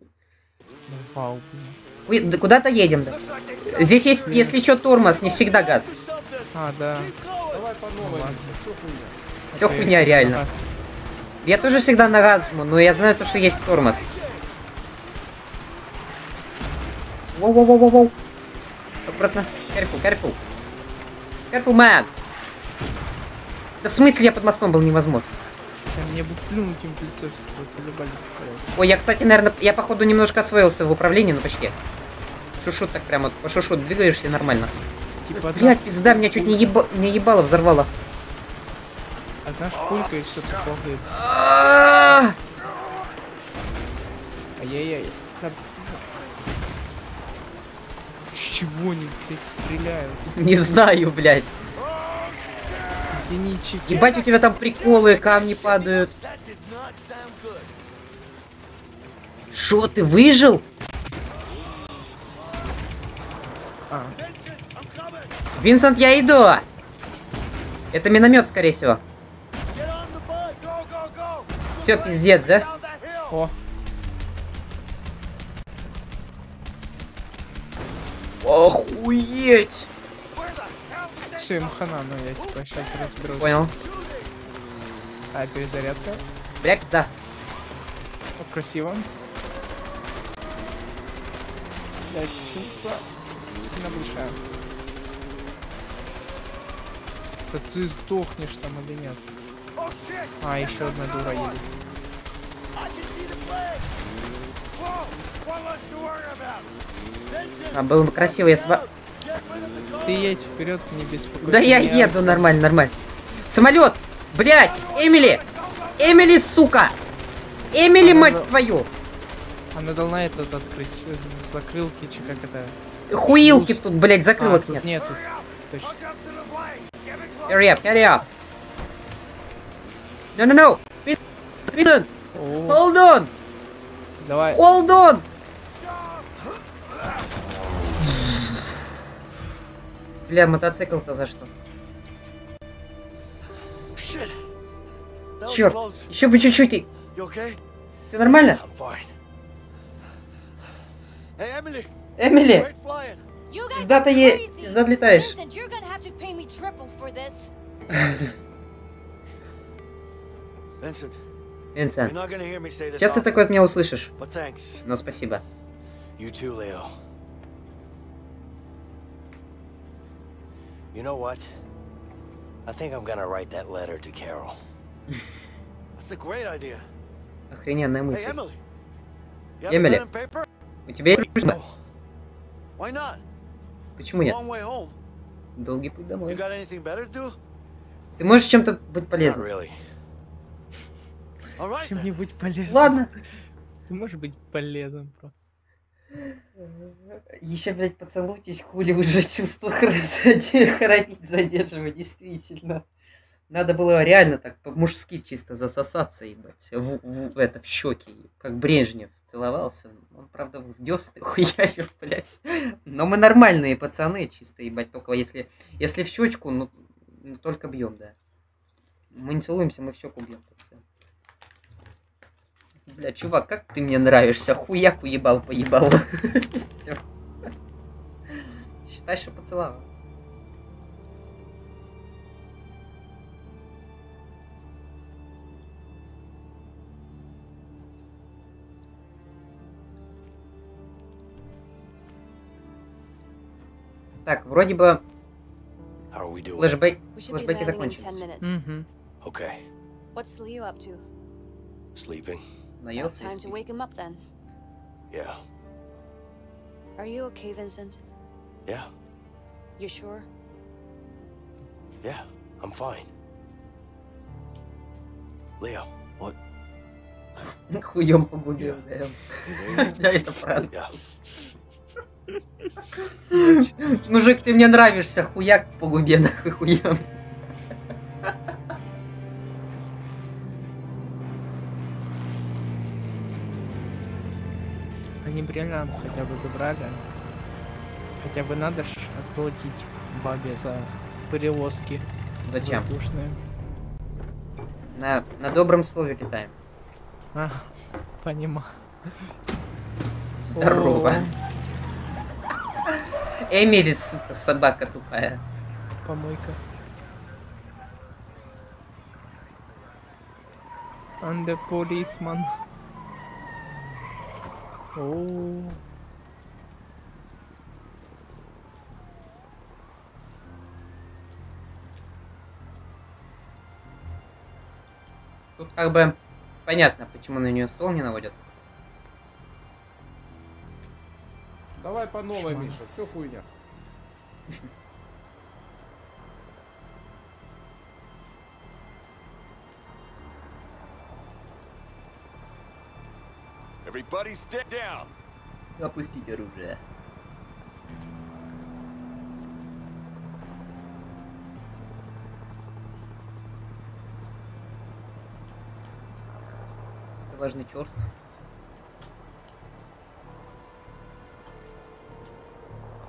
Ну, Вау, блин. Да куда-то едем, да. Здесь есть, если что, тормоз, не всегда газ. А, да. Давай по новой. хуйня? Все хуйня, всегда реально. Я тоже всегда на газ жму, но я знаю то, что есть тормоз. Воу-воу-воу-воу. Аккуратно. Careful, careful. Careful, man. Да в смысле я под мостом был невозможно? Да Мне бы плюнуть им лицо. Ой, я, кстати, наверное, я походу немножко освоился в управлении, ну почти. Шушут так прямо, по шушут двигаешься нормально. Типа Блять, пизда, меня чуть не, еба... не ебало, взорвало. одна шпулька и все плохо. А, Ай-яй-яй. С чего они, блядь, стреляют? Не знаю, блядь. Зенитчики. Ебать, у тебя там приколы, камни падают. Шо, ты выжил? А, Винсент, я иду! Это миномет, скорее всего. Все, пиздец, да? о, Охуеть! Все, им хана, но я типа сейчас разберусь. Понял. А, перезарядка. Бля, пизда. О, красиво. Блять, сенса сильно большая. Да ты сдохнешь там или нет? А, еще одна дура едет. А, было бы красиво, если бы... Ты едь вперед, не беспокойся. Да я еду, нормально, нормально. Самолет! Блять! Эмили! Эмили, сука! Эмили, Она мать за- твою! Она должна этот открыть. Закрылки, чи как это? хуилки тут, блядь, закрылок А, нет. нету. Точно. Hurry up, hurry up. No, no, no. Listen. Hold on. Давай. Hold on. Бля, мотоцикл-то за что? Черт, еще бы чуть-чуть. и-? Ты нормально? Эмили, пизда ты е... пизда летаешь. Винсент, this сейчас ты такое от меня услышишь. Но спасибо. You too, Leo. You know what? I think I'm gonna write that letter to Carol. That's a great idea. Охрененная Hey, мысль. Emily. You Эмили, у тебя есть ручка? Why not? Почему нет? Долгий путь You домой. got anything better to do? Ты можешь чем-то быть Not полезным? really. All right. Чем-нибудь полезным. Ладно. Ты можешь быть полезным просто. Еще, блядь, поцелуйтесь, хули уже чувство хранить задерживать, действительно. Надо было реально так по-мужски чисто засосаться, ебать, в, в- в это, в щеки, как Брежнев целовался. Он, правда, в десны хуярил, блядь. Но мы нормальные пацаны, чисто, ебать, только если, если в щечку, ну, ну, только бьем, да. Мы не целуемся, мы в щеку бьем. Бля, чувак, как ты мне нравишься? Хуяку ебал, поебал. Считай, что поцеловал. Так, вроде бы landing in закончились. 10 minutes. Угу. Okay. Наелся и time to спит. wake him up then. Yeah. Are you okay, Vincent? Yeah. You sure? Yeah. I'm fine. Leo. What? Хуем погубил, да. Да, это правда. Мужик, ты мне нравишься, хуяк по губе, нахуй хуям. Они бриллиант хотя бы забрали. Хотя бы надо ж отплатить бабе за перевозки Зачем? воздушные. На, на добром слове летаем. А, понимаю. Здорово. Эмили, сука, собака тупая. Помойка. And the policeman. О, Тут как бы понятно, почему на нее ствол не наводят. Давай по новой, Миша, все хуйня. Everybody stay down. Опустить оружие. Это важный черт.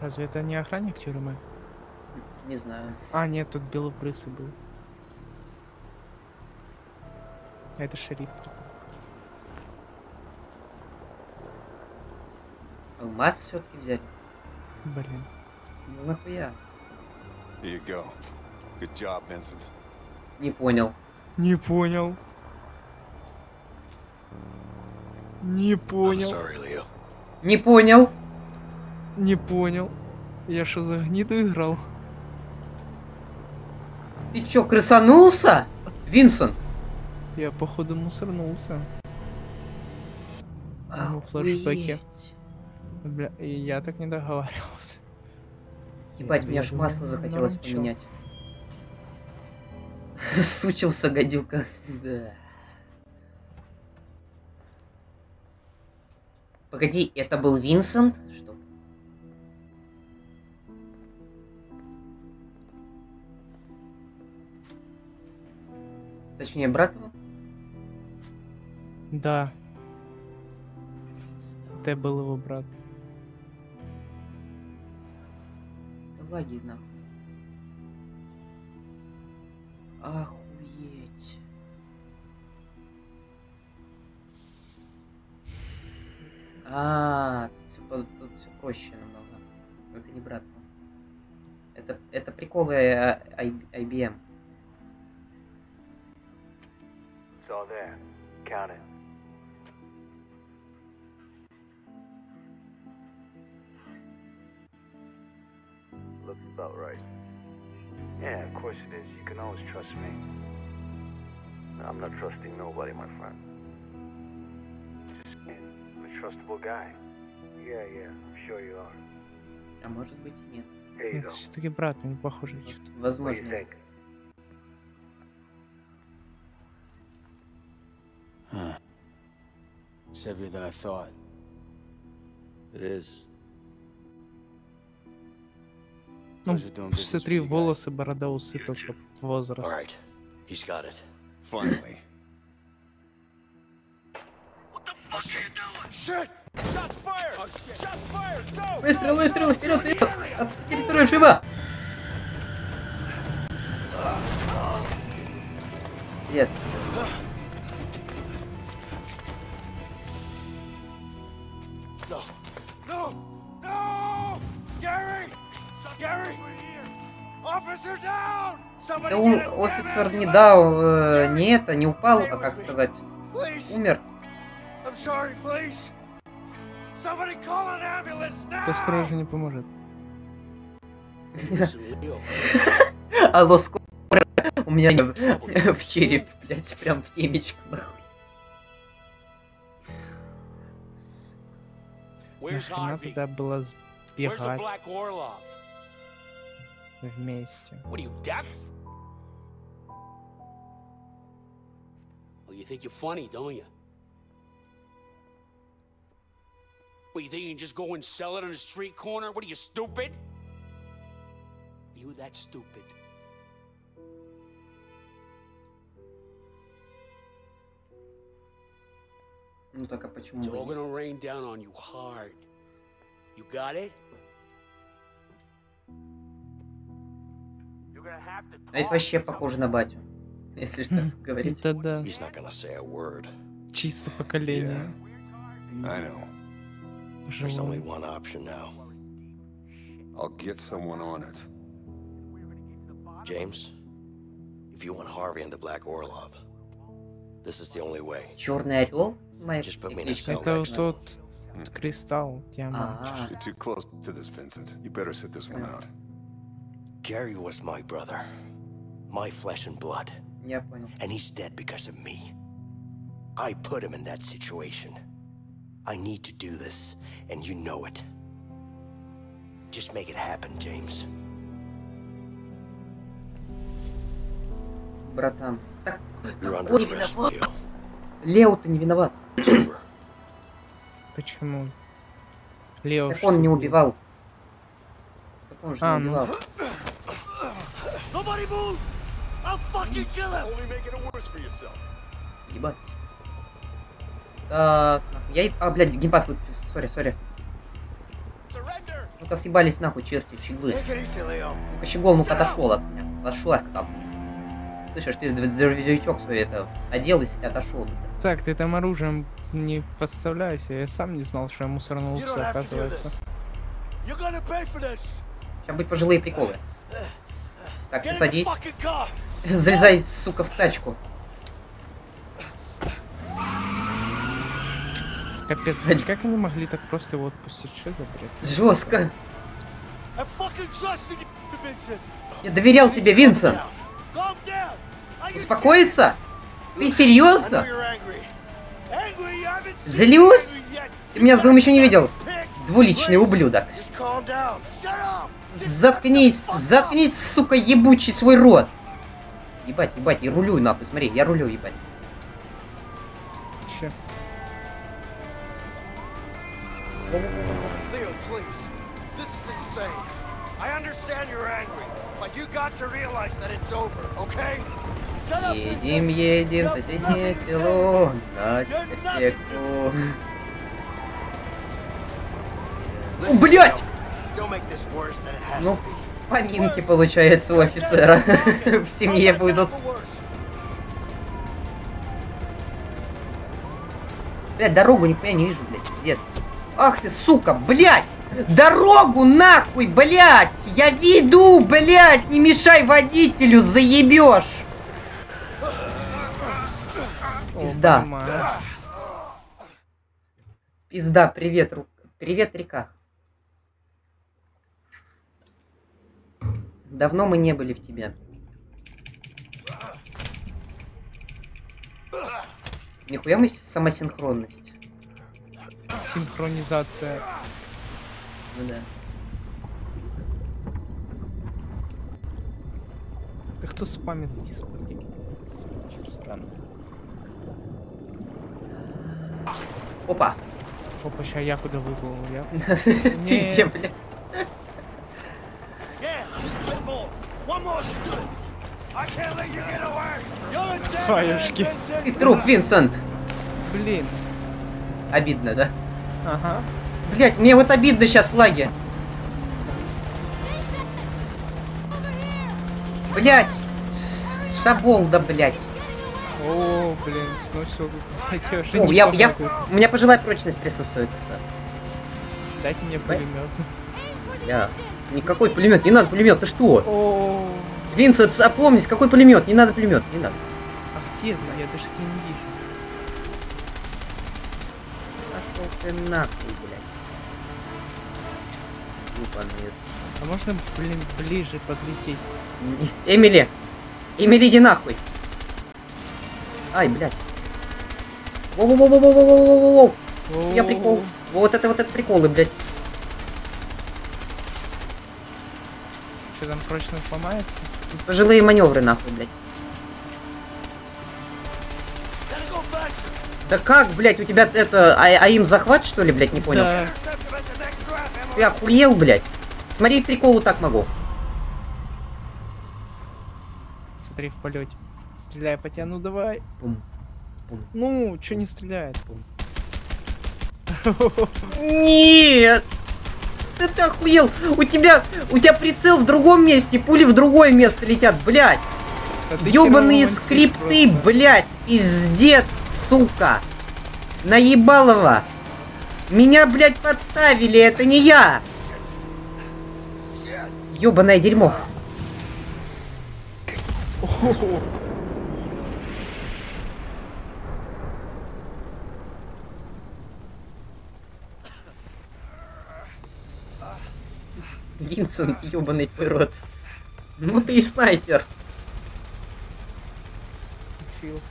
разве это не охранник тюрьмы? Не знаю. А, нет, тут белобрысый был. А Это шериф. Алмаз все-таки взяли. Блин. Ну нахуя? Here you go. Good job, Vincent. Не понял. Не понял. Не понял. sorry, Leo. Не понял. Не понял. Я что за гниду играл? Ты чё, крысанулся? Винсон? Я походу мусорнулся. Ну, флешбеки. Бля, я так не договаривался. Ебать, мне аж масло захотелось научил. поменять. Сучился, гадюка. Да. Погоди, это был Винсент? Что? Точнее, брат его? Да. Это был его брат. Нахуй. Охуеть. А, тут все, проще намного. Это не брат. Это, это приколы э, IBM. It's all there. Count it. Looks about right. Yeah, of course it is. You can always trust me. I'm not trusting nobody, my friend. Just I'm a trustable guy. Yeah, yeah, I'm sure you are. А может быть и нет. Here you Это go. все-таки брат, они похожи что-то. What do you Возможно. think? Huh. It's heavier than I thought. It is. Ну, смотри, волосы, борода, усы, только возраст. Right, he's got it. Finally. Выстрел, выстрел, вперед, вперед! От территории живо! Пиздец. Офицер не дал, э, не это, не упал, а как сказать, умер. Да скоро уже не поможет. Алло, скоро. У меня в череп, блядь, прям в темечко, нахуй. Нахрена тогда было сбегать вместе? Well, you think you're funny, don't you? What, you think you can just go and sell it on a street corner? What are you, stupid? Are you that stupid? Ну так а почему It's бы all нет? gonna rain down on you hard. You got it? You're gonna have to А это вообще похоже на батю, Если что говорить. Это да. He's not gonna say a word. Чисто поколение. I know. There's only Пожилое. one option now. I'll get someone on it. James, if you want Harvey and the Black Orlov, this is the only way. Черный орел? Just put me in a cell Это тот кристалл, диамант. А, You're too close to this, Vincent. You better sit this one out. Gary was my brother, my flesh and blood, я понял. and he's dead because of me. I put him in that situation. I need to do this, and you know it. Just make it happen, James. Братан. Так, arrest, виноват? Leo. Лео-то не виноват. Почему? Лео Так он не убивал. Так он же А, не ну. убивал. Nobody Ебать. Так. Я... А, блядь, геймпад выключился. Сори, сори. Ну-ка съебались нахуй, черти, щеглы. Ну-ка, щегол, ну-ка, отошел от меня. Отошел, я сказал. Слышишь, ты др- дробовичок свой это одел и отошел быстро. Так, ты там оружием не подставляйся. Я сам не знал, что я to do оказывается. this. You're gonna pay for this. Сейчас будет пожилые приколы. Так, садись. Залезай, сука, в тачку. Капец, а как они могли так просто его отпустить? Что за бред? Жестко. Я доверял тебе, Винсент. Успокоиться? Ты серьезно? Злюсь? Ты меня злым еще не видел. Двуличный ублюдок. Заткнись, заткнись, сука, ебучий свой рот. Ебать, ебать, я рулю нахуй, смотри, я рулю, ебать. Че? Leo, please. This is insane. I understand you're angry, but you got to realize that it's over, okay? Едем, едем в соседнее село на дискотеку. Блять! Don't make this worse than it has Ну, to be. Поминки, получается, у офицера в семье будут. Блять, дорогу нихуя не вижу, блядь, пиздец. Ах ты, сука, блядь! Дорогу нахуй, блядь! Я веду, блядь! Не мешай водителю, заебешь! Пизда. Пизда, привет, Ру- привет, река. Давно мы не были в тебе. Нихуя мы самосинхронность. Синхронизация. Ну да. Да кто спамит в дискорде? Сраные. Опа. Опа, ща я куда выплыл, я? Ты где, блядь? Хаюшки. Ты труп, Винсент. Блин. Обидно, да? Ага. Блять, мне вот обидно сейчас лаги. Блять. Шабол, да, блять. О, блин, ну все, кстати, уже О, я, я, у меня пожилая прочность присутствует, кстати. Дайте мне пулемет. Я. Никакой пулемет, не надо пулемет, ты что? О, Винсент, опомнись, какой пулемет? Не надо пулемет, не надо. а где ты? Я даже тебя не вижу. Пошел ты нахуй, блядь. Ебаный А можно, блин, ближе подлететь? Эмили! Эмили, иди нахуй! Ай, блядь. Воу-воу-воу-воу-воу-воу-воу-воу! Я прикол. Вот это вот это приколы, блядь. Что там прочность сломается? Пожилые маневры, нахуй, блядь. Да как, блядь, у тебя это, а, а им захват, что ли, блядь, не понял? Да. Ты охуел, блядь? Смотри, приколу так могу. Смотри в полете. Стреляй по тебе, ну давай. Пум, пум. Ну, что не стреляет? Нет! Да ты охуел! У тебя, у тебя прицел в другом месте, пули в другое место летят, блядь! Да ты Ёбаные скрипты, блядь! Пиздец, сука! Наебалово! Меня, блядь, подставили, это не я! Ёбаное дерьмо! Винсент, ёбаный твой рот. Ну ты и снайпер. Учился.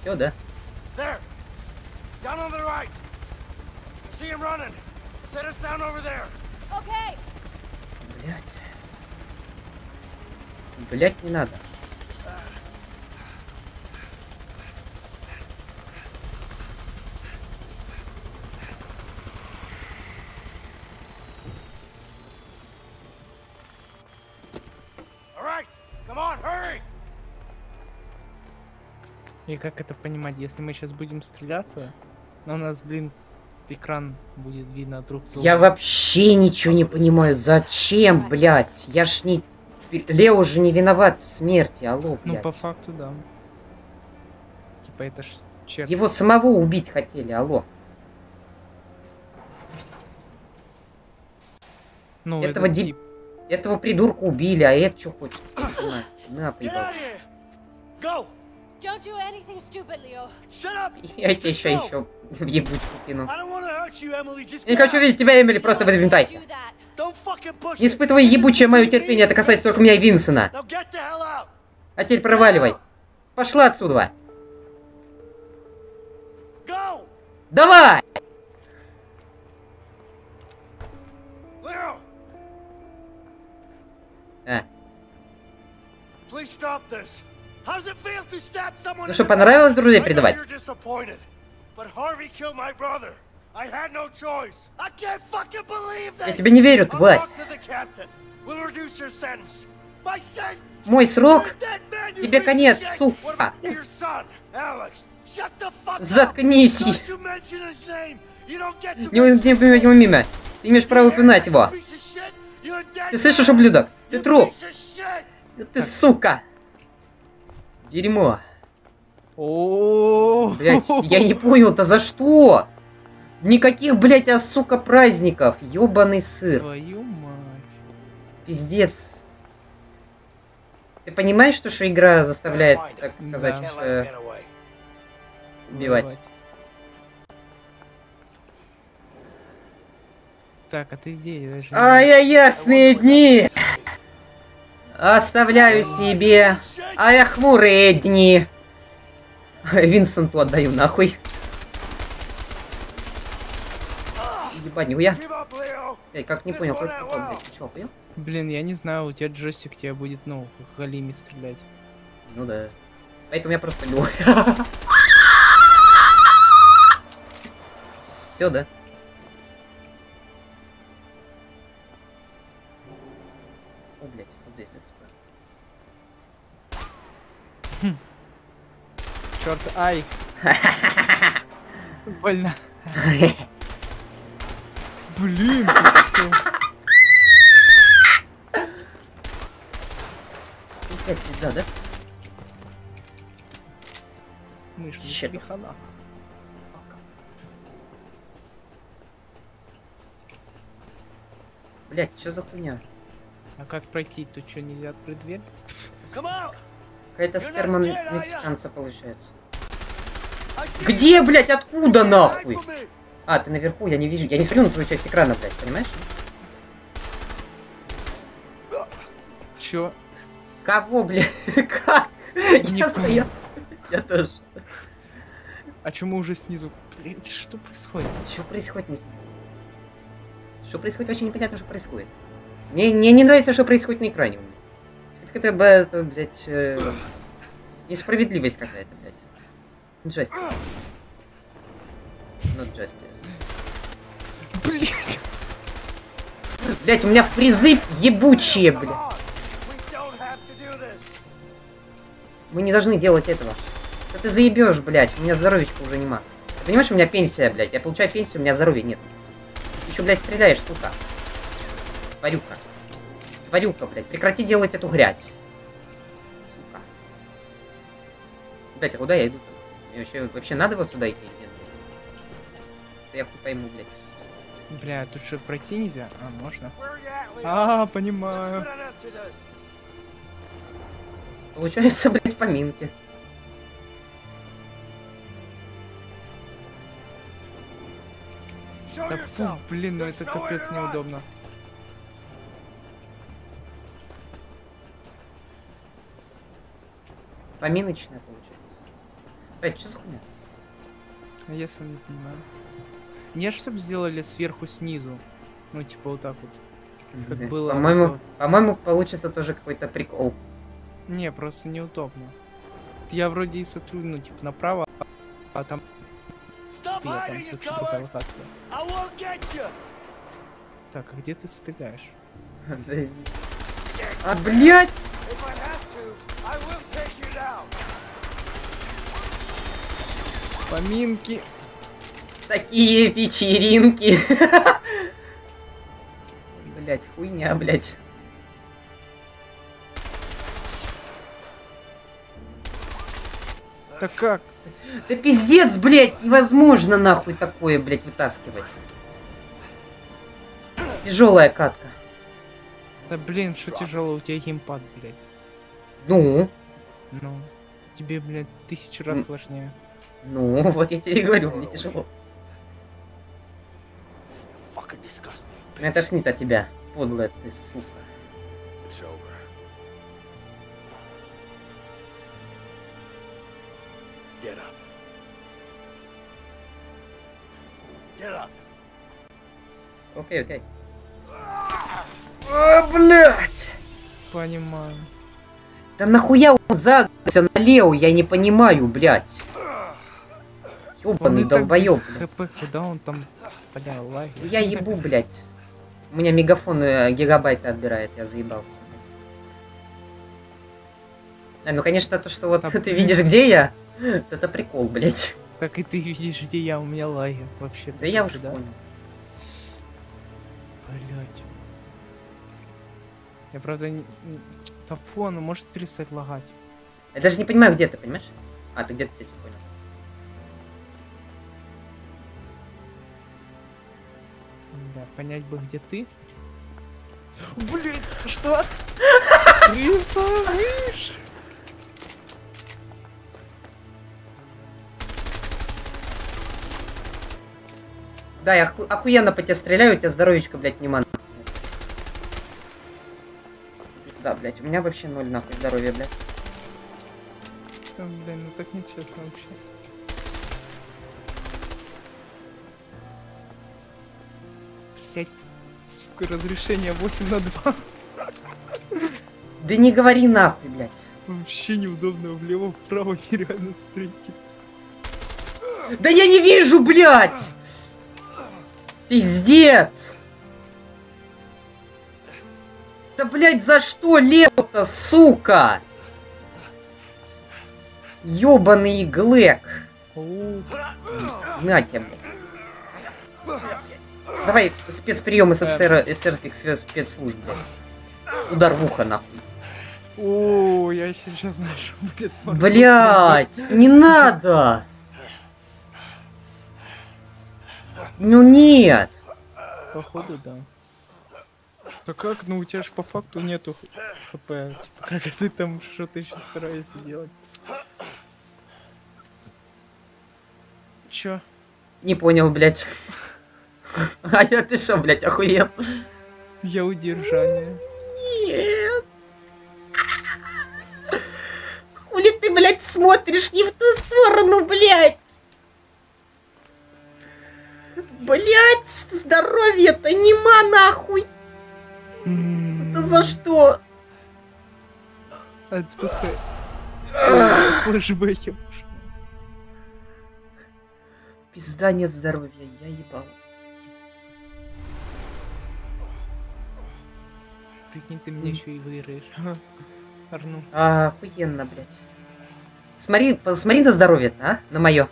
Все, да? There. Down on the right. See him running. Set us down over there. Okay. Блять. Блять, не надо. И как это понимать, если мы сейчас будем стреляться, но у нас, блин, экран будет видно друг друга. Я вообще ничего не понимаю. Зачем, блять? Я ж не... Лео же не виноват в смерти, алло, Ну, блядь. по факту, да. Типа это ж черт. Его самого убить хотели, алло. Ну, Этого, этот ди- тип. Этого придурка убили, а это что хочет? На, на, up. Я тебе еще еще ебучку кину. Не хочу видеть тебя, Эмили, просто выдвинтайся. Не испытывай ебучее мое терпение, это касается только меня и Винсона. А теперь проваливай. Пошла отсюда. Давай! I can't fucking believe this. Я тебе не верю, тварь. Мой срок? Тебе конец, сука. Заткнись. Не, не, не мимо. Ты имеешь право упоминать его. Ты слышишь, ублюдок? Ты труп. Ты сука. Дерьмо. О, Блять, я не понял-то за что? Никаких, блять, а сука праздников. Ёбаный сыр. Твою мать. Пиздец. Ты понимаешь, что, что игра заставляет, так сказать, Да. э, убивать? Так, а ты где? Даже А я ясные дни оставляю себе, а я хмурые дни. Винсенту отдаю нахуй. Ебать, нихуя. Я как не понял, как ты блядь, ты понял? Блин, я не знаю, у тебя джойстик тебе будет, ну, как галими стрелять. Ну да. Поэтому я просто лю. Все, да? Черт, ай. Больно. Блин, ты? Блять, пизда, да? Мышь, тебе хана. Блять, что за хуйня? А как пройти? Тут что, нельзя открыть дверь? Какая-то сперма мексиканца получается. Где, блять, откуда нахуй? А, ты наверху, я не вижу. Я не смотрю на твою часть экрана, блядь, понимаешь? Чё? Кого, блядь? Как? Не Я стоял. Я тоже. А чему уже снизу? Блин, что происходит? Что происходит, не знаю. Что происходит, вообще непонятно, что происходит. Мне, мне не нравится, что происходит на экране. Меня. Это блядь, э, несправедливость какая-то, блядь. Injustice. Not justice. Блять. Блять, у меня фризы ебучие, блядь. Мы не должны делать этого. Что ты заебешь, блядь? У меня здоровечка уже нема. Ты понимаешь, у меня пенсия, блядь. Я получаю пенсию, у меня здоровья нет. Еще, блядь, стреляешь, сука. Тварюка. Тварюка, блядь. Прекрати делать эту грязь. Сука. Блядь, а куда я иду? Мне вообще, вообще надо вот сюда идти или нет? Да я хуй пойму, блядь. Бля, тут что, пройти нельзя? А, можно. А, понимаю. Получается, блядь, поминки. Да фу, блин, ну это капец неудобно. Поминочная получается. Блядь, что за хуйня? А я сам не понимаю. Не, чтобы сделали сверху снизу. Ну, типа вот так вот. Как было. По-моему, вот по-моему, получится тоже какой-то прикол. то. Не, просто неудобно. Я вроде и сотру, ну, типа направо, а там... Stop я там! Так, а где ты стреляешь? А, блядь! Поминки. Такие вечеринки. Блять, хуйня, блять. Так как? Да пиздец, блять, невозможно нахуй такое, блять, вытаскивать. Тяжелая катка. Да блин, что тяжело, у тебя геймпад, блядь. Ну, Ну, тебе, блядь, тысячу раз сложнее. ну, вот я тебе и говорю, мне тяжело. Меня тошнит от тебя, подлая ты, сука. It's over. Get up. Get up. Окей, окей. А, блять! Понимаю. Да нахуя он загнулся на Лео, я не понимаю, блять. Он Ёбаный долбоёб, блядь. хп, куда он там, бля, лаги. Я ебу, блять. У меня мегафон э, гигабайты отбирает, я заебался. А, ну, конечно, то, что вот ты видишь, где я, это прикол, блядь. Как и ты видишь, где я, у меня лаги вообще. Да я уже понял. Блять. Я правда не... Там фон может перестать лагать. Я даже не понимаю, где ты, понимаешь? А, ты где-то здесь понял. Да, понять бы, где ты. Блин, что? Крипа, Да, я оху- охуенно по тебе стреляю, у тебя здоровечко, блядь, нема. Да, блядь, у меня вообще ноль нахуй здоровья, блядь. Да, блин, ну так нечестно вообще. Блять, сука, разрешение 8 на 2. Да не говори нахуй, блядь. Вообще неудобно влево-вправо нереально стрелять. Да я не вижу, блядь! Пиздец! Да, блядь, за что лево-то, сука? Ёбаный Глэк. На тебе, блядь. Давай спецприем СССР, СССРских спецслужб, блядь. Удар в ухо, нахуй. О, я сейчас знаю, что будет. Блять, не надо! Ну нет! Походу, да. Да как? Ну у тебя же по факту нету хп. Типа, как ты там что-то еще стараешься делать? Чё? Не понял, блядь. А я ты что, блядь, охуел? Я удержание. Нет. Хули ты, блядь, смотришь не в ту сторону, блядь? Блядь, здоровья-то нема нахуй. Это за что? Отпускай. Флэшбэки. Пизда нет здоровья, я ебал. Прикинь, ты меня еще и выиграешь. Арну. А, охуенно, блядь. Смотри, посмотри на здоровье, а? На мое.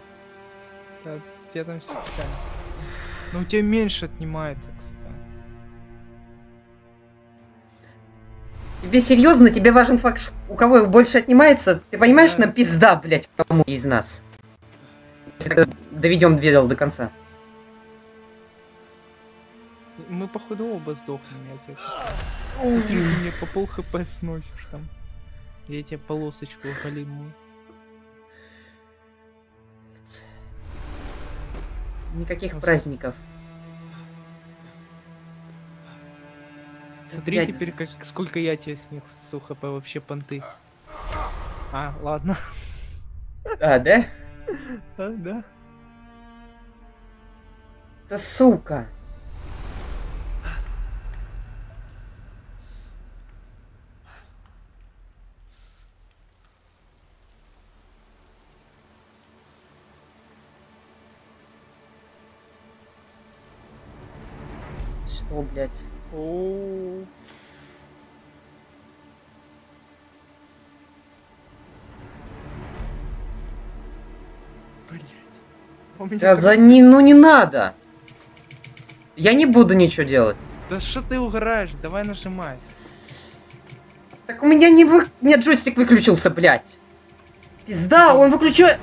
Да, тебе там все. Но у тебя меньше отнимается, Тебе серьезно? Тебе важен факт, у кого больше отнимается? Ты понимаешь, на пизда, блядь, кому из нас? Доведем дело до конца. Мы походу оба сдохнем, я тебе. Ты мне по пол хп сносишь там. Я тебе полосочку голимую. Никаких праздников. Смотри Блядь. теперь, как, сколько я тебе с них с хп вообще понты. А, ладно. А, да? А, да. Да сука. Что, блядь? О, Блять. У меня Да за не, ну не надо. Я не буду ничего делать. Да что ты угораешь? Давай нажимай. Так у меня не вы... Меня джойстик выключился, блядь. Пизда, он выключает...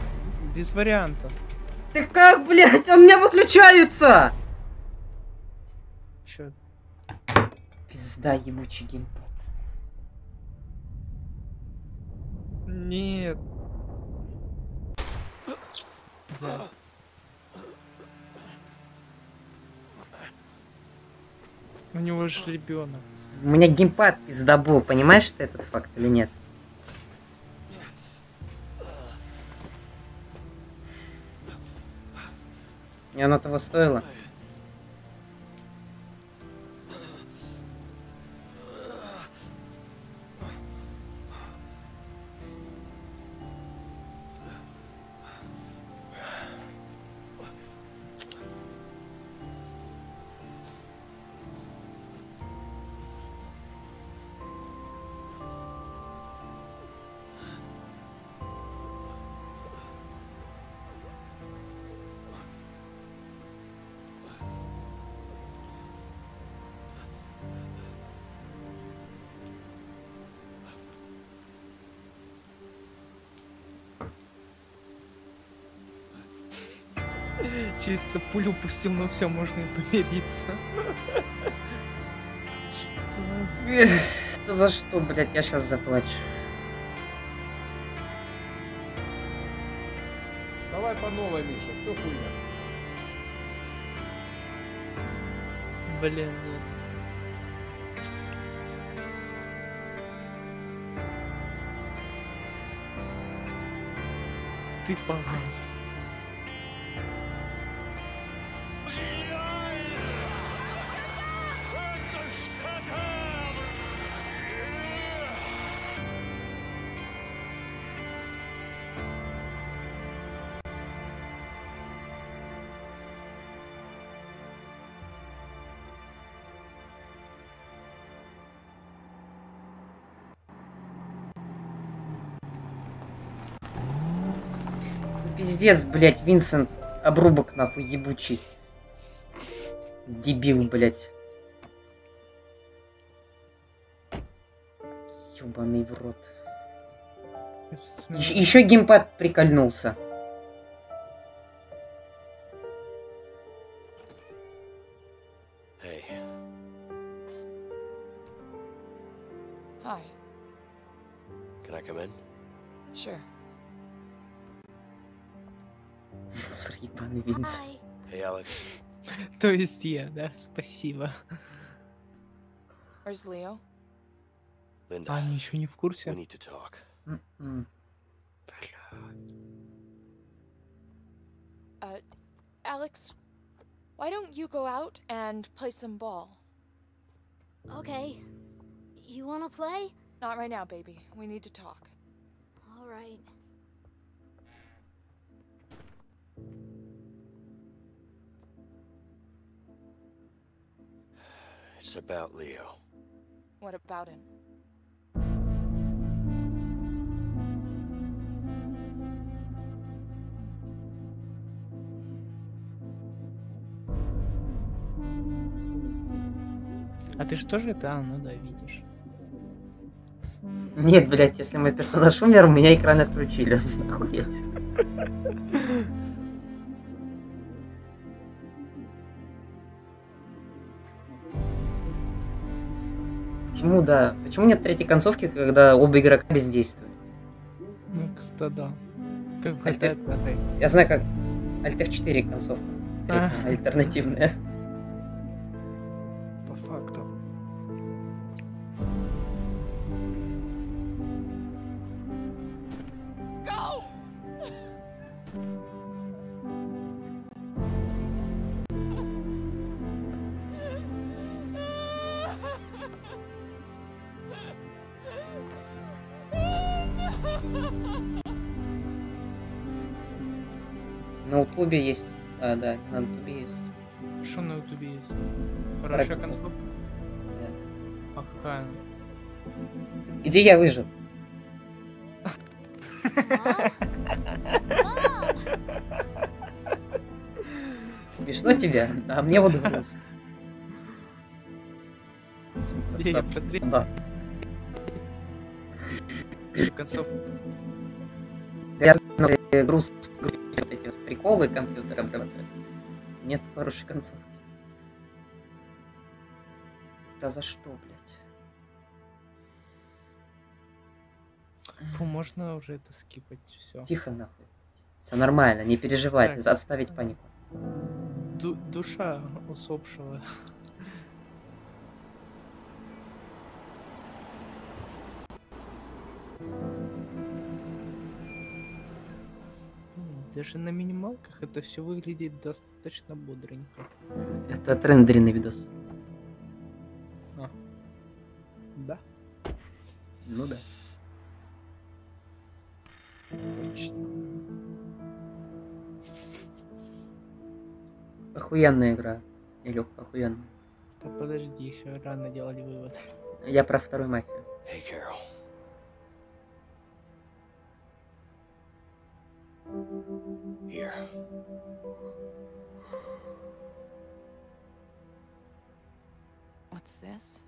Без вариантов. Ты как, блядь, он у меня выключается? Чё? Пизда, ебучий геймпад. Нет. Да. У него же ребенок. У меня геймпад пиздобол, понимаешь ты этот факт или нет? И оно того стоило? Чисто пулю пустил, но все, можно и помириться. Это за что, блядь, я сейчас заплачу. Давай по новой, Миша, все хуйня. Блин, нет. Ты погас. Пиздец, блядь, Винсент, обрубок нахуй ебучий. Дебил, блядь. Ёбаный в рот. Еще геймпад прикольнулся. То есть я, да? Спасибо. Where's Leo? Linda, А они еще не в курсе? we need to talk. М. Uh, Alex, why don't you go out and play some ball? Okay. You wanna play? Not right now, baby. We need to talk. Alright. It's about Leo. What about him? А ты что же это? А, ну да, видишь. Нет, блядь, если мой персонаж умер, у меня экран отключили. Охуеть. Почему, да? Почему нет третьей концовки, когда оба игрока бездействуют? Ну, кстати, да. Как в Альт- GTA 5. Я знаю, как Alt F4 концовка. Третья, А. альтернативная. Ютубе есть. А, да, на Ютубе есть. Что на ютубе есть? Хорошая Про- концовка? А какая? Где я выжил? Смешно тебе? А мне вот грустно. Я про третью Да. Я груз- вот эти вот приколы компьютера обрабатываю. Нет хорошей концовки. Да за что, блядь? Фу, можно уже это скипать, все. Тихо нахуй. Все нормально, не переживайте, Так. отставить панику. душа усопшего. Даже на минималках это все выглядит достаточно бодренько. Это отрендеренный видос. А. Да, Ну да. точно. Охуенная игра. Илюх, охуенная. Да подожди, еще рано делали вывод. Я про вторую мафию. Hey, this?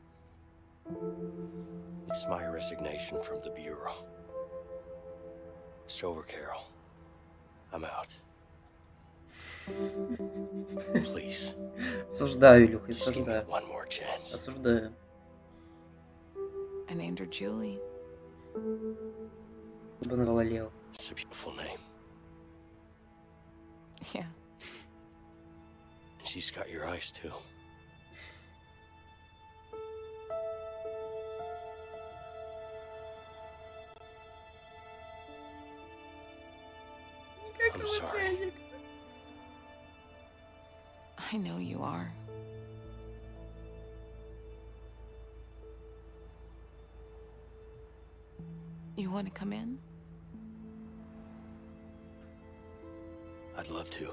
It's my resignation from the Bureau. It's over, Carol. I'm out. Please, Осуждаю, Илюха, just give me осуждаю. one more chance. Осуждаю. I named her Julie. Бы назвала Лео. It's a beautiful name. Yeah. And she's got your eyes too. Sorry. I know you are. You want to come in? I'd love to.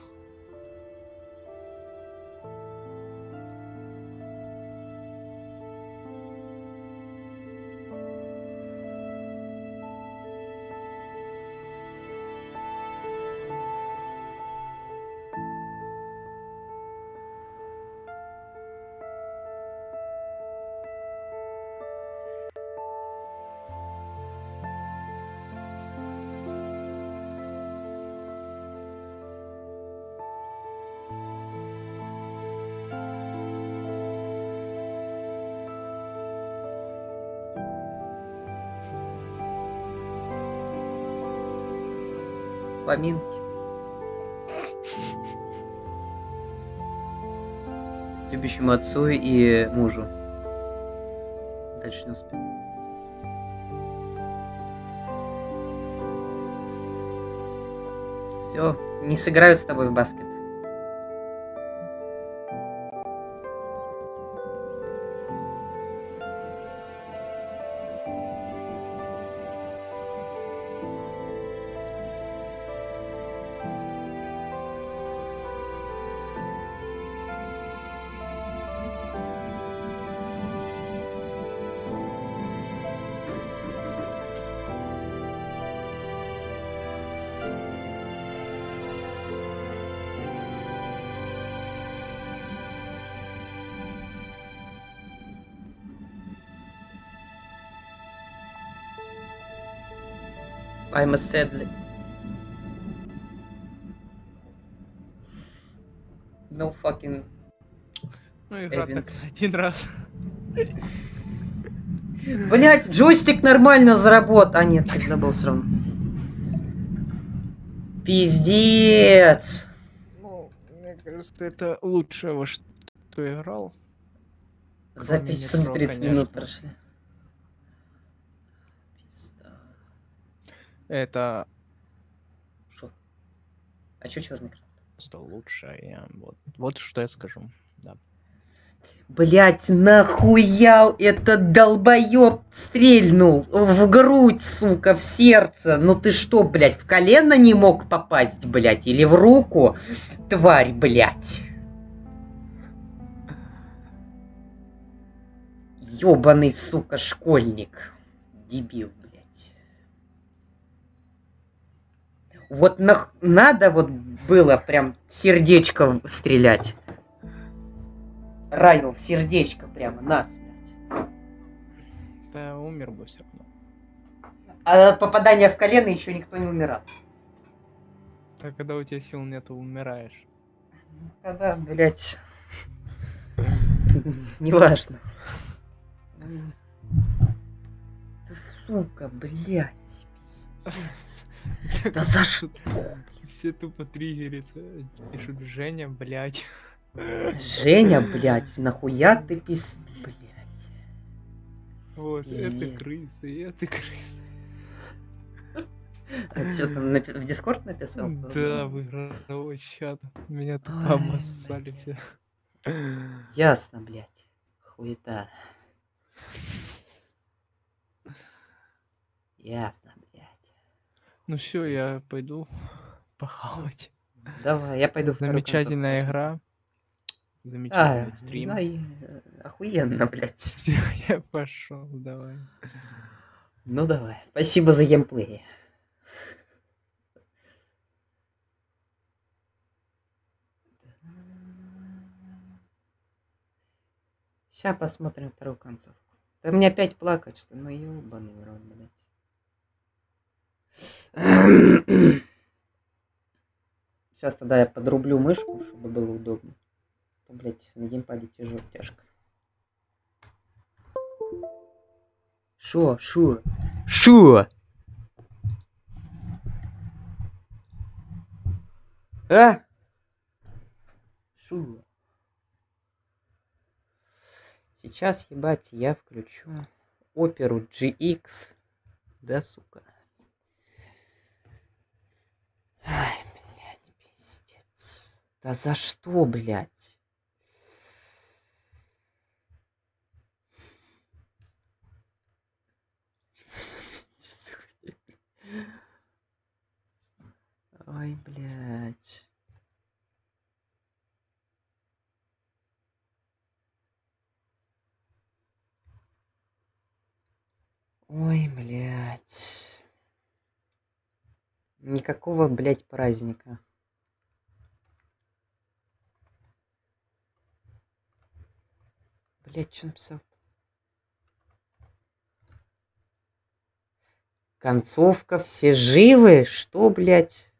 Поминки. Любящему отцу и мужу. Дальше не успел. Все, не сыграют с тобой в баскет. A sadly. No fucking Ну, игра так Эвенс. один раз. Блять, джойстик нормально заработал. А нет, ты забыл все равно. Пиздец. Ну, мне кажется, это лучшее, во что играл. За Кроме 5 часов метро, 30 минут прошли. Это А чё черный экран? просто лучшее. Вот, вот что я скажу. Да. Блять, нахуя этот долбоёб стрельнул в грудь, сука, в сердце? Ну ты что, блядь, в колено не мог попасть, блядь, или в руку? Тварь, блядь. Ёбаный, сука, школьник. Дебил, блядь. Вот нах... надо вот было прям в сердечко стрелять. Ранил в сердечко прямо, нас. Да умер бы все равно. А от попадания в колено еще никто не умирал. А когда у тебя сил нет, умираешь. Когда, блядь. Неважно. Ты сука, блядь. пиздец. Да за что? Все тупо триггерятся. Пишут Женя, блядь. Женя, блядь, нахуя ты пиз... Блядь. Вот, Пиздец. это крысы, это крысы. А что там напи- в Дискорд написал? Да, в игровой чат. Меня тупо обоссали все. Ясно, блядь. Хуета. Ясно, блядь. Ну все, я пойду похавать. Давай, я пойду вторую Замечательная концовку игра. Замечательный А, стрим. ну и, э, охуенно, блядь. Всё, я пошел, давай. Ну давай. Спасибо за геймплей. Сейчас посмотрим вторую концовку. Да мне опять плакать, что ну ебаный в рот, блядь. Сейчас тогда я подрублю мышку, чтобы было удобно. То, блядь, на геймпаде тяжело, тяжко. Шо, шо? Шо? А? Шо? Сейчас, ебать, я включу оперу GX. Да, сука. Ай, блядь, пиздец. Да за что, блядь? Ой, блядь. Ой, блядь. Никакого, блядь, праздника. Блядь, что написал? Концовка, все живы? Что, блядь?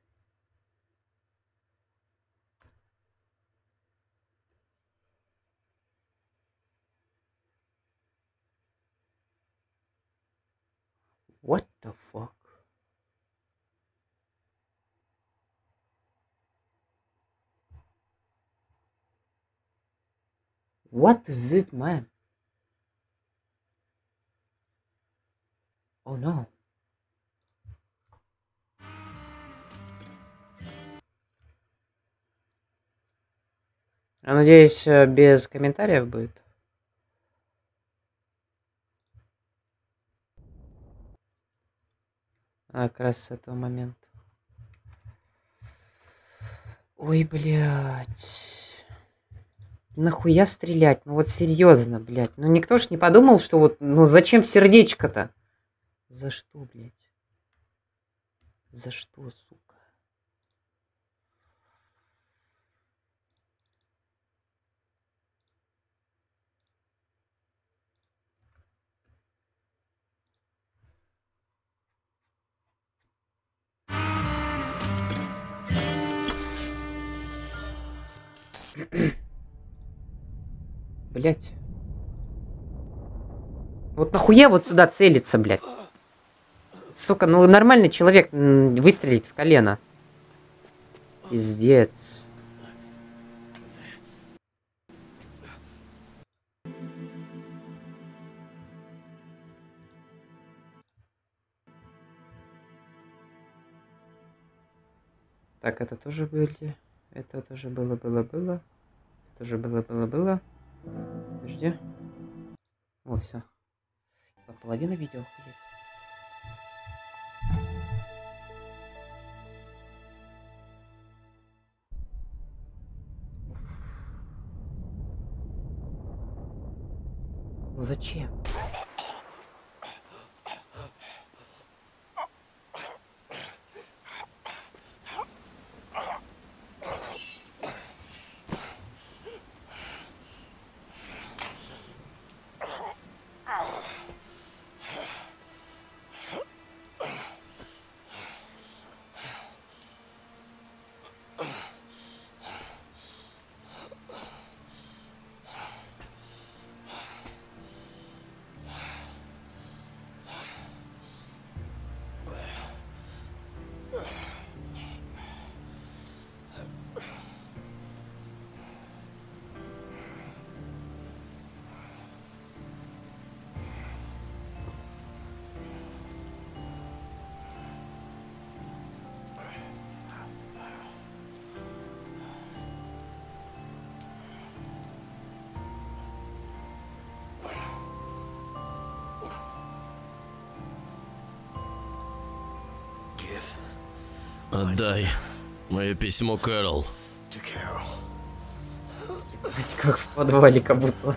What the fuck? What is it, man? Oh no. А надеюсь, э, без комментариев будет. А, как раз с этого момента. Ой, блядь. Нахуя стрелять? Ну вот серьезно, блядь. Ну никто ж не подумал, что вот, ну зачем сердечко-то? За что, блядь? За что, сука? Блять. Вот нахуя вот сюда целиться, блядь? Сука, ну нормальный человек выстрелит в колено. Пиздец. Так, это тоже были. Это тоже было, было, было. Это тоже было, было, было. Подожди. О, все. Половина видео охуеть. Зачем? Отдай мое письмо Кэрол. Как в подвале, как будто.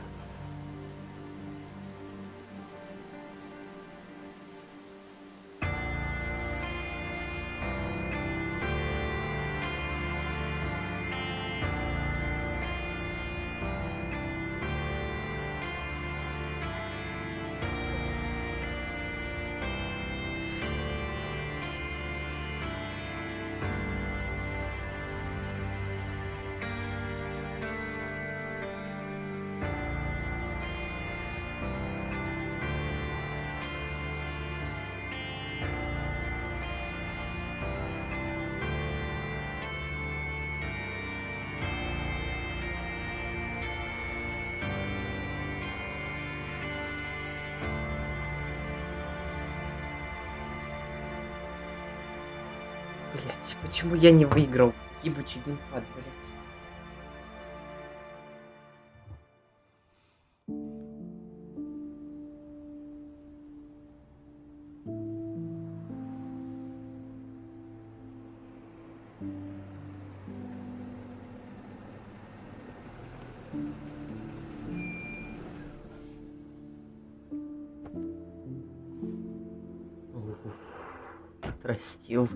Почему я не выиграл? Ебучий геймпад, блять. Отрастил.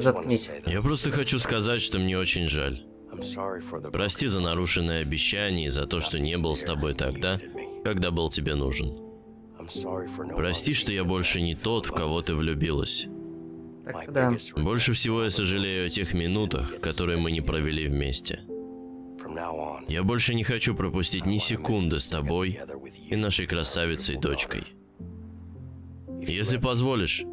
Заткнись. я просто хочу сказать, что мне очень жаль. Прости за нарушенное обещание и за то, что не был с тобой тогда, когда был тебе нужен. Прости, что я больше не тот, в кого ты влюбилась. Так да. Больше всего я сожалею о тех минутах, которые мы не провели вместе. Я больше не хочу пропустить ни секунды с тобой и нашей красавицей дочкой. Если позволишь,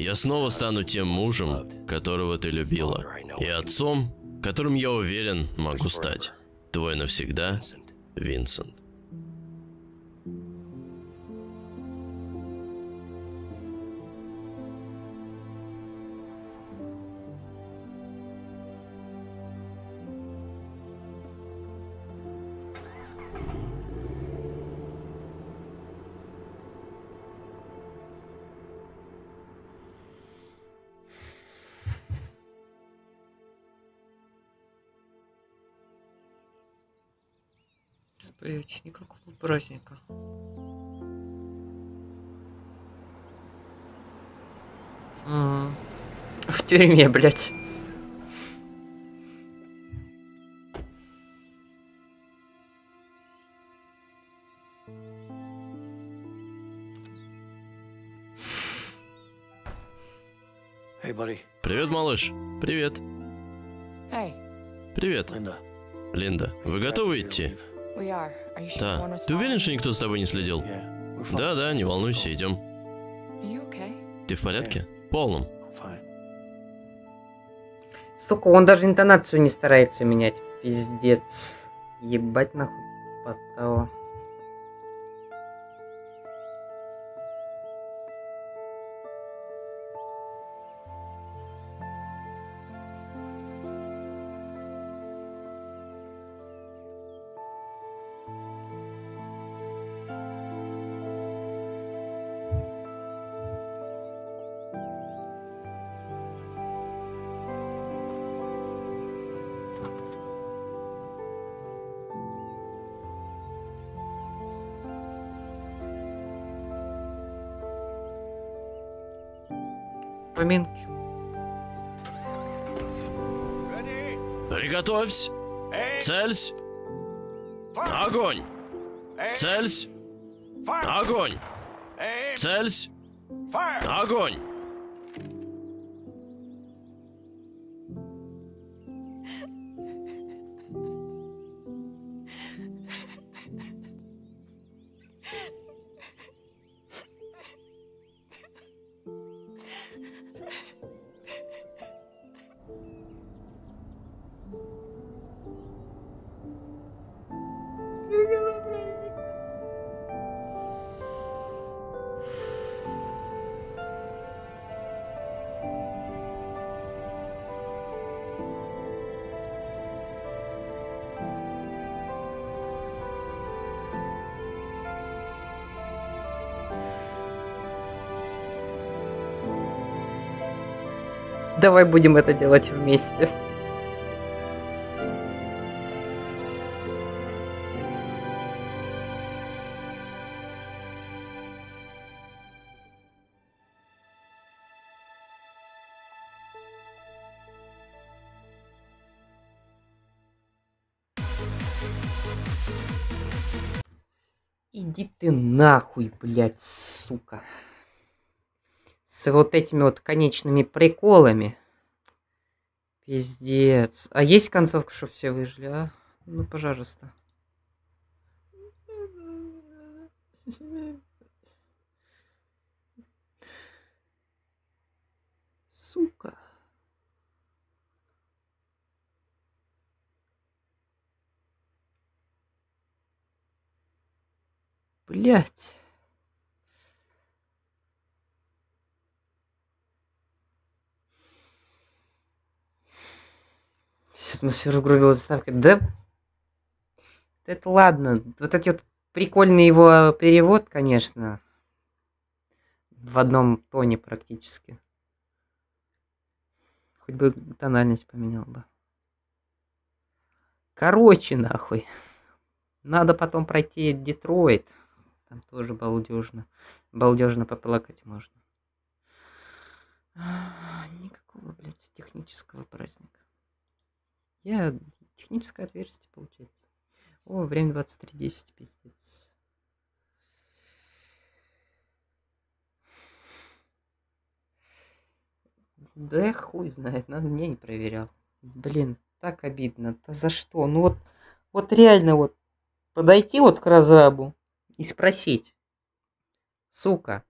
я снова стану тем мужем, которого ты любила, и отцом, которым я уверен могу стать. Твой навсегда, Винсент. Праздника. В тюрьме, buddy. Привет, малыш. Привет. Привет. Линда, вы готовы идти? Да. Ты уверен, что никто за тобой не следил? Да, да, не волнуйся, идем. Ты в порядке? В полном. Сука, он даже интонацию не старается менять. Пиздец. Ебать нахуй потало. Приготовься. Цельсь. Огонь. Цельсь. Огонь. Цельсь. Огонь. Давай будем это делать вместе. Иди ты нахуй, блядь, сука. С вот этими вот конечными приколами. Пиздец. А есть концовка, чтобы все выжили, а? Ну, пожалуйста. Сука. Блять. Атмосферу грубила доставка. Да, это ладно. Вот эти вот прикольный его перевод, конечно. В одном тоне практически. Хоть бы тональность поменял бы. Короче, нахуй. Надо потом пройти Детройт. Там тоже балдежно. Балдежно поплакать можно. Никакого, блядь, технического праздника. Я техническое отверстие получается. О, время 23.10, пиздец. Да хуй знает, надо мне не проверял. Блин, так обидно. Да за что? Ну вот, вот реально вот подойти вот к разрабу и спросить. Сука,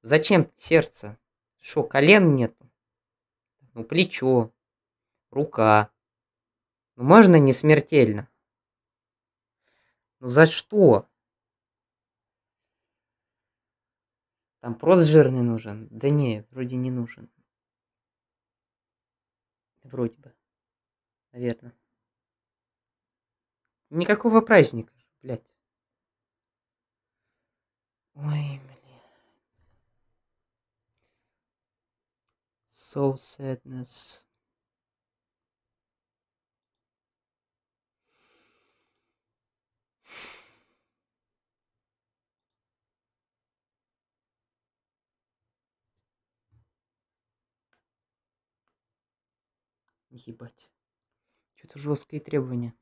зачем сердце? Что, колен нету? Ну, плечо, рука. Ну, можно не смертельно? Ну, за что? Там просто жирный нужен. Да не, вроде не нужен. Вроде бы. Наверное. Никакого праздника, блядь. Ой, блядь. So sadness. Ебать. Что-то жесткие требования.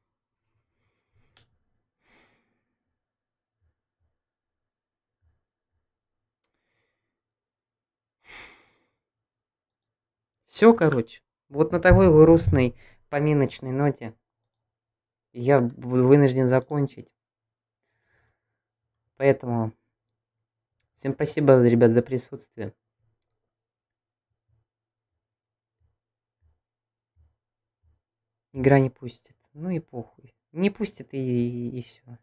Все, короче. Вот на такой грустной поминочной ноте я буду вынужден закончить. Поэтому всем спасибо, ребят, за присутствие. Игра не пустит. Ну и похуй. Не пустит и, и, и все.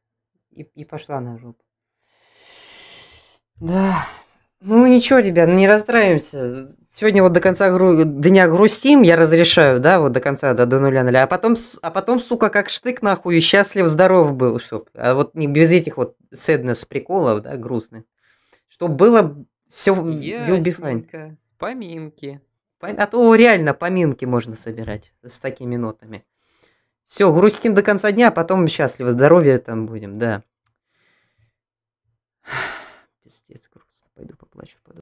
И, и пошла на жопу. Да. Ну ничего, ребят, не расстраиваемся. Сегодня вот до конца гру... дня грустим, я разрешаю, да, вот до конца, до, до нуля нуля. А потом, а потом, сука, как штык нахуй, счастлив, здоров был, чтоб. А вот не без этих вот сэднес приколов, да, грустных. Чтоб было все will be fine. Поминки. А то реально поминки можно собирать с такими нотами. Все, грустим до конца дня, а потом счастливо, здоровья там будем, да. Пиздец грустно. Пойду поплачу.